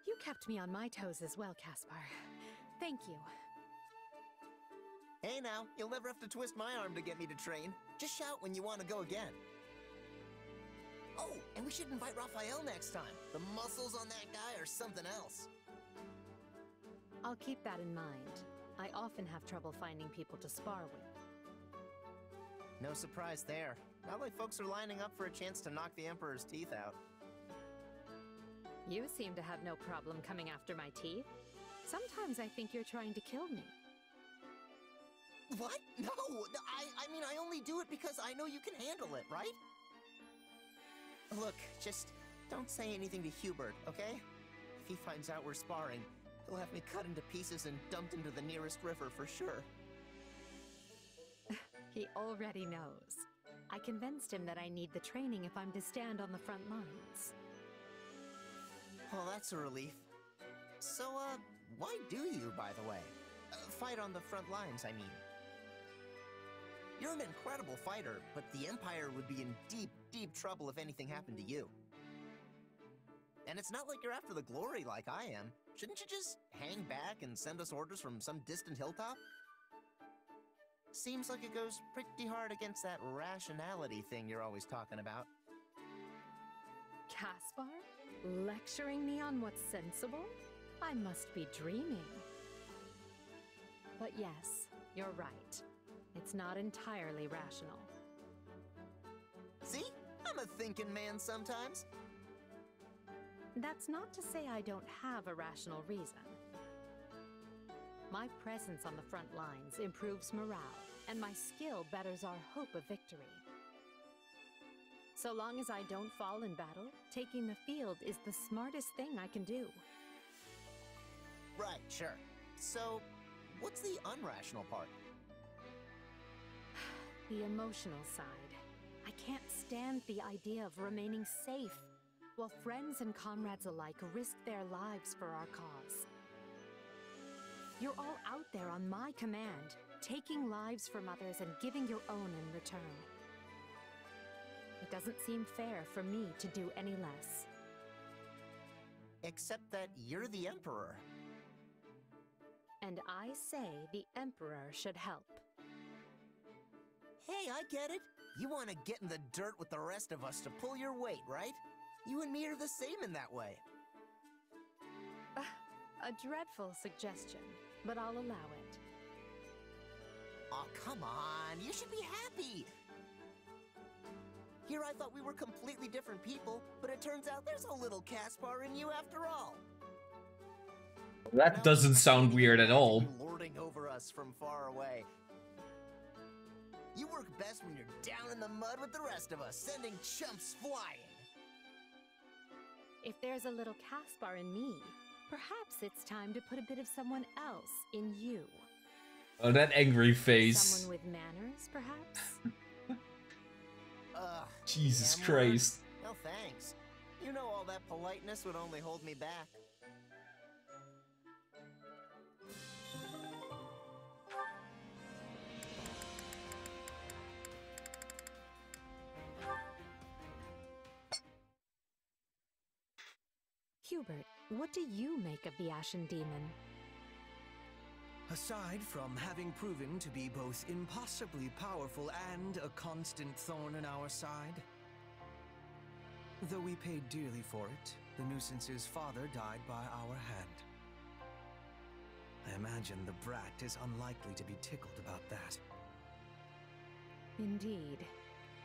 You kept me on my toes as well, Caspar. Thank you. Hey now, you'll never have to twist my arm to get me to train. Just shout when you want to go again. Oh, and we should invite Raphael next time. The muscles on that guy are something else. I'll keep that in mind. I often have trouble finding people to spar with. No surprise there. Not like folks are lining up for a chance to knock the Emperor's teeth out. You seem to have no problem coming after my teeth. Sometimes I think you're trying to kill me. What? No, I, I mean, I only do it because I know you can handle it, right? Look, just don't say anything to Hubert, okay? If he finds out we're sparring, he'll have me cut into pieces and dumped into the nearest river for sure. He already knows. I convinced him that I need the training if I'm to stand on the front lines. Well, that's a relief. So, uh, why do you, by the way? Uh, fight on the front lines, I mean. You're an incredible fighter, but the Empire would be in deep, deep trouble if anything happened to you. And it's not like you're after the glory like I am. Shouldn't you just hang back and send us orders from some distant hilltop? Seems like it goes pretty hard against that rationality thing you're always talking about. Caspar? Lecturing me on what's sensible? I must be dreaming. But yes, you're right. It's not entirely rational. See? I'm a thinking man sometimes. That's not to say I don't have a rational reason. My presence on the front lines improves morale, and my skill betters our hope of victory. So long as I don't fall in battle, taking the field is the smartest thing I can do. Right, sure. So, what's the unrational part? The emotional side. I can't stand the idea of remaining safe, while friends and comrades alike risk their lives for our cause. You're all out there on my command, taking lives from others and giving your own in return. It doesn't seem fair for me to do any less. Except that you're the Emperor. And I say the Emperor should help. Hey, I get it. You want to get in the dirt with the rest of us to pull your weight, right? You and me are the same in that way. Uh, a dreadful suggestion, but I'll allow it. Oh, come on. You should be happy. Here I thought we were completely different people, but it turns out there's a little Caspar in you after all. That doesn't sound weird at all. Lording over us from far away. You work best when you're down in the mud with the rest of us, sending chumps flying. If there's a little Caspar in me, perhaps it's time to put a bit of someone else in you. Oh, that angry face. Someone with manners, perhaps? Ugh. Jesus Emma? Christ. No thanks. You know all that politeness would only hold me back. Hubert, what do you make of the Ashen Demon? Aside from having proven to be both impossibly powerful and a constant thorn in our side, though we paid dearly for it, the nuisance's father died by our hand. I imagine the brat is unlikely to be tickled about that. Indeed.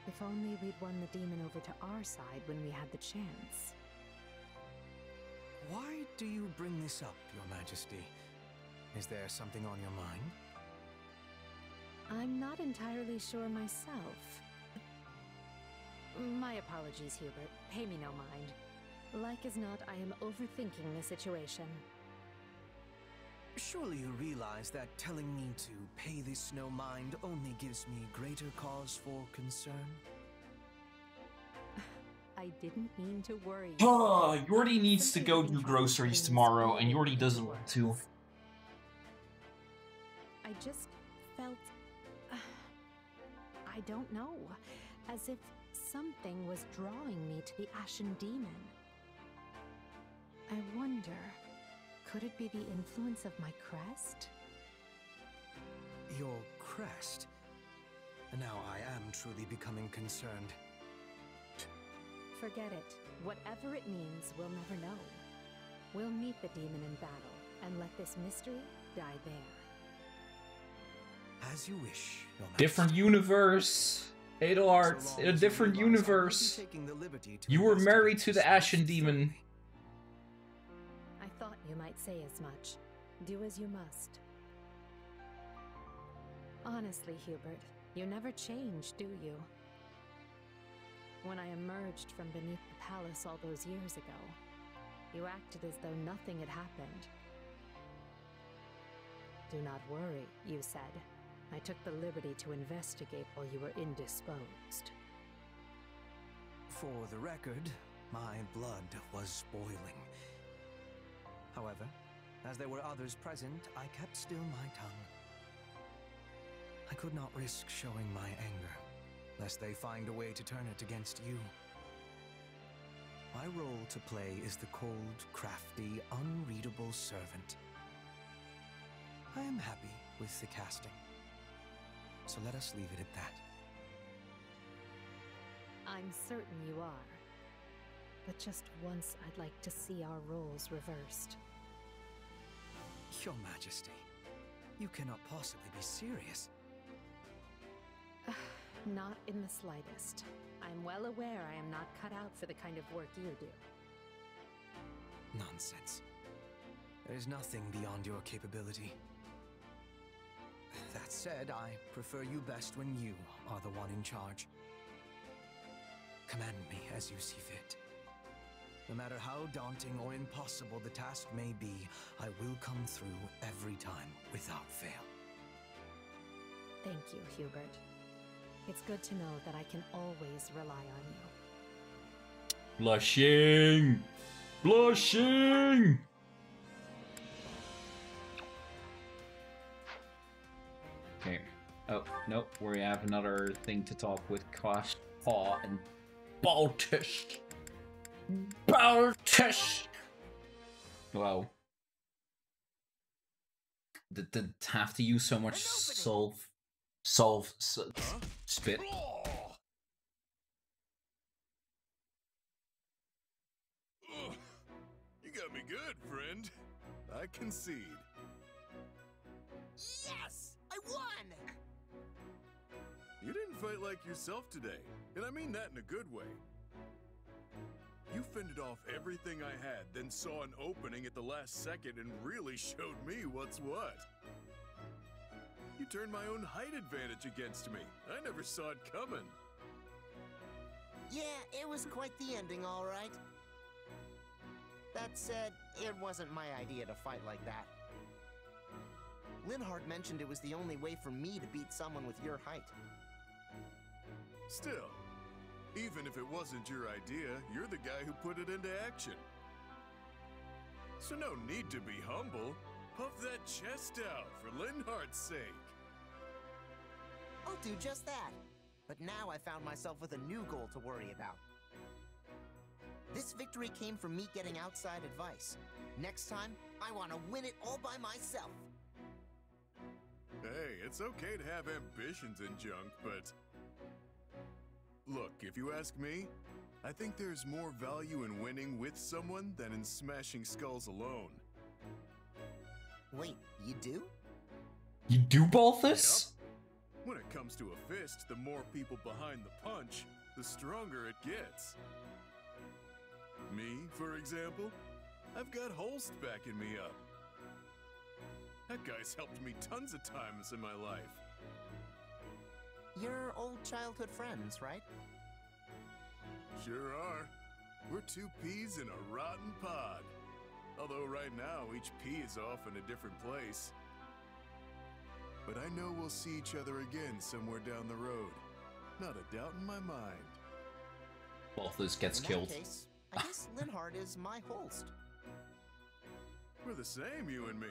If only we'd won the demon over to our side when we had the chance. Why do you bring this up, Your Majesty? Is there something on your mind? I'm not entirely sure myself. My apologies, Hubert. Pay me no mind. Like as not, I am overthinking the situation. Surely you realize that telling me to pay this no mind only gives me greater cause for concern? I didn't mean to worry. Oh, Yordi needs to go do groceries tomorrow, and Yordi doesn't want to. I just felt. I don't know. As if something was drawing me to the Ashen Demon. I wonder. Could it be the influence of my crest? Your crest? Now I am truly becoming concerned. Forget it. Whatever it means, we'll never know. We'll meet the demon in battle, and let this mystery die there. As you wish, Different universe. Adelart, in a different universe. You were married to the Ashen Demon. I thought you might say as much. Do as you must. Honestly, Hubert, you never change, do you? When I emerged from beneath the palace all those years ago, you acted as though nothing had happened. Do not worry, you said. I took the liberty to investigate while you were indisposed. For the record, my blood was boiling. However, as there were others present, I kept still my tongue. I could not risk showing my anger, lest they find a way to turn it against you. My role to play is the cold, crafty, unreadable servant. I am happy with the casting. So let us leave it at that. I'm certain you are. but just once I'd like to see our roles reversed. Your Majesty, you cannot possibly be serious. Not in the slightest. I'm well aware I am not cut out for the kind of work you do. Nonsense. There is nothing beyond your capability. That said, I prefer you best when you are the one in charge. Command me as you see fit. No matter how daunting or impossible the task may be, I will come through every time without fail. Thank you, Hubert. It's good to know that I can always rely on you. Blushing! Blushing! Okay. Oh, nope. We have another thing to talk with Kosh, Paw, and Baltish. Baltish! Wow. Did, did have to use so much solve, solve, s- spit. Ugh. You got me good, friend. I concede. Yes! I won! You didn't fight like yourself today, and I mean that in a good way. You fended off everything I had, then saw an opening at the last second and really showed me what's what. You turned my own height advantage against me. I never saw it coming. Yeah, it was quite the ending, all right. That said, it wasn't my idea to fight like that. Linhardt mentioned it was the only way for me to beat someone with your height. Still, even if it wasn't your idea, you're the guy who put it into action. So no need to be humble. Puff that chest out for Linhardt's sake. I'll do just that. But now I found myself with a new goal to worry about. This victory came from me getting outside advice. Next time, I want to win it all by myself. Hey, it's okay to have ambitions and junk, but. Look, if you ask me, I think there's more value in winning with someone than in smashing skulls alone. Wait, you do? You do Balthus? When it comes to a fist, the more people behind the punch, the stronger it gets. Me, for example, I've got Holst backing me up. That guy's helped me tons of times in my life. You're old childhood friends, right? Sure are. We're two peas in a rotten pod. Although right now, each pea is off in a different place. But I know we'll see each other again somewhere down the road. Not a doubt in my mind. Balthus gets In killed. That case, I guess Linhardt is my host. We're the same, you and me.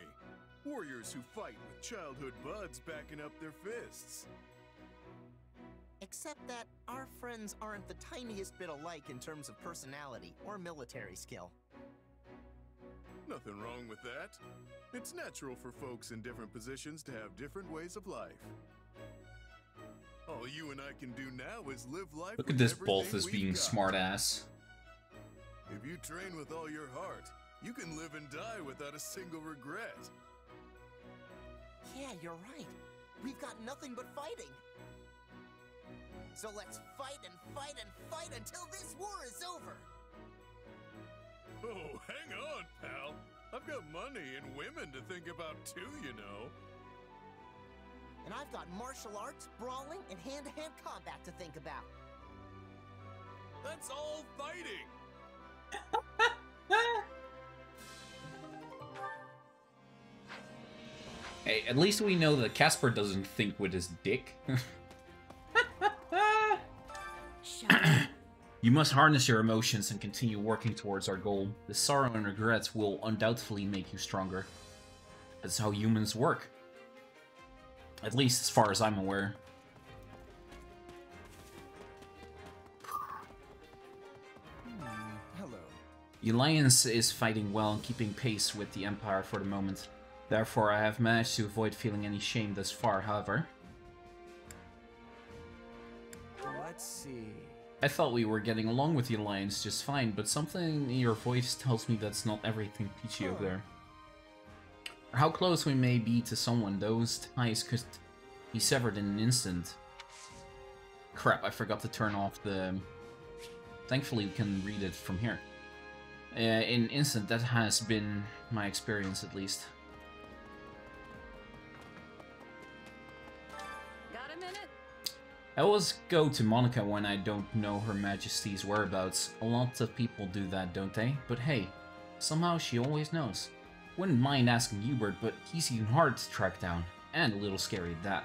Warriors who fight with childhood buds backing up their fists. Except that our friends aren't the tiniest bit alike in terms of personality or military skill. Nothing wrong with that. It's natural for folks in different positions to have different ways of life. All you and I can do now is live life Look at this both as being got. smartass. If you train with all your heart, you can live and die without a single regret. Yeah, you're right. We've got nothing but fighting. So let's fight and fight and fight until this war is over. Oh, hang on, pal. I've got money and women to think about too, you know. And I've got martial arts, brawling, and hand-to-hand combat to think about. That's all fighting. Hey, at least we know that Caspar doesn't think with his dick. you must harness your emotions and continue working towards our goal. The sorrow and regrets will undoubtedly make you stronger. That's how humans work. At least as far as I'm aware. Hmm, hello. The Alliance is fighting well and keeping pace with the Empire for the moment. Therefore, I have managed to avoid feeling any shame thus far, however. Let's see. I thought we were getting along with the Alliance just fine, but something in your voice tells me that's not everything peachy over there. How close we may be to someone, those ties could be severed in an instant. Crap, I forgot to turn off the... Thankfully we can read it from here. Uh, in an instant, that has been my experience at least. I always go to Monica when I don't know Her Majesty's whereabouts. A lot of people do that, don't they? But hey, somehow she always knows. Wouldn't mind asking Hubert, but he's even hard to track down. And a little scary at that.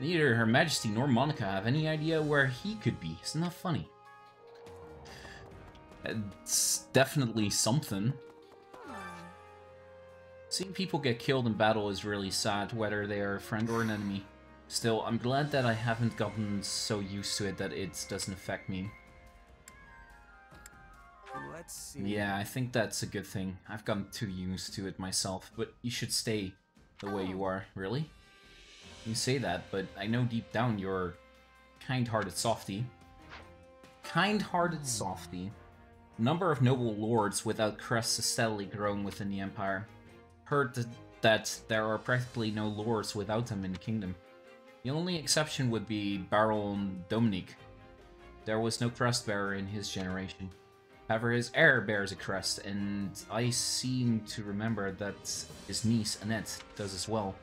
Neither Her Majesty nor Monica have any idea where he could be. Isn't that funny? It's definitely something. Seeing people get killed in battle is really sad, whether they are a friend or an enemy. Still, I'm glad that I haven't gotten so used to it that it doesn't affect me. Let's see. Yeah, I think that's a good thing. I've gotten too used to it myself, but you should stay the way you oh. are. Really? You say that, but I know deep down you're kind-hearted softy. Kind-hearted hmm. softy. Number of noble lords without crests is steadily growing within the Empire. Heard th that there are practically no lords without them in the kingdom. The only exception would be Baron Dominic. There was no crest bearer in his generation. However, his heir bears a crest, and I seem to remember that his niece, Annette, does as well.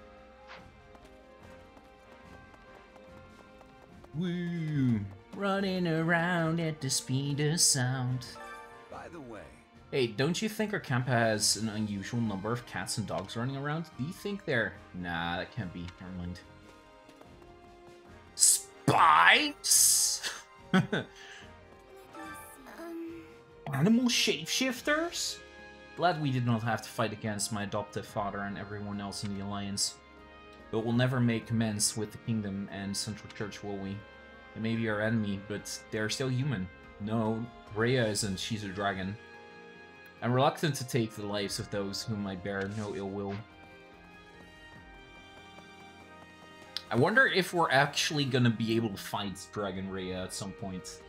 Woo! Running around at the speed of sound. By the way, Hey, don't you think our camp has an unusual number of cats and dogs running around? Do you think they're... Nah, that can't be. Never mind. Spies? Animal shapeshifters? Glad we did not have to fight against my adoptive father and everyone else in the Alliance. But we'll never make amends with the Kingdom and Central Church, will we? They may be our enemy, but they're still human. No, Rhea isn't, she's a dragon. I'm reluctant to take the lives of those whom I bear no ill will. I wonder if we're actually gonna be able to fight Dragon Rhea at some point.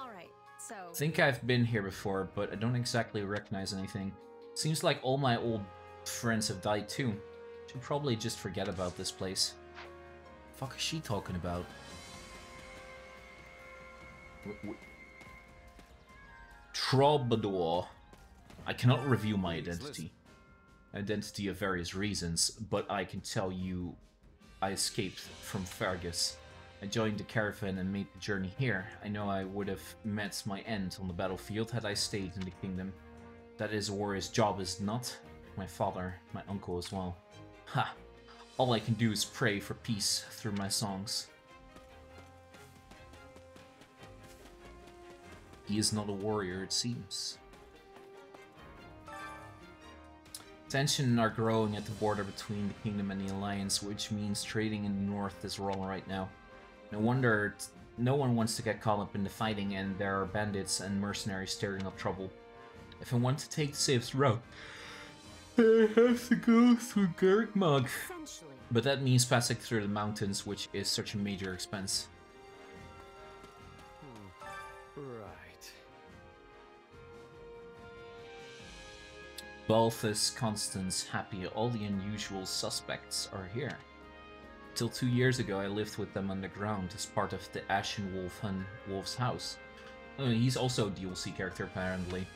Alright, so. I think I've been here before, but I don't exactly recognize anything. Seems like all my old friends have died too. Should probably just forget about this place. Fuck is she talking about? W- w- Troubadour. I cannot reveal my identity. Identity of various reasons, but I can tell you I escaped from Faerghus. I joined the caravan and made the journey here. I know I would have met my end on the battlefield had I stayed in the kingdom. That is a warrior's job, is not? My father, my uncle as well. Ha! All I can do is pray for peace through my songs. He is not a warrior, it seems. Tension are growing at the border between the Kingdom and the Alliance, which means trading in the north is wrong right now. No wonder no one wants to get caught up in the fighting, and there are bandits and mercenaries stirring up trouble. If I want to take the safest route, I have to go through Garreg Mach. But that means passing through the mountains, which is such a major expense. Balthus, Constance, Hapi, all the unusual suspects are here. Till two years ago, I lived with them underground as part of the Ashen Wolf and Wolf's house. Uh, he's also a DLC character, apparently.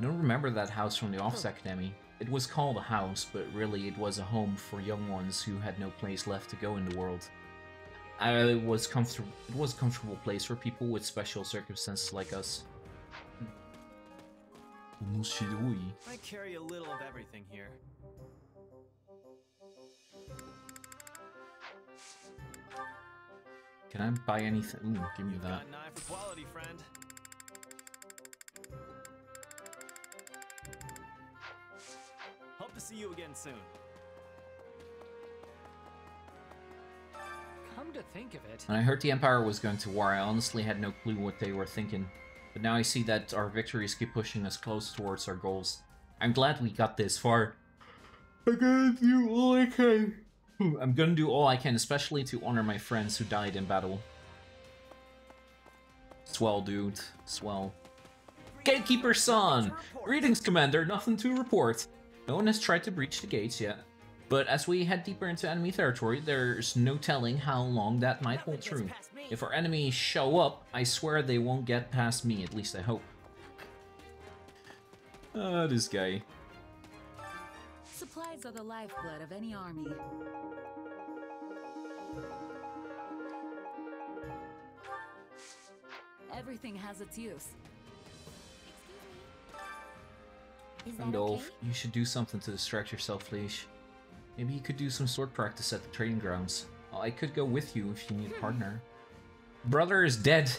Don't remember that house from the Office Academy. It was called a house, but really it was a home for young ones who had no place left to go in the world. I was comfortable. It was a comfortable place for people with special circumstances like us. I carry a little of everything here. Can I buy anything? Ooh, give me that. Got an eye for quality, friend. Hope to see you again soon. Come to think of it, When I heard the Empire was going to war, I honestly had no clue what they were thinking. But now I see that our victories keep pushing us close towards our goals. I'm glad we got this far. I gotta do all I can hmm, I'm gonna do all I can, especially to honor my friends who died in battle. Swell, dude. Swell. Gatekeeper son! Greetings, Commander. Nothing to report. No one has tried to breach the gates yet. But as we head deeper into enemy territory, there's no telling how long that might hold true. If our enemies show up, I swear they won't get past me, at least I hope. Ah, this guy. Supplies are the lifeblood of any army. Everything has its use. Randolph, okay? you should do something to distract yourself, Leash. Maybe you could do some sword practice at the training grounds. I could go with you if you need a partner. Brother is dead.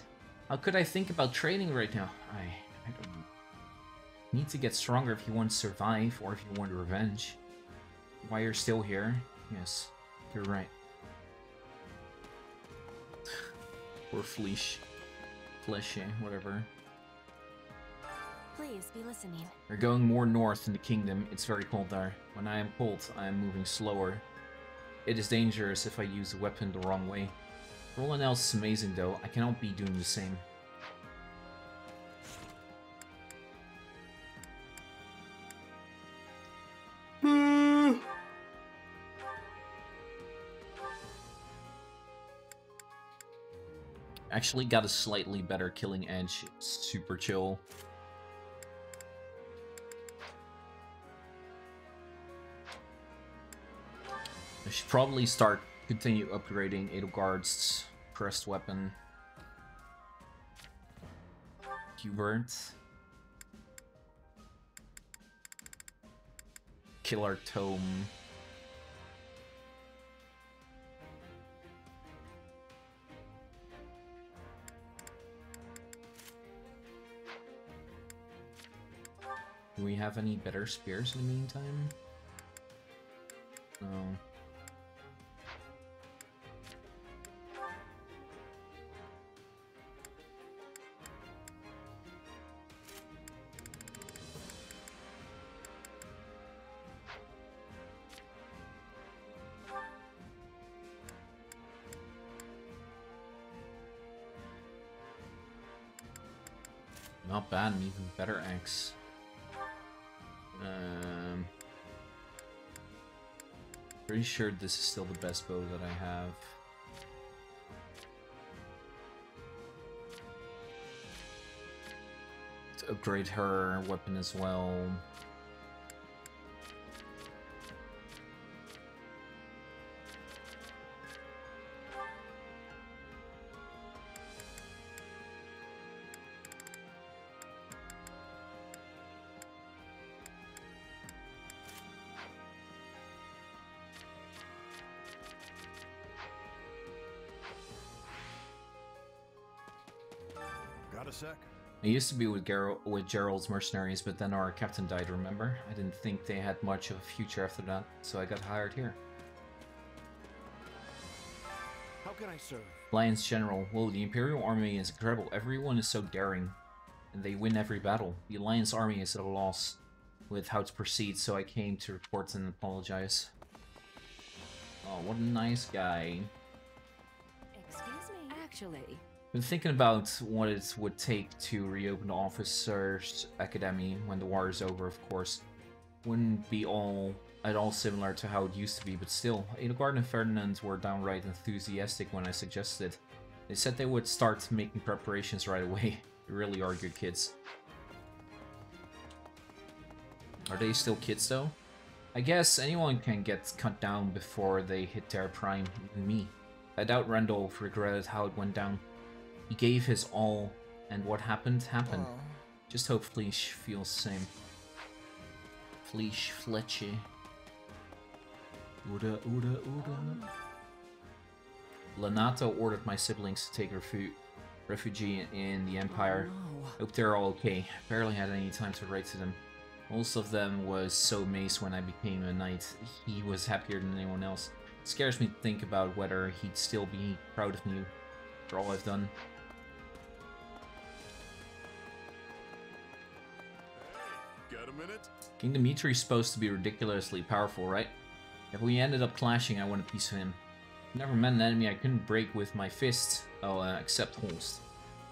How could I think about training right now? I, I don't know. You need to get stronger if you want to survive or if you want revenge. Why you're still here? Yes, you're right. Poor Fleesh. Flesh, eh, whatever. Please be listening. We're going more north in the kingdom. It's very cold there. When I am cold, I am moving slower. It is dangerous if I use a weapon the wrong way. Roland else is amazing though. I cannot be doing the same. Actually got a slightly better killing edge. Super chill. Should probably start continue upgrading Edelgard's pressed weapon. Hubert. Killer Tome. Do we have any better spears in the meantime? No. Bad, an even better axe. Um, pretty sure this is still the best bow that I have. To upgrade her weapon as well. I used to be with, Jeralt, with Jeralt's mercenaries, but then our captain died, remember? I didn't think they had much of a future after that, so I got hired here. How can I serve? Alliance General, whoa, the Imperial Army is incredible. Everyone is so daring, and they win every battle. The Alliance Army is at a loss with how to proceed, so I came to report and apologize. Oh, what a nice guy. Excuse me. Actually, Been thinking about what it would take to reopen the Officers Academy when the war is over, of course. Wouldn't be all at all similar to how it used to be, but still, Edelgard and Ferdinand were downright enthusiastic when I suggested. They said they would start making preparations right away. They really are good kids. Are they still kids though? I guess anyone can get cut down before they hit their prime, even me. I doubt Randolph regretted how it went down. He gave his all, and what happened, happened. Oh. Just hope Fleesh feels the same. Fleesh Fletchy. Uda, Uda, Uda. Lanato ordered my siblings to take refu refugee in the Empire. Hope they're all okay. Barely had any time to write to them. Most of them was so amazed when I became a knight. He was happier than anyone else. It scares me to think about whether he'd still be proud of me for all I've done. King Dimitri's supposed to be ridiculously powerful, right? If we ended up clashing, I want a piece of him. Never met an enemy I couldn't break with my fists. Oh, uh, except Holst.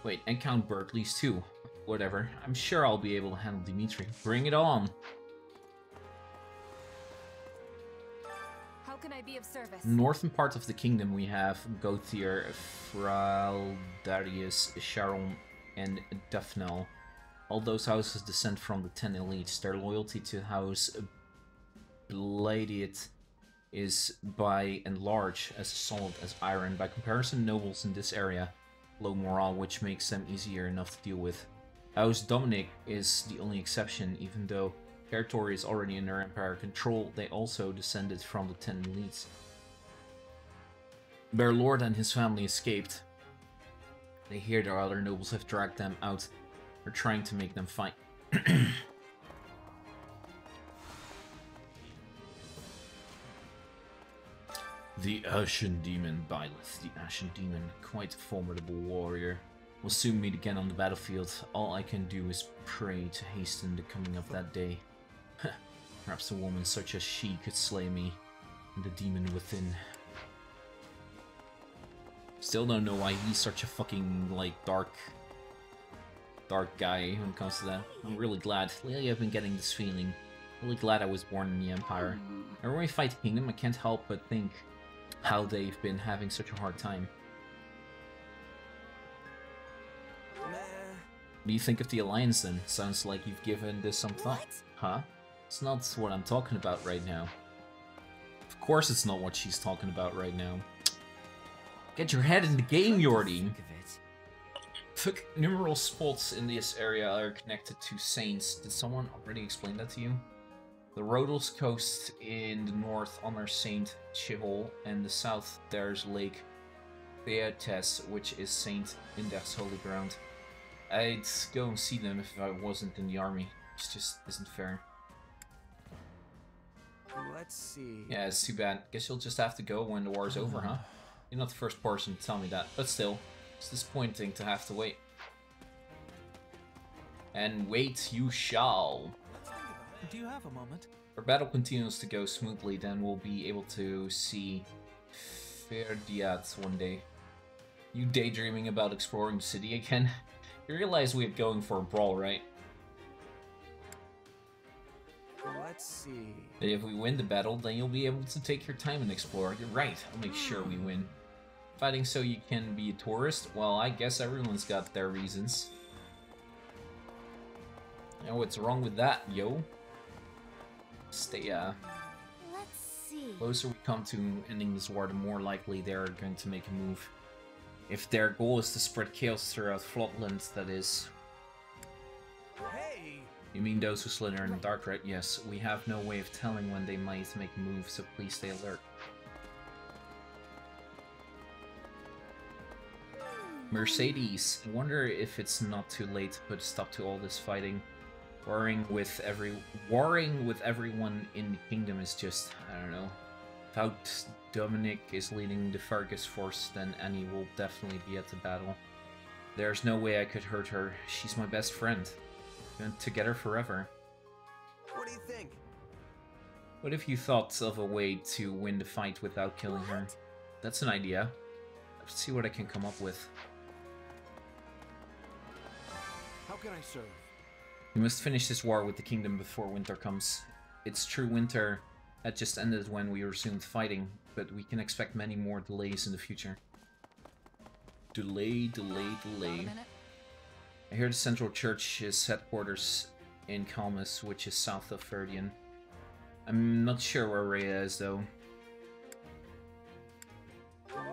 Wait, and Count Bergliez too. Whatever. I'm sure I'll be able to handle Dimitri. Bring it on! How can I be of service? Northern part of the kingdom we have Gauthier, Fraldarius, Charon, and Daphnel. All those houses descend from the Ten Elites. Their loyalty to House Blaiddyd is by and large as solid as iron. By comparison, nobles in this area low morale, which makes them easier enough to deal with. House Dominic is the only exception, even though territory is already under Empire control, they also descended from the Ten Elites. Their lord and his family escaped. They hear their other nobles have dragged them out. They're trying to make them fight. The Ashen Demon, Byleth, the Ashen Demon, quite a formidable warrior. We'll soon meet again on the battlefield. All I can do is pray to hasten the coming of that day. Perhaps a woman such as she could slay me, and the demon within. Still don't know why he's such a fucking, like, dark... Dark guy when it comes to that. I'm really glad. Lately I've been getting this feeling. Really glad I was born in the Empire. Every when I fight Kingdom, I can't help but think how they've been having such a hard time. What do you think of the Alliance then? Sounds like you've given this some thought. Huh? It's not what I'm talking about right now. Of course it's not what she's talking about right now. Get your head in the game, Joordy! Numerous spots in this area are connected to saints. Did someone already explain that to you? The Rhodos coast in the north honors Saint Cichol, and the south there's Lake Beates, which is Saint Indech's holy ground. I'd go and see them if I wasn't in the army. It just isn't fair. Let's see. Yeah, it's too bad. Guess you'll just have to go when the war's over, huh? Hmm. You're not the first person to tell me that, but still, it's disappointing to have to wait. And wait you shall. Do you have a moment? Our battle continues to go smoothly, then we'll be able to see Fhirdiad one day. You daydreaming about exploring the city again? You realize we are going for a brawl, right? Let's see. But if we win the battle, then you'll be able to take your time and explore. You're right, I'll make sure we hmm. win. Fighting so you can be a tourist? Well, I guess everyone's got their reasons. And what's wrong with that, yo? Stay, uh... Let's see. closer we come to ending this war, the more likely they're going to make a move. If their goal is to spread chaos throughout Fodlan, that is. Hey! You mean those who slither in the dark, right? Yes, we have no way of telling when they might make a move, so please stay alert. Mercedes, I wonder if it's not too late to put a stop to all this fighting. Warring with every warring with everyone in the kingdom is just I don't know. Without Dominic is leading the Faerghus force, then Annie will definitely be at the battle. There's no way I could hurt her. She's my best friend. And together forever. What do you think? What if you thought of a way to win the fight without killing her? That's an idea. Let's see what I can come up with. Can I serve? We must finish this war with the kingdom before winter comes. It's true winter had just ended when we resumed fighting, but we can expect many more delays in the future. Delay, delay, delay. I hear the Central Church's headquarters in Kalmus, which is south of Fhirdiad. I'm not sure where Rhea is, though.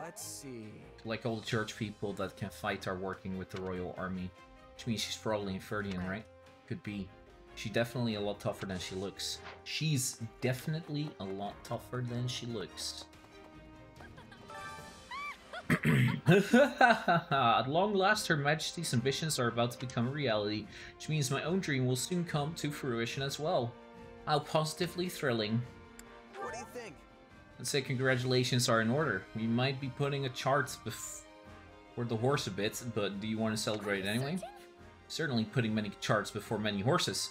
Let's see. Like all the church people that can fight are working with the royal army. Which means she's probably in Fhirdiad, right? Could be. She's definitely a lot tougher than she looks. She's definitely a lot tougher than she looks. At long last, Her Majesty's ambitions are about to become a reality, which means my own dream will soon come to fruition as well. How positively thrilling. What do you think? I'd say congratulations are in order. We might be putting a chart before the horse a bit, but do you want to celebrate anyway? Certainly putting many charts before many horses.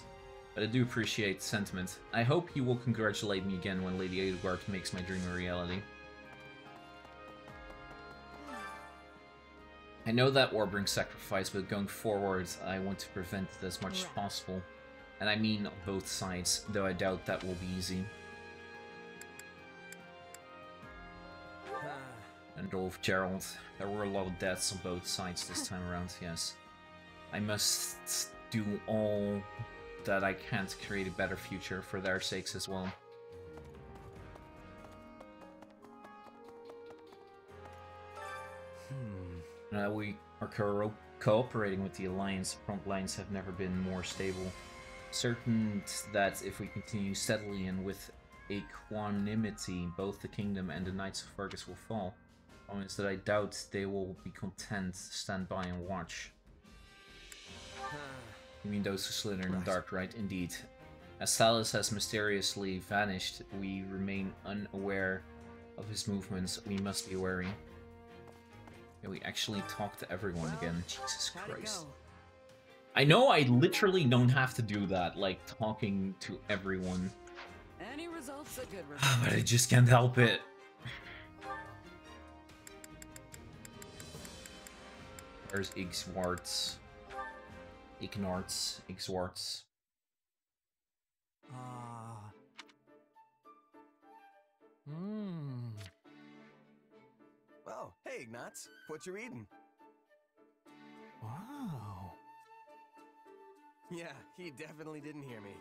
But I do appreciate the sentiment. I hope you will congratulate me again when Lady Edelgard makes my dream a reality. I know that war brings sacrifice, but going forward, I want to prevent it as much as possible. And I mean both sides, though I doubt that will be easy. And Dolph Jeralt, there were a lot of deaths on both sides this time around, yes. I must do all that I can to create a better future for their sakes as well. Hmm. Uh, we are co cooperating with the Alliance. Front lines have never been more stable. Certain that if we continue steadily and with equanimity, both the Kingdom and the Knights of Faerghus will fall. Moments that I doubt they will be content to stand by and watch. You mean those who slither in the dark, right? Indeed. As Thales has mysteriously vanished, we remain unaware of his movements. We must be wary. Yeah, we actually talk to everyone again. Jesus Christ. I know I literally don't have to do that, like talking to everyone. Any results a good ah, but I just can't help it. There's Igzwarts. Ignorts. Igzwarts. Ah. Mmm. Oh, hey, Ignatz. What you reading? Wow. Yeah, he definitely didn't hear me.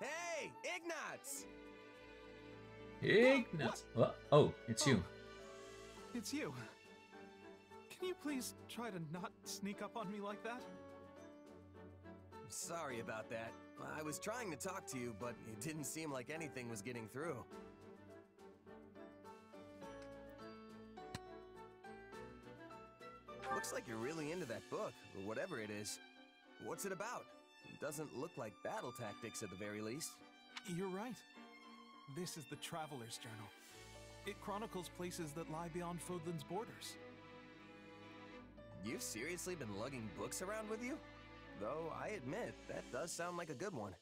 Hey, Ignatz! Ignatz. Oh, oh, it's you. It's you. Can you please try to not sneak up on me like that? Sorry about that. I was trying to talk to you, but it didn't seem like anything was getting through. Looks like you're really into that book, or whatever it is. What's it about? It doesn't look like battle tactics at the very least. You're right. This is the Traveler's Journal. It chronicles places that lie beyond Fodlan's borders. You've seriously been lugging books around with you? Though, I admit, that does sound like a good one.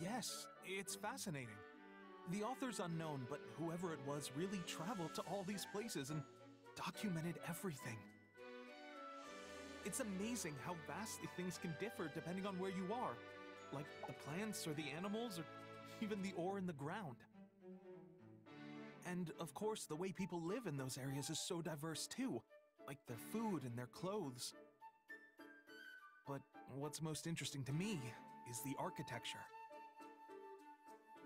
Yes, it's fascinating. The author's unknown, but whoever it was really traveled to all these places and documented everything. It's amazing how vastly things can differ depending on where you are, like the plants or the animals or even the ore in the ground. And of course, the way people live in those areas is so diverse too, like their food and their clothes. But what's most interesting to me is the architecture.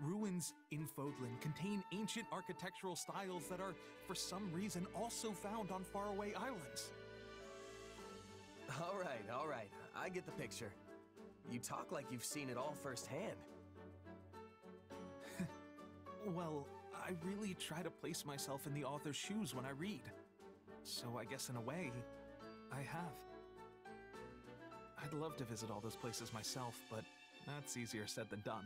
Ruins in Fodlan contain ancient architectural styles that are, for some reason, also found on faraway islands. All right, all right. I get the picture. You talk like you've seen it all firsthand. Well, I really try to place myself in the author's shoes when I read. So I guess in a way, I have. I'd love to visit all those places myself, but that's easier said than done.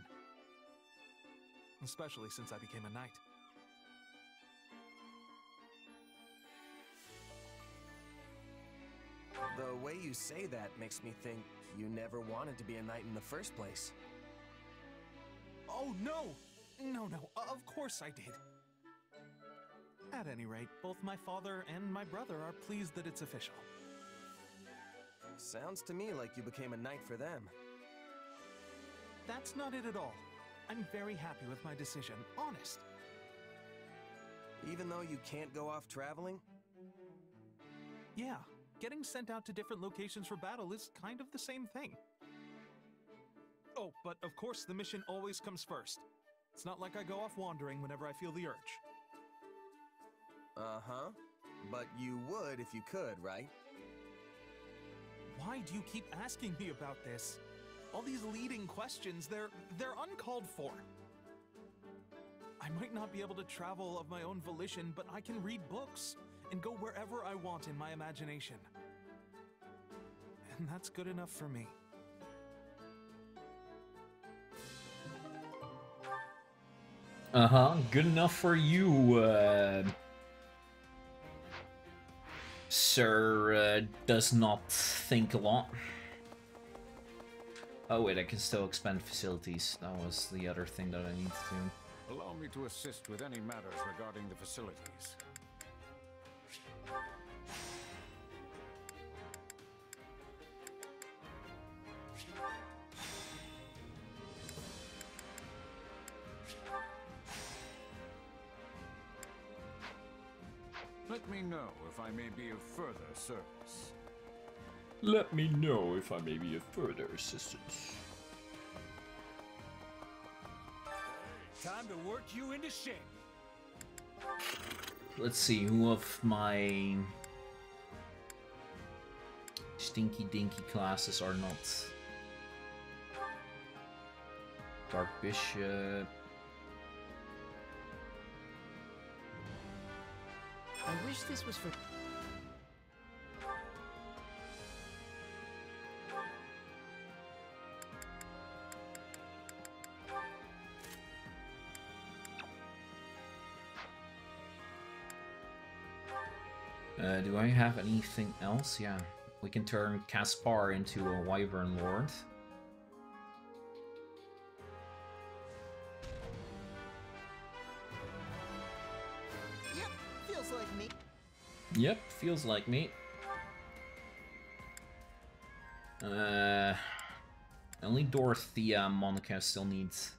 Especially since I became a knight. The way you say that makes me think you never wanted to be a knight in the first place. Oh, no! No, no, of course I did. At any rate, both my father and my brother are pleased that it's official. Sounds to me like you became a knight for them. That's not it at all. I'm very happy with my decision, honest. Even though you can't go off traveling? Yeah, getting sent out to different locations for battle is kind of the same thing. Oh, but of course the mission always comes first. It's not like I go off wandering whenever I feel the urge. Uh-huh. But you would if you could, right? Why do you keep asking me about this? All these leading questions, they're they're uncalled for. I might not be able to travel of my own volition, but I can read books and go wherever I want in my imagination. And that's good enough for me. Uh-huh, good enough for you, uh... Sir uh, does not think a lot. Oh wait, I can still expand facilities. That was the other thing that I need to do. Allow me to assist with any matters regarding the facilities. I may be of further service. Let me know if I may be of further assistance. Time to work you into shape. Let's see, who of my stinky dinky classes are not Dark Bishop. I wish this was for. Do I have anything else? Yeah. We can turn Caspar into a Wyvern Lord. Yep, feels like me. Yep, feels like me. Uh, only Dorothea Monica still needs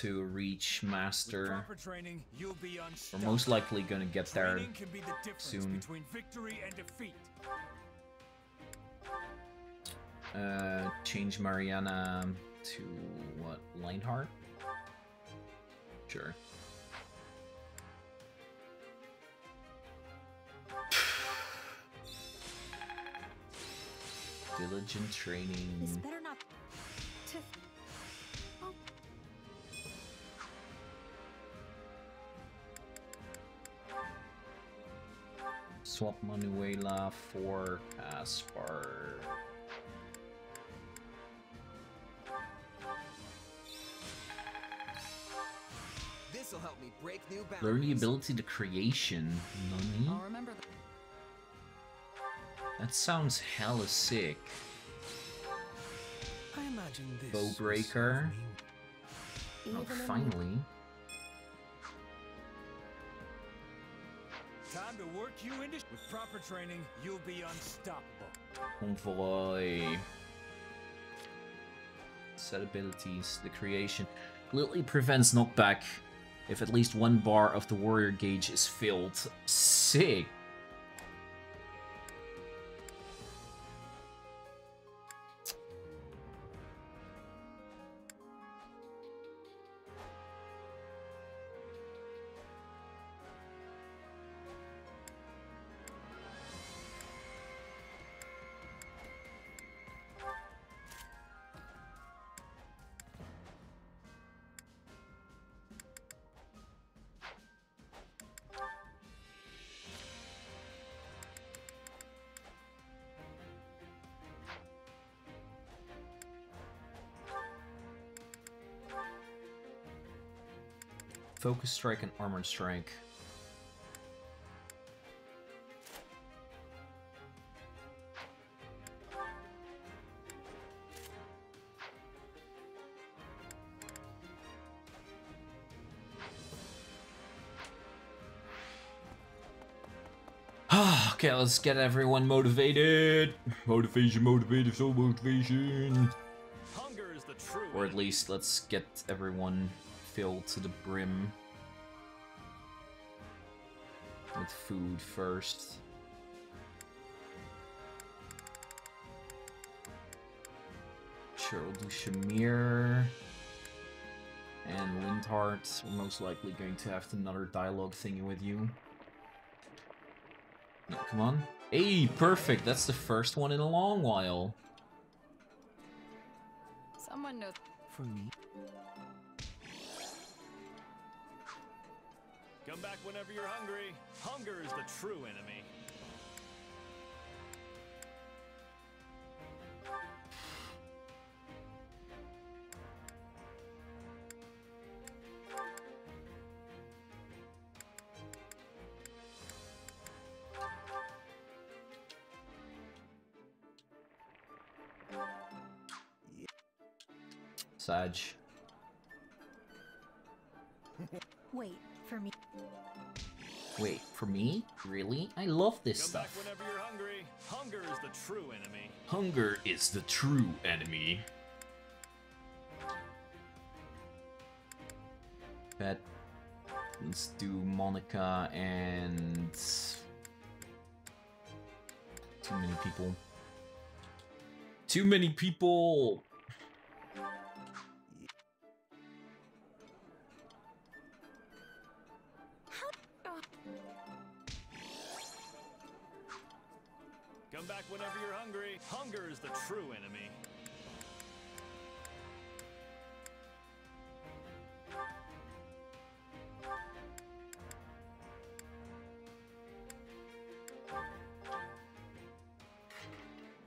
to reach Master. Training, you'll be We're most likely gonna get there can be the soon. between victory and defeat. Uh, change Mariana to what? Lionheart? Sure. Diligent training. Swap Manuela for uh, Caspar. This'll help me break new boundaries. Learn the ability to creation. Nani? That. Sounds hella sick. I imagine this. Bow breaker. Oh, finally. Time to work you into with proper training, you'll be unstoppable. Convoy. Set abilities, the creation. Lily prevents knockback if at least one bar of the warrior gauge is filled. Sick. Focus strike and armored strike. okay, let's get everyone motivated. Motivation, motivated, so motivation. Hunger is the true. Or at least let's get everyone filled to the brim with food first. Sure, we'll do Shamir and Linhardt. We're most likely going to have another dialogue thingy with you. No, come on. Hey, perfect. That's the first one in a long while. Someone knows. For me. Come back whenever you're hungry. Hunger is the true enemy. Saj. Wait for me. Wait, for me? Really? I love this Come stuff. back whenever you're hungry. Hunger is the true enemy. Hunger is the true enemy. Bet. Let's do Monica and too many people. Too many people. Back whenever you're hungry. Hunger is the true enemy.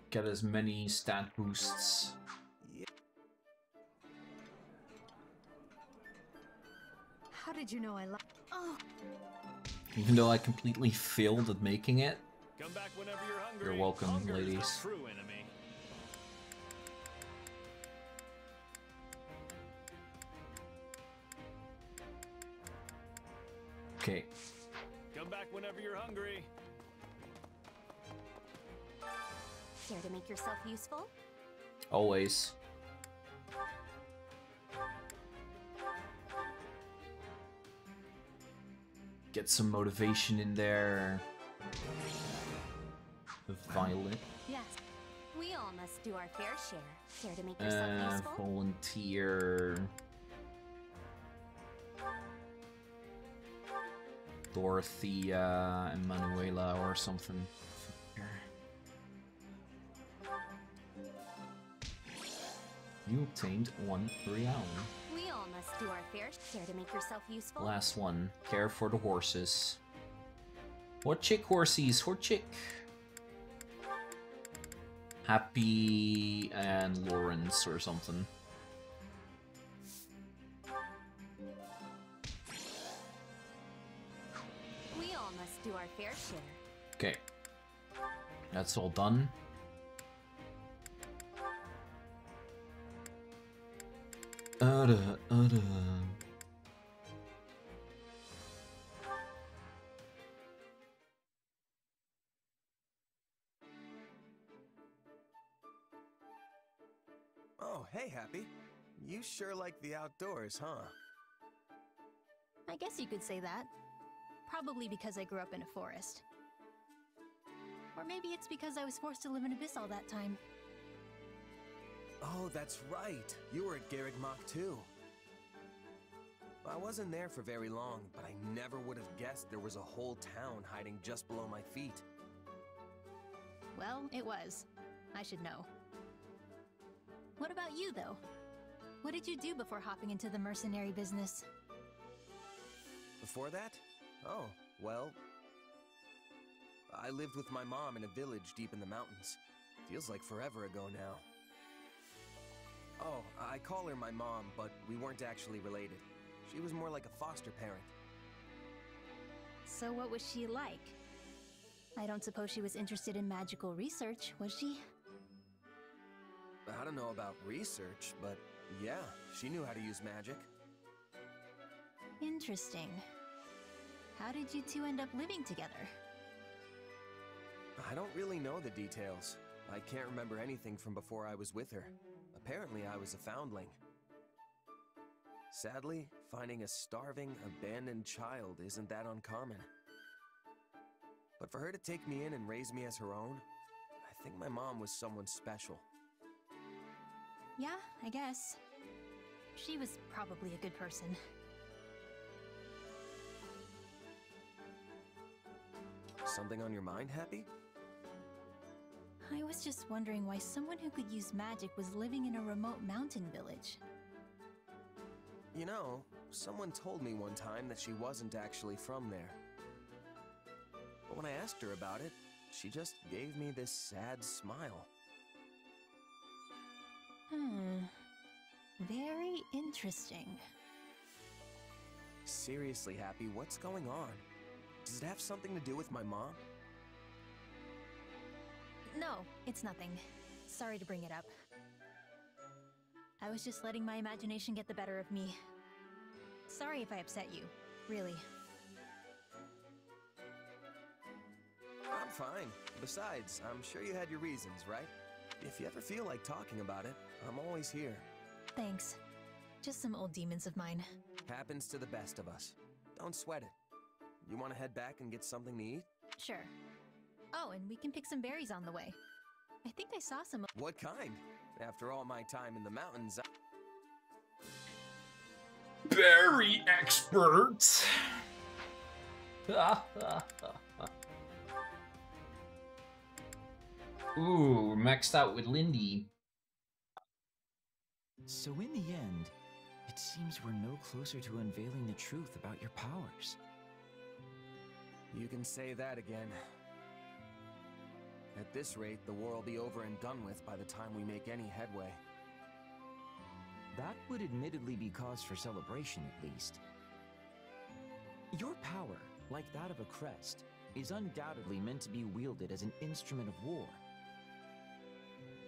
Get as many stat boosts. How did you know I love? Oh, Even though I completely failed at making it. Come back whenever you're hungry. You're welcome, Hunger ladies. the true enemy. Okay. Come back whenever you're hungry. Care to make yourself useful? Always. Get some motivation in there. Violet. Yes. We all must do our fair share. Care to make yourself Uh, useful? volunteer. Dorothea and Manuela or something. You obtained one real. We all must do our fair share to make yourself useful. Last one. Care for the horses. What chick horsies? What chick? Hapi and Lorenz or something. We all must do our fair share. Okay. That's all done. Ada, ada. Oh, Hapi. You sure like the outdoors, huh? I guess you could say that. Probably because I grew up in a forest. Or maybe it's because I was forced to live in Abyss all that time. Oh, that's right. You were at Garreg Mach too. I wasn't there for very long, but I never would have guessed there was a whole town hiding just below my feet. Well, it was. I should know. What about you, though? What did you do before hopping into the mercenary business? Before that? Oh, well. I lived with my mom in a village deep in the mountains. Feels like forever ago now. Oh, I call her my mom, but we weren't actually related. She was more like a foster parent. So, what was she like? I don't suppose she was interested in magical research, was she? I don't know about research, but yeah, she knew how to use magic. Interesting. How did you two end up living together? I don't really know the details. I can't remember anything from before I was with her. Apparently, I was a foundling. Sadly, finding a starving, abandoned child isn't that uncommon. But for her to take me in and raise me as her own, I think my mom was someone special. Yeah, I guess. She was probably a good person. Something on your mind, Hapi? I was just wondering why someone who could use magic was living in a remote mountain village. You know, someone told me one time that she wasn't actually from there. But when I asked her about it, she just gave me this sad smile. Hmm. Very interesting. Seriously, Hapi, what's going on? Does it have something to do with my mom? No, it's nothing. Sorry to bring it up. I I was just letting my imagination get the better of me. Sorry if I upset you. Really. I'm fine. Besides, I'm sure you had your reasons, right? If you ever feel like talking about it, I'm always here. Thanks. Just some old demons of mine. Happens to the best of us. Don't sweat it. You want to head back and get something to eat? Sure. Oh, and we can pick some berries on the way. I think I saw some. What kind? After all my time in the mountains, I Berry expert. Ooh, maxed out with Lindy. So in the end, it seems we're no closer to unveiling the truth about your powers. You can say that again. At this rate, the war will be over and done with by the time we make any headway. That would admittedly be cause for celebration, at least. Your power, like that of a crest, is undoubtedly meant to be wielded as an instrument of war.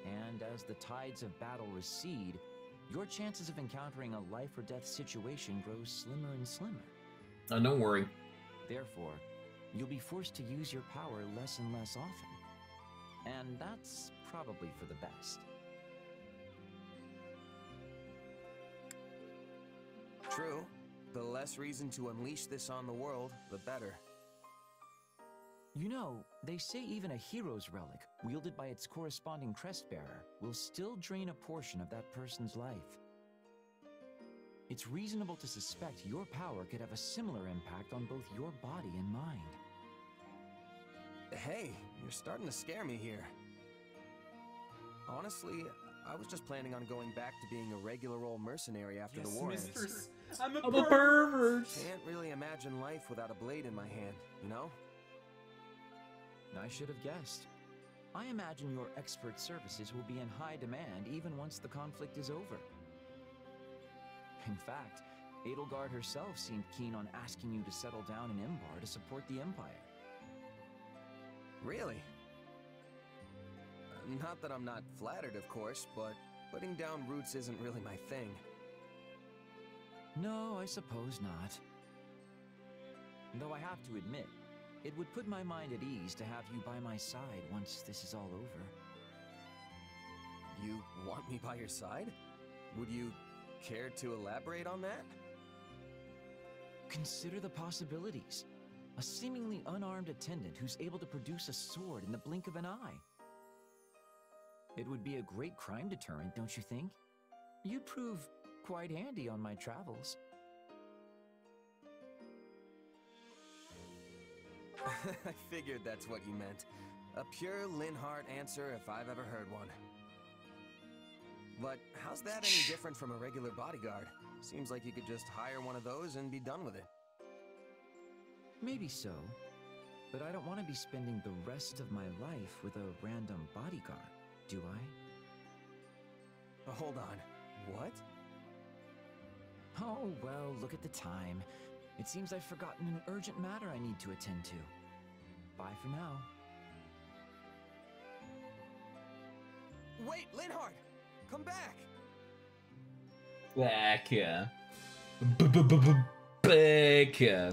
And as the tides of battle recede, your chances of encountering a life or death situation grow slimmer and slimmer. Oh, don't worry. Therefore, you'll be forced to use your power less and less often. And that's probably for the best. True. The less reason to unleash this on the world, the better. You know, they say even a hero's relic, wielded by its corresponding crest bearer, will still drain a portion of that person's life. It's reasonable to suspect your power could have a similar impact on both your body and mind. Hey, you're starting to scare me here. Honestly, I was just planning on going back to being a regular old mercenary after Yes, the war Mr. ends. S- I'm a I'm a pervert. Can't really imagine life without a blade in my hand, you know? I should have guessed. I imagine your expert services will be in high demand even once the conflict is over. In fact, Edelgard herself seemed keen on asking you to settle down in Enbarr to support the Empire. Really? Uh, Not that I'm not flattered, of course, but putting down roots isn't really my thing. No, I suppose not. Though I have to admit, it would put my mind at ease to have you by my side once this is all over. You want me by your side? Would you care to elaborate on that? Consider the possibilities. A seemingly unarmed attendant who's able to produce a sword in the blink of an eye. It would be a great crime deterrent, don't you think? You'd prove quite handy on my travels. I figured that's what you meant. A pure Linhardt answer if I've ever heard one. But how's that any different from a regular bodyguard? Seems like you could just hire one of those and be done with it. Maybe so, but I don't want to be spending the rest of my life with a random bodyguard, do I? Hold on. What? Oh, well, look at the time. It seems I've forgotten an urgent matter I need to attend to. Bye for now. Wait, Linhardt! Come back! Back. uh, b- b- b- b- Back. uh.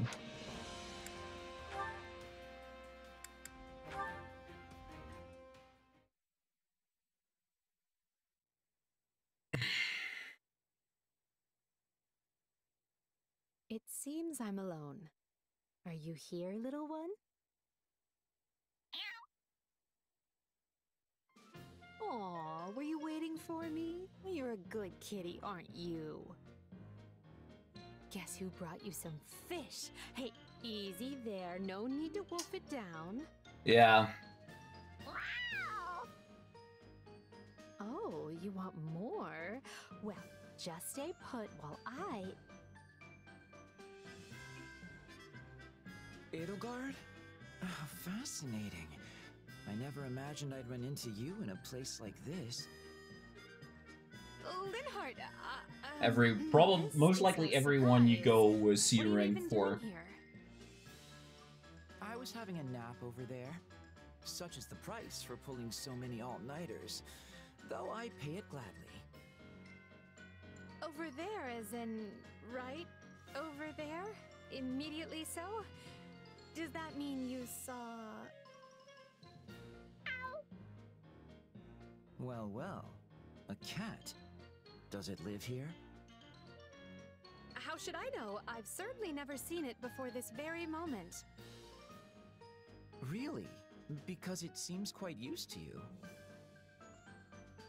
Seems I'm alone. Are you here, little one? Aw, were you waiting for me? You're a good kitty, aren't you? Guess who brought you some fish? Hey, easy there. No need to wolf it down. Yeah. Oh, you want more? Well, just stay put while I. Edelgard? Oh, fascinating. I never imagined I'd run into you in a place like this. Linhardt, uh, uh, Every problem, most likely everyone you go was cedering for. I was having a nap over there. Such is the price for pulling so many all-nighters, though I pay it gladly. Over there, as in, right over there? Immediately so? Does that mean you saw. Well, well. A cat. Does it live here? How should I know? I've certainly never seen it before this very moment. Really? Because it seems quite used to you.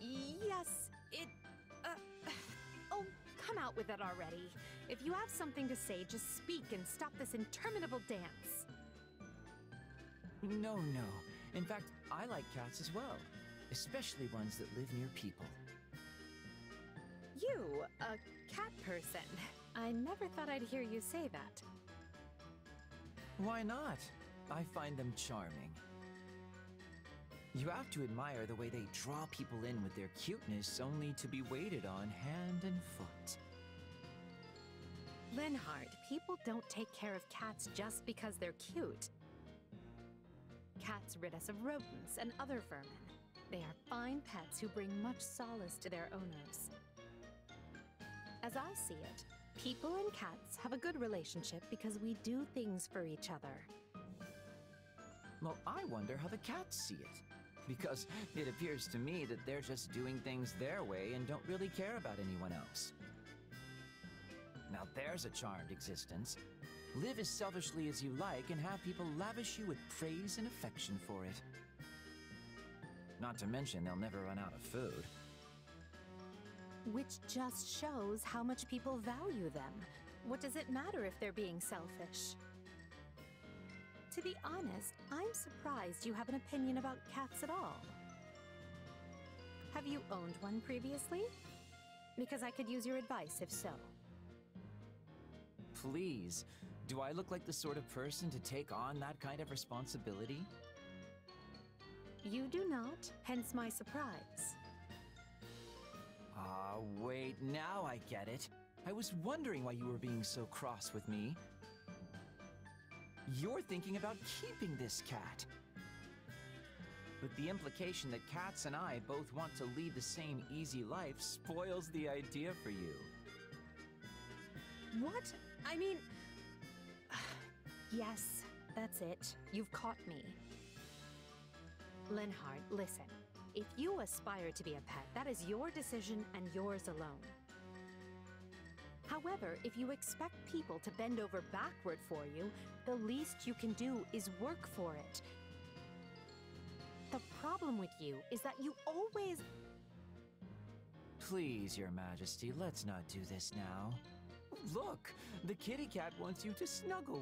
Yes, it. Uh, oh, come out with it already. If you have something to say, just speak and stop this interminable dance. No, no. In fact, I like cats as well. Especially ones that live near people. You, a cat person. I never thought I'd hear you say that. Why not? I find them charming. You have to admire the way they draw people in with their cuteness only to be waited on hand and foot. Linhardt, people don't take care of cats just because they're cute. Cats rid us of rodents and other vermin. They are fine pets who bring much solace to their owners. As I see it, people and cats have a good relationship because we do things for each other. Well, I wonder how the cats see it. Because it appears to me that they're just doing things their way and don't really care about anyone else. Now there's a charmed existence. Live as selfishly as you like and have people lavish you with praise and affection for it. Not to mention they'll never run out of food. Which just shows how much people value them. What does it matter if they're being selfish? To be honest, I'm surprised you have an opinion about cats at all. Have you owned one previously? Because I could use your advice if so. Please, do I look like the sort of person to take on that kind of responsibility? You do not, hence my surprise. Ah, wait, now I get it. I was wondering why you were being so cross with me. You're thinking about keeping this cat. But the implication that cats and I both want to lead the same easy life spoils the idea for you. What? I mean. Yes, that's it. You've caught me. Linhardt, listen. If you aspire to be a pet, that is your decision and yours alone. However, if you expect people to bend over backward for you, the least you can do is work for it. The problem with you is that you always. Please, Your Majesty, let's not do this now. Look, the kitty cat wants you to snuggle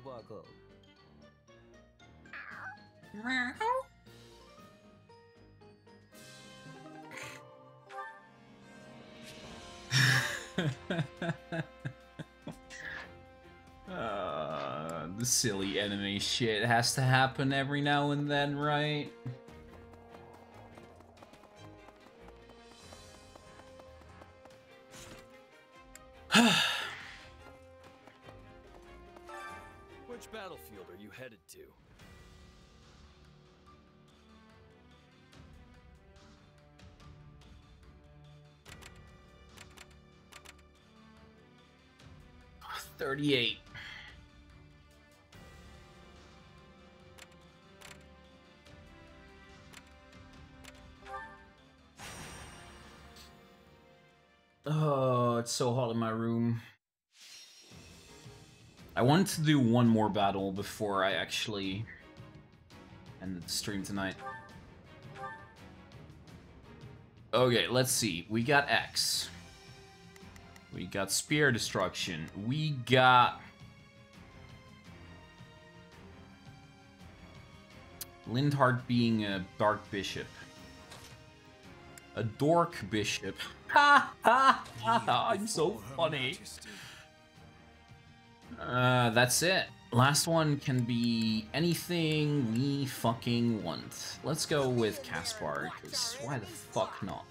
wuggle. uh, the silly enemy shit has to happen every now and then, right? So hot in my room. I wanted to do one more battle before I actually end the stream tonight. Okay, let's see. We got X. We got Spear Destruction. We got... Linhardt being a Dark Bishop. A Dork Bishop. Ha ha ha! I'm so funny. Uh, that's it. Last one can be anything we fucking want. Let's go with Caspar, because why the fuck not?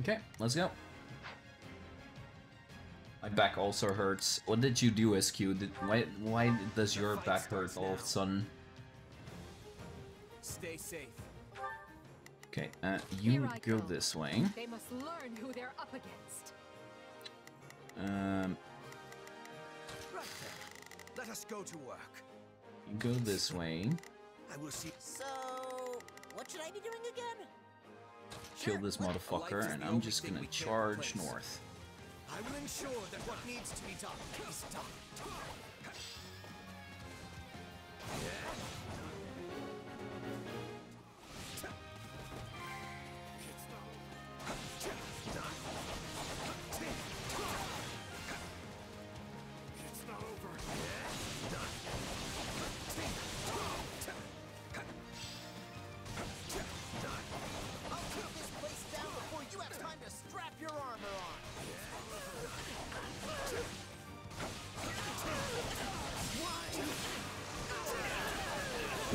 Okay, let's go. My back also hurts. What did you do, SQ? Did, why, why does your back hurt all of a sudden? Stay safe. Okay, uh, you go this way. They must learn who they're up against. Um, Right. Let us go to work. you go this way. I will see. So, what should I be doing again? Kill this motherfucker, and I'm just gonna charge north. I will ensure that what needs to be done is done. I'll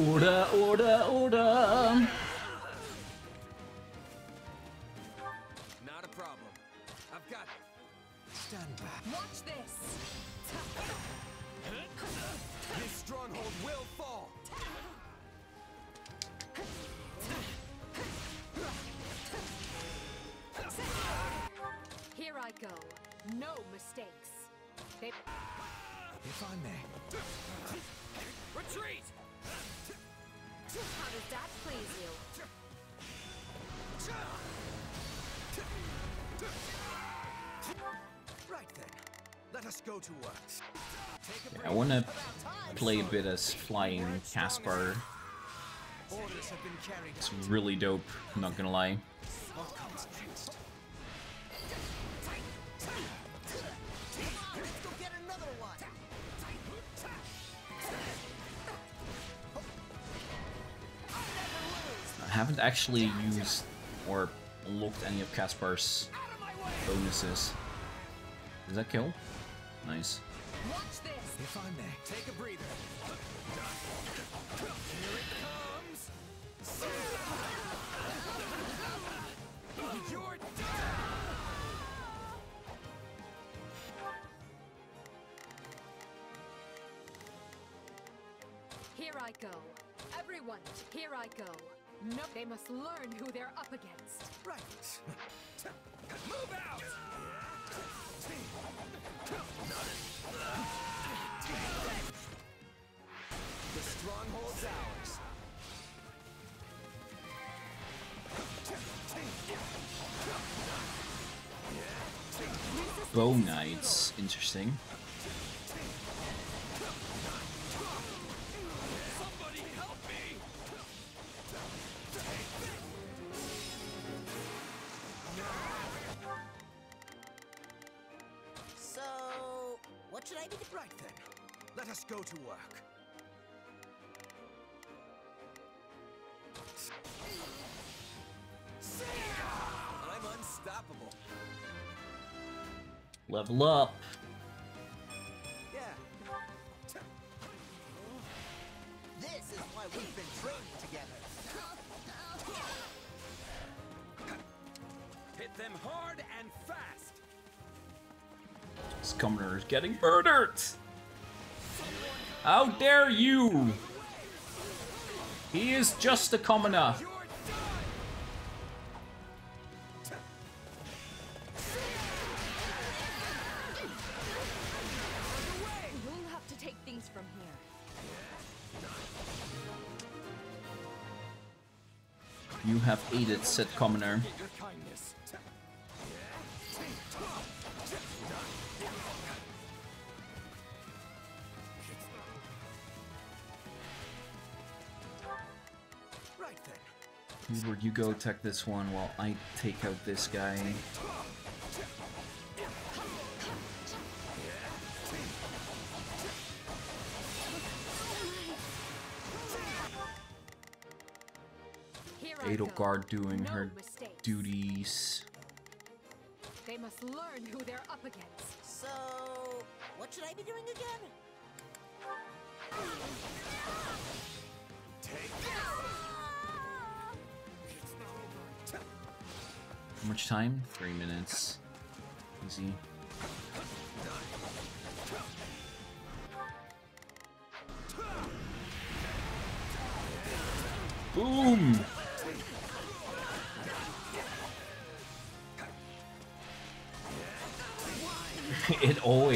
Order, order, order! Bit as flying Caspar. It's really dope, not gonna lie. I haven't actually used or unlocked any of Caspar's bonuses. Does that kill? Nice. Watch this. If I may. Take a breather. Here it comes. You're Here I go. Everyone, here I go. No, they must learn who they're up against. Right. Move out! Bow Knights, interesting. Somebody help me! So, what should I be? Right then. Let us go to work. And fast! This commoner is getting murdered! How dare you! He is just a commoner. Have aided said commoner. Right. Edward, you go attack this one while I take out this guy. Doing No her mistakes. duties. They must learn who they're up against. So, what should I be doing again? Ah! How much time? Three minutes. Easy. Boom!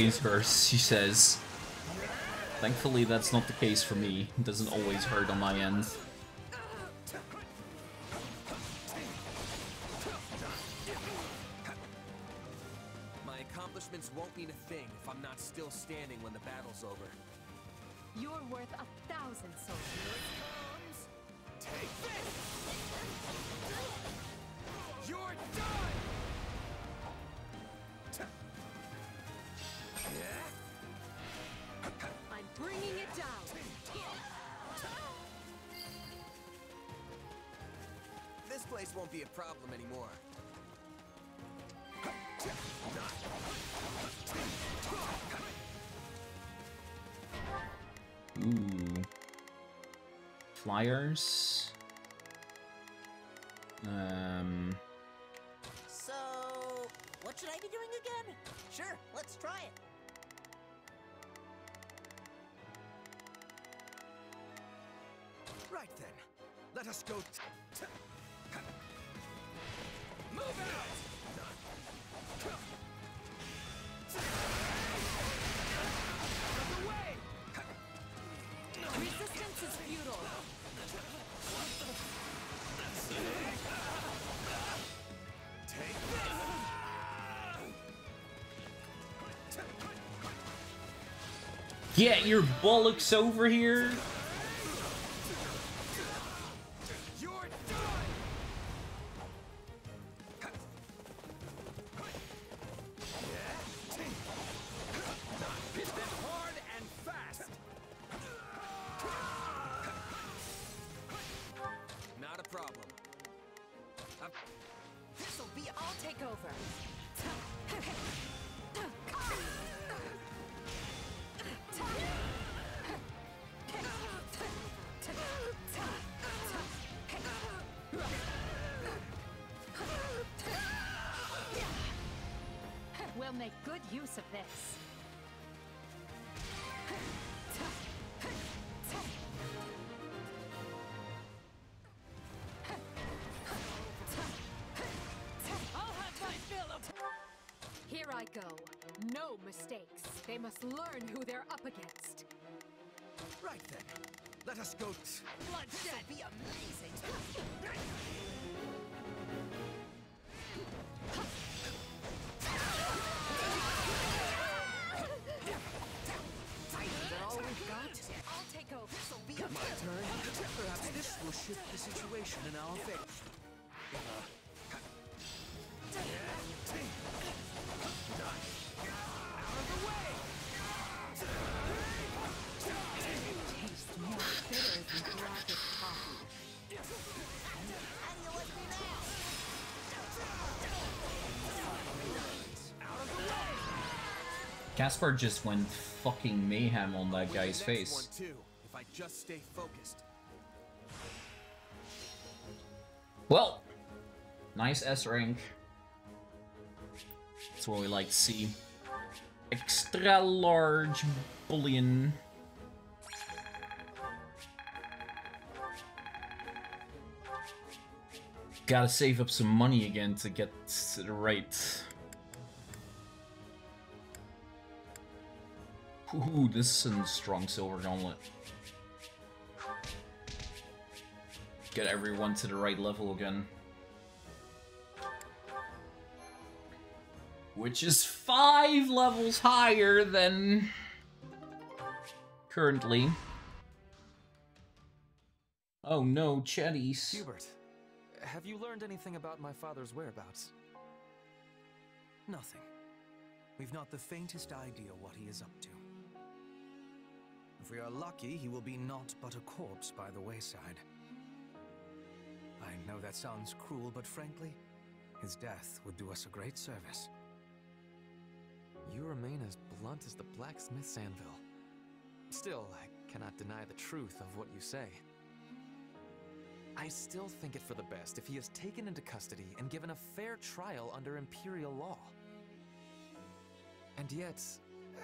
Hurts, she says. Thankfully, that's not the case for me. It doesn't always hurt on my end. Flyers. Get your bullocks over here! They must learn who they're up against. Right then, let us go. Bloodshed. Be amazing. Is all we've got? I'll take over. My turn. Perhaps this will shift the situation in our favor. Caspar just went fucking mayhem on that guy's face. too, if I just stay focused. Well, nice S rank. That's what we like to see. Extra large bullion. Gotta save up some money again to get to the right. Ooh, this is a strong silver gauntlet. Get everyone to the right level again. Which is five levels higher than currently. Oh no, Chetties. Hubert, have you learned anything about my father's whereabouts? Nothing. We've not the faintest idea what he is up to. If we are lucky, he will be naught but a corpse by the wayside. I know that sounds cruel, but frankly, his death would do us a great service. You remain as blunt as the blacksmith's anvil. Still, I cannot deny the truth of what you say. I still think it for the best if he is taken into custody and given a fair trial under Imperial law. And yet,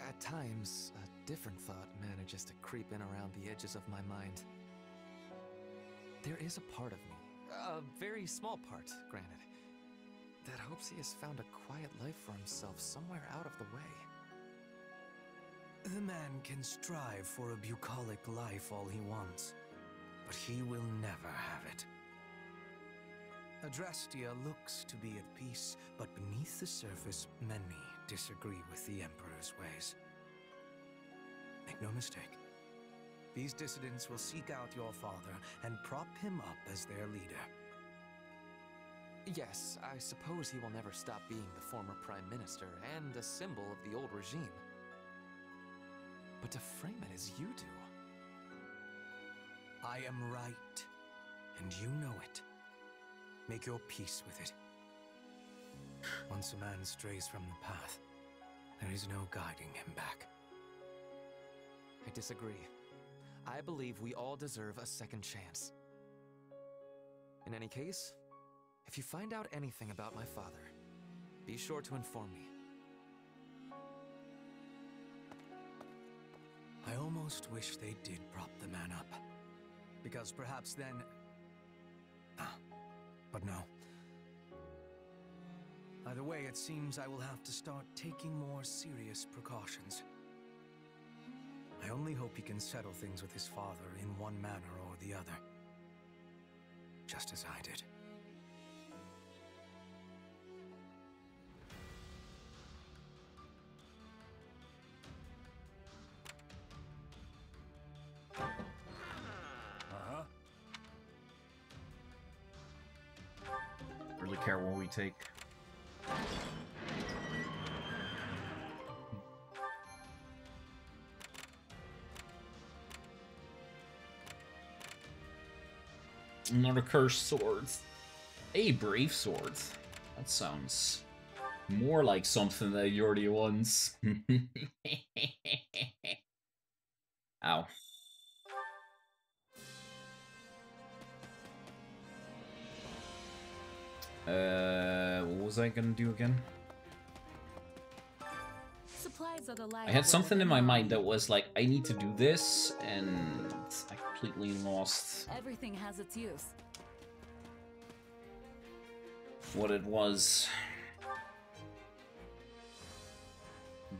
at times, a different thought manages to creep in around the edges of my mind. There is a part of me, a very small part, granted, that hopes he has found a quiet life for himself somewhere out of the way. The man can strive for a bucolic life all he wants, but he will never have it. Adrestia looks to be at peace, but beneath the surface, many disagree with the Emperor's ways. Make no mistake. These dissidents will seek out your father and prop him up as their leader. Yes, I suppose he will never stop being the former Prime Minister and a symbol of the old regime. But to frame it as you do. I am right, and you know it. Make your peace with it. Once a man strays from the path, there is no guiding him back. I disagree. I believe we all deserve a second chance. In any case, if you find out anything about my father, be sure to inform me. I almost wish they did prop the man up. Because perhaps then... Ah, but no. Either way, it seems I will have to start taking more serious precautions. I only hope he can settle things with his father in one manner or the other. Just as I did. Really care what we take. Another cursed swords. A brave sword. That sounds more like something that Joordy wants. Ow. Uh, what was I gonna do again? Supplies are the I had something in my mind that was like, I need to do this, and completely lost Everything has its use. what it was.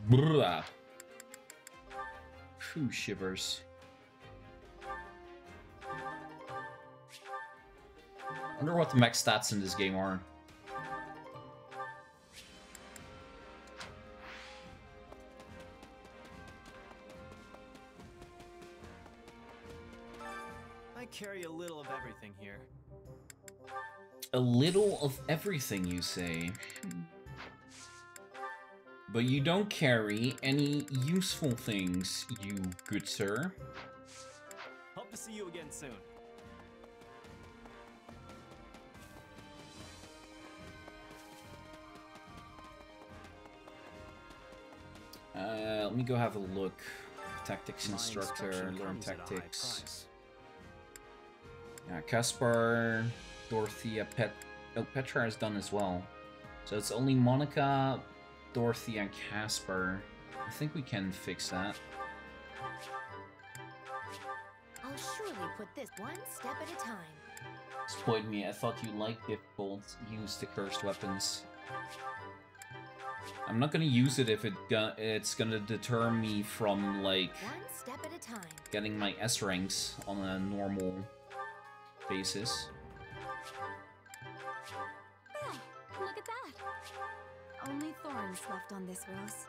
Blah. Phew, shivers. wonder what the max stats in this game are. Carry a little of everything here. A little of everything, you say. But you don't carry any useful things, you good sir. Hope to see you again soon. Uh, let me go have a look. Tactics instructor, learn comes at a high tactics. Yeah, Caspar, Dorothea, uh, Pet. Oh, Petra is done as well. So it's only Monica, Dorothea, and Caspar. I think we can fix that. I'll surely put this one step at a time. Spoiled me. I thought you liked bolts. Use the cursed weapons. I'm not gonna use it if it go it's gonna deter me from like One step at a time. getting my S ranks on a normal basis. Look at that! Only thorns left on this rose.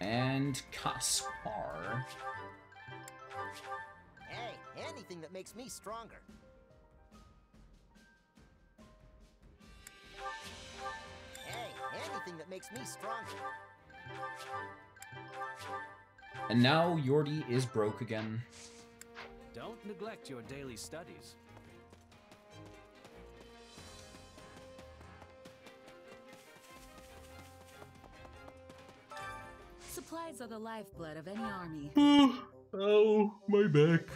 And Caspar. Hey, anything that makes me stronger. Hey, anything that makes me stronger. And now Joordy is broke again. Don't neglect your daily studies. Supplies are the lifeblood of any army. oh, my back.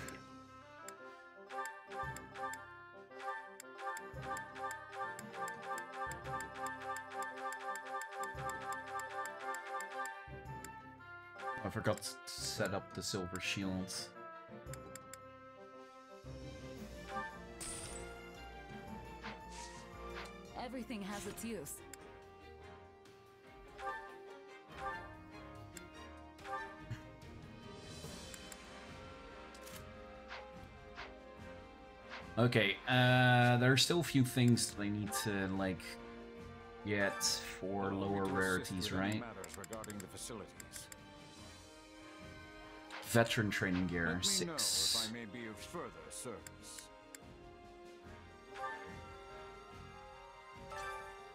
Forgot to set up the silver shields. Everything has its use. Okay, uh, there are still a few things that I need to, like, get for lower rarities, right? Matters regarding the facilities. Veteran training gear, Let me know six. if I may be of further service.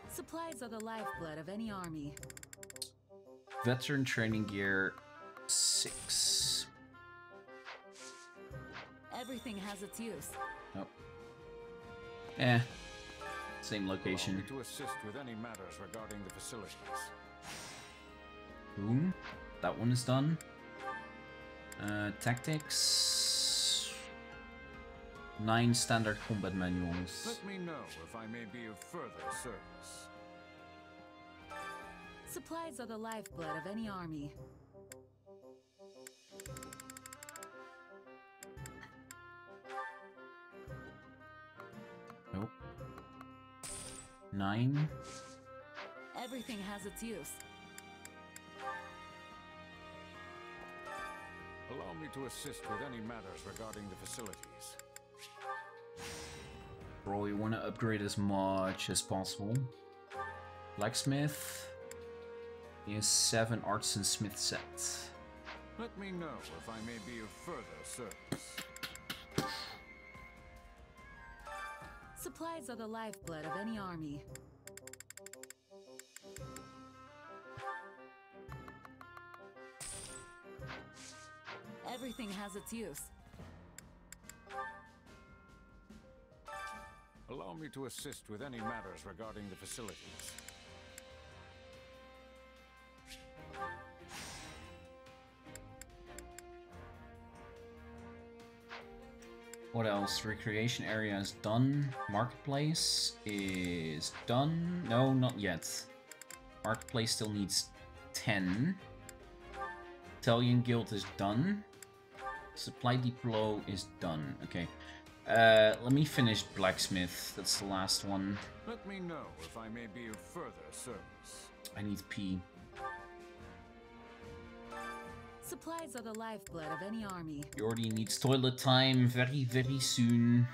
Supplies are the lifeblood of any army. Veteran training gear, six. Everything has its use. Nope. Eh. Same location. To assist with any matters regarding the facilities. Boom. That one is done. Uh, tactics. Nine standard combat manuals. Let me know if I may be of further service. Supplies are the lifeblood of any army. Nope. Nine. Everything has its use. Allow me to assist with any matters regarding the facilities. Bro, you want to upgrade as much as possible. Blacksmith. He has seven arts and smith sets. Let me know if I may be of further service. Supplies are the lifeblood of any army. Everything has its use. Allow me to assist with any matters regarding the facilities. What else? Recreation area is done. Marketplace is done. No, not yet. Marketplace still needs 10. Battalion Guild is done. Supply Depot is done. Okay. Uh, let me finish Blacksmith. That's the last one. Let me know if I may be of further service. I need P. Supplies are the lifeblood of any army. Joordy needs toilet time very, very soon.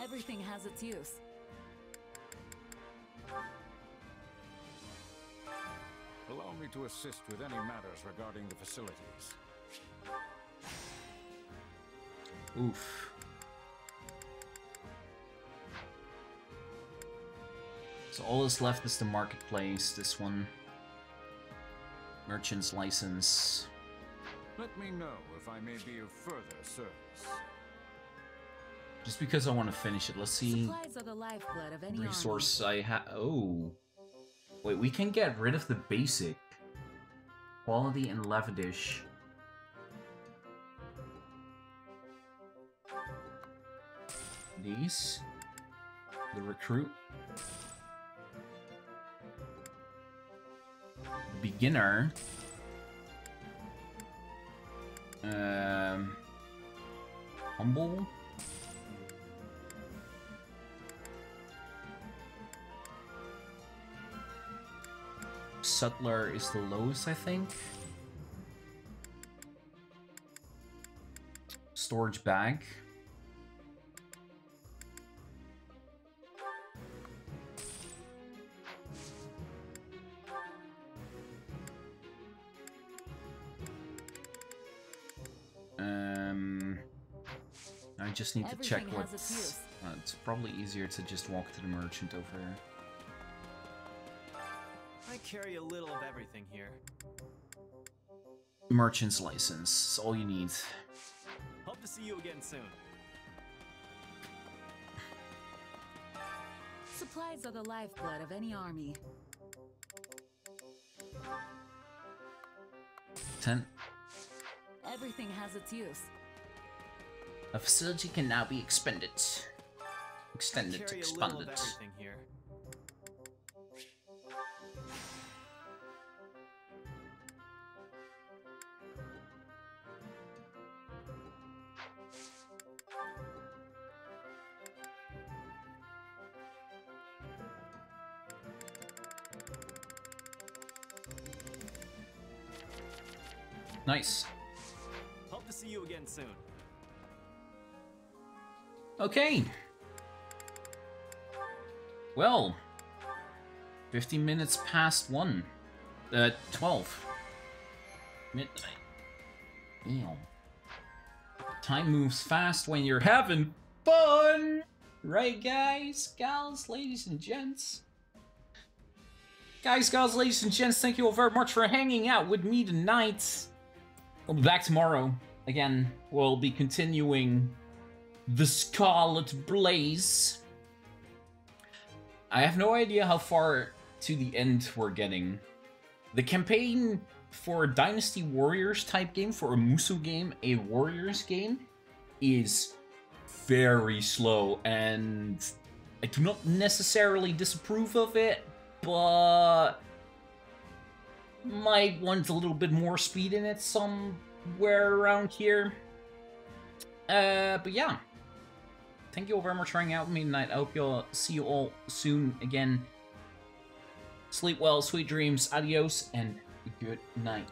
Everything has its use. Allow me to assist with any matters regarding the facilities. Oof. So all that's left is the marketplace, this one. Merchant's license. Let me know if I may be of further service. Just because I want to finish it, let's see. Supplies are the lifeblood of any Resource I have. Oh. Wait, we can get rid of the basic. Quality and Levadish. These. The recruit. Beginner. Um. Humble. Sutler is the lowest, I think. Storage bag. Um, I just need to check Everything what's. Uh, it's probably easier to just walk to the merchant over there. I carry a little of everything here. Merchant's license. It's all you need. Hope to see you again soon. Supplies are the lifeblood of any army. Ten. Everything has its use. A facility can now be expended. Extended, carry a expanded. Nice. Hope to see you again soon. Okay. Well, 50 minutes past 1. Uh, 12. Midnight. Damn. Time moves fast when you're having fun! Right, guys, gals, ladies, and gents? Guys, gals, ladies, and gents, thank you all very much for hanging out with me tonight. Back tomorrow. Again, we'll be continuing the Scarlet Blaze. I have no idea how far to the end we're getting. The campaign for a Dynasty Warriors type game, for a Musou game, a Warriors game, is very slow, and I do not necessarily disapprove of it, but might want a little bit more speed in it somewhere around here. Uh, but yeah. Thank you all very much for hanging out with me tonight. I hope you'll see you all soon again. Sleep well, sweet dreams, adios, and good night.